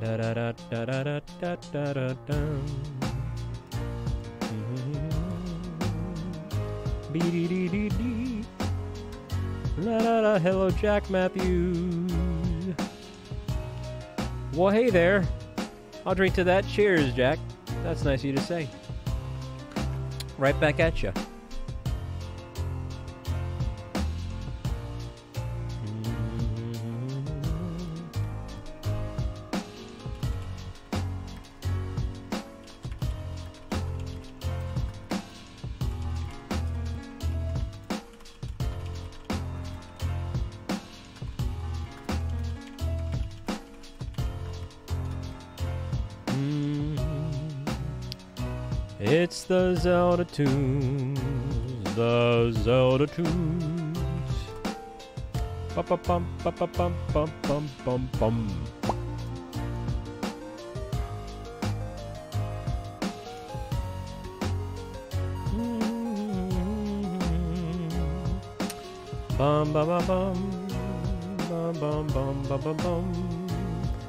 Speaker 1: Da da da da da da da da da da. Be-dee-dee-dee-dee. Hello Jack Matthews. Well, hey there. I'll drink to that. Cheers, Jack. That's nice of you to say. Right back at you. Zelda tunes, the Zelda tunes. Bum bum bum bum bum bum bum bum bum. Bum bum bum bum bum bum bum bum bum.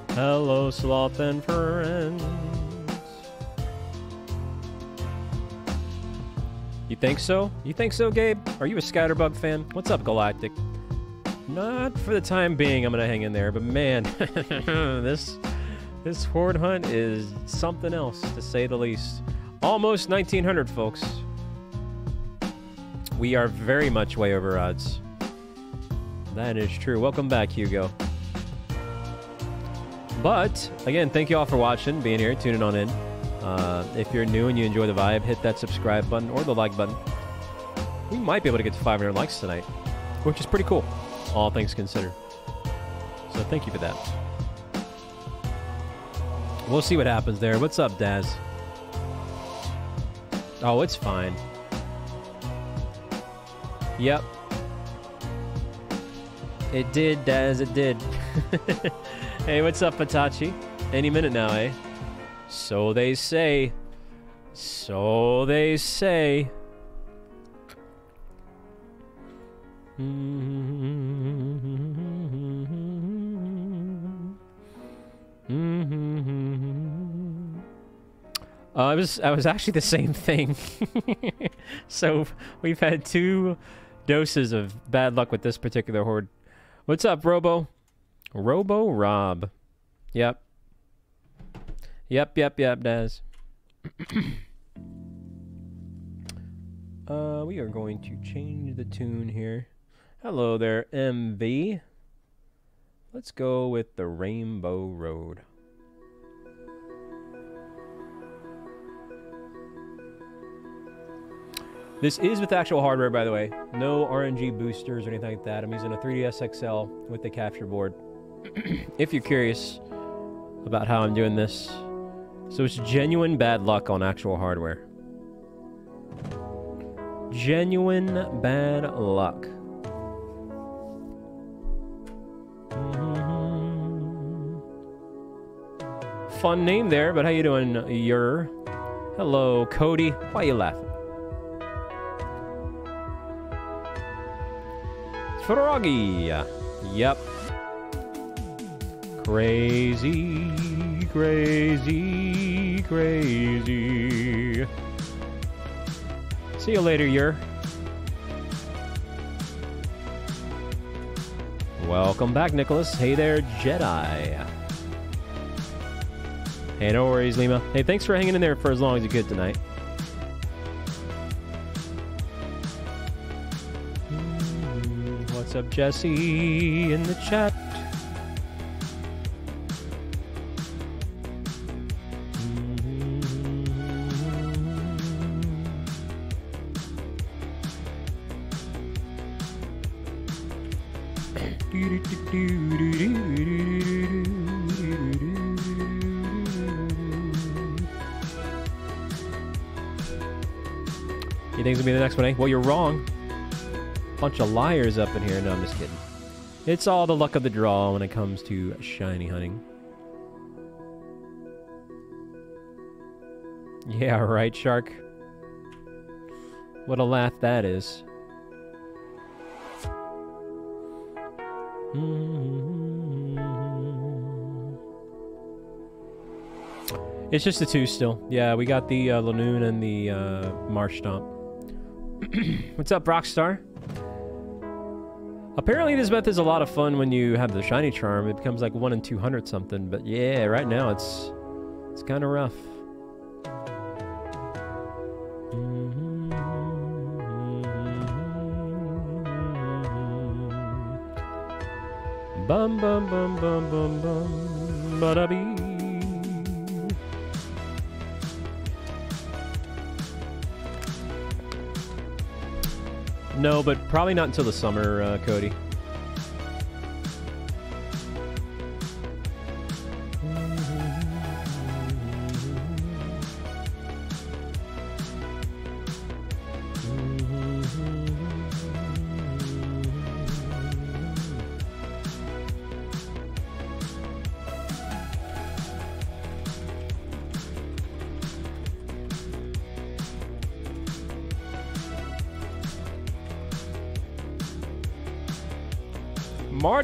Speaker 1: Hello, sloth and friends. You think so? You think so, Gabe? Are you a Scatterbug fan? What's up, Galactic? Not for the time being. I'm gonna hang in there, but man, this this horde hunt is something else to say the least. Almost 1900, folks. We are very much way over odds. That is true. Welcome back, Hugo. But again, thank you all for watching, being here, tuning on in. Uh, if you're new and you enjoy the vibe, hit that subscribe button or the like button. We might be able to get to 500 likes tonight, which is pretty cool, all things considered. So thank you for that. We'll see what happens there. What's up, Daz? Oh, it's fine. Yep. It did, Daz, it did. hey, what's up, Patachi? Any minute now, eh? So they say. So they say. Uh, I was I was actually the same thing. so we've had two doses of bad luck with this particular horde. What's up, Robo? Robo Rob. Yep. Yep, yep, yep, Daz. uh, we are going to change the tune here. Hello there, MV. Let's go with the Rainbow Road. This is with actual hardware, by the way. No RNG boosters or anything like that. I'm using a 3DS XL with the capture board. if you're curious about how I'm doing this, so it's genuine bad luck on actual hardware. Genuine bad luck. Mm-hmm. Fun name there, but how you doing, Yer? Hello, Cody. Why you laughing? Froggy. Yep. Crazy, crazy, crazy. See you later, Yer. Welcome back, Nicholas. Hey there, Jedi. Hey, no worries, Lima. Hey, thanks for hanging in there for as long as you could tonight. What's up, Jesse, in the chat? Well, you're wrong. Bunch of liars up in here. No, I'm just kidding. It's all the luck of the draw when it comes to shiny hunting. Yeah, right, Shark. What a laugh that is. It's just the two still. Yeah, we got the uh, Linoone and the uh, Marshtomp. What's up, Rockstar? Apparently, this method is a lot of fun when you have the shiny charm. It becomes like one in two hundred something. But yeah, right now it's it's kind of rough. Bum bum bum bum bum bum No, but probably not until the summer, uh, Cody.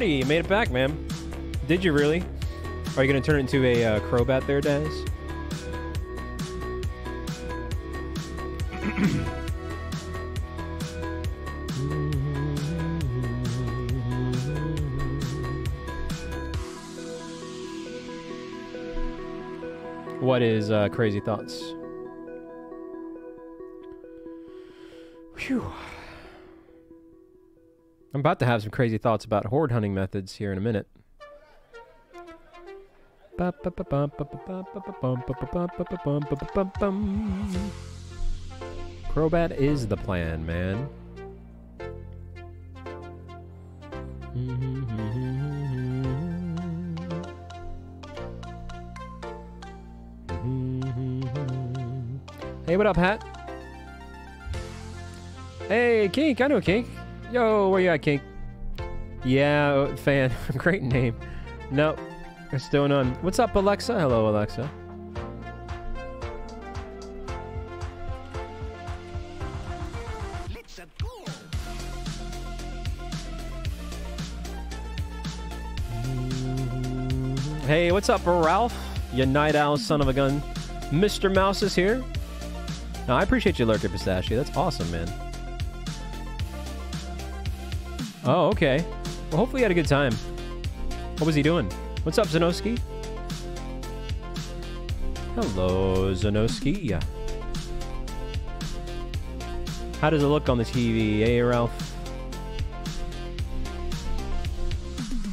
Speaker 1: You made it back, man. Did you really? Are you going to turn it into a uh, Crobat there, Daz? what is uh, crazy thoughts? About to have some crazy thoughts about horde hunting methods here in a minute. Crobat is the plan, man. Hey, what up, Hat? Hey, Kink, I know Kink. Yo, where you at, King? Yeah, uh, fan. Great name. Nope. No, still none. What's up, Alexa? Hello, Alexa. Hey, what's up, Ralph? You night owl son of a gun. Mr. Mouse is here. No, I appreciate you, Lurker Pistachio. That's awesome, man. Oh, okay. Well, hopefully you had a good time. What was he doing? What's up, Zanoski? Hello, Zanoski. How does it look on the TV, eh, Ralph?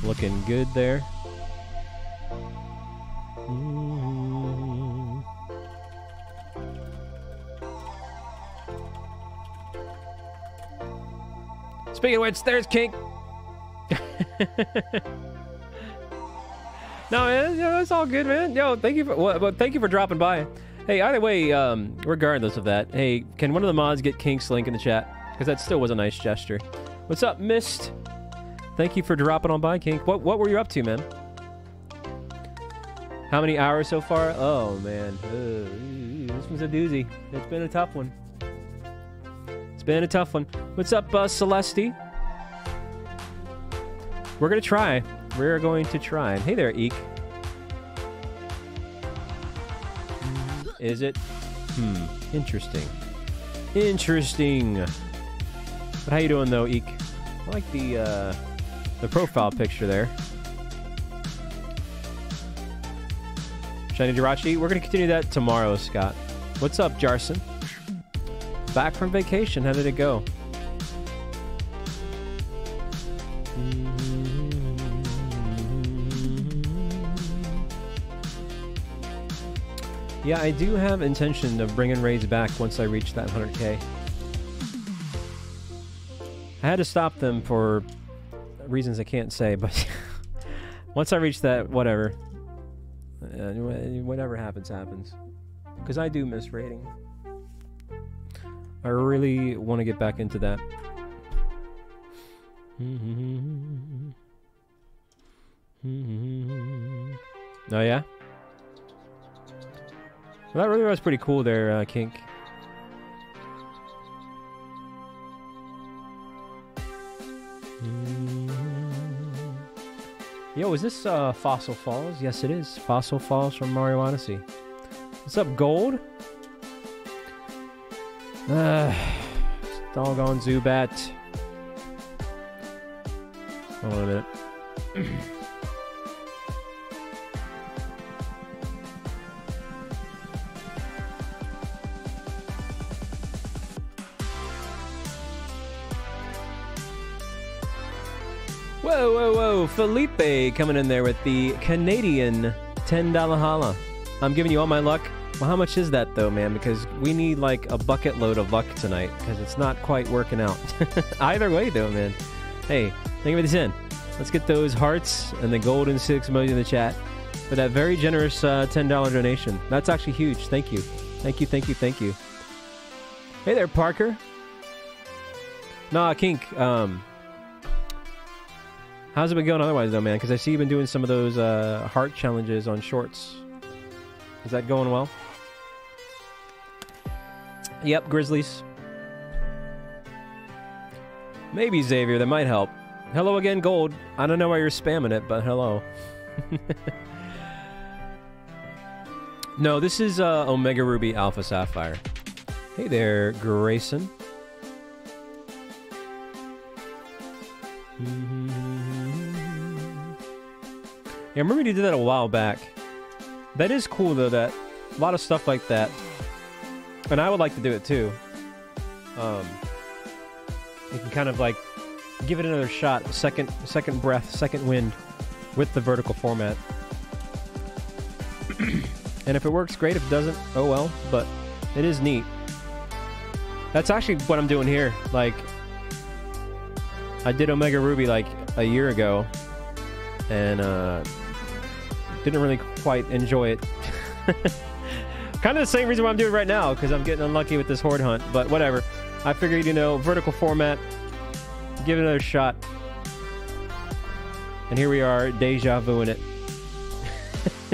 Speaker 1: Looking good there. Speaking of which, there's Kink. no, man, yeah, that's all good, man. Yo, thank you for well, thank you for dropping by. Hey, either way, um, regardless of that, hey, can one of the mods get Kink's link in the chat? Because that still was a nice gesture. What's up, Mist? Thank you for dropping on by, Kink. What what were you up to, man? How many hours so far? Oh man, this one's a doozy. It's been a tough one. Been a tough one. What's up, uh, Celeste? We're gonna try. We're going to try. Hey there, Eek. Is it? Hmm. Interesting. Interesting. But how you doing though, Eek? I like the uh, the profile picture there. Shiny Jirachi. We're gonna continue that tomorrow, Scott. What's up, Jarson? Back from vacation. How did it go? Yeah, I do have intention of bringing raids back once I reach that 100k. I had to stop them for reasons I can't say, but once I reach that, whatever. Uh, whatever happens, happens. Because I do miss raiding. I really want to get back into that. Oh yeah? Well, that really was pretty cool there, uh, Kink. Yo, is this uh, Fossil Falls? Yes, it is. Fossil Falls from Mario Odyssey. What's up, Gold? Uh, doggone Zubat. Hold on a minute. Whoa, whoa, whoa. Felipe coming in there with the Canadian $10 holla. I'm giving you all my luck. Well, how much is that, though, man? Because we need, like, a bucket load of luck tonight, because it's not quite working out. Either way, though, man. Hey, think of it 10. Let's get those hearts and the golden six emoji in the chat for that very generous uh, $10 donation. That's actually huge. Thank you. Thank you, thank you, thank you. Hey there, Parker. Nah, Kink, um, How's it been going otherwise, though, man? Because I see you've been doing some of those uh, heart challenges on shorts. Is that going well? Yep, Grizzlies. Maybe Xavier, that might help. Hello again, Gold. I don't know why you're spamming it, but hello. no, this is uh, Omega Ruby Alpha Sapphire. Hey there, Grayson. Yeah, I remember you did that a while back. That is cool though that A lot of stuff like that. And I would like to do it too. Um, you can kind of like give it another shot, second second breath, second wind with the vertical format. and if it works, great. If it doesn't, oh well. But it is neat. That's actually what I'm doing here. Like, I did Omega Ruby like a year ago, and uh, didn't really quite enjoy it. kind of the same reason why I'm doing it right now, because I'm getting unlucky with this horde hunt. But whatever. I figured, you know, vertical format, give it another shot. And here we are, deja vu in it.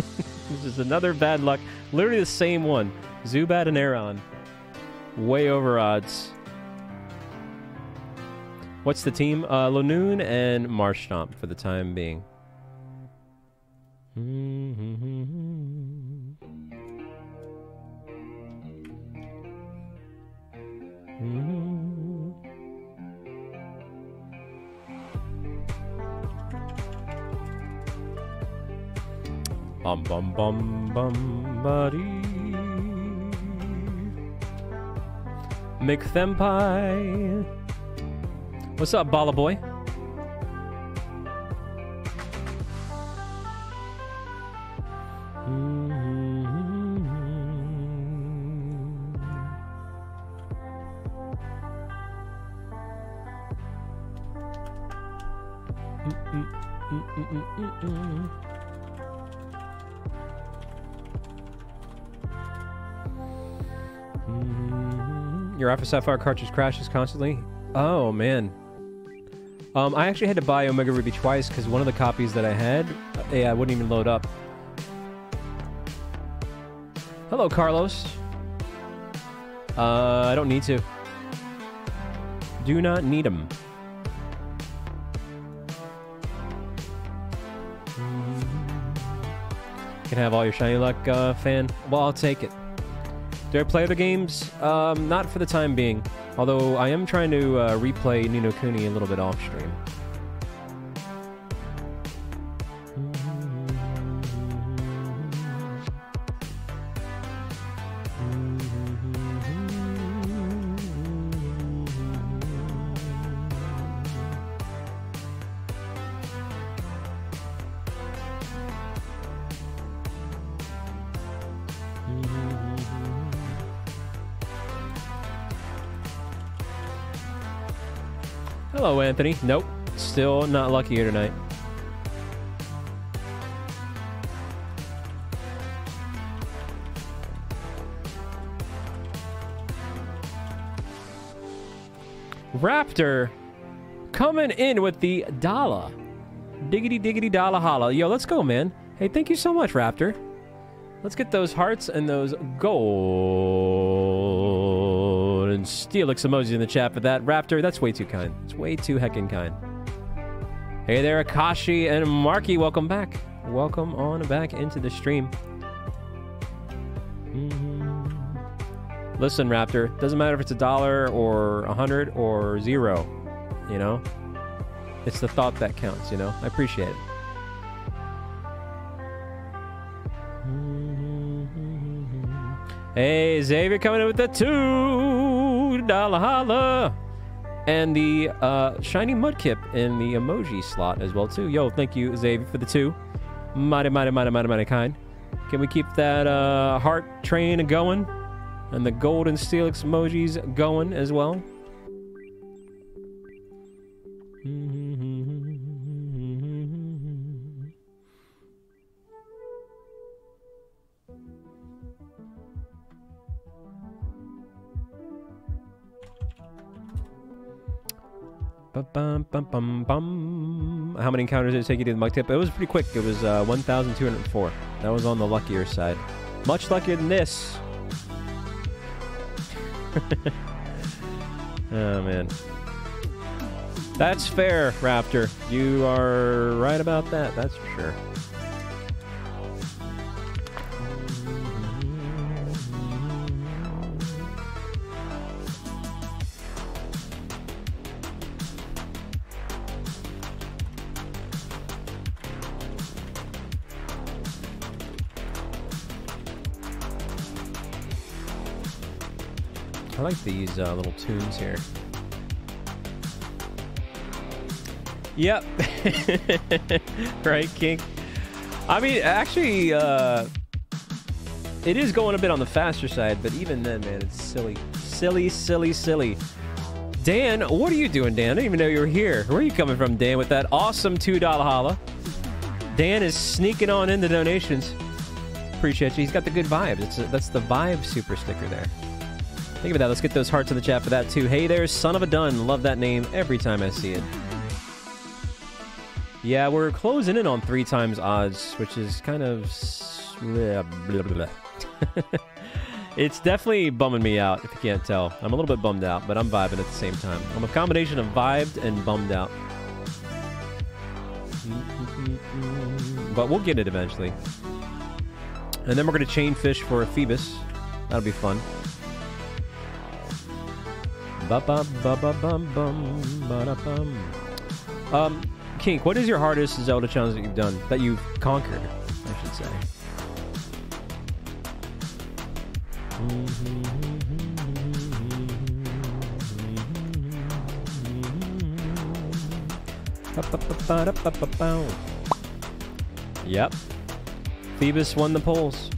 Speaker 1: this is another bad luck. Literally the same one. Zubat and Aron. Way over odds. What's the team? Uh, Linoone and Marshtomp for the time being. Hmm. Bum bum bum bum buddy. McThempi. What's up, Bala Boy? Your Alpha Sapphire cartridge crashes constantly. Oh man. Um, I actually had to buy Omega Ruby twice because one of the copies that I had, uh, yeah, wouldn't even load up. Hello, Carlos. Uh, I don't need to. Do not need them. Can have all your shiny luck, uh, fan. Well, I'll take it. Do I play other games? Um, not for the time being. Although I am trying to uh, replay Nino a little bit off stream. Anthony. Nope. Still not lucky here tonight. Raptor coming in with the dollar. Diggity diggity dollar holla. Yo, let's go, man. Hey, thank you so much, Raptor. Let's get those hearts and those gold and Steelix emojis in the chat for that. Raptor, that's way too kind. It's way too heckin' kind. Hey there, Akashi and Marky. Welcome back. Welcome on back into the stream. Mhm. Listen, Raptor, doesn't matter if it's a dollar or a hundred or zero, you know? It's the thought that counts, you know? I appreciate it. Hey, Xavier coming in with the two dollar holla. And the uh, shiny mudkip in the emoji slot as well, too. Yo, thank you, Xavier, for the two. Mighty, mighty, mighty, mighty, mighty kind. Can we keep that uh, heart train going? And the golden Steelix emojis going as well? How many encounters did it take you to the Mudkip? It was pretty quick. It was uh, 1,204. That was on the luckier side. Much luckier than this. oh, man. That's fair, Raptor. You are right about that. That's for sure. Like these uh, little tunes here. Yep. right, King. I mean, actually, uh, it is going a bit on the faster side, but even then, man, it's silly. Silly, silly, silly. Dan, what are you doing, Dan? I didn't even know you were here. Where are you coming from, Dan, with that awesome $2 holla? Dan is sneaking on into donations. Appreciate you. He's got the good vibes. It's that's the vibe super sticker there. Think about that. Let's get those hearts in the chat for that, too. Hey there, son of a dun. Love that name every time I see it. Yeah, we're closing in on three times odds, which is kind of... blah, blah, blah. it's definitely bumming me out, if you can't tell. I'm a little bit bummed out, but I'm vibing at the same time. I'm a combination of vibed and bummed out. But we'll get it eventually. And then we're going to chain fish for a Feebas. That'll be fun. Um, Kink, what is your hardest Zelda challenge that you've done that you've conquered? I should say. Yep. Feebas won the polls.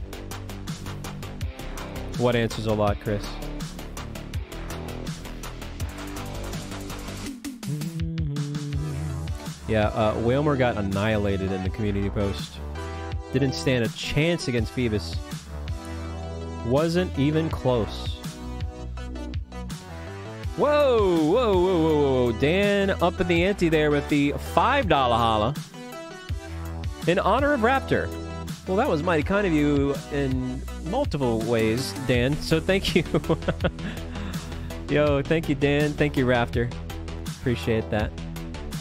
Speaker 1: What answers a lot, Chris? Yeah, uh, Wailmer got annihilated in the community post. Didn't stand a chance against Feebas. Wasn't even close. Whoa, whoa, whoa, whoa, whoa. Dan up in the ante there with the $5 holla in honor of Raptor. Well, that was mighty kind of you in multiple ways, Dan. So thank you. Yo, thank you, Dan. Thank you, Raptor. Appreciate that.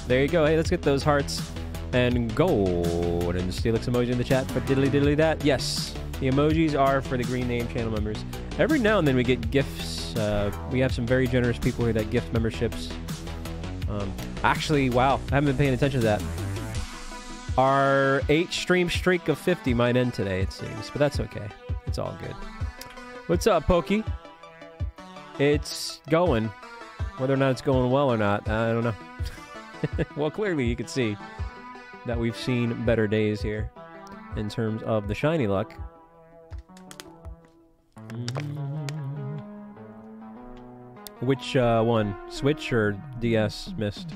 Speaker 1: There you go. Hey, let's get those hearts and gold and Steelix emoji in the chat for diddly diddly that. Yes, the emojis are for the green name channel members. Every now and then we get gifts. Uh, we have some very generous people here that gift memberships. Um, actually, wow, I haven't been paying attention to that. Our eight stream streak of 50 might end today, it seems, but that's okay. It's all good. What's up, Pokey? It's going. Whether or not it's going well or not, I don't know. well, clearly you can see that we've seen better days here in terms of the shiny luck. Which uh, one? Switch or DS missed?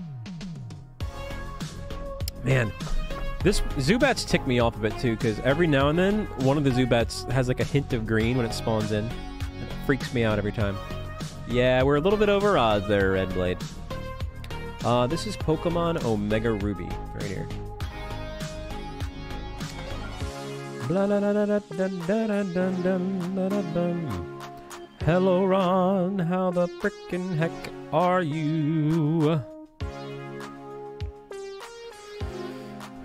Speaker 1: Man, this Zubats tick me off a bit too, because every now and then one of the Zubats has like a hint of green when it spawns in. It freaks me out every time. Yeah, we're a little bit over odds there, Red Blade. Uh, this is Pokemon Omega Ruby, right here. Hello, Ron. How the frickin' heck are you?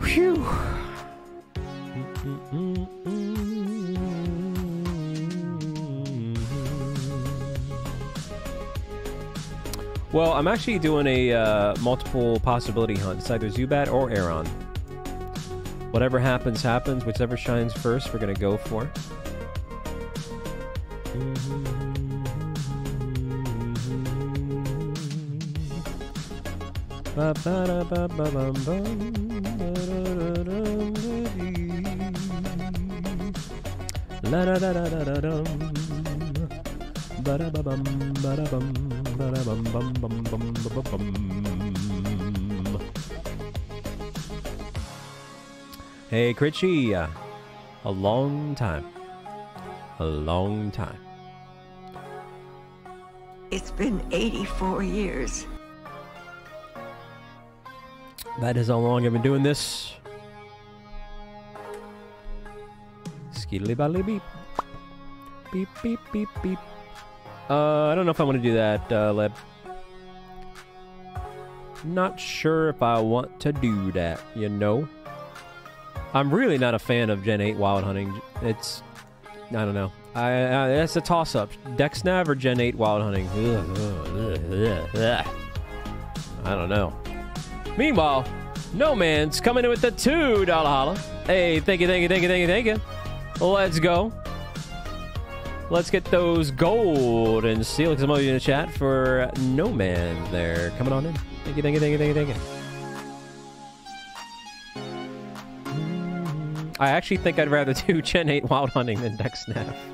Speaker 1: Phew. Mm, mm, mm, Well, I'm actually doing a uh, multiple possibility hunt. It's either Zubat or Aron. Whatever happens, happens. Whichever shines first, we're gonna go for. Hey, Critchy. uh, A long time. A long time.
Speaker 5: It's been 84 years.
Speaker 1: That is how long I've been doing this. Skeedly bally beep. Beep, beep, beep, beep. Uh, I don't know if I want to do that, uh. Not sure if I want to do that, you know? I'm really not a fan of Gen 8 wild hunting. It's, I don't know. I, I That's a toss-up. Dexnav or Gen 8 wild hunting? I don't know. Meanwhile, No Man's coming in with the $2 holla. Hey, thank you, thank you, thank you, thank you, thank you. Let's go. Let's get those gold and some of you in the chat for No Man there. Coming on in. Thank you, thank you, thank you, thank you, thank you. Mm-hmm. I actually think I'd rather do Gen 8 Wild Hunting than Dexnav.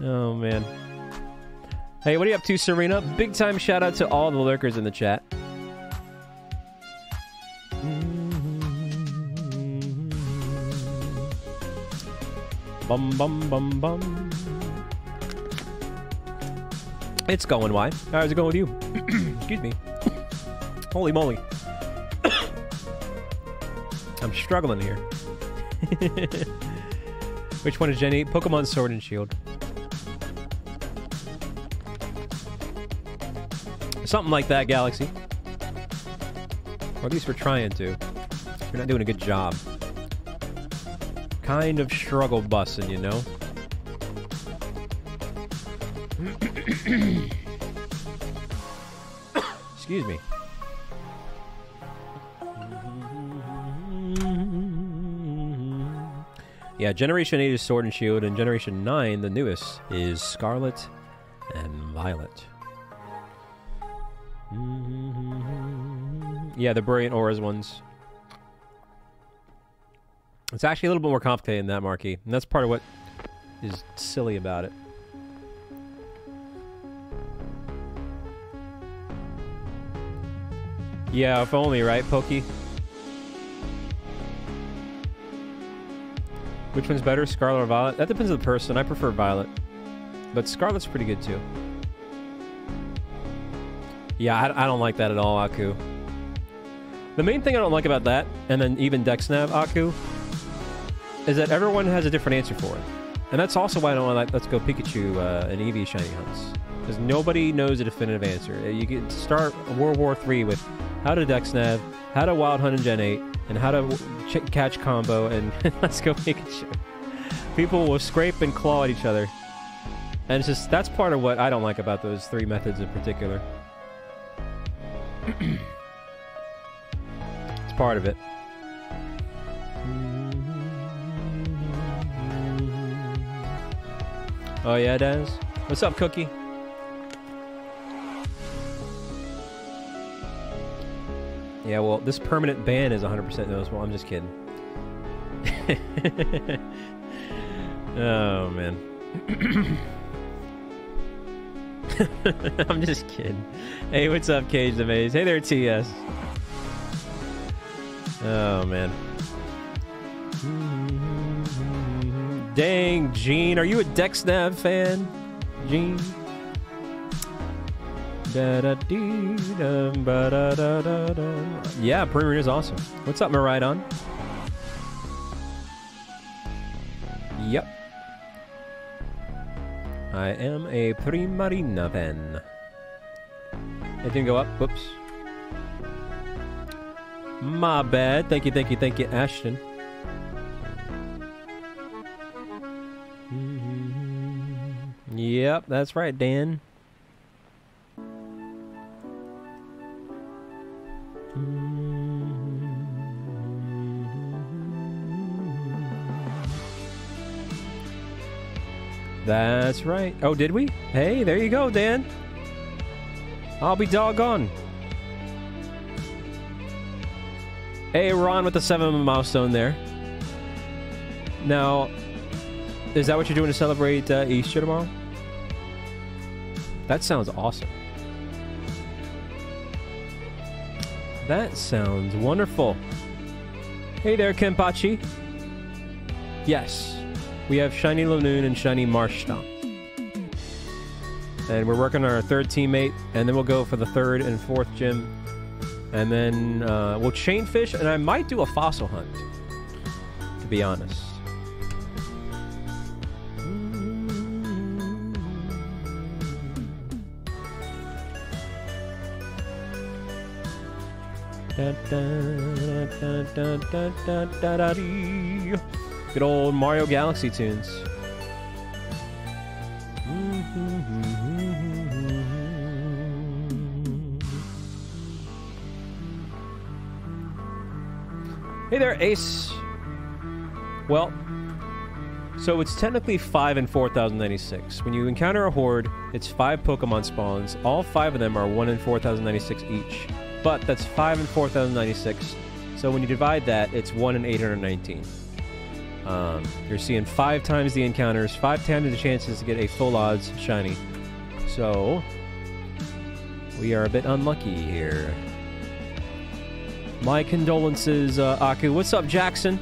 Speaker 1: Oh, man. Hey, what are you up to, Serena? Big time shout out to all the lurkers in the chat. Mm-hmm. Bum bum bum bum. It's going, why? How's it going with you? Excuse me. Holy moly. I'm struggling here. Which one is 8? Pokemon Sword and Shield. Something like that, Galaxy. Or at least we're trying to. You're not doing a good job. Kind of struggle bussing, you know? Excuse me. Yeah, Generation 8 is Sword and Shield, and Generation 9, the newest, is Scarlet and Violet. Yeah, the Brilliant Auras ones. It's actually a little bit more complicated than that, Marquee. And that's part of what is silly about it. Yeah, if only, right, Pokey? Which one's better, Scarlet or Violet? That depends on the person. I prefer Violet. But Scarlet's pretty good, too. Yeah, I, I don't like that at all, Aku. The main thing I don't like about that, and then even Dexnav Aku, is that everyone has a different answer for it. And that's also why I don't like Let's Go Pikachu uh, and Eevee Shiny Hunts. Because nobody knows a definitive answer. Uh, You can start World War III with how to Dexnav, how to Wild Hunt in Gen 8, and how to ch- catch combo and Let's Go Pikachu. People will scrape and claw at each other. And it's just, that's part of what I don't like about those three methods in particular. it's part of it. Oh yeah, Daz? What's up, Cookie? Yeah, well, this permanent ban is 100% noticeable. I'm just kidding. oh, man. I'm just kidding. Hey, what's up, Cage the Maze? Hey there, TS. Oh, man. Dang, Gene. Are you a Dexnav fan? Gene? Da-da-dee, dum, ba-da-da-da-da. Yeah, Premier is awesome. What's up, Maridon? Yep. I am a Primarina fan. It didn't go up. Whoops. My bad. Thank you, thank you, thank you, Ashton. Yep, that's right, Dan. That's right. Oh, did we? Hey, there you go, Dan. I'll be doggone. Hey, Ron with the seven milestone there. Now, is that what you're doing to celebrate uh, Easter tomorrow? That sounds awesome. That sounds wonderful. Hey there, Kenpachi. Yes, we have Shiny Linoone and Shiny Marshtomp. And we're working on our third teammate, and then we'll go for the third and fourth gym. And then uh, we'll chain fish, and I might do a fossil hunt, to be honest. Good old Mario Galaxy tunes. Hey there, Ace. Well, So it's technically 5 and 4096. When you encounter a horde, it's 5 Pokemon spawns. All 5 of them are 1 in 4096 each. But that's 5 and 4096. So when you divide that, it's 1 and 819. Um, you're seeing 5 times the encounters, 5 times the chances to get a full odds shiny. So we are a bit unlucky here. My condolences, uh, Aku. What's up, Jackson?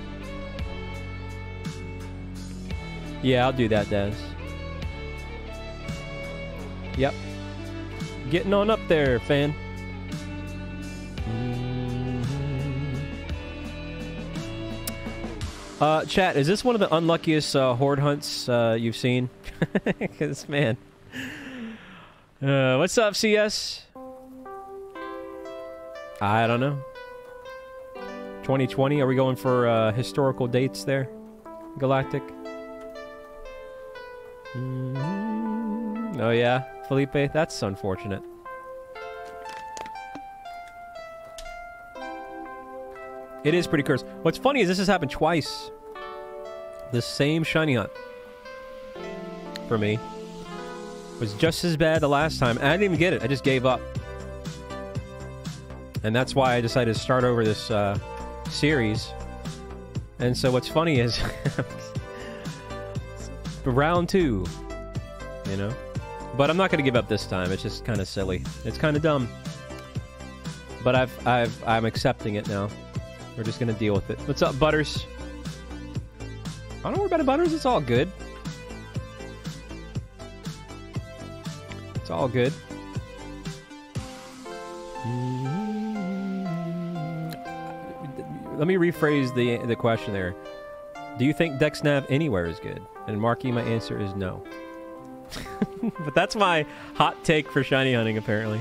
Speaker 1: Yeah, I'll do that, Des. Yep. Getting on up there, fan. Uh, chat, is this one of the unluckiest uh, horde hunts uh, you've seen? Because, man. Uh, what's up, CS? I don't know. 2020, are we going for uh, historical dates there? Galactic? Mm, Oh, yeah? Felipe? That's unfortunate. It is pretty cursed. What's funny is this has happened twice. The same shiny hunt. For me. Was just as bad the last time. I didn't even get it. I just gave up. And that's why I decided to start over this uh, series. And so what's funny is round two, you know. But I'm not gonna give up this time. It's just kind of silly. It's kind of dumb. But I've I've I'm accepting it now. We're just gonna deal with it. What's up, Butters? I don't worry about it, Butters. It's all good. It's all good. Let me rephrase the the question there. Do you think DexNav anywhere is good? And Marky, my answer is no. but that's my hot take for shiny hunting, apparently.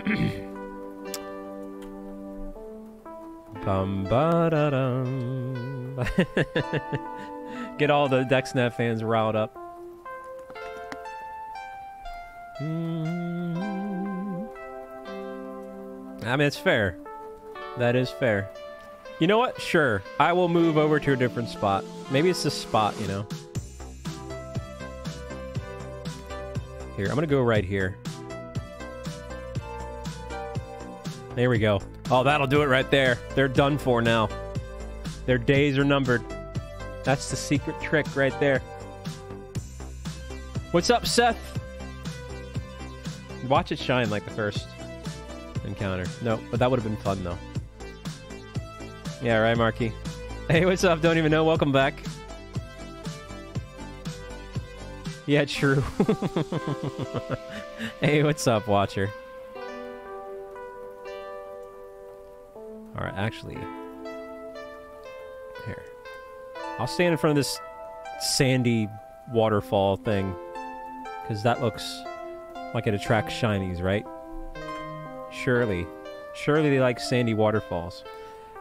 Speaker 1: Bum ba da dum. Get all the DexNav fans riled up. Mm-hmm. I mean, it's fair. That is fair. You know what? Sure. I will move over to a different spot. Maybe it's this spot, you know? Here, I'm gonna go right here. There we go. Oh, that'll do it right there. They're done for now. Their days are numbered. That's the secret trick right there. What's up, Seth? Watch it shine like the first encounter. No, but that would have been fun though. Yeah, right, Marky. Hey, what's up? Don't even know. Welcome back. Yeah, true. hey, what's up, Watcher? All right, actually, here. I'll stand in front of this sandy waterfall thing because that looks like it attracts shinies, right? Surely. Surely they like sandy waterfalls.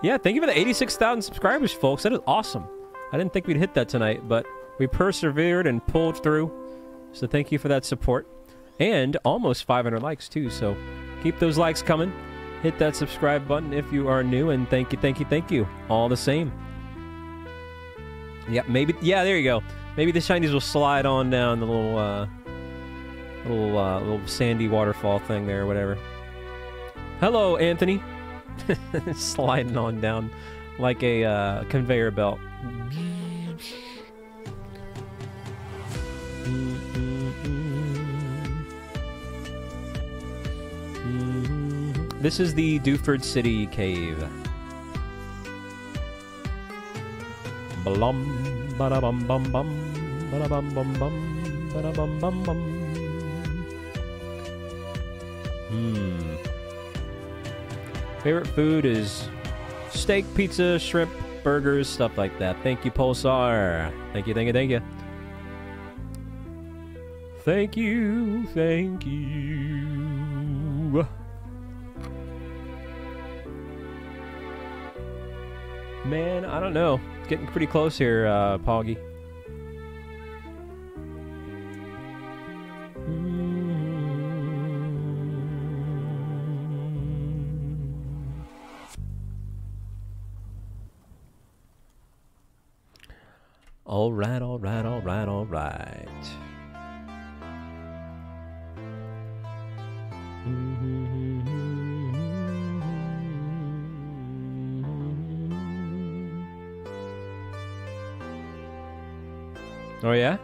Speaker 1: Yeah, thank you for the 86,000 subscribers, folks. That is awesome. I didn't think we'd hit that tonight, but we persevered and pulled through. So thank you for that support. And almost 500 likes, too. So keep those likes coming. Hit that subscribe button if you are new. And thank you, thank you, thank you. All the same. Yeah, maybe. Yeah, there you go. Maybe the shinies will slide on down the little, uh, little, uh, little sandy waterfall thing there whatever. Hello, Anthony. Sliding on down like a uh, conveyor belt. This is the Dewford City Cave. Blum, ba bum bum bum, ba bum bum bum, ba bum bum bum. Hmm. Favorite food is steak, pizza, shrimp, burgers, stuff like that. Thank you, Pulsar. Thank you, thank you, thank you. Thank you, thank you. Man, I don't know. It's getting pretty close here, uh, Poggy. All right, all right, all right, all right. Mm -hmm. Oh yeah.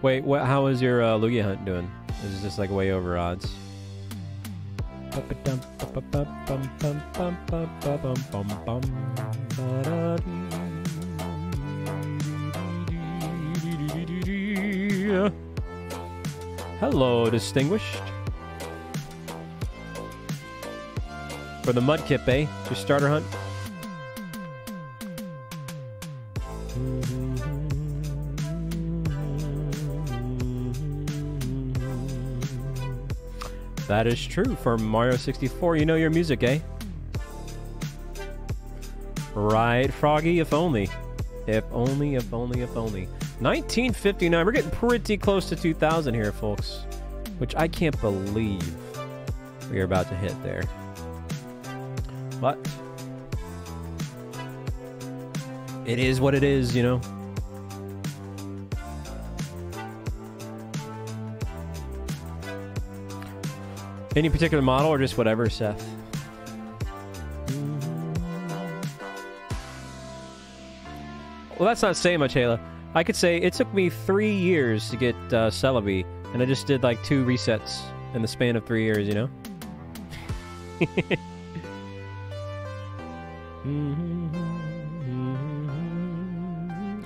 Speaker 1: Wait, what? How is your uh, Lugia hunt doing? Is this like way over odds? Hello, distinguished. For the Mudkip, eh? Your starter hunt? That is true for Mario 64. You know your music, eh? Right, Froggy? If only. If only, if only, if only. 1959. We're getting pretty close to 2000 here, folks. Which I can't believe we are about to hit there. But it is what it is, you know. Any particular model or just whatever, Seth? Well, that's not saying much, Ayla. I could say it took me three years to get uh, Celebi, and I just did like two resets in the span of three years, you know?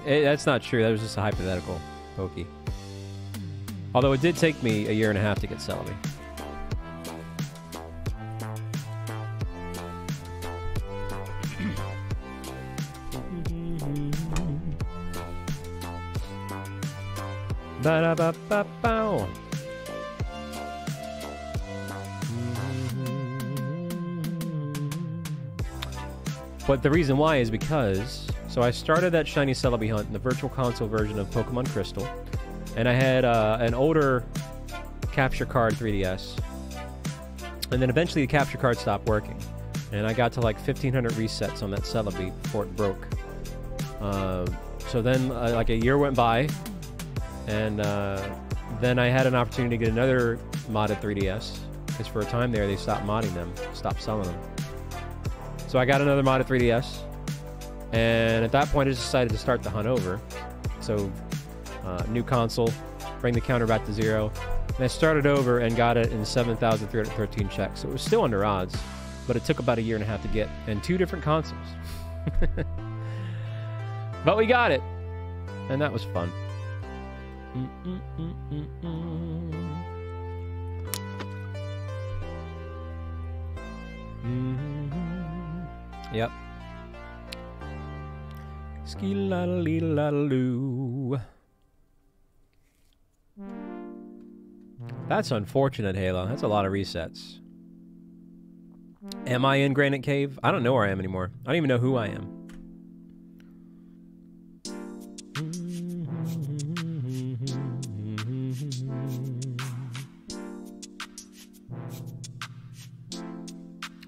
Speaker 1: Eh, that's not true. That was just a hypothetical, Pokey. Although it did take me a year and a half to get Celebi. Ba-da-ba-ba-bow. But the reason why is because so I started that shiny Celebi hunt in the virtual console version of Pokemon Crystal, and I had uh, an older capture card 3DS, and then eventually the capture card stopped working, and I got to like 1500 resets on that Celebi before it broke. Um, so then uh, like a year went by, and uh, then I had an opportunity to get another modded 3DS because for a time there they stopped modding them, stopped selling them. So I got another modded 3DS, and at that point I decided to start the hunt over. So uh, new console, bring the counter back to zero, and I started over and got it in 7,313 checks. So it was still under odds, but it took about a year and a half to get, and two different consoles. but we got it, and that was fun. Mm-hmm. Yep. Ski la lee la loo. That's unfortunate, Halo. That's a lot of resets. Am I in Granite Cave? I don't know where I am anymore. I don't even know who I am.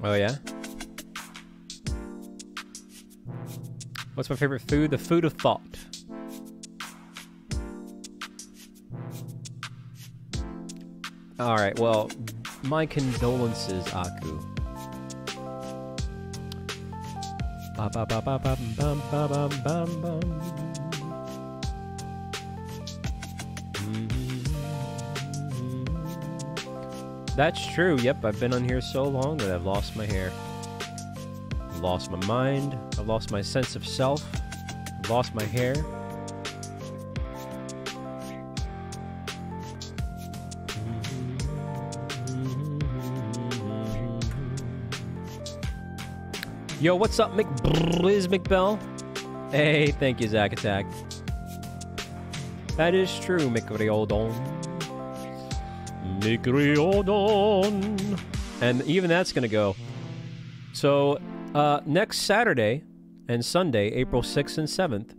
Speaker 1: Oh, yeah? What's my favorite food? The food of thought. Alright, well, my condolences, Aku. Ba ba ba ba ba bum ba bum bum bum. That's true. Yep, I've been on here so long that I've lost my hair. I've lost my mind. I've lost my sense of self. I've lost my hair. Yo, what's up, McBliz McBell? Hey, thank you, Zack Attack. That is true, Mick Riordan. And even that's going to go. So, uh, next Saturday and Sunday, April 6th and 7th,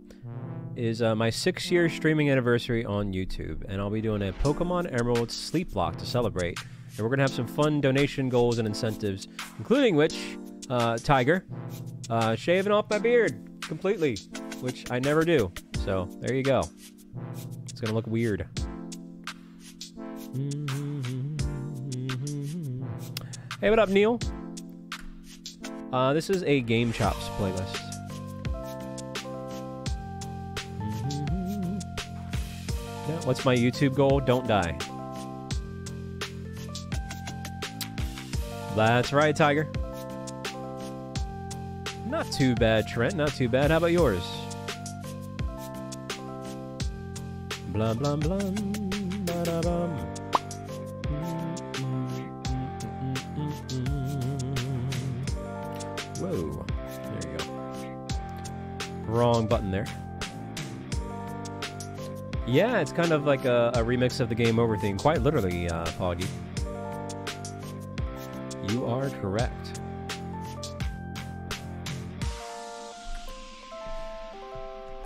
Speaker 1: is uh, my six year streaming anniversary on YouTube. And I'll be doing a Pokemon Emerald sleep block to celebrate. And we're going to have some fun donation goals and incentives, including which, uh, Tiger, uh, shaving off my beard completely, which I never do. So there you go. It's gonna look weird. Hey, what up, Neil? Uh, this is a GameChops playlist. Yeah, what's my YouTube goal? Don't die. That's right, Tiger. Not too bad, Trent. Not too bad. How about yours? Blah blah blah. ba-da-bum. Whoa. Wrong button there. Yeah, it's kind of like a, a remix of the Game Over theme. Quite literally, uh, Poggy. You are correct.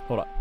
Speaker 1: Hold up.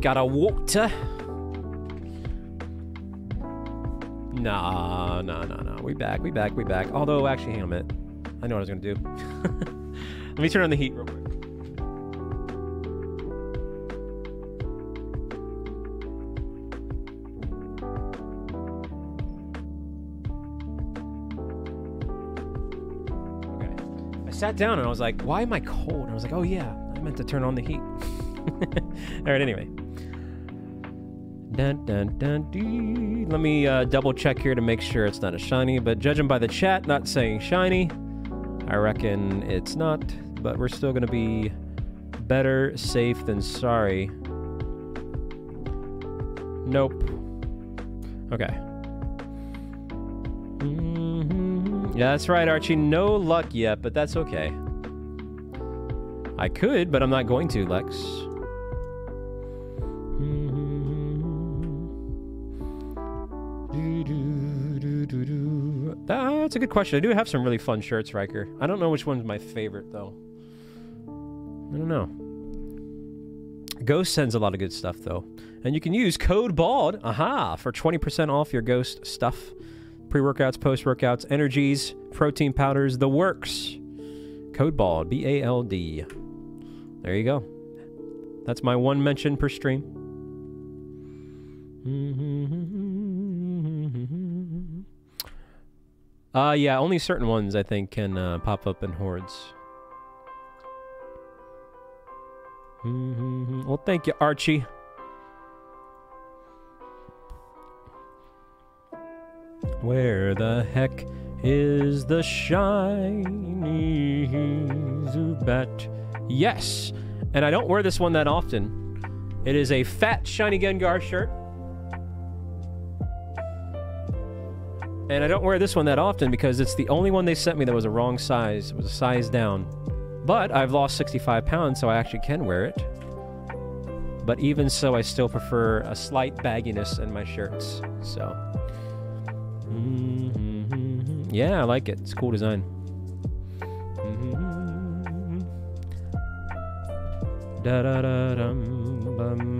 Speaker 1: Got a water. Nah, nah, nah, nah. We back, we back, we back. Although, actually, hang on a minute. I know what I was gonna do. Let me turn on the heat real quick. Okay. I sat down and I was like, why am I cold? I was like, oh yeah, I meant to turn on the heat. All right, anyway. Dun, dun, dun. Let me uh, double check here to make sure it's not a shiny, but judging by the chat not saying shiny, I reckon it's not, but we're still going to be better safe than sorry. Nope. Okay. Mhm. Yeah, that's right, Archie. No luck yet, but that's okay. I could, but I'm not going to, Lex. That's a good question. I do have some really fun shirts, Riker. I don't know which one's my favorite, though. I don't know. Ghost sends a lot of good stuff, though. And you can use code BALD, aha, for 20% off your Ghost stuff. Pre-workouts, post-workouts, energies, protein powders, the works. Code BALD, B-A-L-D. There you go. That's my one mention per stream. Uh, yeah, only certain ones I think can uh, pop up in hordes. Well, thank you, Archie. Where the heck is the shiny Zubat? Yes, and I don't wear this one that often. It is a fat shiny Gengar shirt. And I don't wear this one that often because it's the only one they sent me that was a wrong size. It was a size down. But I've lost 65 pounds, so I actually can wear it. But even so, I still prefer a slight bagginess in my shirts. So, Mhm. yeah, I like it. It's cool design.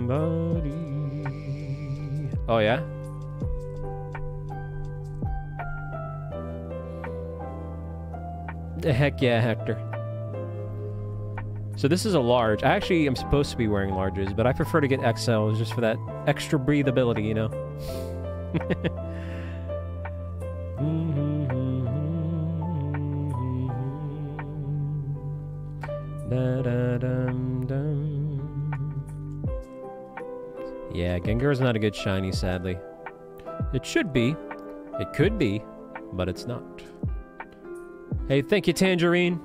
Speaker 1: Ba dee. Oh yeah. Heck yeah, Hector. So this is a large. I actually am supposed to be wearing larges, but I prefer to get XLs just for that extra breathability, you know? Yeah, Gengar's not a good shiny, sadly. It should be. It could be, but it's not. Hey, thank you, Tangerine.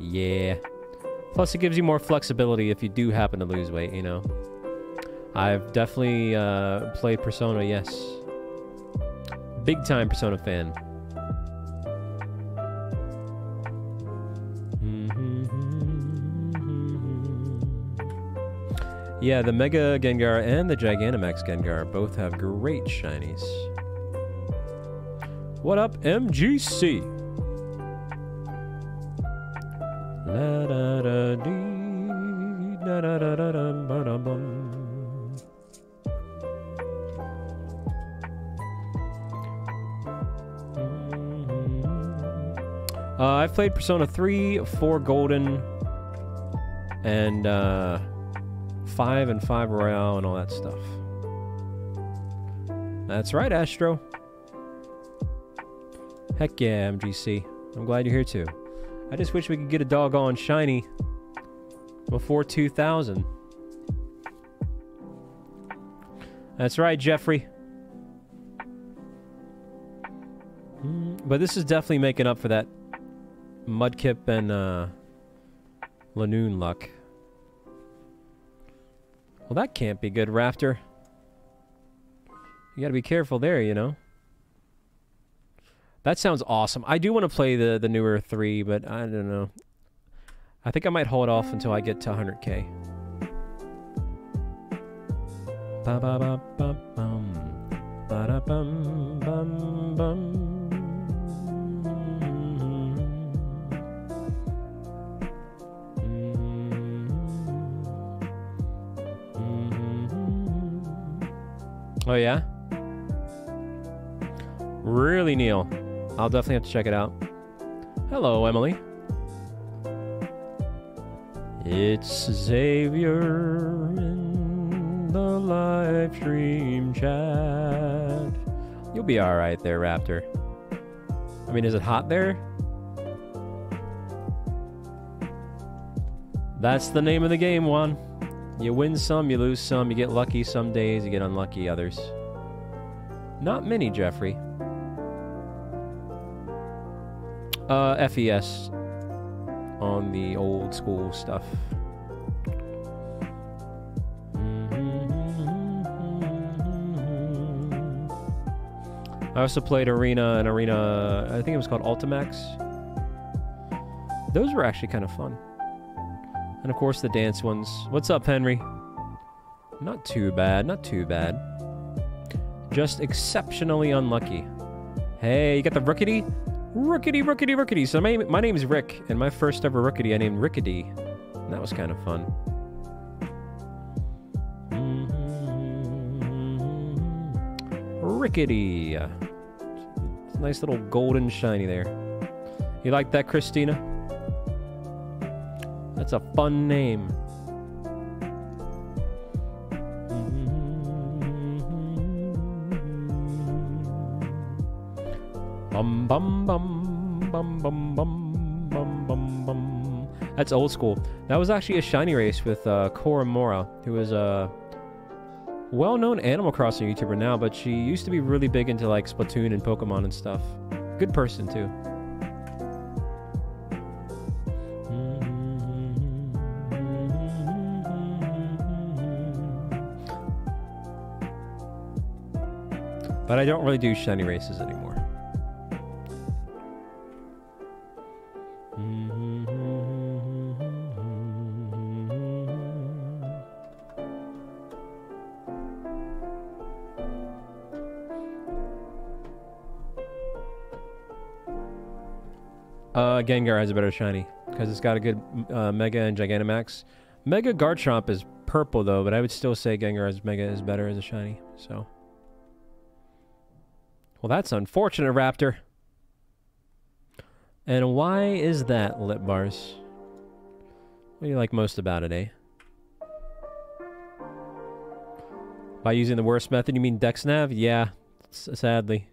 Speaker 1: Yeah. Plus, it gives you more flexibility if you do happen to lose weight, you know. I've definitely uh, played Persona, yes. Big time Persona fan. Yeah, the Mega Gengar and the Gigantamax Gengar both have great shinies. What up, MGC? La da da dee, da da da da ba dum bum. Uh, I've played Persona 3, 4 Golden, and uh, 5 and 5 Royal and all that stuff. That's right, Astro. Heck yeah, MGC. I'm glad you're here too. I just wish we could get a doggone shiny before 2000. That's right, Jeffrey. But this is definitely making up for that Mudkip and uh, Linoone luck. Well, that can't be good, Rafter. You gotta be careful there, you know? That sounds awesome. I do want to play the, the newer 3, but I don't know. I think I might hold off until I get to 100k. Ba ba ba Oh yeah? Really, Neil? I'll definitely have to check it out. Hello, Emily. It's Xavier in the live stream chat. You'll be alright there, Raptor. I mean, is it hot there? That's the name of the game, Juan. You win some, you lose some, you get lucky some days, you get unlucky others. Not many, Jeffrey. Uh, FES on the old school stuff. I also played Arena and Arena, I think it was called Ultimax. Those were actually kind of fun. And of course, the dance ones. What's up, Henry? Not too bad, not too bad. Just exceptionally unlucky. Hey, you got the Rookidee? Rookidee, Rookidee, Rookidee. So my, my name's Rick, and my first ever Rookidee I named Rickety. And that was kind of fun. Mm-hmm. Rickety. It's a nice little golden shiny there. You like that, Christina? That's a fun name. Bum bum bum bum bum bum bum bum bum. That's old school. That was actually a shiny race with uh, Cora Mora, who is a well-known Animal Crossing YouTuber now, but she used to be really big into like Splatoon and Pokemon and stuff. Good person too. But I don't really do shiny races anymore. Uh, Gengar has a better shiny because it's got a good uh, Mega and Gigantamax. Mega Garchomp is purple though, but I would still say Gengar as Mega is better as a shiny. So, well, that's unfortunate, Raptor. And why is that, lip bars? What do you like most about it, eh? By using the worst method, you mean DexNav? Yeah, sadly.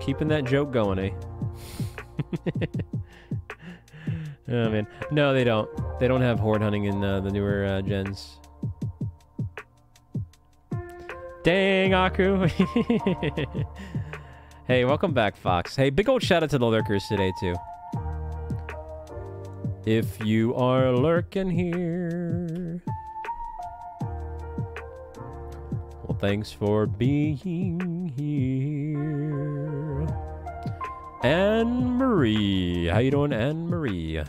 Speaker 1: Keeping that joke going, eh? oh man, no, they don't. They don't have horde hunting in uh, the newer uh, gens. Dang, Aku. hey, welcome back, Fox. Hey, big old shout out to the lurkers today too. If you are lurking here. Well, thanks for being here. Anne Marie. How you doing, Anne Marie?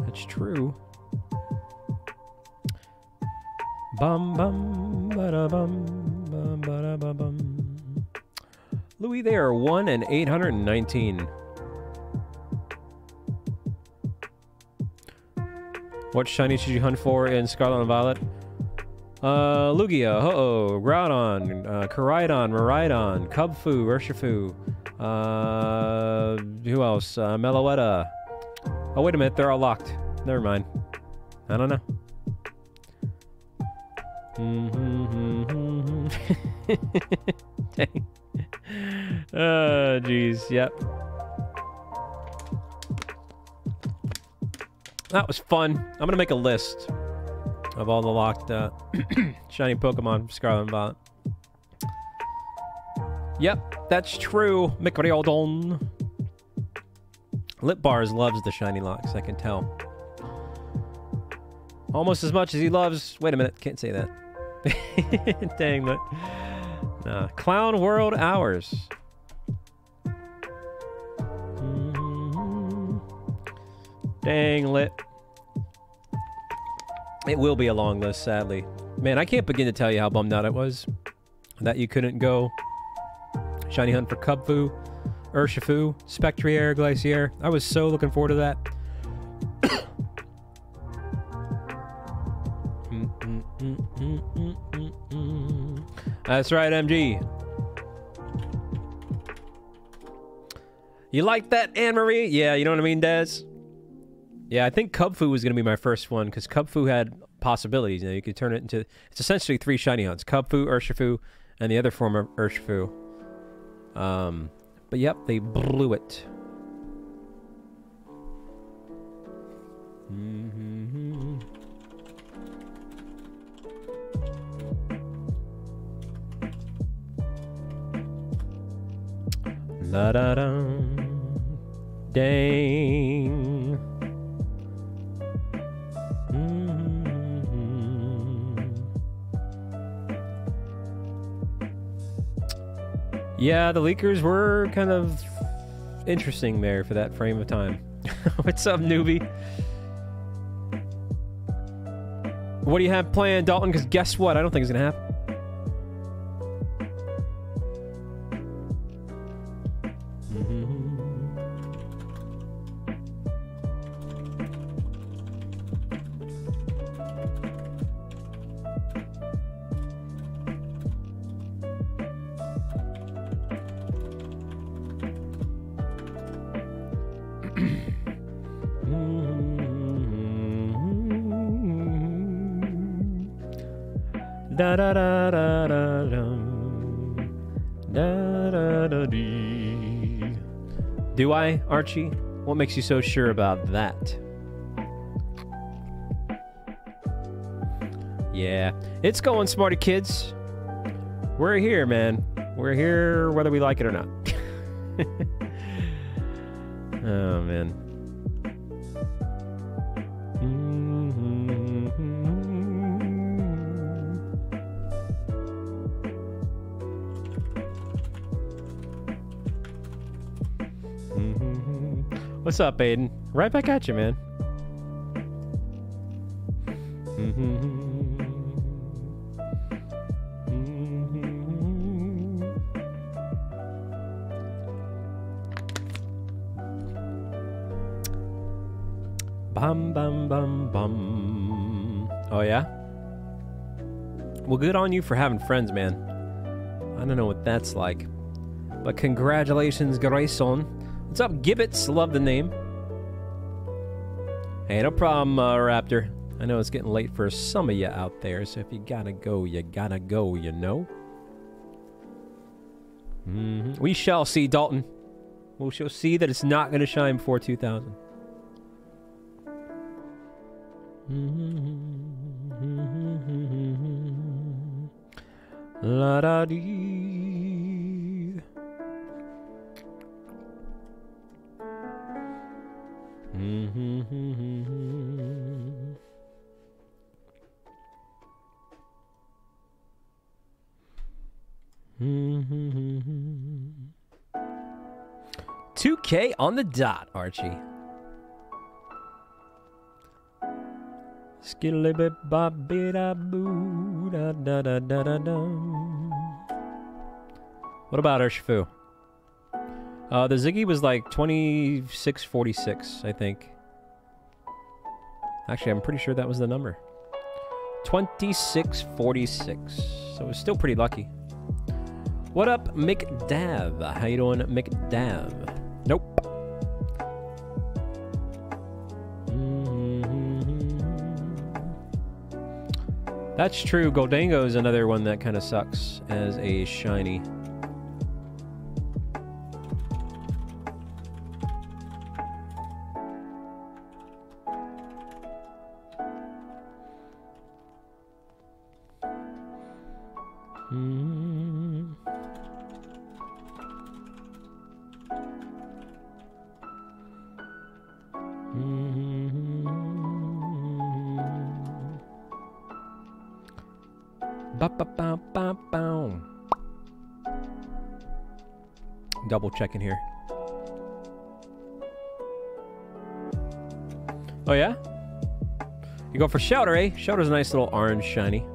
Speaker 1: That's true. Bum bum ba bum bum ba ba bum. Louis, they are one and eight hundred and nineteen. What shiny should you hunt for in Scarlet and Violet? Uh, Lugia, Ho-Oh, Groudon, uh, Koraidon, Miraidon, Kubfu, Urshifu, uh, who else? Uh, Meloetta. Oh, wait a minute, they're all locked. Never mind. I don't know. Dang. Oh, jeez, yep. That was fun. I'm gonna make a list of all the locked uh, shiny Pokemon from Scarlet and Violet. Yep, that's true. Microdon. Lip Bars loves the shiny locks, I can tell. Almost as much as he loves. Wait a minute, can't say that. Dang, but. Nah. Clown World Hours. Mhm. Dang, lit. It will be a long list, sadly. Man, I can't begin to tell you how bummed out I was that you couldn't go shiny hunt for Kubfu, Urshifu, Spectrier, Glastrier. I was so looking forward to that. That's right, MG. You like that, Anne Marie? Yeah, you know what I mean, Des? Yeah, I think Kubfu was going to be my first one because Kubfu had possibilities. You know, you could turn it into it's essentially three shiny hunts: Kubfu, Urshifu, and the other form of Urshifu. Um, but yep, they blew it. Mhm. La da dum. Dang. Yeah, the leakers were kind of interesting there for that frame of time. What's up, newbie? What do you have planned, Dalton? Because guess what? I don't think it's going to happen. I, Archie? What makes you so sure about that? Yeah, it's going, smarty kids. We're here, man. We're here whether we like it or not. oh, man. What's up, Aiden? Right back at you, man. Bum bum bum bum. Oh yeah? Well, good on you for having friends, man. I don't know what that's like. But congratulations, Grayson. What's up, Gibbets? Love the name. Hey, no problem, uh, Raptor. I know it's getting late for some of you out there, so if you gotta go, you gotta go, you know? Mhm. We shall see, Dalton. We shall see that it's not to shine before 2000. La da dee. Two K on the dot, Archie. Skillibit bobida boo da da da da da dum. What about Urshifu? Uh, the Ziggy was like 2646, I think. Actually, I'm pretty sure that was the number. 2646. So it's still pretty lucky. What up, McDav? How you doing, McDav? Nope. That's true. Gholdengo is another one that kind of sucks as a shiny. Double checking here. Oh yeah? You go for Shouter, eh? Shouter's a nice little orange shiny.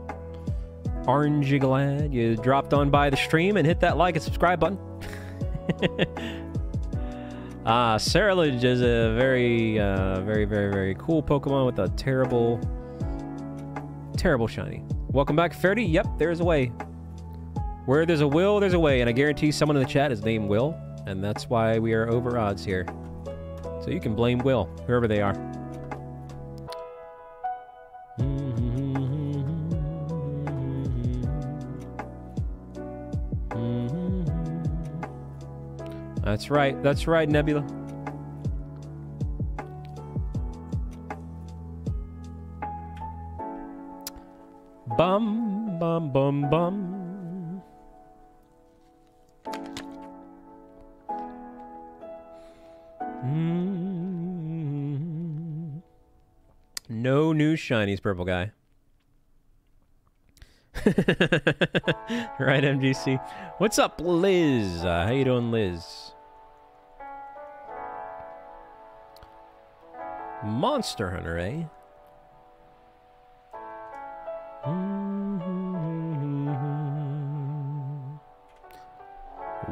Speaker 1: Orange glad you dropped on by the stream and hit that like and subscribe button. Ah, Ceruledge is a very, uh, very, very, very cool Pokemon with a terrible, terrible shiny. Welcome back, Ferdy. Yep, there's a way. Where there's a will, there's a way, and I guarantee someone in the chat is named Will, and that's why we are over odds here. So you can blame Will, whoever they are. That's right. That's right, Nebula. Bum bum bum bum. New shinies, purple guy. right, MGC. What's up, Liz? Uh, how you doing, Liz? Monster Hunter, eh?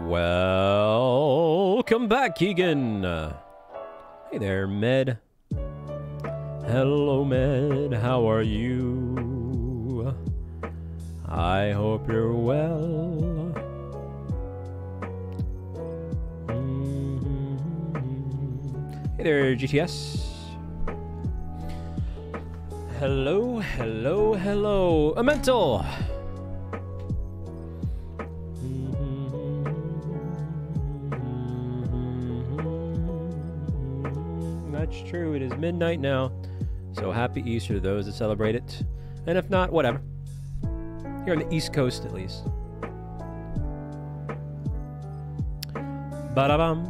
Speaker 1: Well, welcome back, Keegan. Hey there, Med. Hello, Med. How are you? I hope you're well. Mm-hmm. Hey there, GTS. Hello, hello, hello. A mental. That's true. It is midnight now. So happy Easter to those that celebrate it. And if not, whatever. Here on the East Coast, at least. Ba-da-bum.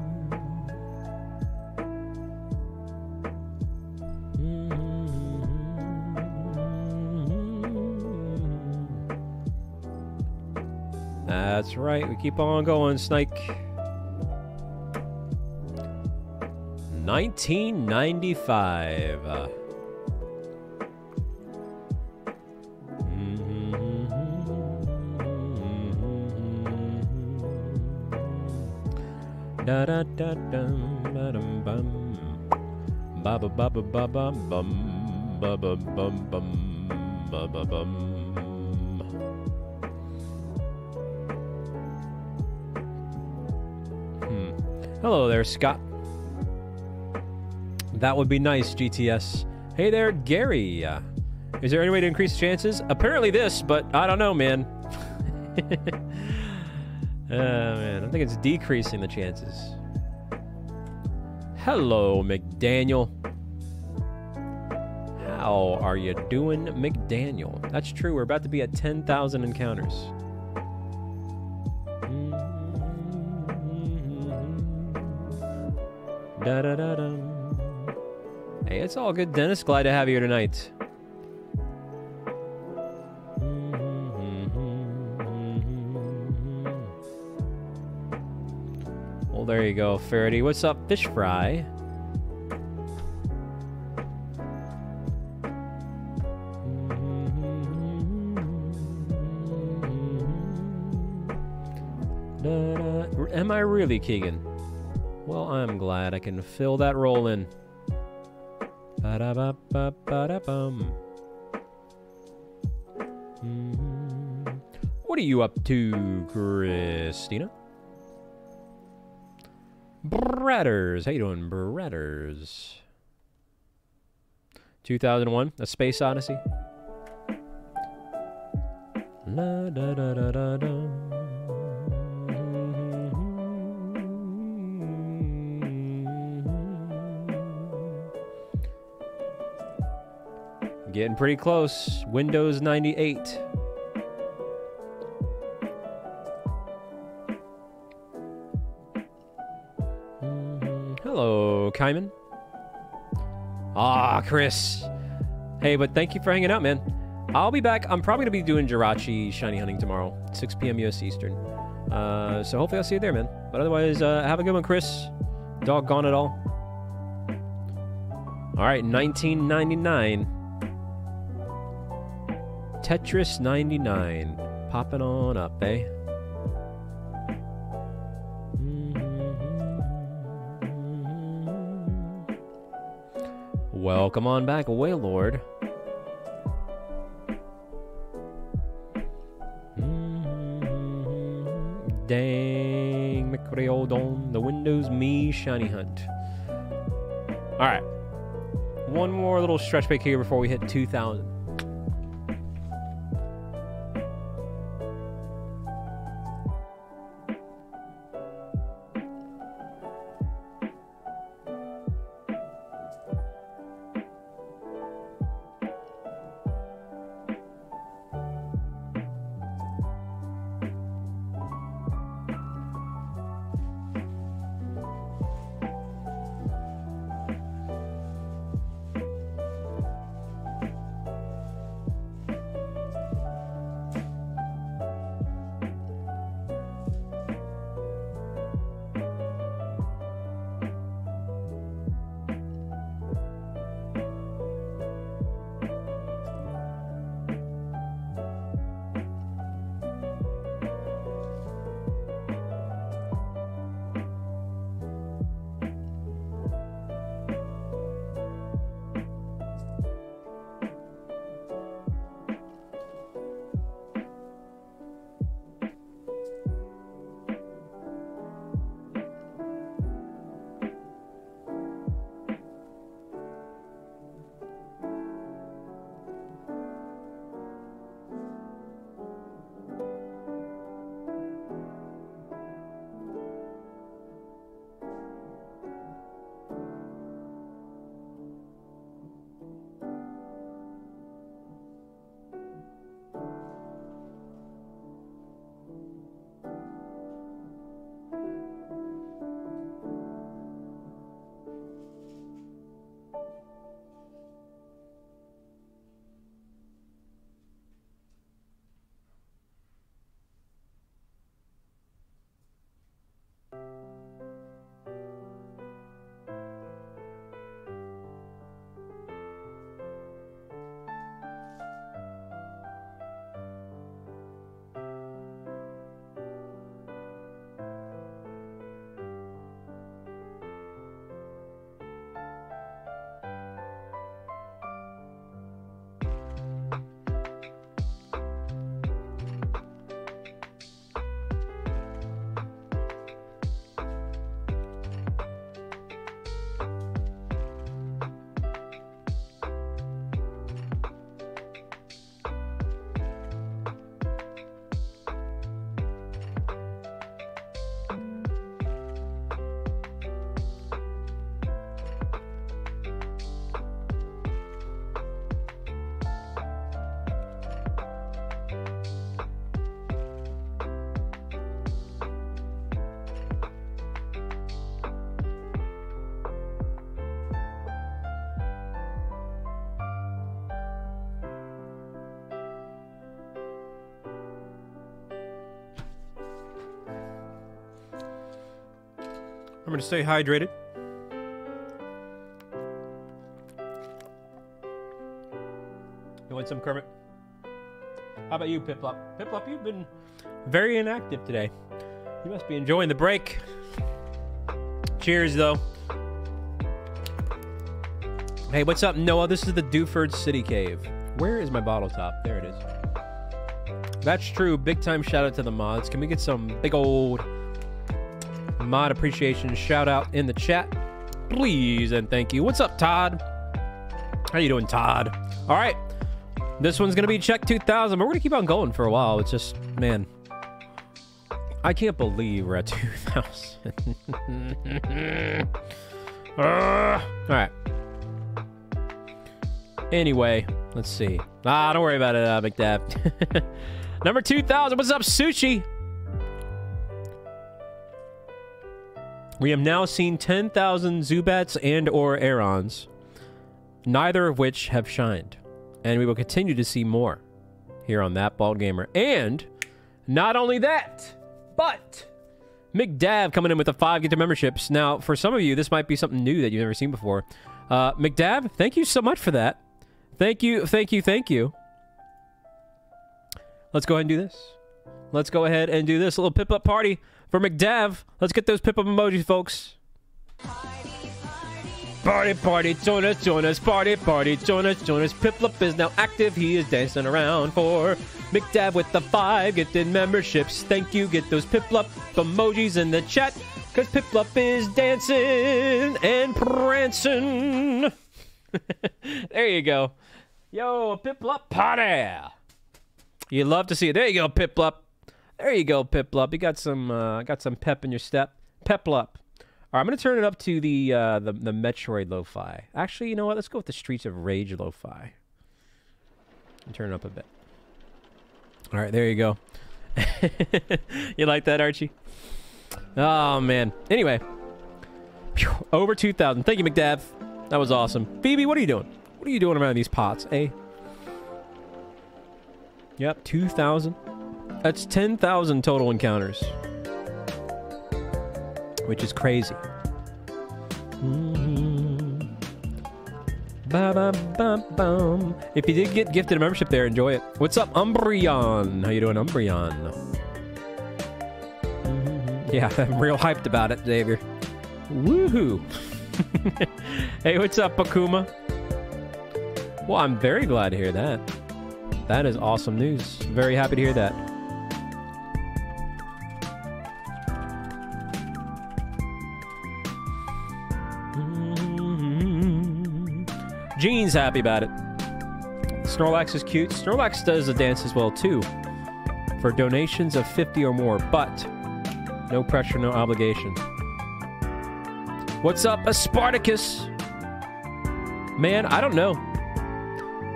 Speaker 1: Mm-hmm. That's right. We keep on going, Snake. 1995. -hmm. Uh, da da da dum ba dum bum ba ba ba ba ba ba bum ba ba bum bum ba ba bum hmm. Hello there, Scott that would be nice, GTS. Hey there, Gary. Uh, is there any way to increase chances? Apparently this, but I don't know, man. Oh, man. I think it's decreasing the chances. Hello, McDaniel. How are you doing, McDaniel? That's true. We're about to be at 10,000 encounters. Da da da it's all good, Dennis. Glad to have you here tonight. Well, there you go, Faraday. What's up, fish fry? Am I really, Keegan? Well, I'm glad I can fill that role in. Mhm. What are you up to, Christina? Bretters. How you doing, Bretters? 2001, A Space Odyssey. La da da da da da. Getting pretty close. Windows 98. Hello, Kyman. Ah, Chris. Hey, but thank you for hanging out, man. I'll be back. I'm probably going to be doing Jirachi Shiny Hunting tomorrow, 6 p.m. US Eastern. Uh, so hopefully I'll see you there, man. But otherwise, uh, have a good one, Chris. Doggone it all. All right, 1999. Tetris 99. Popping on up, eh? Welcome on back, Waylord. Dang, McReodon, the Windows Me Shiny Hunt. All right. One more little stretch break here before we hit 2,000. To stay hydrated. You want some Kermit? How about you, Piplup? Piplup, you've been very inactive today. You must be enjoying the break. Cheers, though. Hey, what's up, Noah? This is the Dewford City Cave. Where is my bottle top? There it is. That's true. Big time shout out to the mods. Can we get some big old mod appreciation shout out in the chat? Please and thank you. What's up, Todd? How you doing, Todd? All right. This one's to be check 2000, but we're to keep on going for a while. It's just, man. I can't believe we're at 2000. uh, all right. Anyway, let's see. Ah, don't worry about it, uh, McDav. Number 2000. What's up, Sushi? We have now seen 10,000 Zubats and or Arons, neither of which have shined. And we will continue to see more here on That Bald Gamer. And not only that, but McDav coming in with the five get to memberships. Now, for some of you, this might be something new that you've never seen before. Uh, McDav, thank you so much for that. Thank you, thank you, thank you. Let's go ahead and do this. Let's go ahead and do this. A little Piplup party for McDav. Let's get those Piplup emojis, folks. Party, party, join us, join us, party, party, join us, join us. Piplup is now active. He is dancing around for McDav with the five gifted memberships. Thank you. Get those Piplup emojis in the chat because Piplup is dancing and prancing. there you go. Yo, Piplup party. You love to see it. There you go, Piplup. There you go, Piplup. You got some uh, got some pep in your step. Peplup. All right, I'm gonna turn it up to the uh, the the Metroid lo-fi. Actually, you know what? Let's go with the Streets of Rage lo-fi. And turn it up a bit. All right, there you go. you like that, Archie? Oh man. Anyway, Phew, over 2,000. Thank you, McDav. That was awesome. Phoebe, what are you doing? What are you doing around these pots, eh? Yep, 2,000. That's 10,000 total encounters. Which is crazy. Mm. If you did get gifted a membership there, enjoy it. What's up, Umbreon? How you doing, Umbreon? Mhm. Yeah, I'm real hyped about it, Xavier. Woohoo! hey, what's up, Akuma? Well, I'm very glad to hear that. That is awesome news. Very happy to hear that. Gene's happy about it. Snorlax is cute. Snorlax does a dance as well, too. For donations of 50 or more, but no pressure, no obligation. What's up, Spartacus? Man, I don't know.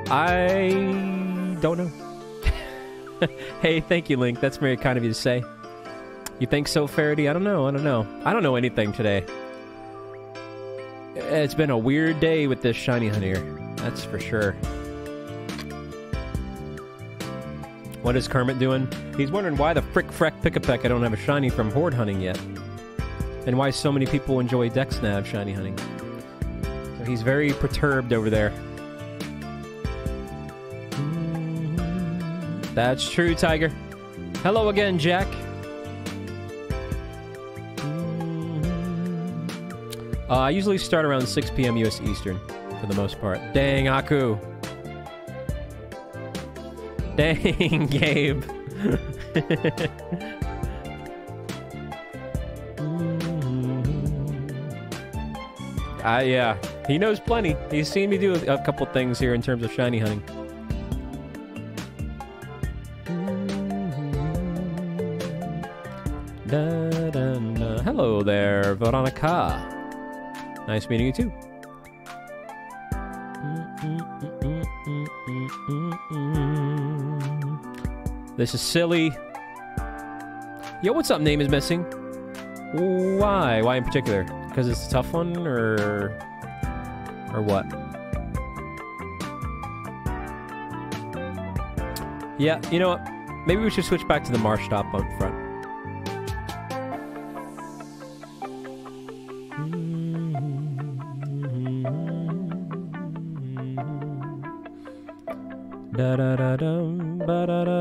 Speaker 1: I don't know. hey, thank you, Link. That's very kind of you to say. You think so, Faraday? I don't know. I don't know. I don't know anything today. It's been a weird day with this shiny hunter. That's for sure. What is Kermit doing? He's wondering why the frick freck pick a peck I don't have a shiny from horde hunting yet. And why so many people enjoy Dexnav shiny hunting. So he's very perturbed over there. That's true, Tiger. Hello again, Jack. Uh, I usually start around 6 p.m. U.S. Eastern, for the most part. Dang, Aku. Dang, Gabe. Uh, yeah, he knows plenty. He's seen me do a, a couple things here in terms of shiny hunting. Da, da, da. Hello there, Veronica. Nice meeting you too. This is silly. Yo, what's up? Name is missing. Why? Why in particular? Because it's a tough one, or... Or what? Yeah, you know what? Maybe we should switch back to the Marshtomp up front. da da da da da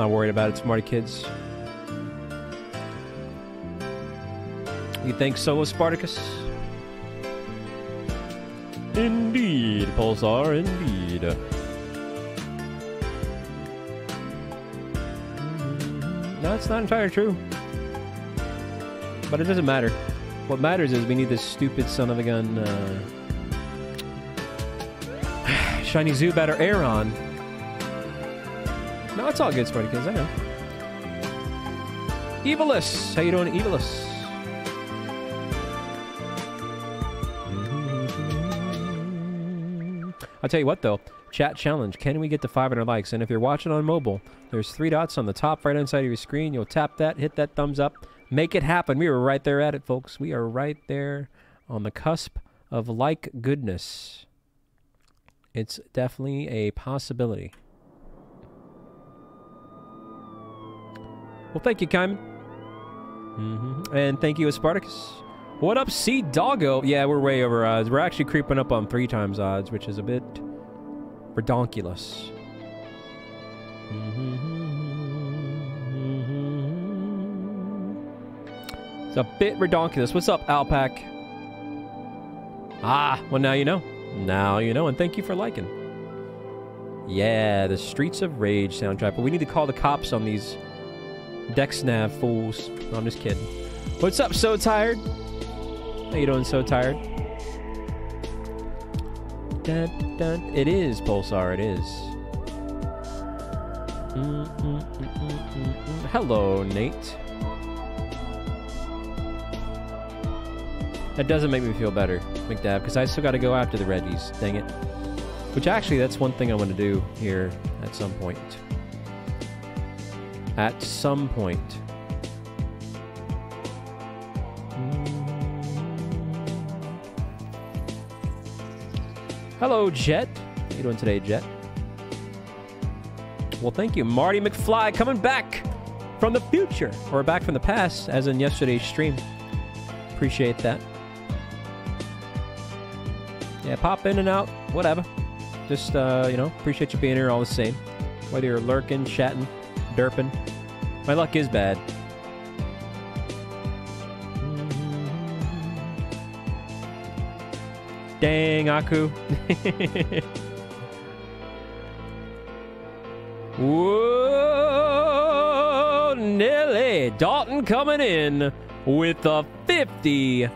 Speaker 1: not worried about it, smarty kids. You think so, Spartacus? Indeed, Pulsar, indeed. No, it's not entirely true. But it doesn't matter. What matters is we need this stupid son of a gun, uh... Shiny Zubat or Aron. No, it's all good, Sparty Kids, I know. Evilus! How you doing, Evilus? I'll tell you what, though. Chat challenge. Can we get to 500 likes? And if you're watching on mobile, there's three dots on the top right hand side of your screen. You'll tap that, hit that thumbs up, make it happen. We were right there at it, folks. We are right there on the cusp of like goodness. It's definitely a possibility. Well, thank you, Kyman. hmm And thank you, Spartacus. What up, C Doggo? Yeah, we're way over odds. We're actually creeping up on three times odds, which is a bit redonkulous. It's a bit redonkulous. What's up, Alpac? Ah, well, now you know. Now you know, and thank you for liking. Yeah, the Streets of Rage soundtrack. But we need to call the cops on these Dexnav fools. No, I'm just kidding. What's up, So Tired? How you doing, So Tired? Dun, dun. It is, Pulsar, it is. Mm, mm, mm. Hello, Nate. That doesn't make me feel better, McDab, because I still got to go after the Regis. Dang it. Which actually, that's one thing I want to do here at some point. At some point. Hello, Jet. How you doing today, Jet? Well, thank you. Marty McFly coming back from the future. Or back from the past, as in yesterday's stream. Appreciate that. Yeah, pop in and out, whatever. Just, uh, you know, appreciate you being here all the same. Whether you're lurking, chatting, derping. My luck is bad. Dang, Aku. Whoa, Nelly. Dalton coming in with a $50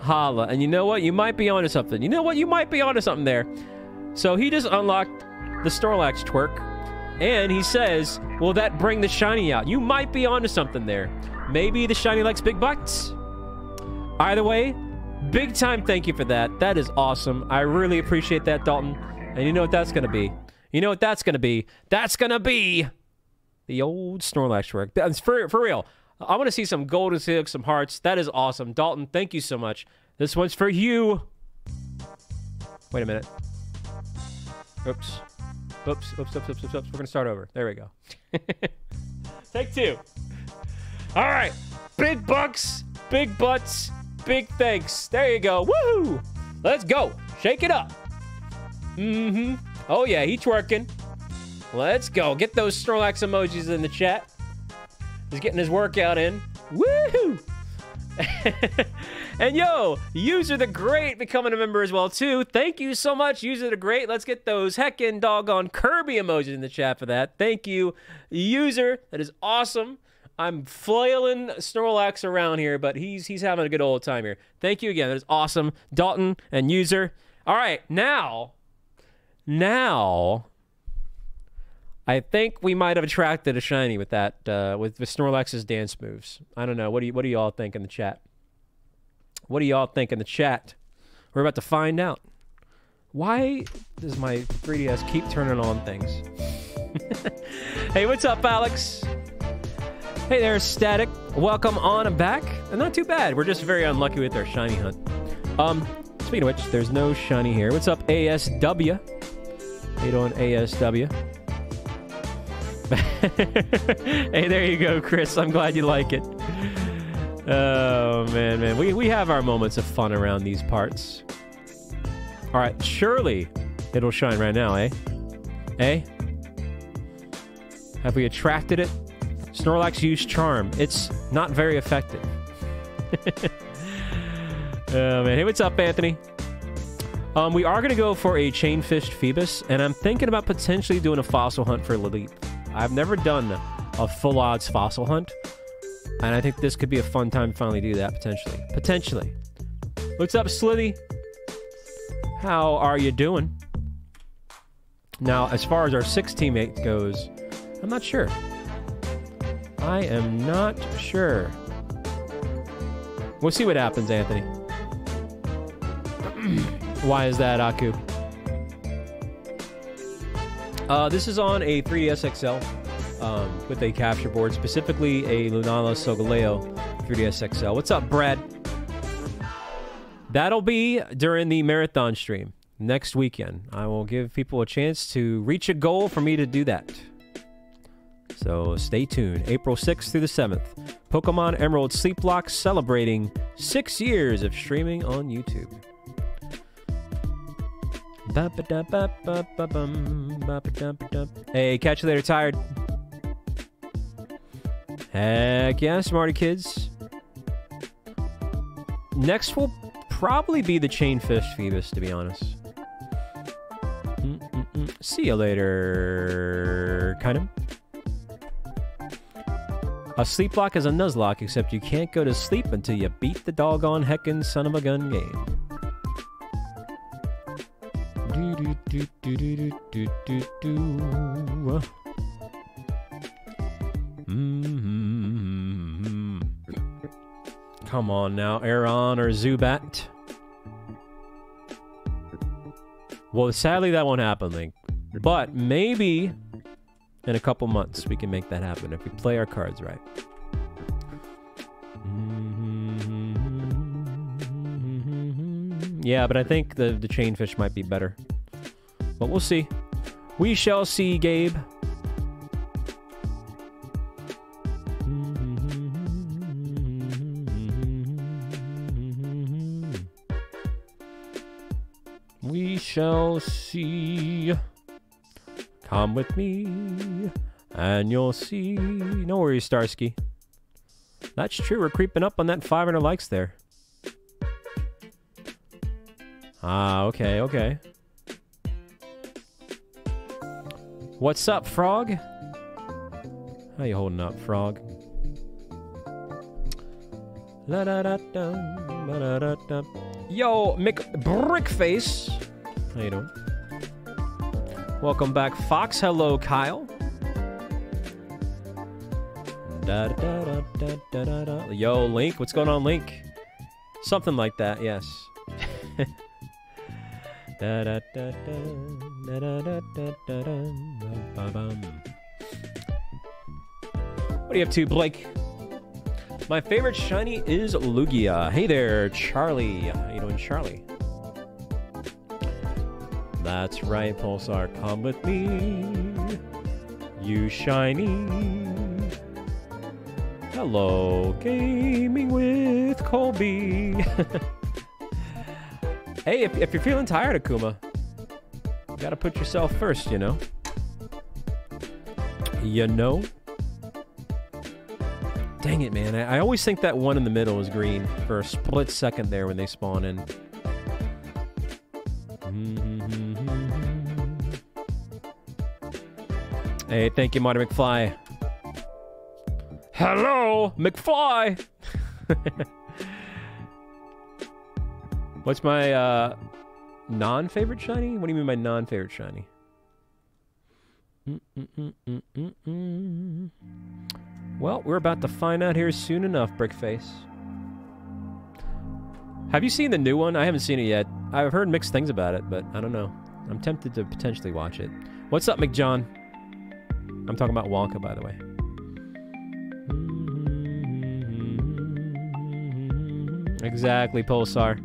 Speaker 1: holla. And you know what? You might be onto something. You know what? You might be onto something there. So he just unlocked the Snorlax twerk. And he says, will that bring the shiny out? You might be onto something there. Maybe the shiny likes big butts. Either way, big time thank you for that. That is awesome. I really appreciate that, Dalton. And you know what that's going to be? You know what that's going to be? That's going to be the old Snorlax work. For, for real. I want to see some golden silk, some hearts. That is awesome. Dalton, thank you so much. This one's for you. Wait a minute. Oops. Oops, oops, oops, oops, oops, oops. We're going to start over. There we go. Take two. All right. Big bucks, big butts, big thanks. There you go. Woohoo! Let's go. Shake it up. Mm-hmm. Oh, yeah, he's twerking. Let's go. Get those Snorlax emojis in the chat. He's getting his workout in. Woohoo! and yo, User the Great becoming a member as well too. Thank you so much, User the Great. Let's get those heckin' doggone Kirby emojis in the chat for that. Thank you, User. That is awesome. I'm flailing Snorlax around here, but he's he's having a good old time here. Thank you again. That is awesome, Dalton and User. All right, now, now I think we might have attracted a shiny with that, uh, with, with Snorlax's dance moves. I don't know. What do you What do y'all think in the chat? What do y'all think in the chat? We're about to find out. Why does my 3DS keep turning on things? hey, what's up, Alex? Hey there, Static. Welcome on back. And not too bad. We're just very unlucky with our shiny hunt. Um, speaking of which, there's no shiny here. What's up, ASW? You doing, ASW? hey, there you go, Chris. I'm glad you like it. Oh man, man, we we have our moments of fun around these parts. All right, surely it'll shine right now, eh? Eh? Have we attracted it? Snorlax used charm. It's not very effective. oh man, hey, what's up, Anthony? Um, we are gonna go for a chain fished Feebas, and I'm thinking about potentially doing a fossil hunt for Lileep. I've never done a full odds fossil hunt, and I think this could be a fun time to finally do that potentially. Potentially. What's up, Slithy? How are you doing? Now, as far as our sixth teammate goes, I'm not sure. I am not sure. We'll see what happens, Anthony. Why is that, Aku? Uh, this is on a 3DS XL um, with a capture board, specifically a Lunala Solgaleo 3DS XL. What's up, Brad? That'll be during the marathon stream next weekend. I will give people a chance to reach a goal for me to do that. So stay tuned. April 6th through the 7th. Pokemon Emerald Sleep Block celebrating six years of streaming on YouTube. Hey, catch you later, tired. Heck yeah, smarty kids. Next will probably be the Chainfish Feebas, to be honest. Mm-mm-mm. See you later, kind of. A sleep block is a nuzlocke, except you can't go to sleep until you beat the doggone heckin' son of a gun game. Do, do, do, Mhm. Come on now, Aron or Zubat. Well, sadly, that won't happen, Link. But maybe in a couple months we can make that happen if we play our cards right. Yeah, but I think the, the chainfish might be better. But we'll see. We shall see, Gabe. Shall see. Come with me, and you'll see. No worries, Starsky. That's true. We're creeping up on that 500 likes there. Ah, okay, okay. What's up, Frog? How you holding up, Frog? La da da da, da da da. Yo, Mick Brickface. How you doing? Welcome back, Fox. Hello, Kyle. Da, da, da, Yo, Link, what's going on, Link? Something like that, yes. what are you up to, Blake? My favorite shiny is Lugia. Hey there, Charlie. How you doing, Charlie? That's right, Pulsar. Come with me. You shiny. Hello, gaming with Colby. hey, if, if you're feeling tired, Akuma, you gotta put yourself first, you know? You know? Dang it, man. I, I always think that one in the middle is green for a split second there when they spawn in. Hey, thank you, Marty McFly. Hello, McFly. What's my uh, non-favorite shiny? What do you mean by non-favorite shiny? Mm-mm-mm-mm-mm-mm. Well, we're about to find out here soon enough, Brickface. Have you seen the new one? I haven't seen it yet. I've heard mixed things about it, but I don't know. I'm tempted to potentially watch it. What's up, McJohn? I'm talking about Wonka, by the way. Exactly, Pulsar.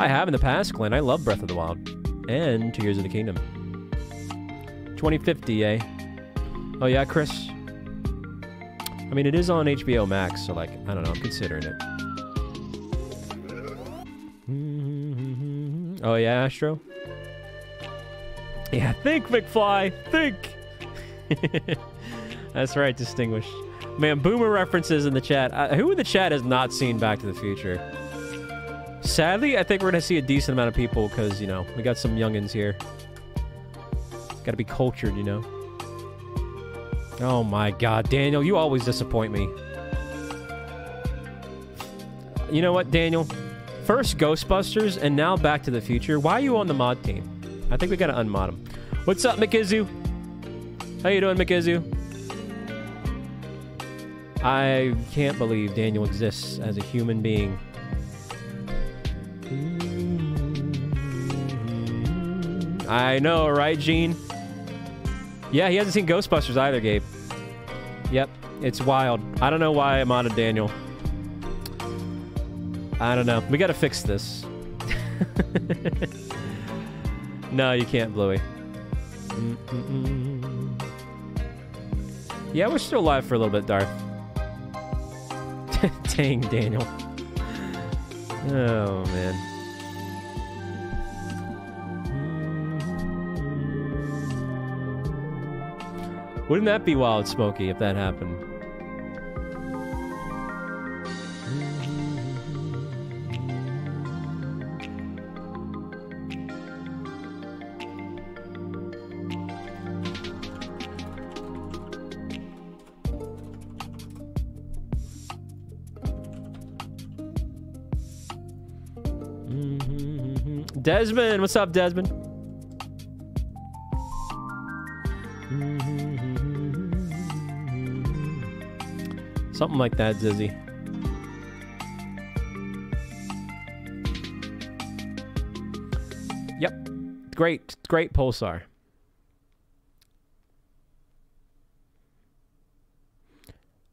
Speaker 1: I have in the past, Glenn. I love Breath of the Wild. And Tears of the Kingdom. 2050, eh? Oh, yeah, Chris? I mean, it is on HBO Max, so like, I don't know. I'm considering it. Oh yeah, Astro. Yeah, think, McFly, think. That's right, distinguished. Man, boomer references in the chat. Uh, who in the chat has not seen Back to the Future? Sadly, I think we're gonna see a decent amount of people because you know we got some youngins here. Got to be cultured, you know. Oh my God, Daniel, you always disappoint me. You know what, Daniel? First Ghostbusters and now Back to the Future. Why are you on the mod team? I think we gotta unmod him. What's up, Mikizu? How you doing, Mikizu? I can't believe Daniel exists as a human being. I know, right, Gene? Yeah, he hasn't seen Ghostbusters either, Gabe. Yep, it's wild. I don't know why I'm on a Daniel. I don't know. We gotta fix this. no, you can't, Bluey. Mm-mm-mm. Yeah, we're still live for a little bit, Darth. Dang, Daniel. Oh, man. Wouldn't that be wild, Smokey, if that happened? Desmond, what's up, Desmond? Something like that, Zizzy. Yep. Great, great Pulsar.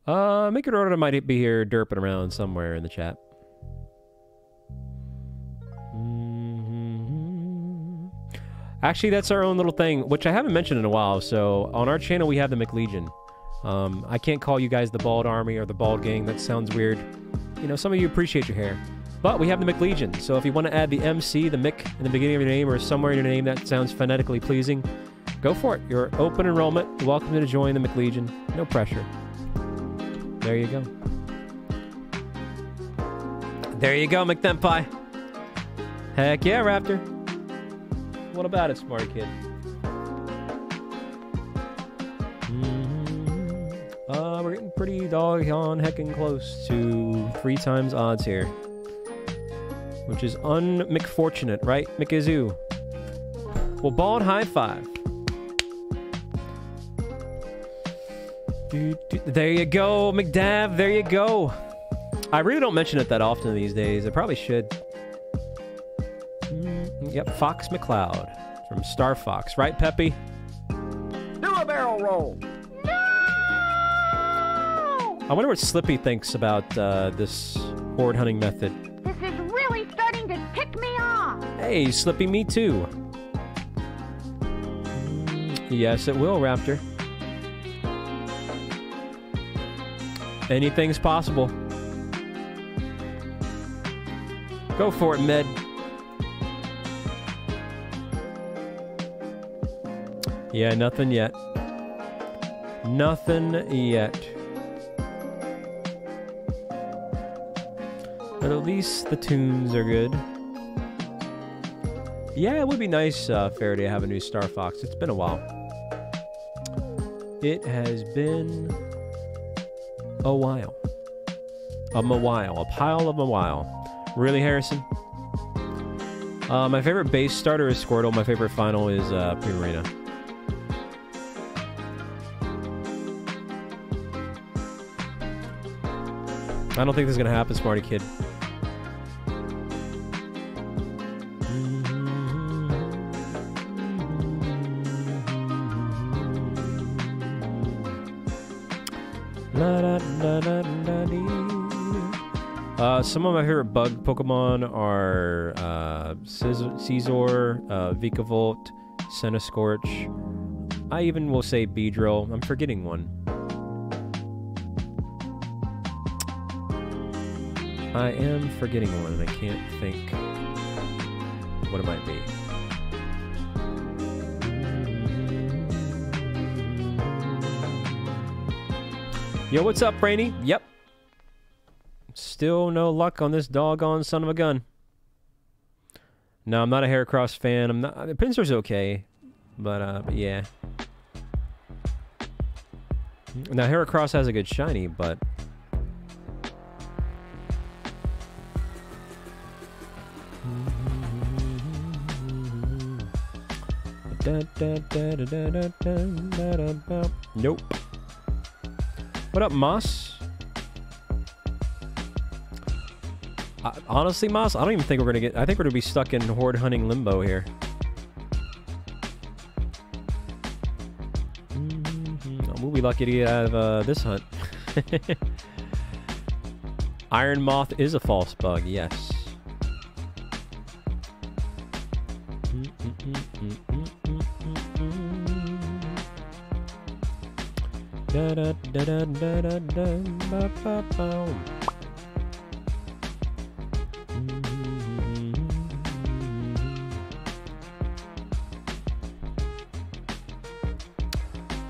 Speaker 1: Uh, make it order might be here derping around somewhere in the chat. Actually, that's our own little thing, which I haven't mentioned in a while. So on our channel, we have the McLegion. Um, I can't call you guys the Bald Army or the Bald Gang. That sounds weird. You know, some of you appreciate your hair. But we have the McLegion. So if you want to add the MC, the Mick, in the beginning of your name or somewhere in your name that sounds phonetically pleasing, go for it. You're open enrollment. Welcome to join the McLegion. No pressure. There you go. There you go, McThenpie. Heck yeah, Raptor. What about it, smart kid? Mhm. Uh, we're getting pretty doggone heckin' close to three times odds here. Which is un-McFortunate, right, McIzoo? Well, bald high five. There you go, McDav. There you go. I really don't mention it that often these days. I probably should. Yep, Fox McCloud from Star Fox, right, Peppy?
Speaker 2: Do a barrel roll. No!
Speaker 1: I wonder what Slippy thinks about uh, this horde hunting method.
Speaker 6: This is really starting to tick me off.
Speaker 1: Hey, Slippy, me too. Yes, it will, Raptor. Anything's possible. Go for it, Med. Yeah, nothing yet. Nothing yet. But at least the tunes are good. Yeah, it would be nice, uh, Faraday, to have a new Star Fox. It's been a while. It has been a while. A while. A pile of a. Really, Harrison? Uh, my favorite base starter is Squirtle. My favorite final is uh, Primarina. I don't think this is gonna happen, Smarty Kid. Uh, some of my favorite bug Pokemon are uh, Scizor, uh, Vikavolt, Centiskorch. I even will say Beedrill. I'm forgetting one. I am forgetting one, and I can't think what it might be. Yo, what's up, Brainy? Yep. Still no luck on this doggone son of a gun. No, I'm not a Heracross fan. I'm not. The Pinsir's okay, but uh, but yeah. Now Heracross has a good shiny, but Nope. What up, Moss? Uh, honestly, Moss, I don't even think we're gonna get. I think we're gonna be stuck in horde hunting limbo here. We'll be lucky to get out of uh, this hunt. Iron Moth is a false bug, yes.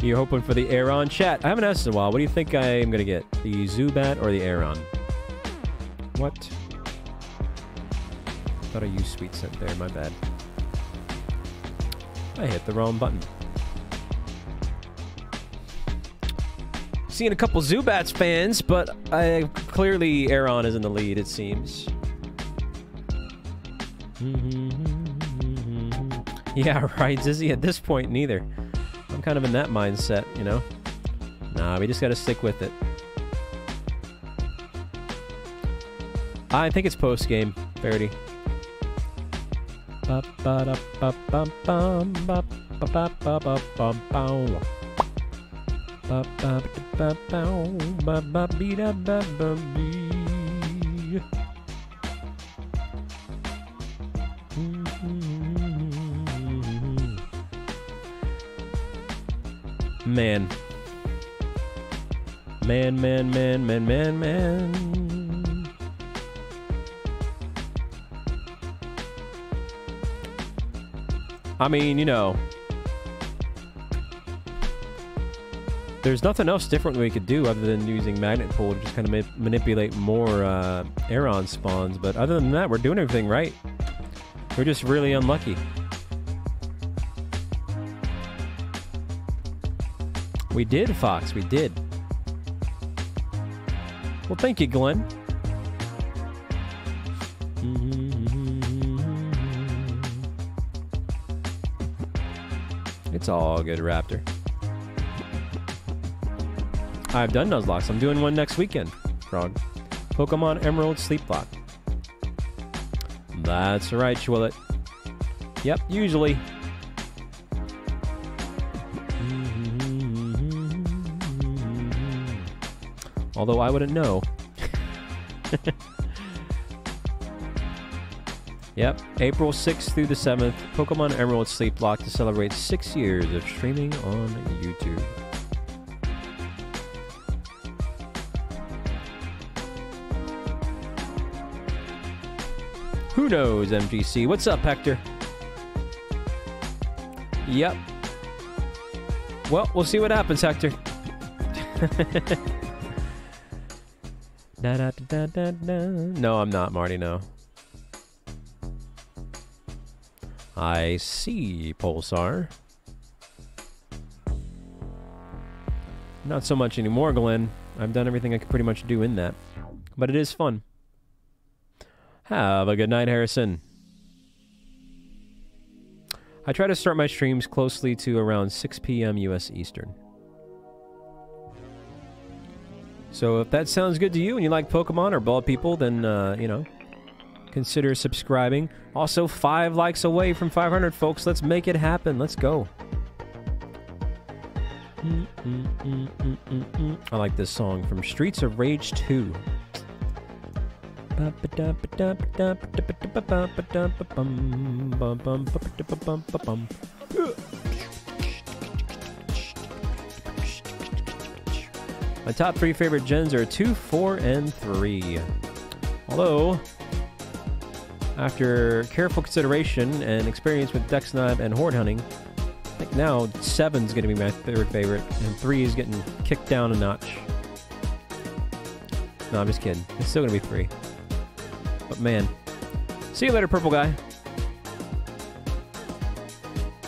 Speaker 1: You're hoping for the Aron chat. I haven't asked in a while. What do you think I'm gonna get? The Zubat or the Aron? What? Thought I used Sweet Scent there. My bad. I hit the wrong button. Seeing a couple Zubats fans, but I clearly Aron is in the lead. It seems. Yeah, right, Zizzy. At this point, neither. I'm kind of in that mindset, you know? Nah, we just gotta stick with it. I think it's post game, Verity. Man. Man, man, man, man, man, man. I mean, you know. There's nothing else different we could do other than using Magnet Pull to just kind of ma manipulate more uh, Aron spawns. But other than that, we're doing everything right. We're just really unlucky. We did, Fox. We did. Well, thank you, Glenn. It's all good, Raptor. I've done Nuzlockes. I'm doing one next weekend, Frog. Pokemon Emerald Sleep Block. That's right, Schwillet. Yep, usually. Although I wouldn't know. yep, April 6th through the 7th, Pokemon Emerald Sleep Block to celebrate six years of streaming on YouTube. Who knows, MGC? What's up, Hector? Yep. Well, we'll see what happens, Hector. Da, da, da. No, I'm not, Marty, no. I see, Pulsar. Not so much anymore, Glenn. I've done everything I could pretty much do in that. But it is fun. Have a good night, Harrison. I try to start my streams closely to around 6 p.m. U.S. Eastern. So if that sounds good to you and you like Pokemon or bald people, then, uh, you know, consider subscribing. Also, five likes away from 500, folks. Let's make it happen. Let's go. Mm, mm, mm. I like this song from Streets of Rage 2. My top three favorite gens are 2, 4, and 3. Although, after careful consideration and experience with Dex and Horde hunting, I think now seven's going to be my third favorite, and three is getting kicked down a notch. No, I'm just kidding. It's still going to be three. But man, see you later, purple guy.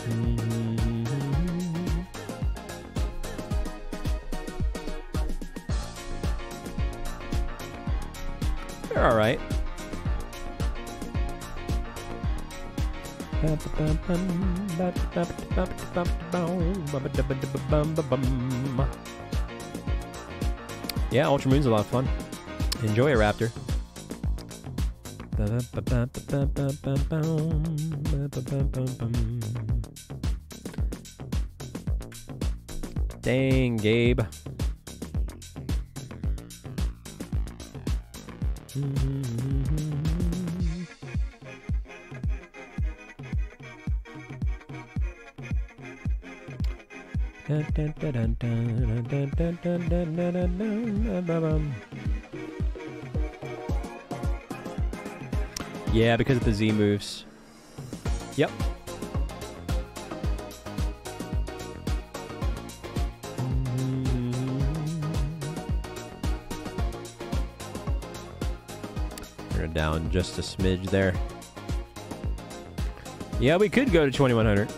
Speaker 1: Mm-hmm. They're all right. Yeah, Ultra Moon's a lot of fun. Enjoy it, Raptor. Dang, Gabe. Yeah, because of the Z moves. Yep. We're down just a smidge there. Yeah, we could go to 2100.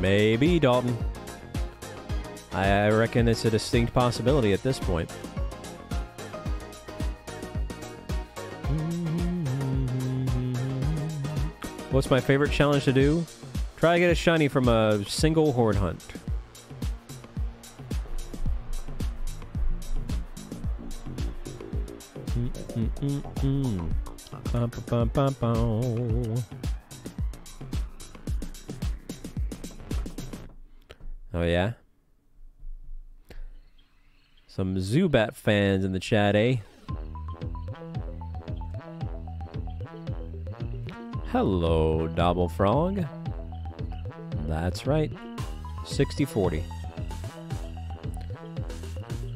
Speaker 1: Maybe, Dalton. I reckon it's a distinct possibility at this point. What's my favorite challenge to do? Try to get a shiny from a single horde hunt. Oh yeah? Some Zubat fans in the chat, eh? Hello, Double Frog. That's right. 60-40.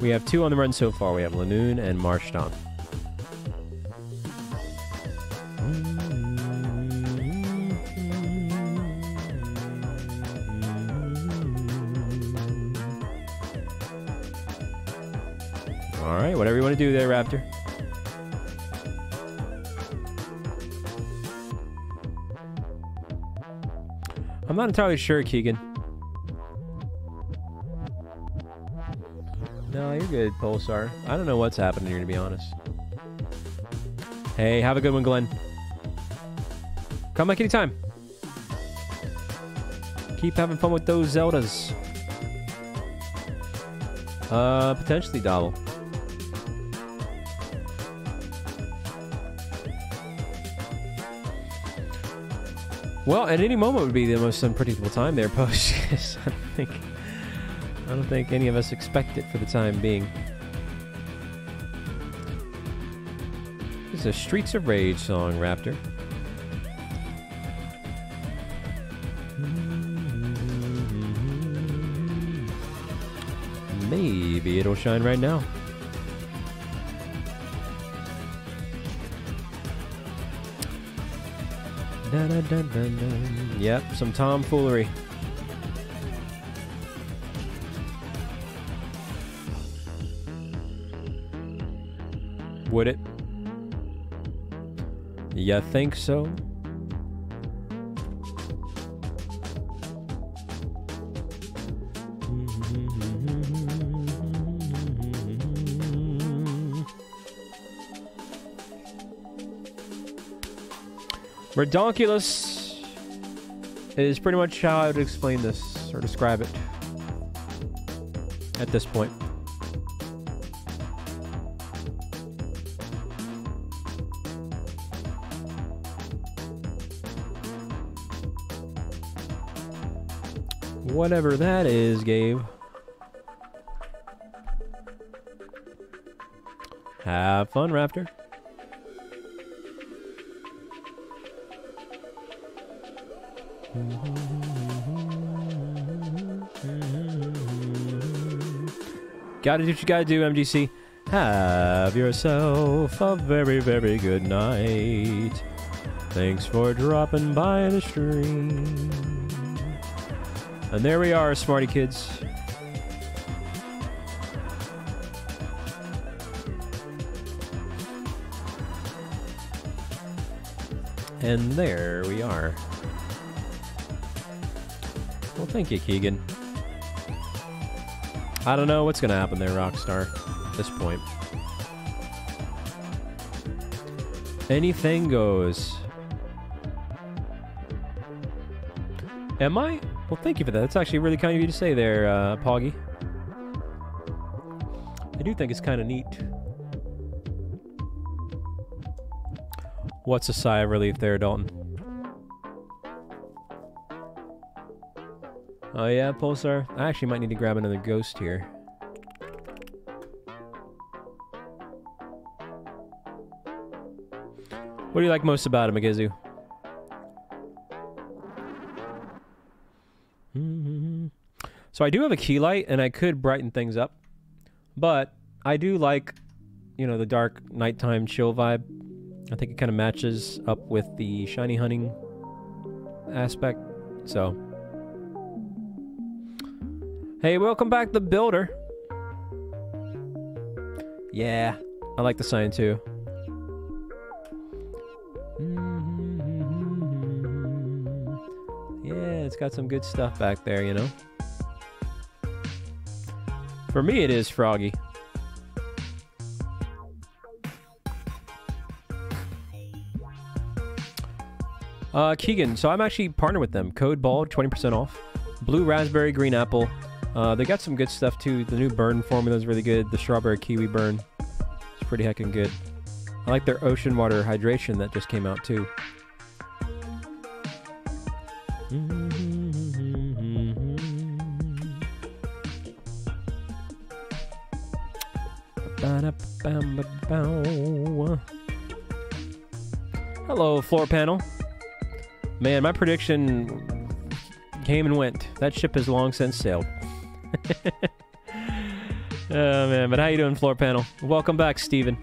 Speaker 1: We have two on the run so far. We have Linoone and Marshtomp. All right, whatever you want to do there, Raptor. I'm not entirely sure, Keegan. No, you're good, Pulsar. I don't know what's happening here, to be honest. Hey, have a good one, Glenn. Come back anytime. Keep having fun with those Zeldas. Uh, potentially Dobble. Well, at any moment would be the most unpredictable time there, Post. I don't think I don't think any of us expect it for the time being. It's a Streets of Rage song, Raptor. Maybe it'll shine right now. Yep, some tomfoolery. Would it? You think so? Redonkulous is pretty much how I would explain this or describe it at this point. Whatever that is, Gabe. Have fun, Raptor. Gotta do what you gotta do, MGC. Have yourself a very, very good night. Thanks for dropping by the stream. And there we are, smarty kids. And there we are. Well, thank you, Keegan. I don't know what's going to happen there, Rockstar, at this point. Anything goes. Am I? Well, thank you for that. That's actually really kind of you to say there, uh, Poggy. I do think it's kind of neat. What's a sigh of relief there, Dalton? Oh yeah, Pulsar. I actually might need to grab another ghost here. What do you like most about him, Agizu? So I do have a key light, and I could brighten things up, but I do like, you know, the dark nighttime chill vibe. I think it kind of matches up with the shiny hunting aspect. So, hey, welcome back, the builder. Yeah, I like the sign too. Yeah, it's got some good stuff back there, you know. For me, it is Froggy. Uh, Keegan, so I'm actually partnered with them. Code Ball, 20% off. Blue Raspberry, Green Apple. Uh, they got some good stuff too. The new burn formula is really good. The strawberry kiwi burn is pretty heckin' good. I like their ocean water hydration that just came out too. Hello, floor panel. Man, my prediction came and went. That ship has long since sailed. oh man, but how you doing, floor panel? Welcome back, Steven.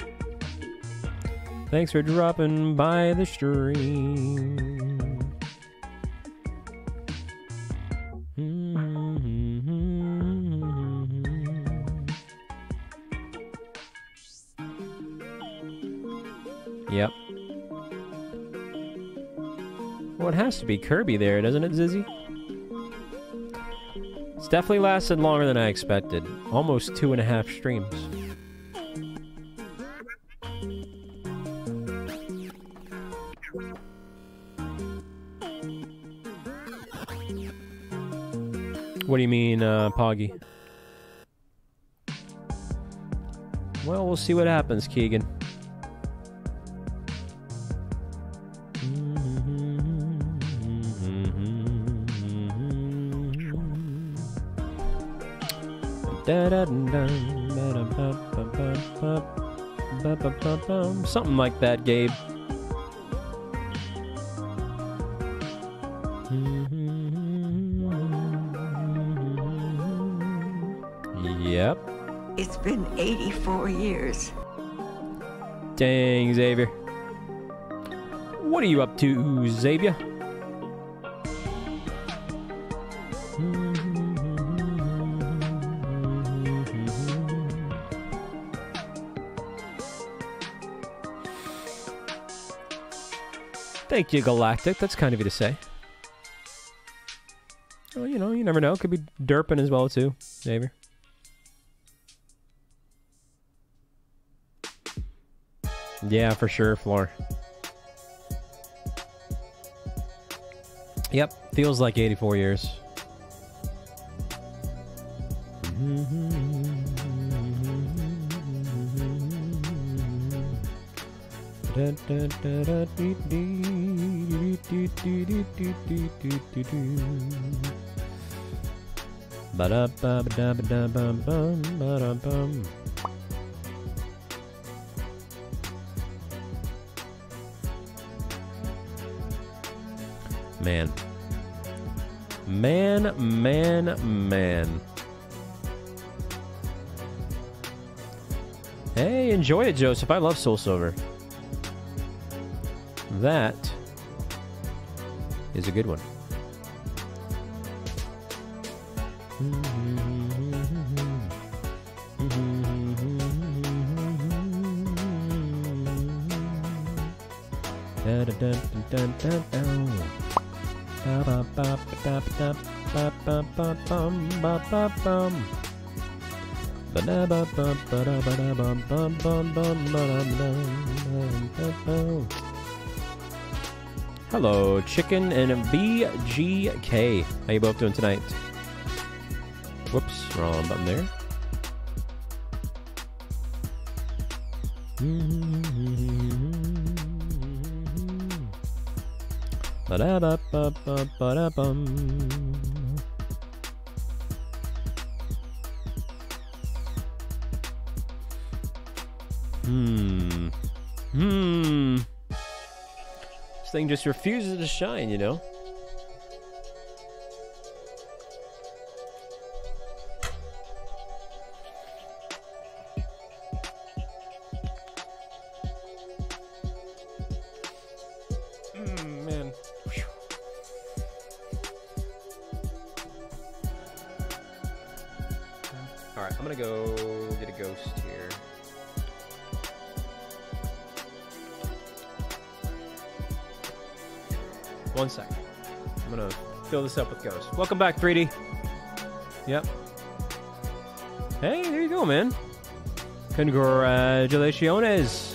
Speaker 1: Thanks for dropping by the stream. Yep. Well, it has to be Kirby there, doesn't it, Zizzy? Definitely lasted longer than I expected. Almost two and a half streams. What do you mean, uh, Poggy? Well, we'll see what happens, Keegan. Something like that, Gabe. Yep.
Speaker 5: It's been 84 years.
Speaker 1: Dang, Xavier. What are you up to, Xavier? Thank you, Galactic. That's kind of you to say. Well, you know, you never know. Could be derping as well, too, Xavier. Yeah, for sure, Floor. Yep, feels like 84 years. Ba-da-ba-ba-da-ba-bum, Man. Man, man, man. Hey, enjoy it, Joseph. I love Soul Silver. That is a good one. Hello, chicken and BGK. How you both doing tonight? Whoops, wrong button there. Ba-da-ba-ba-ba-ba-da-bum. Hmm. Just refuses to shine, you know? Ghosts. Welcome back, 3D. Yep. Hey, there you go, man. Congratulations.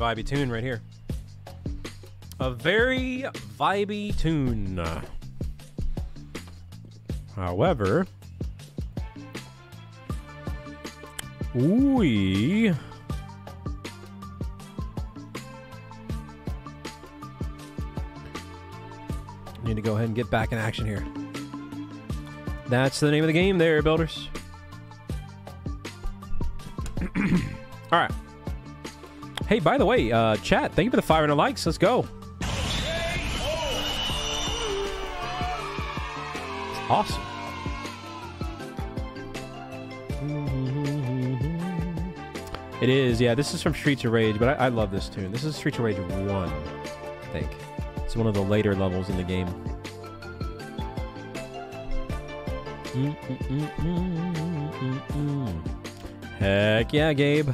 Speaker 1: Vibey tune right here. A very vibey tune. However, we need to go ahead and get back in action here. That's the name of the game there, builders. Hey, by the way, uh, chat, thank you for the 500 likes. Let's go. It's awesome. It is, yeah. This is from Streets of Rage, but I, I love this tune. This is Streets of Rage 1, I think. It's one of the later levels in the game. Mm-mm-mm-mm-mm-mm. Heck yeah, Gabe.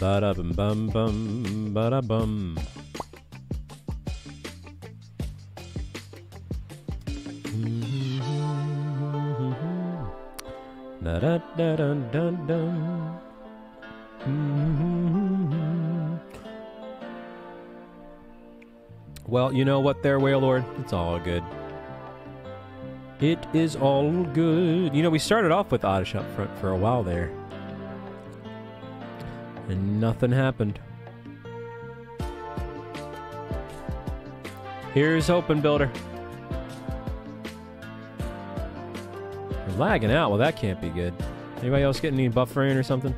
Speaker 1: Ba da bum bum bum ba da bum. Da mm-hmm. da da dun dun mm-hmm. dun. Well, you know what there, Whale? It's all good. It is all good. You know, we started off with Oddish up front for a while there. Nothing happened. Here's hoping, Builder. You're lagging out. Well, that can't be good. Anybody else getting any buffering or something?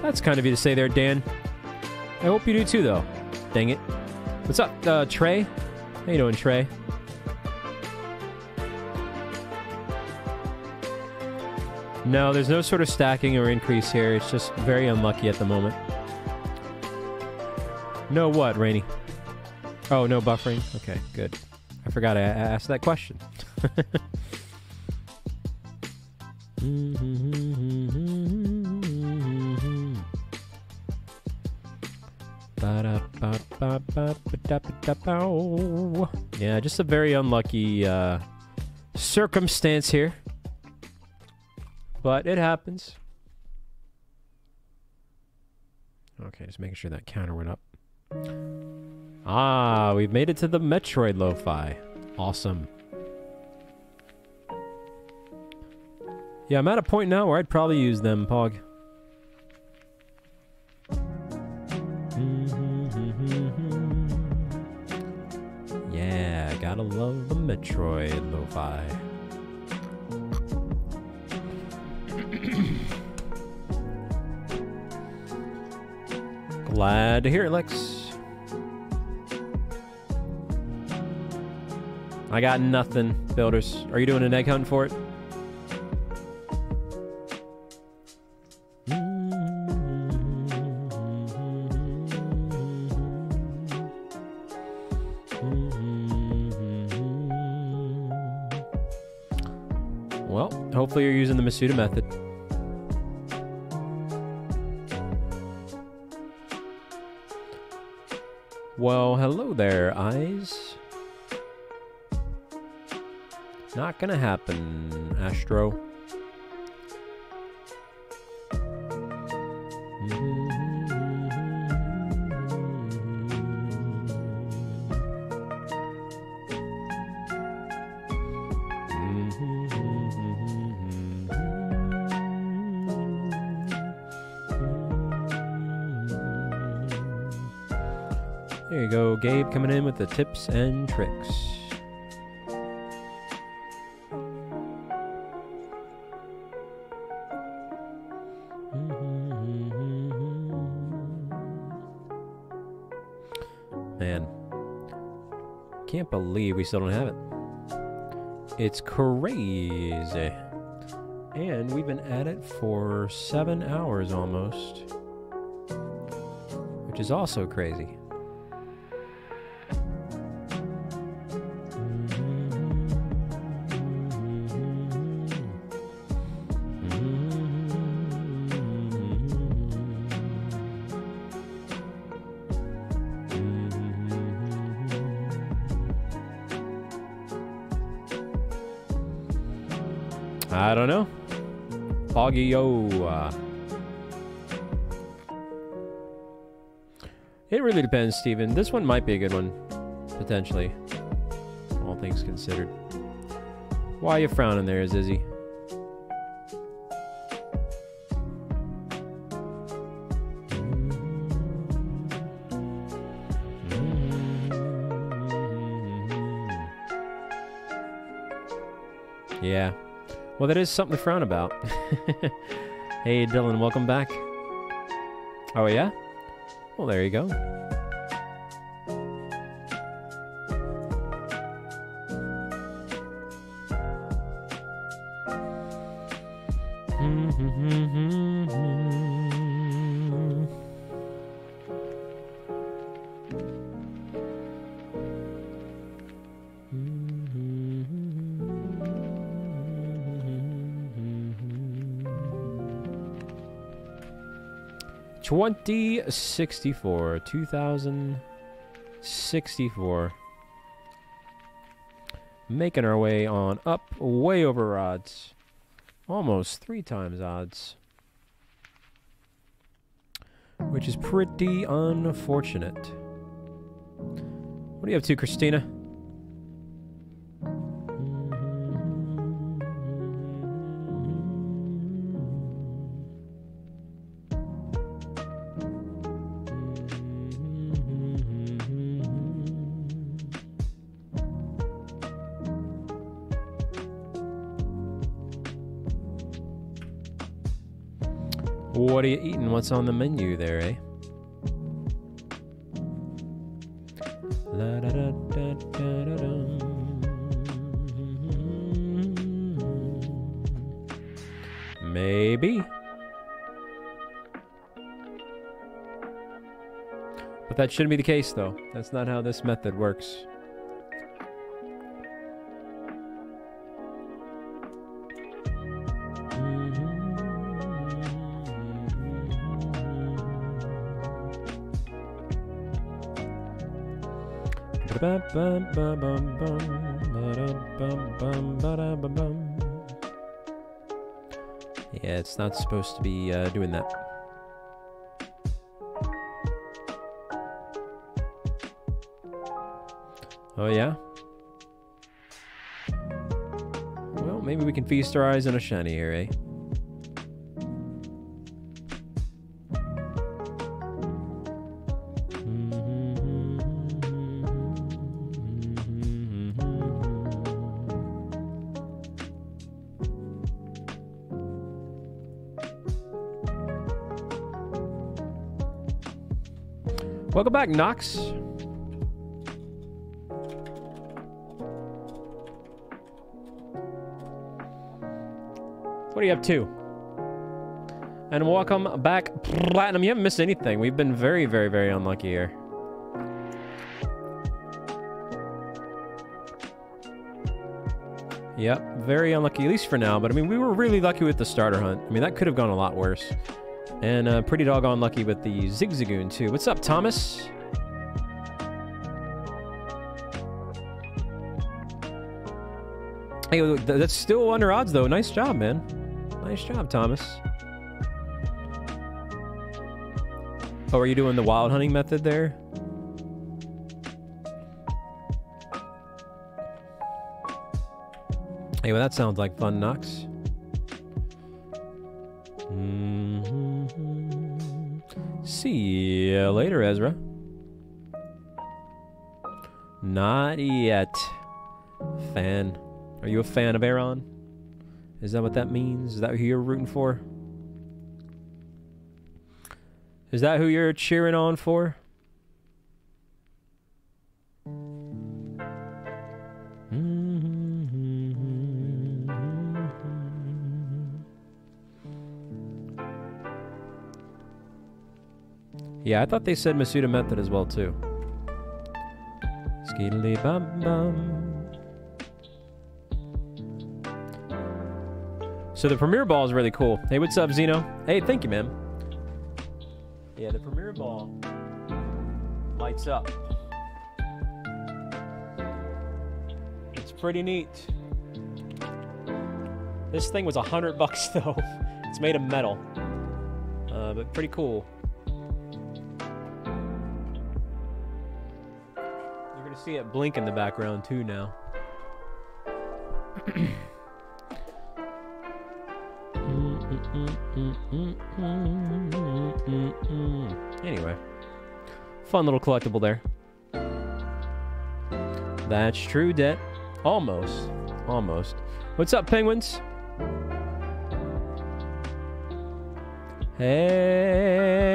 Speaker 1: That's kind of you to say there, Dan. I hope you do too, though. Dang it. What's up, uh, Trey? How you doing, Trey? No, there's no sort of stacking or increase here. It's just very unlucky at the moment. No what, Rainy? Oh, no buffering? Okay, good. I forgot I asked that question. Yeah, just a very unlucky uh, circumstance here. But it happens. Okay, just making sure that counter went up. Ah, we've made it to the Metroid Lo-Fi. Awesome. Yeah, I'm at a point now where I'd probably use them, Pog. Yeah, gotta love the Metroid Lo-Fi. Glad to hear it, Lex. I got nothing, builders. Are you doing an egg hunt for it? Well, hopefully you're using the Masuda method. Hello there, eyes. Not gonna happen, Astro. Coming in with the tips and tricks. Mm-hmm. Man, can't believe we still don't have it. It's crazy. And we've been at it for seven hours almost, which is also crazy. It really depends, Steven. This one might be a good one, potentially. All things considered. Why are you frowning there, Zizzy? Well, that is something to frown about. hey, Dylan, welcome back. Oh, yeah? Well, there you go. Twenty sixty four, two thousand sixty four. Making our way on up, way over odds. Almost three times odds. Which is pretty unfortunate. What do you have to, Christina? Eating? What's on the menu there, eh? Maybe. But that shouldn't be the case, though. That's not how this method works. Yeah, it's not supposed to be uh, doing that. Oh, yeah? Well, maybe we can feast our eyes on a shiny here, eh? Welcome back, Knox. What are you up to? And welcome back, Platinum. You haven't missed anything. We've been very, very, very unlucky here. Yep, very unlucky, at least for now. But I mean, we were really lucky with the starter hunt. I mean, that could have gone a lot worse. And uh, pretty doggone lucky with the Zigzagoon, too. What's up, Thomas? Hey, that's still under odds, though. Nice job, man. Nice job, Thomas. Oh, are you doing the wild hunting method there? Well, that sounds like fun, Knox. You later, Ezra. Not yet. Fan. Are you a fan of Aron? Is that what that means? Is that who you're rooting for? Is that who you're cheering on for? Yeah, I thought they said Masuda Method as well too. Skeedly bum bum. So the Premier Ball is really cool. Hey, what's up, Zeno? Hey, thank you, man. Yeah, the Premier Ball lights up. It's pretty neat. This thing was a hundred bucks though. It's made of metal, uh, but pretty cool. See it blink in the background too now. anyway, fun little collectible there. That's true, debt. Almost. Almost. What's up, penguins? Hey.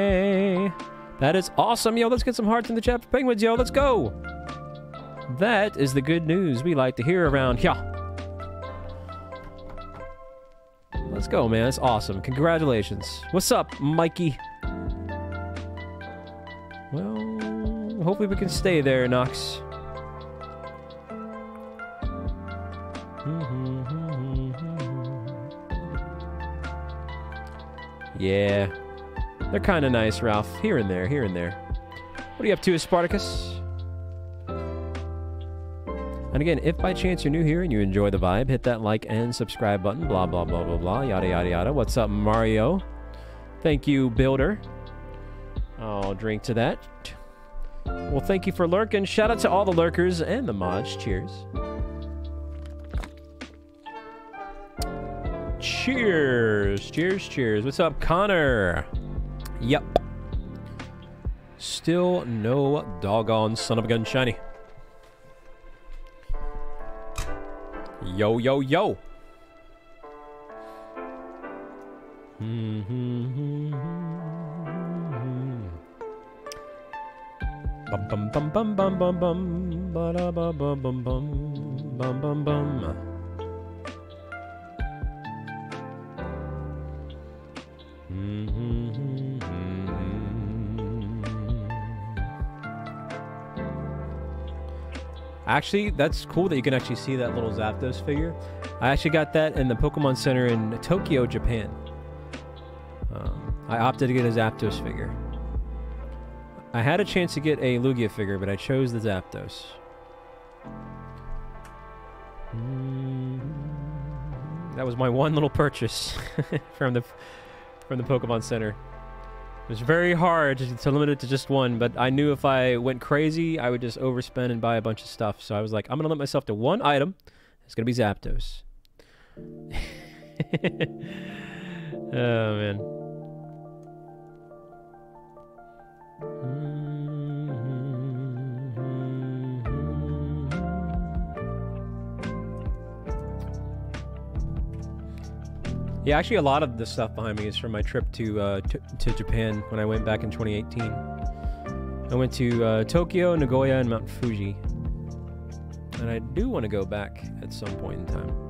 Speaker 1: That is awesome. Yo, let's get some hearts in the chat for penguins, yo. Let's go. That is the good news we like to hear around here. Let's go, man. That's awesome. Congratulations. What's up, Mikey? Well, hopefully we can stay there, Knox. Yeah. They're kind of nice, Ralph. Here and there, here and there. What are you up to, Spartacus? And again, if by chance you're new here and you enjoy the vibe, hit that like and subscribe button. Blah, blah, blah, blah, blah. Yada, yada, yada. What's up, Mario? Thank you, Builder. I'll drink to that. Well, thank you for lurking. Shout out to all the lurkers and the mods. Cheers. Cheers. Cheers, cheers. What's up, Connor? Yep. Still no doggone son of a gun shiny. Yo, yo, yo. Bum bum bum bum bum bum bum ba da ba bum bum bum bum. Actually, that's cool that you can actually see that little Zapdos figure. I actually got that in the Pokemon Center in Tokyo, Japan. Um, I opted to get a Zapdos figure. I had a chance to get a Lugia figure, but I chose the Zapdos. Mm, That was my one little purchase from the from the Pokemon Center. It was very hard to, to limit it to just one, but I knew if I went crazy, I would just overspend and buy a bunch of stuff. So I was like, I'm gonna limit myself to one item. It's gonna be Zapdos. oh man. Hmm. Yeah, actually, a lot of the stuff behind me is from my trip to uh, to, to Japan when I went back in 2018. I went to uh, Tokyo, Nagoya, and Mount Fuji, and I do want to go back at some point in time.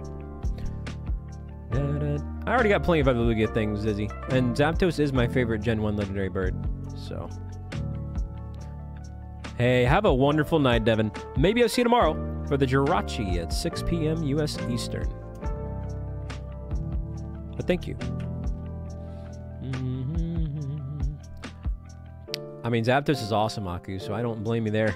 Speaker 1: Da-da. I already got plenty of other Lugia things, Izzy, and Zapdos is my favorite Gen 1 legendary bird. So, hey, have a wonderful night, Devin. Maybe I'll see you tomorrow for the Jirachi at 6 p.m. U.S. Eastern. But thank you. I mean, Zapdos is awesome, Aku, so I don't blame you there.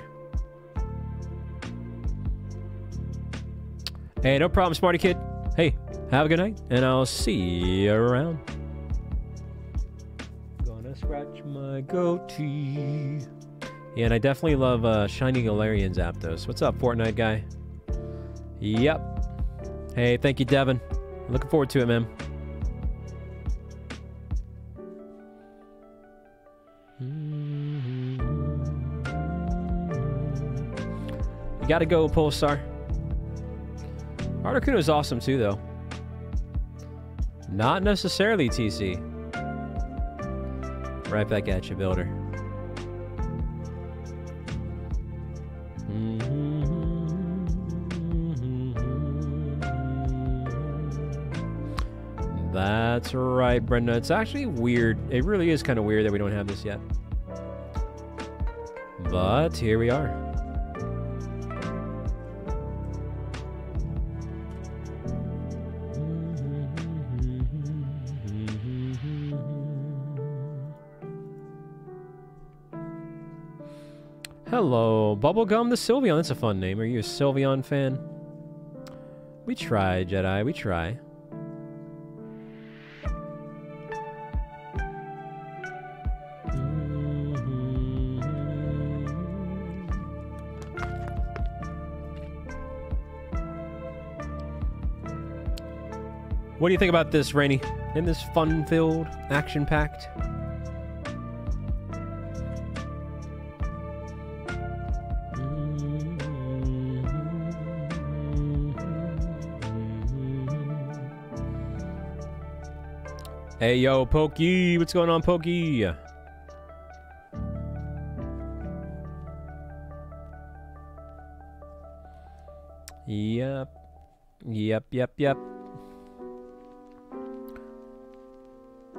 Speaker 1: Hey, no problem, Smarty Kid. Hey, have a good night, and I'll see you around. Gonna scratch my goatee. Yeah, and I definitely love uh, Shiny Galarian Zapdos. What's up, Fortnite guy? Yep. Hey, thank you, Devin. Looking forward to it, man. You gotta go, Polestar. Articuno is awesome too, though. Not necessarily TC. Right back at you, Builder. Mm-hmm. That's right, Brenda. It's actually weird. It really is kind of weird that we don't have this yet. But here we are. Hello, Bubblegum the Sylveon. That's a fun name. Are you a Sylveon fan? We try, Jedi. We try. What do you think about this, Rainy? In this fun-filled, action-packed Hey, yo, Pokey. What's going on, Pokey? Yep. Yep, yep, yep.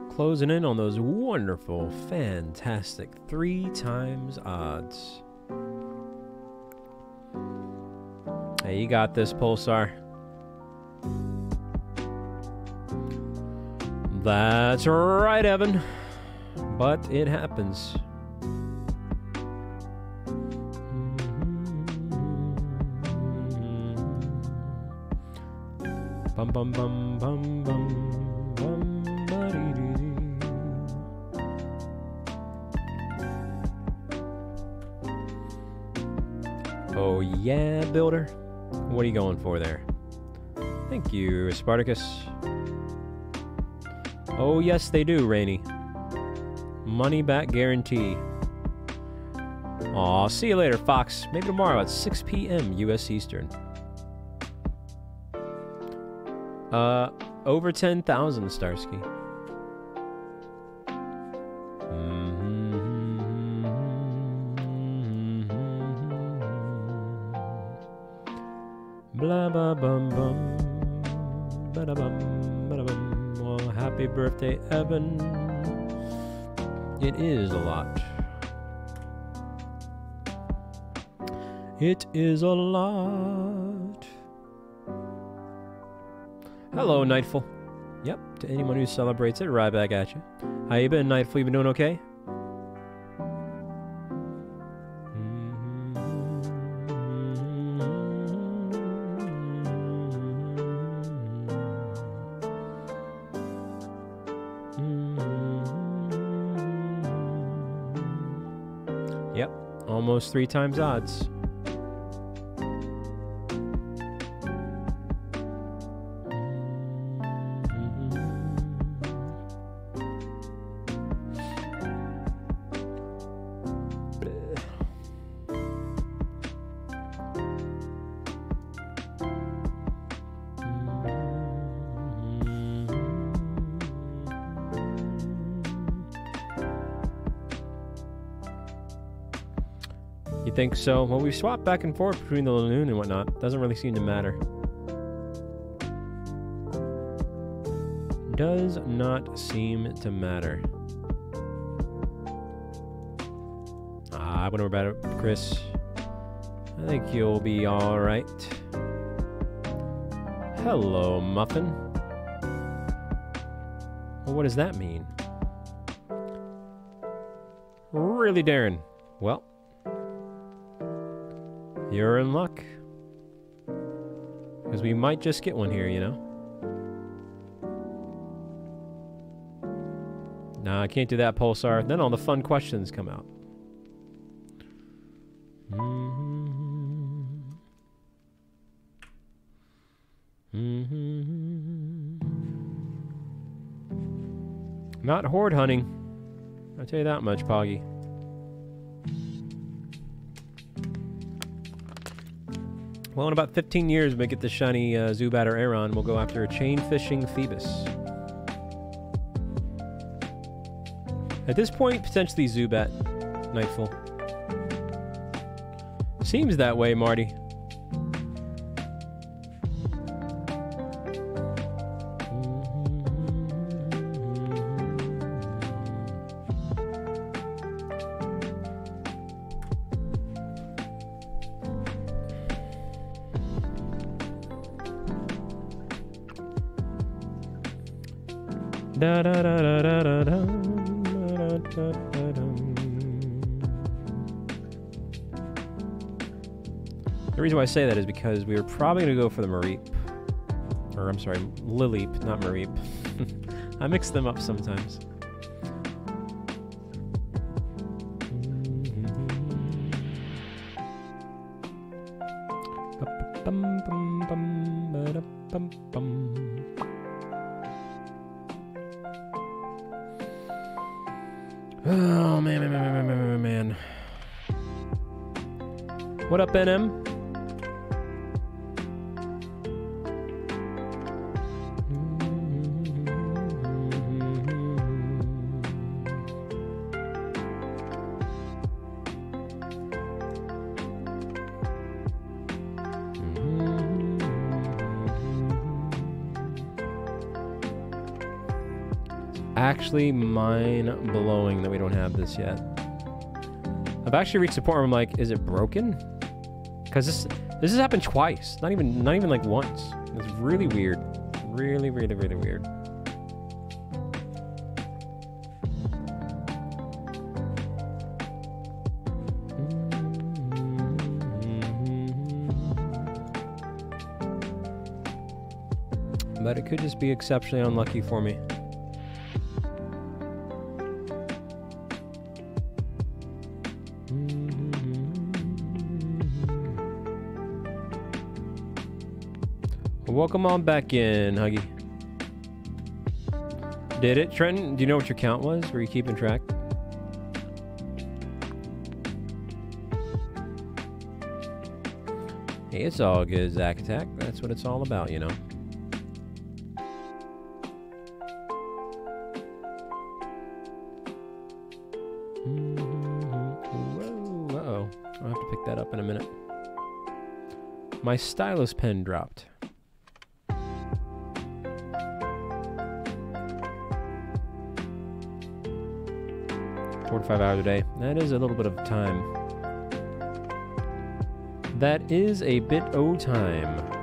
Speaker 1: Closing in on those wonderful, fantastic three times odds. Hey, you got this, Pulsar. That's right, Evan. But it happens. Bum bum bum bum bum bum. Oh yeah, builder. What are you going for there? Thank you, Spartacus. Oh yes, they do, Rainy. Money back guarantee. Aw, see you later, Fox. Maybe tomorrow at 6 p.m. U.S. Eastern. Uh, over 10,000, Starsky. Mm-hmm. Mm-hmm. Mm-hmm. Blah blah bum bum. Bada bum bada bum. Well, happy birthday, Evan. It is a lot. It is a lot. Hello, Nightful. Yep, to anyone who celebrates it, right back at you. How you been, Nightful? You been doing okay? Almost three times odds. So? Well, we swap back and forth between the Linoone and whatnot. Doesn't really seem to matter. Does not seem to matter. Ah, I wonder about it, Chris. I think you'll be alright. Hello, Muffin. Well, what does that mean? Really, Darren? Well, you're in luck. Because we might just get one here, you know? Nah, I can't do that, Pulsar. Then all the fun questions come out. Mm-hmm. Mm-hmm. Not horde hunting. I'll tell you that much, Poggy. Well, in about 15 years, we get the shiny uh, Zubat or Aron, we'll go after a chain fishing Feebas. At this point, potentially Zubat, Nightfall. Seems that way, Marty. say that is because we were probably going to go for the Mareep. Or, I'm sorry, Lileep, not Mareep. I mix them up sometimes. Oh man, man, man, man, man, man. What up, NM? Actually, mind blowing that we don't have this yet. I've actually reached the point where I'm like, is it broken? Because this this has happened twice. Not even not even like once. It's really weird. Really, really, really weird. But it could just be exceptionally unlucky for me. Welcome on back in, Huggy. Did it, Trenton? Do you know what your count was? Were you keeping track? Hey, it's all good, Zack Attack. That's what it's all about, you know. Mm-hmm. Whoa, uh-oh. I'll have to pick that up in a minute. My stylus pen dropped. Five hours a day. That is a little bit of time. That is a bit o time.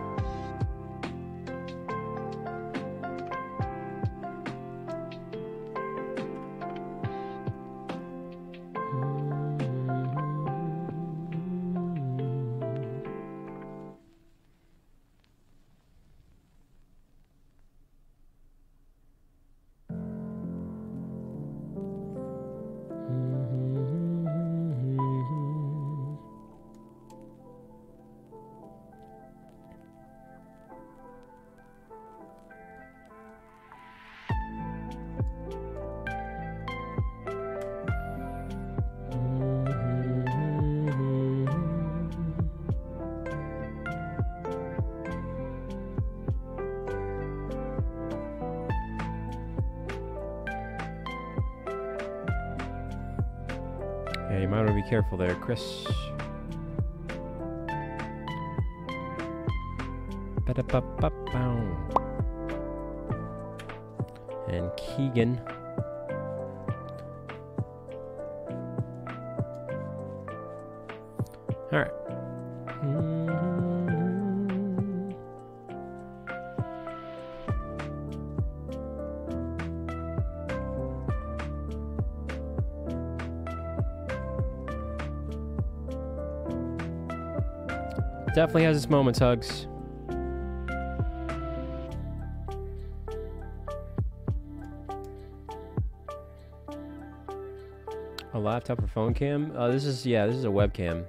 Speaker 1: Careful there, Chris. Definitely has its moments, Hugs. A laptop or phone cam? Uh, this is, yeah, this is a webcam.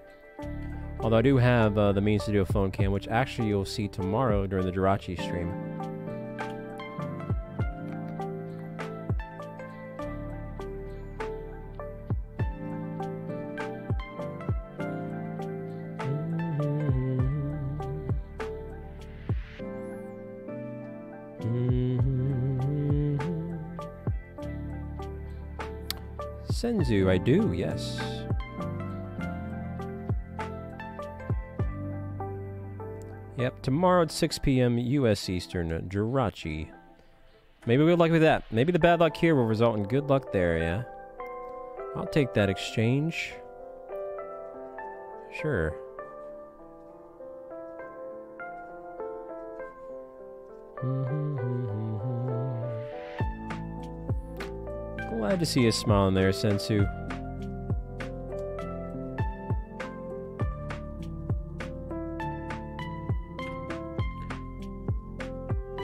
Speaker 1: Although I do have uh, the means to do a phone cam, which actually you'll see tomorrow during the Jirachi stream. I do, yes. Yep, tomorrow at 6 p.m. U.S. Eastern, Jirachi. Maybe good luck with that. Maybe the bad luck here will result in good luck there, yeah? I'll take that exchange. Sure. Glad to see a smile in there, Sensu.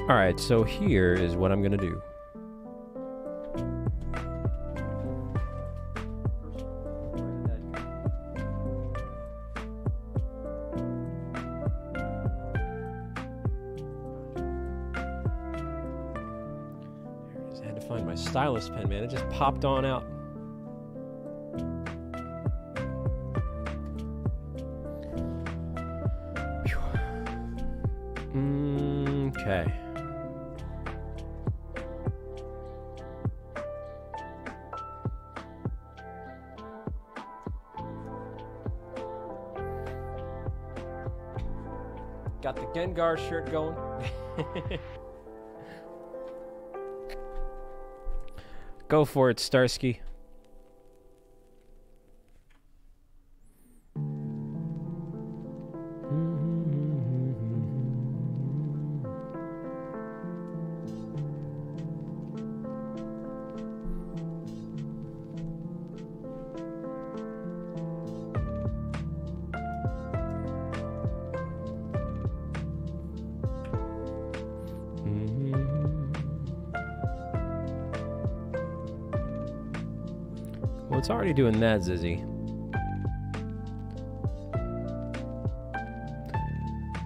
Speaker 1: Alright, so here is what I'm do. Had to find man. It just popped on out. Okay. Got the Gengar shirt going. Go for it, Starsky. Doing that, Zizzy.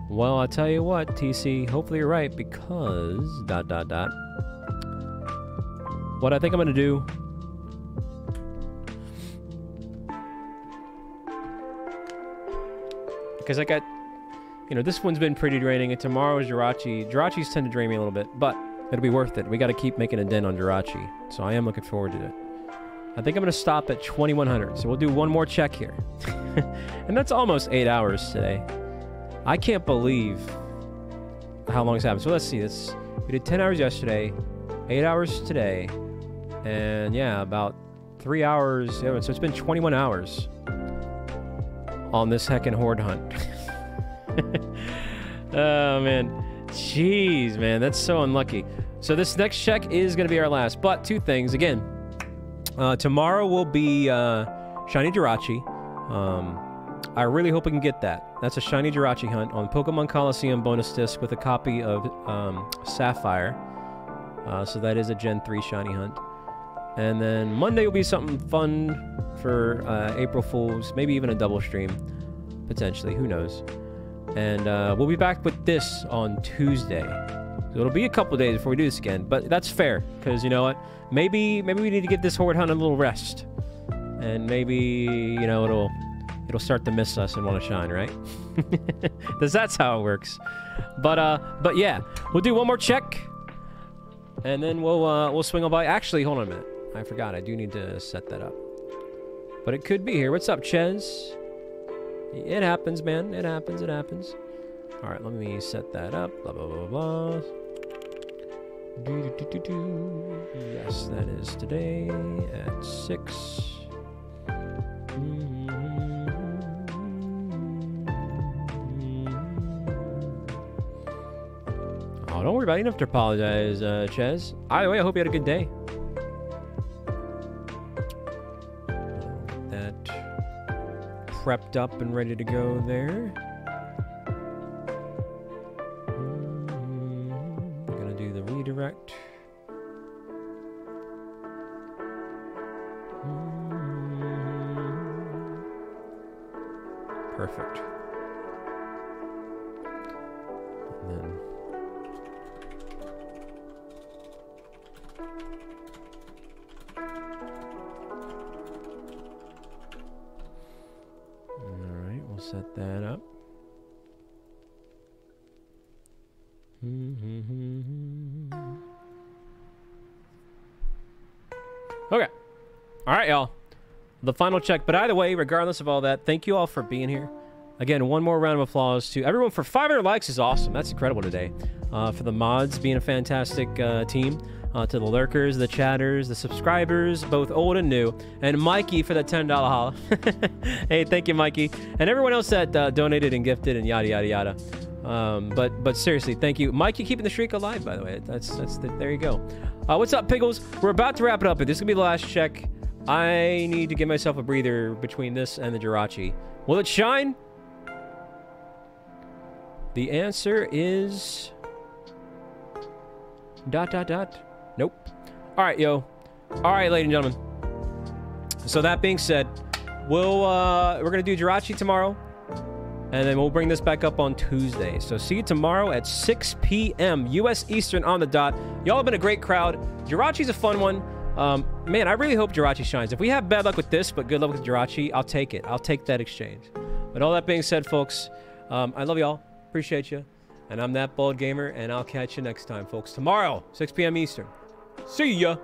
Speaker 1: Well, I'll tell you what, TC, hopefully you're right because dot dot dot. What I think I'm gonna do. Because I got, you know, this one's been pretty draining, and tomorrow's Jirachi. Jirachis tend to drain me a little bit, but it'll be worth it. We got to keep making a dent on Jirachi, so I am looking forward to it. I think I'm going to stop at 2100. So we'll do one more check here. and that's almost eight hours today. I can't believe how long it's happened. So let's see. This we did 10 hours yesterday, eight hours today, and yeah, about three hours. So it's been 21 hours on this heckin' horde hunt. oh man, jeez, man, that's so unlucky. So this next check is going to be our last. But two things again. Uh, tomorrow will be uh, Shiny Jirachi. Um, I really hope we can get that. That's a Shiny Jirachi hunt on Pokemon Colosseum bonus disc with a copy of um, Sapphire. Uh, so that is a Gen 3 Shiny hunt. And then Monday will be something fun for uh, April Fools, maybe even a double stream, potentially. Who knows? And uh, we'll be back with this on Tuesday. It'll be a couple days before we do this again, but that's fair because you know what? Maybe maybe we need to get this horde hunt a little rest, and maybe you know it'll it'll start to miss us and want to shine, right? Because that's how it works. But uh, but yeah, we'll do one more check, and then we'll uh, we'll swing on by. Actually, hold on a minute. I forgot. I do need to set that up. But it could be here. What's up, Ches? It happens, man. It happens. It happens. All right, let me set that up. Blah blah blah blah. Yes, that is today at six. Oh, don't worry about it. You don't have to apologize, uh, Ches. Either way, I hope you had a good day. That prepped up and ready to go there. All right, y'all. The final check. But either way, regardless of all that, thank you all for being here. Again, one more round of applause to everyone for 500 likes is awesome. That's incredible today. Uh, for the mods being a fantastic uh, team. Uh, to the lurkers, the chatters, the subscribers, both old and new. And Mikey for the $10 holla. hey, thank you, Mikey. And everyone else that uh, donated and gifted and yada, yada, yada. Um, but but seriously, thank you. Mike, you keeping the streak alive, by the way. That's, that's the, there you go. Uh, what's up, Piggles? We're about to wrap it up, but this is going to be the last check. I need to give myself a breather between this and the Jirachi. Will it shine? The answer is... Dot, dot, dot. Nope. All right, yo. All right, ladies and gentlemen. So that being said, we'll, uh, we're going to do Jirachi tomorrow. And then we'll bring this back up on Tuesday. So see you tomorrow at 6 p.m. U.S. Eastern on the dot. Y'all have been a great crowd. Jirachi's a fun one. Um, man, I really hope Jirachi shines. If we have bad luck with this, but good luck with Jirachi, I'll take it. I'll take that exchange. But all that being said, folks, um, I love y'all. Appreciate you. And I'm that bald gamer, and I'll catch you next time, folks. Tomorrow, 6 p.m. Eastern. See ya.